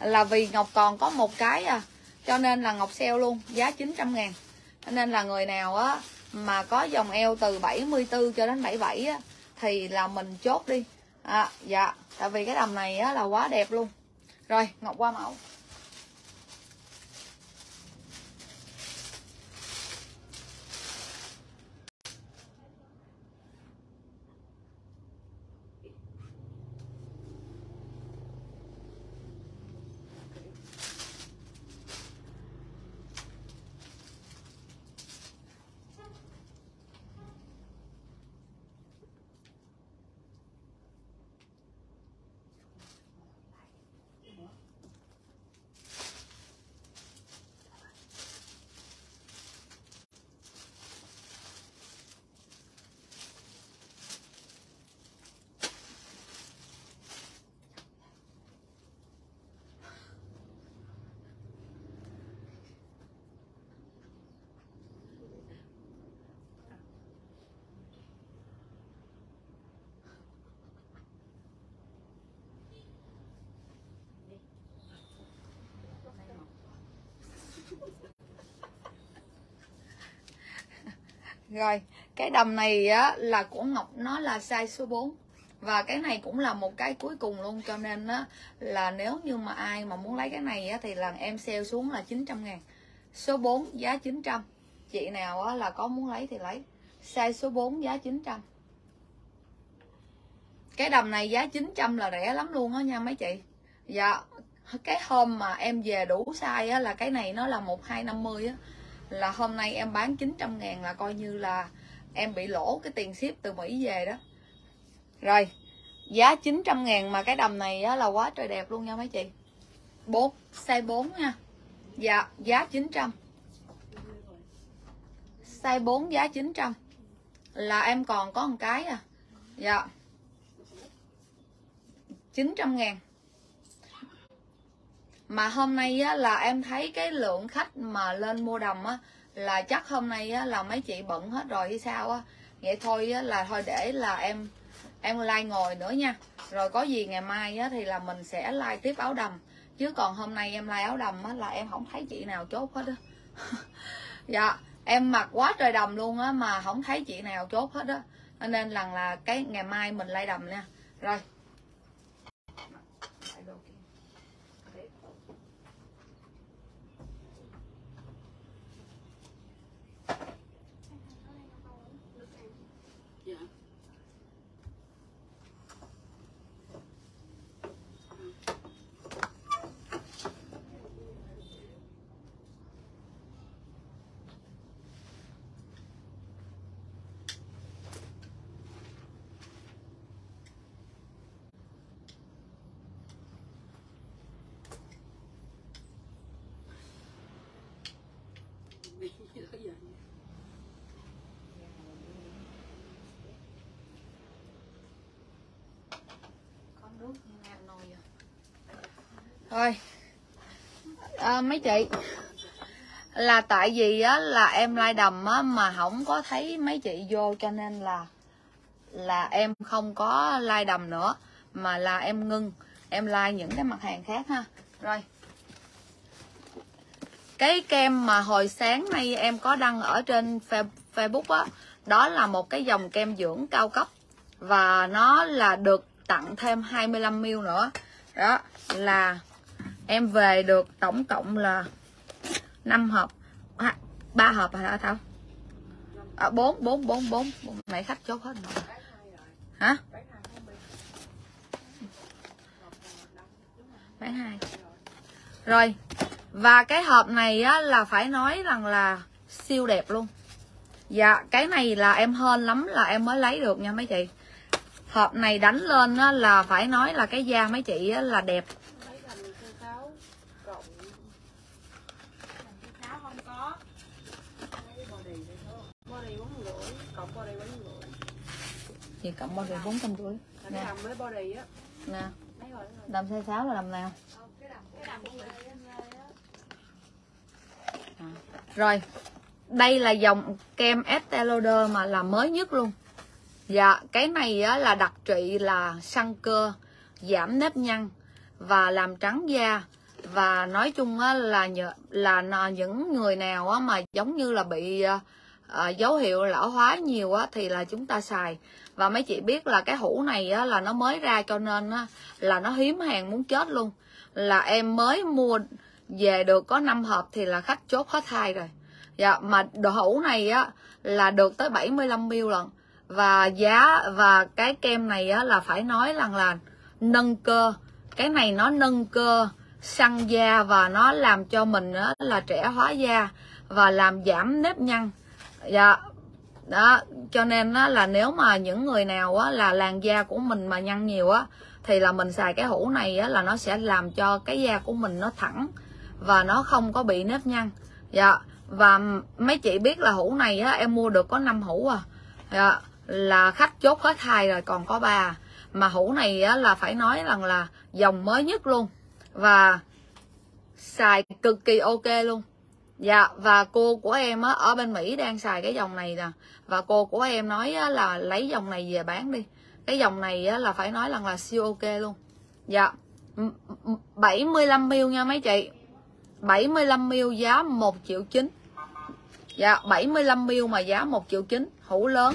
là vì Ngọc còn có một cái à cho nên là Ngọc sale luôn giá 900 ngàn. Cho nên là người nào á mà có dòng eo từ 74 cho đến 77 á, thì là mình chốt đi. À, dạ tại vì cái đầm này á, là quá đẹp luôn. Rồi Ngọc qua mẫu. Rồi, cái đầm này á, là của ngọc, nó là size số 4 và cái này cũng là một cái cuối cùng luôn, cho nên á, là nếu như mà ai mà muốn lấy cái này á, thì là em sale xuống là 900 ngàn. Số 4 giá 900 chị nào á, là có muốn lấy thì lấy. Size số 4 giá 900 cái đầm này giá 900 là rẻ lắm luôn á nha mấy chị. Dạ cái hôm mà em về đủ size á, là cái này nó là 1250 á là hôm nay em bán 900 ngàn là coi như là em bị lỗ cái tiền ship từ Mỹ về đó. Rồi giá 900 ngàn mà cái đầm này á, là quá trời đẹp luôn nha mấy chị. 4 size 4 nha. Dạ giá 900 size 4 giá 900 là em còn có một cái à. Dạ. 900 ngàn mà hôm nay á, là em thấy cái lượng khách mà lên mua đầm á là chắc hôm nay á, là mấy chị bận hết rồi hay sao á. Vậy thôi á, là thôi để là em em like ngồi nữa nha. Rồi có gì ngày mai á, thì là mình sẽ like tiếp áo đầm. Chứ còn hôm nay em like áo đầm á, là em không thấy chị nào chốt hết á. Dạ em mặc quá trời đầm luôn á mà không thấy chị nào chốt hết á. Nên là là cái ngày mai mình like đầm nha. Rồi. Thôi. À, mấy chị? Là tại vì á là em like đầm á mà không có thấy mấy chị vô cho nên là là em không có like đầm nữa mà là em ngưng. Em like những cái mặt hàng khác ha. Rồi. Cái kem mà hồi sáng nay em có đăng ở trên Facebook á đó là một cái dòng kem dưỡng cao cấp và nó là được tặng thêm 25ml nữa. Đó là em về được tổng cộng là 5 hộp. À, 3 hộp hả? Thảo à, 4 4 4 4 nãy khách chốt hết rồi. Hả? Bán hai. Rồi. Và cái hộp này á, là phải nói rằng là siêu đẹp luôn. Dạ cái này là em hên lắm là em mới lấy được nha mấy chị. Hộp này đánh lên á, là phải nói là cái da mấy chị á, là đẹp Mấy đầm cây cáo cộng cây cáo không có Mấy body này thôi Body bốn rưỡi Cộng body bốn rưỡi gì cộng tiền bốn trăm rưỡi Nè. đầm với body á. Nè. Đầm size 6 là đầm nào? Rưỡi rồi đây là dòng kem Estée Lauder mà là mới nhất luôn. Dạ cái này á, là đặc trị là săn cơ giảm nếp nhăn và làm trắng da. Và nói chung á, là nhờ, là những người nào á, mà giống như là bị à, à, dấu hiệu lão hóa nhiều á, thì là chúng ta xài và mấy chị biết là cái hũ này á, là nó mới ra cho nên á, là nó hiếm hàng muốn chết luôn. Là em mới mua về được có 5 hộp thì là khách chốt hết hai rồi. Dạ mà đồ hũ này á là được tới 75 ml lần và giá và cái kem này á là phải nói rằng là nâng cơ. Cái này nó nâng cơ săn da và nó làm cho mình á là trẻ hóa da và làm giảm nếp nhăn. Dạ đó cho nên á là nếu mà những người nào á là làn da của mình mà nhăn nhiều á thì là mình xài cái hũ này á là nó sẽ làm cho cái da của mình nó thẳng và nó không có bị nếp nhăn. Dạ và mấy chị biết là hũ này á em mua được có 5 hũ à. Dạ, là khách chốt hết hai rồi còn có ba. Mà hũ này á là phải nói rằng là dòng mới nhất luôn và xài cực kỳ ok luôn dạ và cô của em á ở bên mỹ đang xài cái dòng này nè. Và cô của em nói á, là lấy dòng này về bán đi. Cái dòng này á, là phải nói rằng là siêu ok luôn. Dạ 75 mil nha mấy chị. 75 mil giá 1 triệu 9 dạ 75 mil mà giá 1 triệu 9 hũ lớn.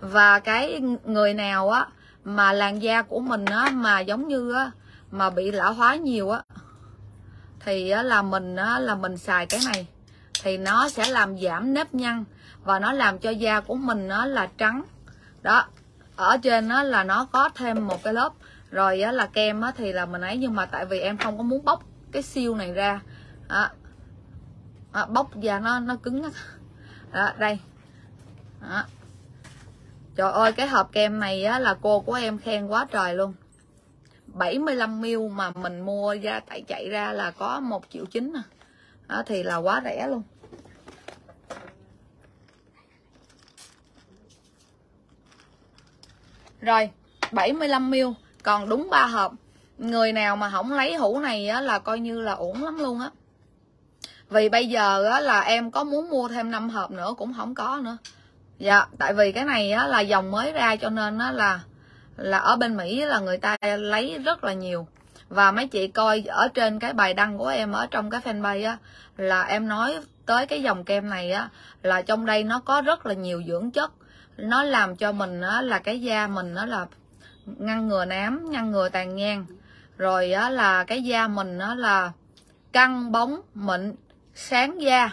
Và cái người nào á mà làn da của mình á mà giống như á mà bị lão hóa nhiều á thì á, là mình á, là mình xài cái này thì nó sẽ làm giảm nếp nhăn và nó làm cho da của mình nó là trắng đó ở trên nó là nó có thêm một cái lớp rồi á, là kem á, thì là mình ấy nhưng mà tại vì em không có muốn bóc cái siêu này ra đó. Đó, bóc da nó nó cứng á. đó đây đó. trời ơi cái hộp kem này á, là cô của em khen quá trời luôn 75ml mà mình mua ra tại chạy ra là có một triệu chín à đó thì là quá rẻ luôn. Rồi 75ml còn đúng ba hộp. Người nào mà không lấy hũ này á, là coi như là ổn lắm luôn á. Vì bây giờ á, là em có muốn mua thêm 5 hộp nữa cũng không có nữa. Dạ tại vì cái này á, là dòng mới ra cho nên á, là là ở bên Mỹ là người ta lấy rất là nhiều và mấy chị coi ở trên cái bài đăng của em ở trong cái fanpage á, là em nói tới cái dòng kem này á, là trong đây nó có rất là nhiều dưỡng chất. Nó làm cho mình á, là cái da mình nó là ngăn ngừa nám, ngăn ngừa tàn nhang. Rồi á, là cái da mình nó là căng, bóng, mịn, sáng da.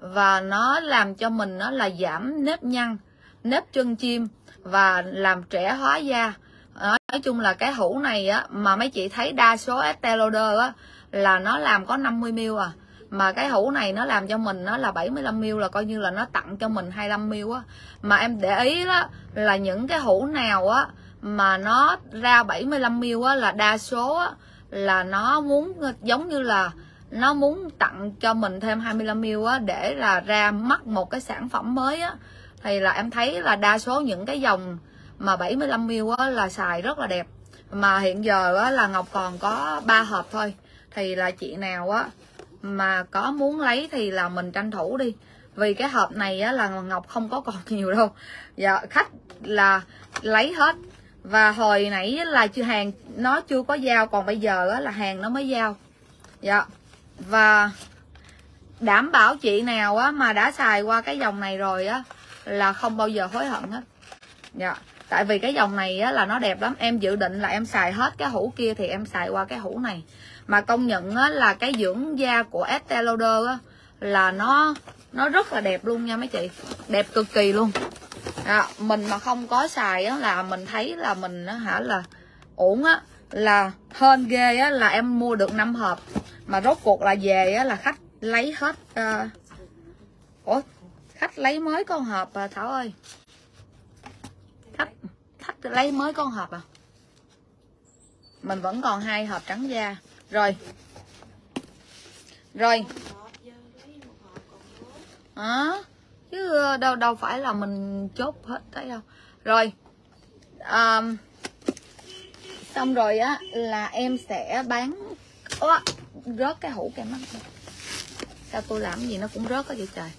Và nó làm cho mình nó là giảm nếp nhăn, nếp chân chim và làm trẻ hóa da nói chung là cái hũ này á, mà mấy chị thấy đa số Esteloder Lauder á, là nó làm có 50 ml à. Mà cái hũ này nó làm cho mình nó là 75 ml là coi như là nó tặng cho mình 25 ml á. Mà em để ý đó là những cái hũ nào á mà nó ra 75 ml á là đa số á là nó muốn, giống như là nó muốn tặng cho mình thêm 25 ml á để là ra mắt một cái sản phẩm mới á. Thì là em thấy là đa số những cái dòng mà 75 ml á là xài rất là đẹp. Mà hiện giờ á là Ngọc còn có ba hộp thôi. Thì là chị nào á mà có muốn lấy thì là mình tranh thủ đi. Vì cái hộp này á là Ngọc không có còn nhiều đâu. Dạ khách là lấy hết. Và hồi nãy là chưa hàng, nó chưa có giao, còn bây giờ á là hàng nó mới giao. Dạ và đảm bảo chị nào á mà đã xài qua cái dòng này rồi á là không bao giờ hối hận hết. Dạ tại vì cái dòng này á là nó đẹp lắm. Em dự định là em xài hết cái hũ kia thì em xài qua cái hũ này. Mà công nhận á là cái dưỡng da của Estee Lauder á là nó nó rất là đẹp luôn nha mấy chị. Đẹp cực kỳ luôn. À, mình mà không có xài á là mình thấy là mình á hả là ổn á là hơn ghê á là em mua được 5 hộp. Mà rốt cuộc là về á là khách lấy hết uh... ủa khách lấy mới con hộp à thảo ơi thắt lấy mới con hộp à? Mình vẫn còn hai hộp trắng da. Rồi. Rồi. À, chứ ờ, đâu đâu phải là mình chốt hết thấy đâu. Rồi. À, xong rồi á là em sẽ bán Ủa, rớt cái hũ kem mắt sao tôi làm gì nó cũng rớt á vậy trời.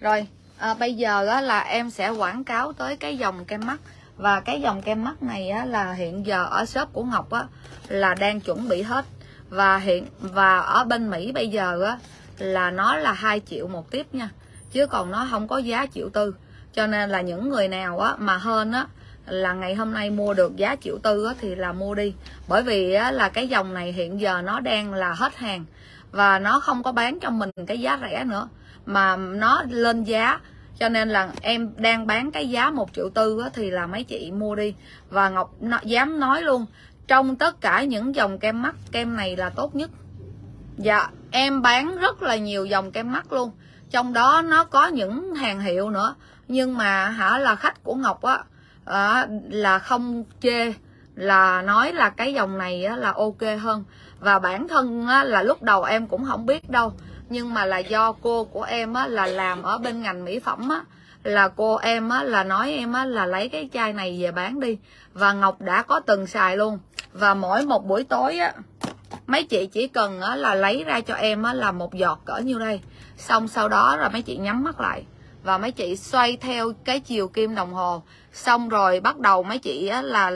Rồi à, bây giờ á, là em sẽ quảng cáo tới cái dòng kem mắt. Và cái dòng kem mắt này á, là hiện giờ ở shop của Ngọc á, là đang chuẩn bị hết. Và hiện và ở bên Mỹ bây giờ á, là nó là 2 triệu một tiếp nha. Chứ còn nó không có giá triệu tư. Cho nên là những người nào á, mà hơn á là ngày hôm nay mua được giá triệu tư á, thì là mua đi. Bởi vì á, là cái dòng này hiện giờ nó đang là hết hàng. Và nó không có bán cho mình cái giá rẻ nữa mà nó lên giá. Cho nên là em đang bán cái giá một triệu tư thì là mấy chị mua đi. Và ngọc nó, dám nói luôn trong tất cả những dòng kem mắt kem này là tốt nhất. Dạ em bán rất là nhiều dòng kem mắt luôn. Trong đó nó có những hàng hiệu nữa. Nhưng mà hả là khách của ngọc á à, là không chê là nói là cái dòng này á, là ok hơn. Và bản thân á, là lúc đầu em cũng không biết đâu nhưng mà là do cô của em á, là làm ở bên ngành mỹ phẩm á, là cô em á, là nói em á, là lấy cái chai này về bán đi. Và ngọc đã có từng xài luôn. Và mỗi một buổi tối á mấy chị chỉ cần á, là lấy ra cho em á, là một giọt cỡ như đây. Xong sau đó là mấy chị nhắm mắt lại. Và mấy chị xoay theo cái chiều kim đồng hồ. Xong rồi bắt đầu mấy chị á, là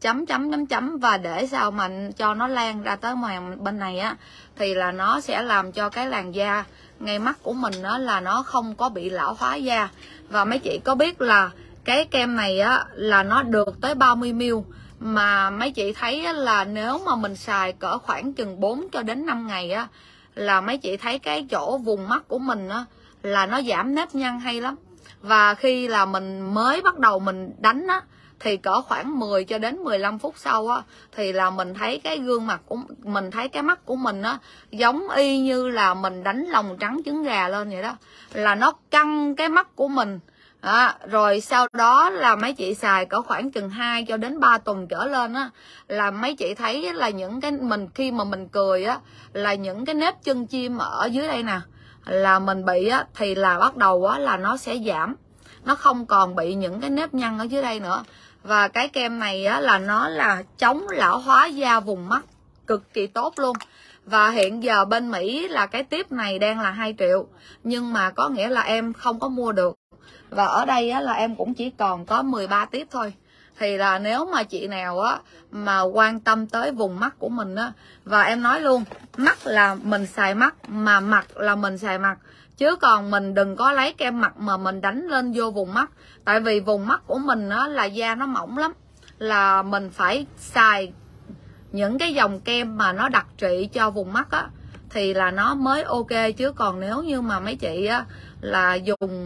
chấm chấm chấm chấm. Và để sao mà cho nó lan ra tới ngoài bên này á thì là nó sẽ làm cho cái làn da ngay mắt của mình đó là nó không có bị lão hóa da. Và mấy chị có biết là cái kem này á, là nó được tới 30 ml. Mà mấy chị thấy là nếu mà mình xài cỡ khoảng chừng 4 cho đến 5 ngày á, là mấy chị thấy cái chỗ vùng mắt của mình á, là nó giảm nếp nhăn hay lắm. Và khi là mình mới bắt đầu mình đánh á thì cỡ khoảng 10 cho đến 15 phút sau á thì là mình thấy cái gương mặt của mình thấy cái mắt của mình á giống y như là mình đánh lòng trắng trứng gà lên vậy đó. Là nó căng cái mắt của mình. À, rồi sau đó là mấy chị xài cỡ khoảng chừng 2 cho đến 3 tuần trở lên á là mấy chị thấy là những cái mình khi mà mình cười á là những cái nếp chân chim ở dưới đây nè là mình bị á thì là bắt đầu á là nó sẽ giảm. Nó không còn bị những cái nếp nhăn ở dưới đây nữa và cái kem này á là nó là chống lão hóa da vùng mắt cực kỳ tốt luôn. Và hiện giờ bên Mỹ là cái tiếp này đang là 2 triệu. Nhưng mà có nghĩa là em không có mua được. Và ở đây á, là em cũng chỉ còn có 13 tiếp thôi. Thì là nếu mà chị nào á mà quan tâm tới vùng mắt của mình á và em nói luôn mắt là mình xài mắt mà mặt là mình xài mặt chứ còn mình đừng có lấy kem mặt mà mình đánh lên vô vùng mắt. Tại vì vùng mắt của mình á là da nó mỏng lắm. Là mình phải xài những cái dòng kem mà nó đặc trị cho vùng mắt á thì là nó mới ok. Chứ còn nếu như mà mấy chị á là dùng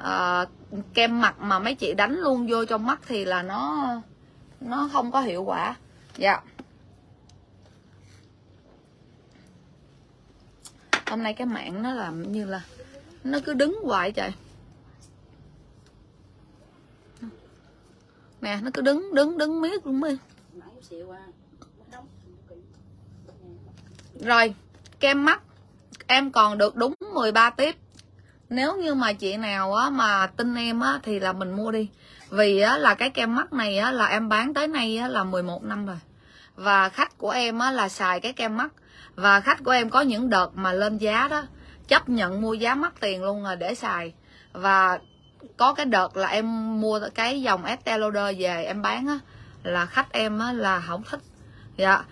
uh, kem mặt mà mấy chị đánh luôn vô trong mắt thì là nó nó không có hiệu quả. Dạ. Hôm nay cái mạng nó làm như là nó cứ đứng hoài trời. Nè, nó cứ đứng đứng đứng miết luôn mới rồi, kem mắt, em còn được đúng 13 tiếp. Nếu như mà chị nào á mà tin em á thì là mình mua đi. Vì á là cái kem mắt này á là em bán tới nay á là 11 năm rồi. Và khách của em á là xài cái kem mắt và khách của em có những đợt mà lên giá đó, chấp nhận mua giá mắc tiền luôn rồi để xài. Và có cái đợt là em mua cái dòng Esteloder về em bán á, là khách em á là không thích. Dạ.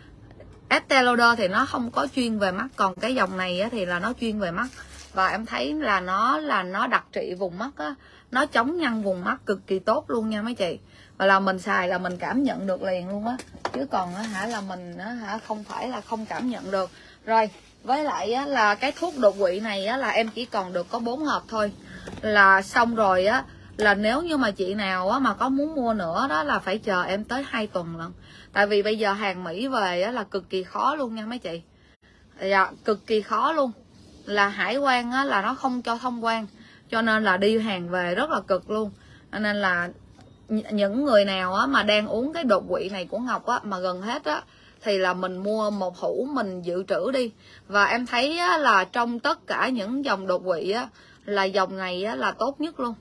Esteloder thì nó không có chuyên về mắt, còn cái dòng này á thì là nó chuyên về mắt. Và em thấy là nó là nó đặc trị vùng mắt á, nó chống nhăn vùng mắt cực kỳ tốt luôn nha mấy chị là mình xài là mình cảm nhận được liền luôn á. Chứ còn á hả là mình á hả không phải là không cảm nhận được. Rồi, với lại á là cái thuốc đột quỵ này á là em chỉ còn được có bốn hộp thôi. Là xong rồi á, là nếu như mà chị nào á mà có muốn mua nữa đó là phải chờ em tới 2 tuần lần tại vì bây giờ hàng mỹ về á là cực kỳ khó luôn nha mấy chị. Dạ cực kỳ khó luôn. Là hải quan á là nó không cho thông quan, cho nên là đi hàng về rất là cực luôn. Nên là những người nào á mà đang uống cái đột quỵ này của ngọc á mà gần hết á thì là mình mua một hũ mình dự trữ đi. Và em thấy á, là trong tất cả những dòng đột quỵ á là dòng này á, là tốt nhất luôn.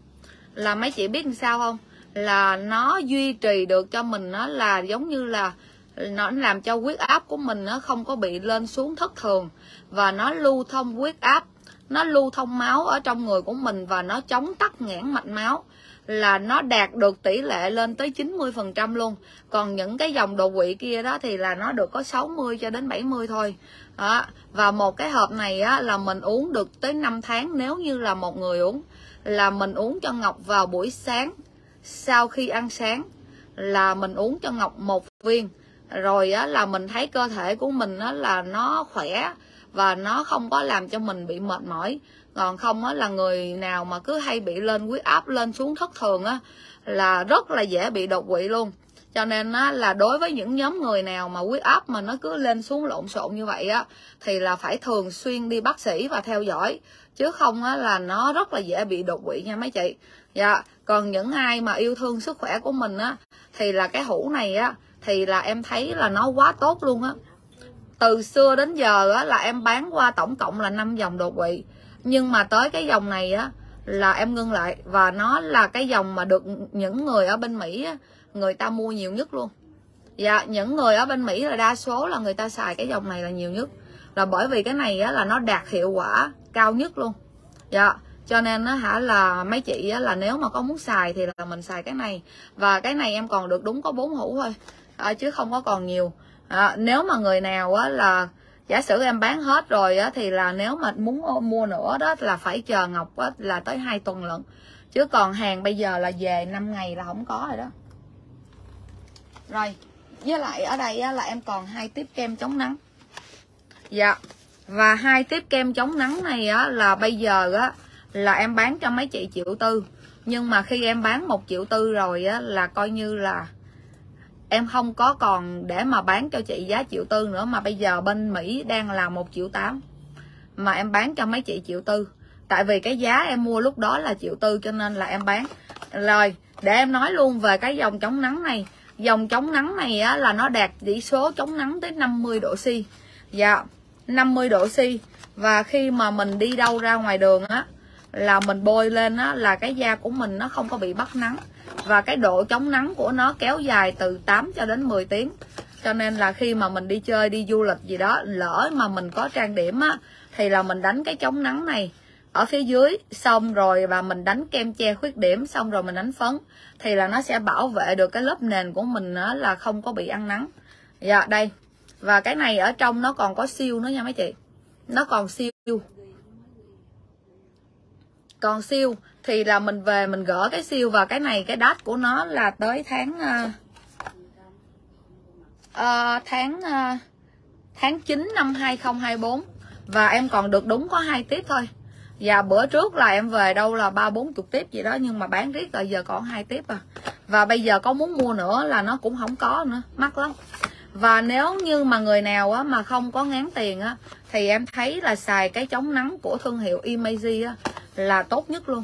Là mấy chị biết làm sao không? Là nó duy trì được cho mình á là giống như là nó làm cho huyết áp của mình nó không có bị lên xuống thất thường. Và nó lưu thông huyết áp nó lưu thông máu ở trong người của mình và nó chống tắc nghẽn mạch máu là nó đạt được tỷ lệ lên tới 90% luôn. Còn những cái dòng đồ quỵ kia đó thì là nó được có 60 cho đến 70 thôi. Đó. và một cái hộp này á, là mình uống được tới 5 tháng nếu như là một người uống. Là mình uống cho Ngọc vào buổi sáng sau khi ăn sáng là mình uống cho Ngọc một viên. Rồi á, là mình thấy cơ thể của mình á, là nó khỏe và nó không có làm cho mình bị mệt mỏi còn không á, là người nào mà cứ hay bị lên huyết áp lên xuống thất thường á là rất là dễ bị đột quỵ luôn. Cho nên á, là đối với những nhóm người nào mà huyết áp mà nó cứ lên xuống lộn xộn như vậy á thì là phải thường xuyên đi bác sĩ và theo dõi. Chứ không á, là nó rất là dễ bị đột quỵ nha mấy chị. Dạ còn những ai mà yêu thương sức khỏe của mình á thì là cái hũ này á thì là em thấy là nó quá tốt luôn á. Từ xưa đến giờ á là em bán qua tổng cộng là năm dòng đột quỵ nhưng mà tới cái dòng này á là em ngưng lại. Và nó là cái dòng mà được những người ở bên Mỹ á, người ta mua nhiều nhất luôn. Dạ những người ở bên Mỹ là đa số là người ta xài cái dòng này là nhiều nhất. Là bởi vì cái này á, là nó đạt hiệu quả cao nhất luôn. Dạ cho nên nó hả là mấy chị á, là nếu mà có muốn xài thì là mình xài cái này. Và cái này em còn được đúng có bốn hũ thôi. À, chứ không có còn nhiều. À, nếu mà người nào á, là giả sử em bán hết rồi á thì là nếu mà muốn mua nữa đó là phải chờ ngọc á là tới hai tuần lận. Chứ còn hàng bây giờ là về 5 ngày là không có rồi đó. Rồi với lại ở đây á, là em còn hai tiếp kem chống nắng. Dạ và hai tiếp kem chống nắng này á là bây giờ á là em bán cho mấy chị triệu tư. Nhưng mà khi em bán một triệu tư rồi á là coi như là em không có còn để mà bán cho chị giá triệu tư nữa mà bây giờ bên Mỹ đang là một triệu tám. Mà em bán cho mấy chị triệu tư. Tại vì cái giá em mua lúc đó là triệu tư cho nên là em bán. Rồi để em nói luôn về cái dòng chống nắng này. Dòng chống nắng này á, là nó đạt chỉ số chống nắng tới 50 độ C. Dạ 50 độ C. Và khi mà mình đi đâu ra ngoài đường á là mình bôi lên á là cái da của mình nó không có bị bắt nắng và cái độ chống nắng của nó kéo dài từ 8 cho đến 10 tiếng. Cho nên là khi mà mình đi chơi đi du lịch gì đó lỡ mà mình có trang điểm á thì là mình đánh cái chống nắng này ở phía dưới xong rồi và mình đánh kem che khuyết điểm xong rồi mình đánh phấn thì là nó sẽ bảo vệ được cái lớp nền của mình á, là không có bị ăn nắng. Dạ đây. Và cái này ở trong nó còn có siêu nữa nha mấy chị. Nó còn siêu còn siêu thì là mình về mình gỡ cái siêu và cái này cái đát của nó là tới tháng uh, uh, tháng uh, tháng 9 năm 2024 và em còn được đúng có hai tiếp thôi. Và bữa trước là em về đâu là ba bốn chục tiếp gì đó nhưng mà bán riết rồi giờ còn hai tiếp à. Và bây giờ có muốn mua nữa là nó cũng không có nữa mắc lắm. Và nếu như mà người nào á, mà không có ngán tiền á thì em thấy là xài cái chống nắng của thương hiệu Imagy á, là tốt nhất luôn.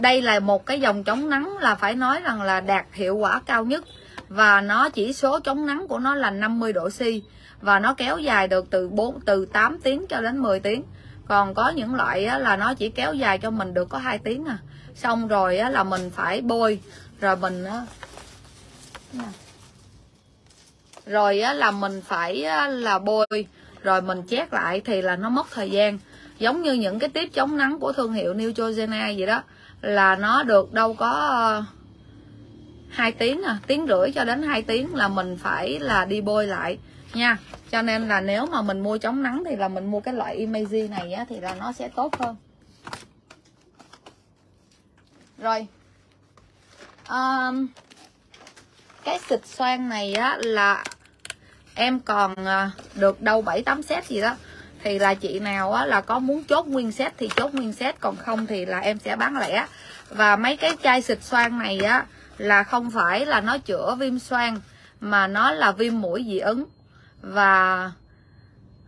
Đây là một cái dòng chống nắng là phải nói rằng là đạt hiệu quả cao nhất. Và nó chỉ số chống nắng của nó là 50 độ C. Và nó kéo dài được từ 4 từ 8 tiếng cho đến 10 tiếng. Còn có những loại á, là nó chỉ kéo dài cho mình được có hai tiếng à. Xong rồi á, là mình phải bôi. Rồi mình á, rồi á, là mình phải á, là bôi. Rồi mình chét lại thì là nó mất thời gian giống như những cái tiếp chống nắng của thương hiệu Neutrogena gì đó là nó được đâu có ờ, hai tiếng à tiếng rưỡi cho đến 2 tiếng là mình phải là đi bôi lại nha. Cho nên là nếu mà mình mua chống nắng thì là mình mua cái loại Imagy này á, thì là nó sẽ tốt hơn. Rồi. Um, cái xịt xoan này á là em còn ờ, được đâu bảy tám set gì đó thì là chị nào á là có muốn chốt nguyên set thì chốt nguyên set còn không thì là em sẽ bán lẻ. Và mấy cái chai xịt xoang này á là không phải là nó chữa viêm xoang mà nó là viêm mũi dị ứng. Và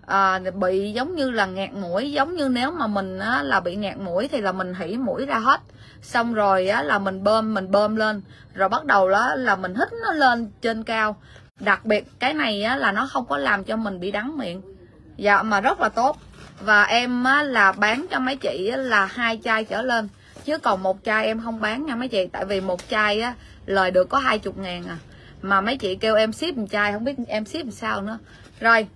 à, bị giống như là ngạt mũi giống như nếu mà mình á, là bị ngạt mũi thì là mình hỉ mũi ra hết. Xong rồi á, là mình bơm mình bơm lên. Rồi bắt đầu đó là mình hít nó lên trên cao. Đặc biệt cái này á, là nó không có làm cho mình bị đắng miệng dạ mà rất là tốt. Và em á, là bán cho mấy chị á, là hai chai trở lên. Chứ còn một chai em không bán nha mấy chị. Tại vì một chai á lời được có hai chục ngàn à. Mà mấy chị kêu em ship một chai không biết em ship làm sao nữa. Rồi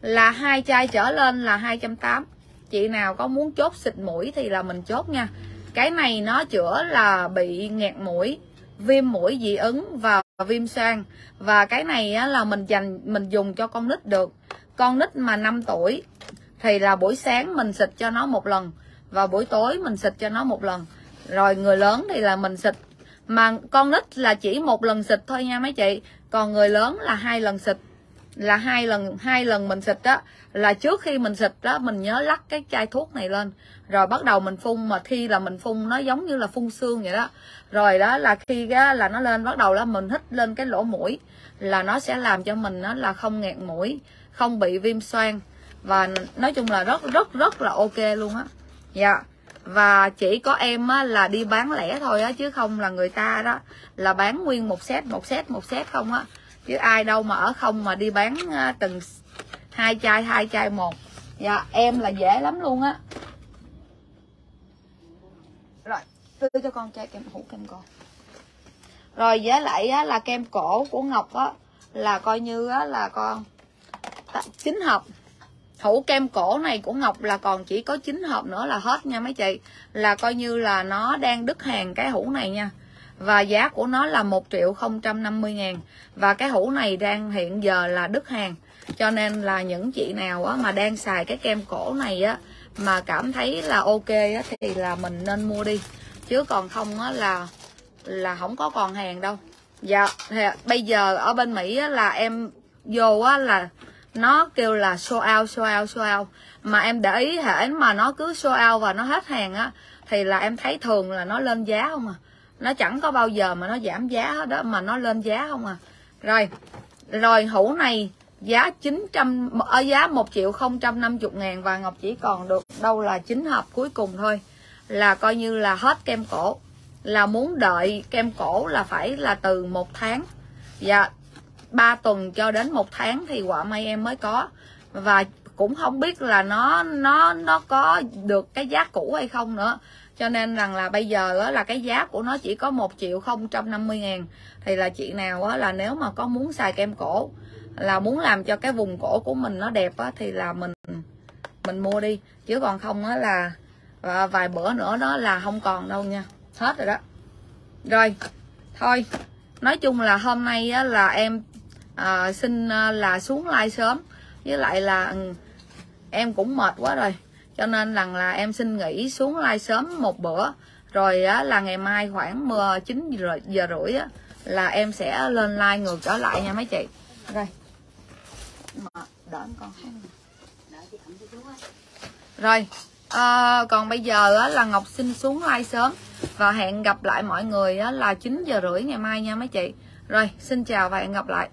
là hai chai trở lên là hai trăm tám. Chị nào có muốn chốt xịt mũi thì là mình chốt nha. Cái này nó chữa là bị nghẹt mũi viêm mũi dị ứng và viêm xoang. Và cái này á, là mình dành mình dùng cho con nít được con nít mà 5 tuổi thì là buổi sáng mình xịt cho nó một lần và buổi tối mình xịt cho nó một lần. Rồi người lớn thì là mình xịt. Mà con nít là chỉ một lần xịt thôi nha mấy chị. Còn người lớn là hai lần xịt. Là hai lần hai lần mình xịt đó là trước khi mình xịt đó mình nhớ lắc cái chai thuốc này lên. Rồi bắt đầu mình phun mà khi là mình phun nó giống như là phun xương vậy đó. Rồi đó là khi đó là nó lên, bắt đầu là mình hít lên cái lỗ mũi, là nó sẽ làm cho mình nó là không nghẹt mũi không bị viêm xoang. Và nói chung là rất rất rất là ok luôn á. Dạ. Và chỉ có em á, là đi bán lẻ thôi á chứ không là người ta đó là bán nguyên một set một set một set không á. Chứ ai đâu mà ở không mà đi bán à, từng hai chai hai chai một. Dạ em là dễ lắm luôn á. Rồi đưa cho con chai kem hũ kem con rồi với lại á, là kem cổ của ngọc á là coi như á, là con chín hộp. Hũ kem cổ này của Ngọc là còn chỉ có chín hộp nữa là hết nha mấy chị. Là coi như là nó đang đứt hàng cái hũ này nha. Và giá của nó là 1 triệu 050 ngàn. Và cái hũ này đang hiện giờ là đứt hàng. Cho nên là những chị nào á, mà đang xài cái kem cổ này á mà cảm thấy là ok á, thì là mình nên mua đi. Chứ còn không á, là là không có còn hàng đâu. Dạ thì bây giờ ở bên mỹ á, là em vô á là nó kêu là show out show out show out. Mà em để ý hệ mà nó cứ show out và nó hết hàng á, thì là em thấy thường là nó lên giá không à. Nó chẳng có bao giờ mà nó giảm giá hết đó mà nó lên giá không à. Rồi rồi hũ này giá 900 ở ờ, giá 1 triệu 050 ngàn và Ngọc chỉ còn được đâu là chín hộp cuối cùng thôi. Là coi như là hết kem cổ. Là muốn đợi kem cổ là phải là từ một tháng. Dạ 3 tuần cho đến một tháng thì quả may em mới có. Và cũng không biết là nó nó nó có được cái giá cũ hay không nữa. Cho nên rằng là bây giờ là cái giá của nó chỉ có một triệu không trăm năm mươi ngàn. Thì là chị nào là nếu mà có muốn xài kem cổ là muốn làm cho cái vùng cổ của mình nó đẹp á, thì là mình mình mua đi. Chứ còn không á là à, vài bữa nữa đó là không còn đâu nha. Hết rồi đó. Rồi thôi. Nói chung là hôm nay á, là em à, xin ờ, là xuống like sớm. Với lại là ừ, em cũng mệt quá rồi. Cho nên rằng là em xin nghỉ xuống like sớm một bữa. Rồi á, là ngày mai khoảng 9 giờ, giờ rưỡi á, là em sẽ lên like ngược trở lại nha mấy chị. Rồi. Đỡ con rồi à, còn bây giờ á, là ngọc xin xuống like sớm. Và hẹn gặp lại mọi người á, là 9 giờ rưỡi ngày mai nha mấy chị. Rồi xin chào và hẹn gặp lại.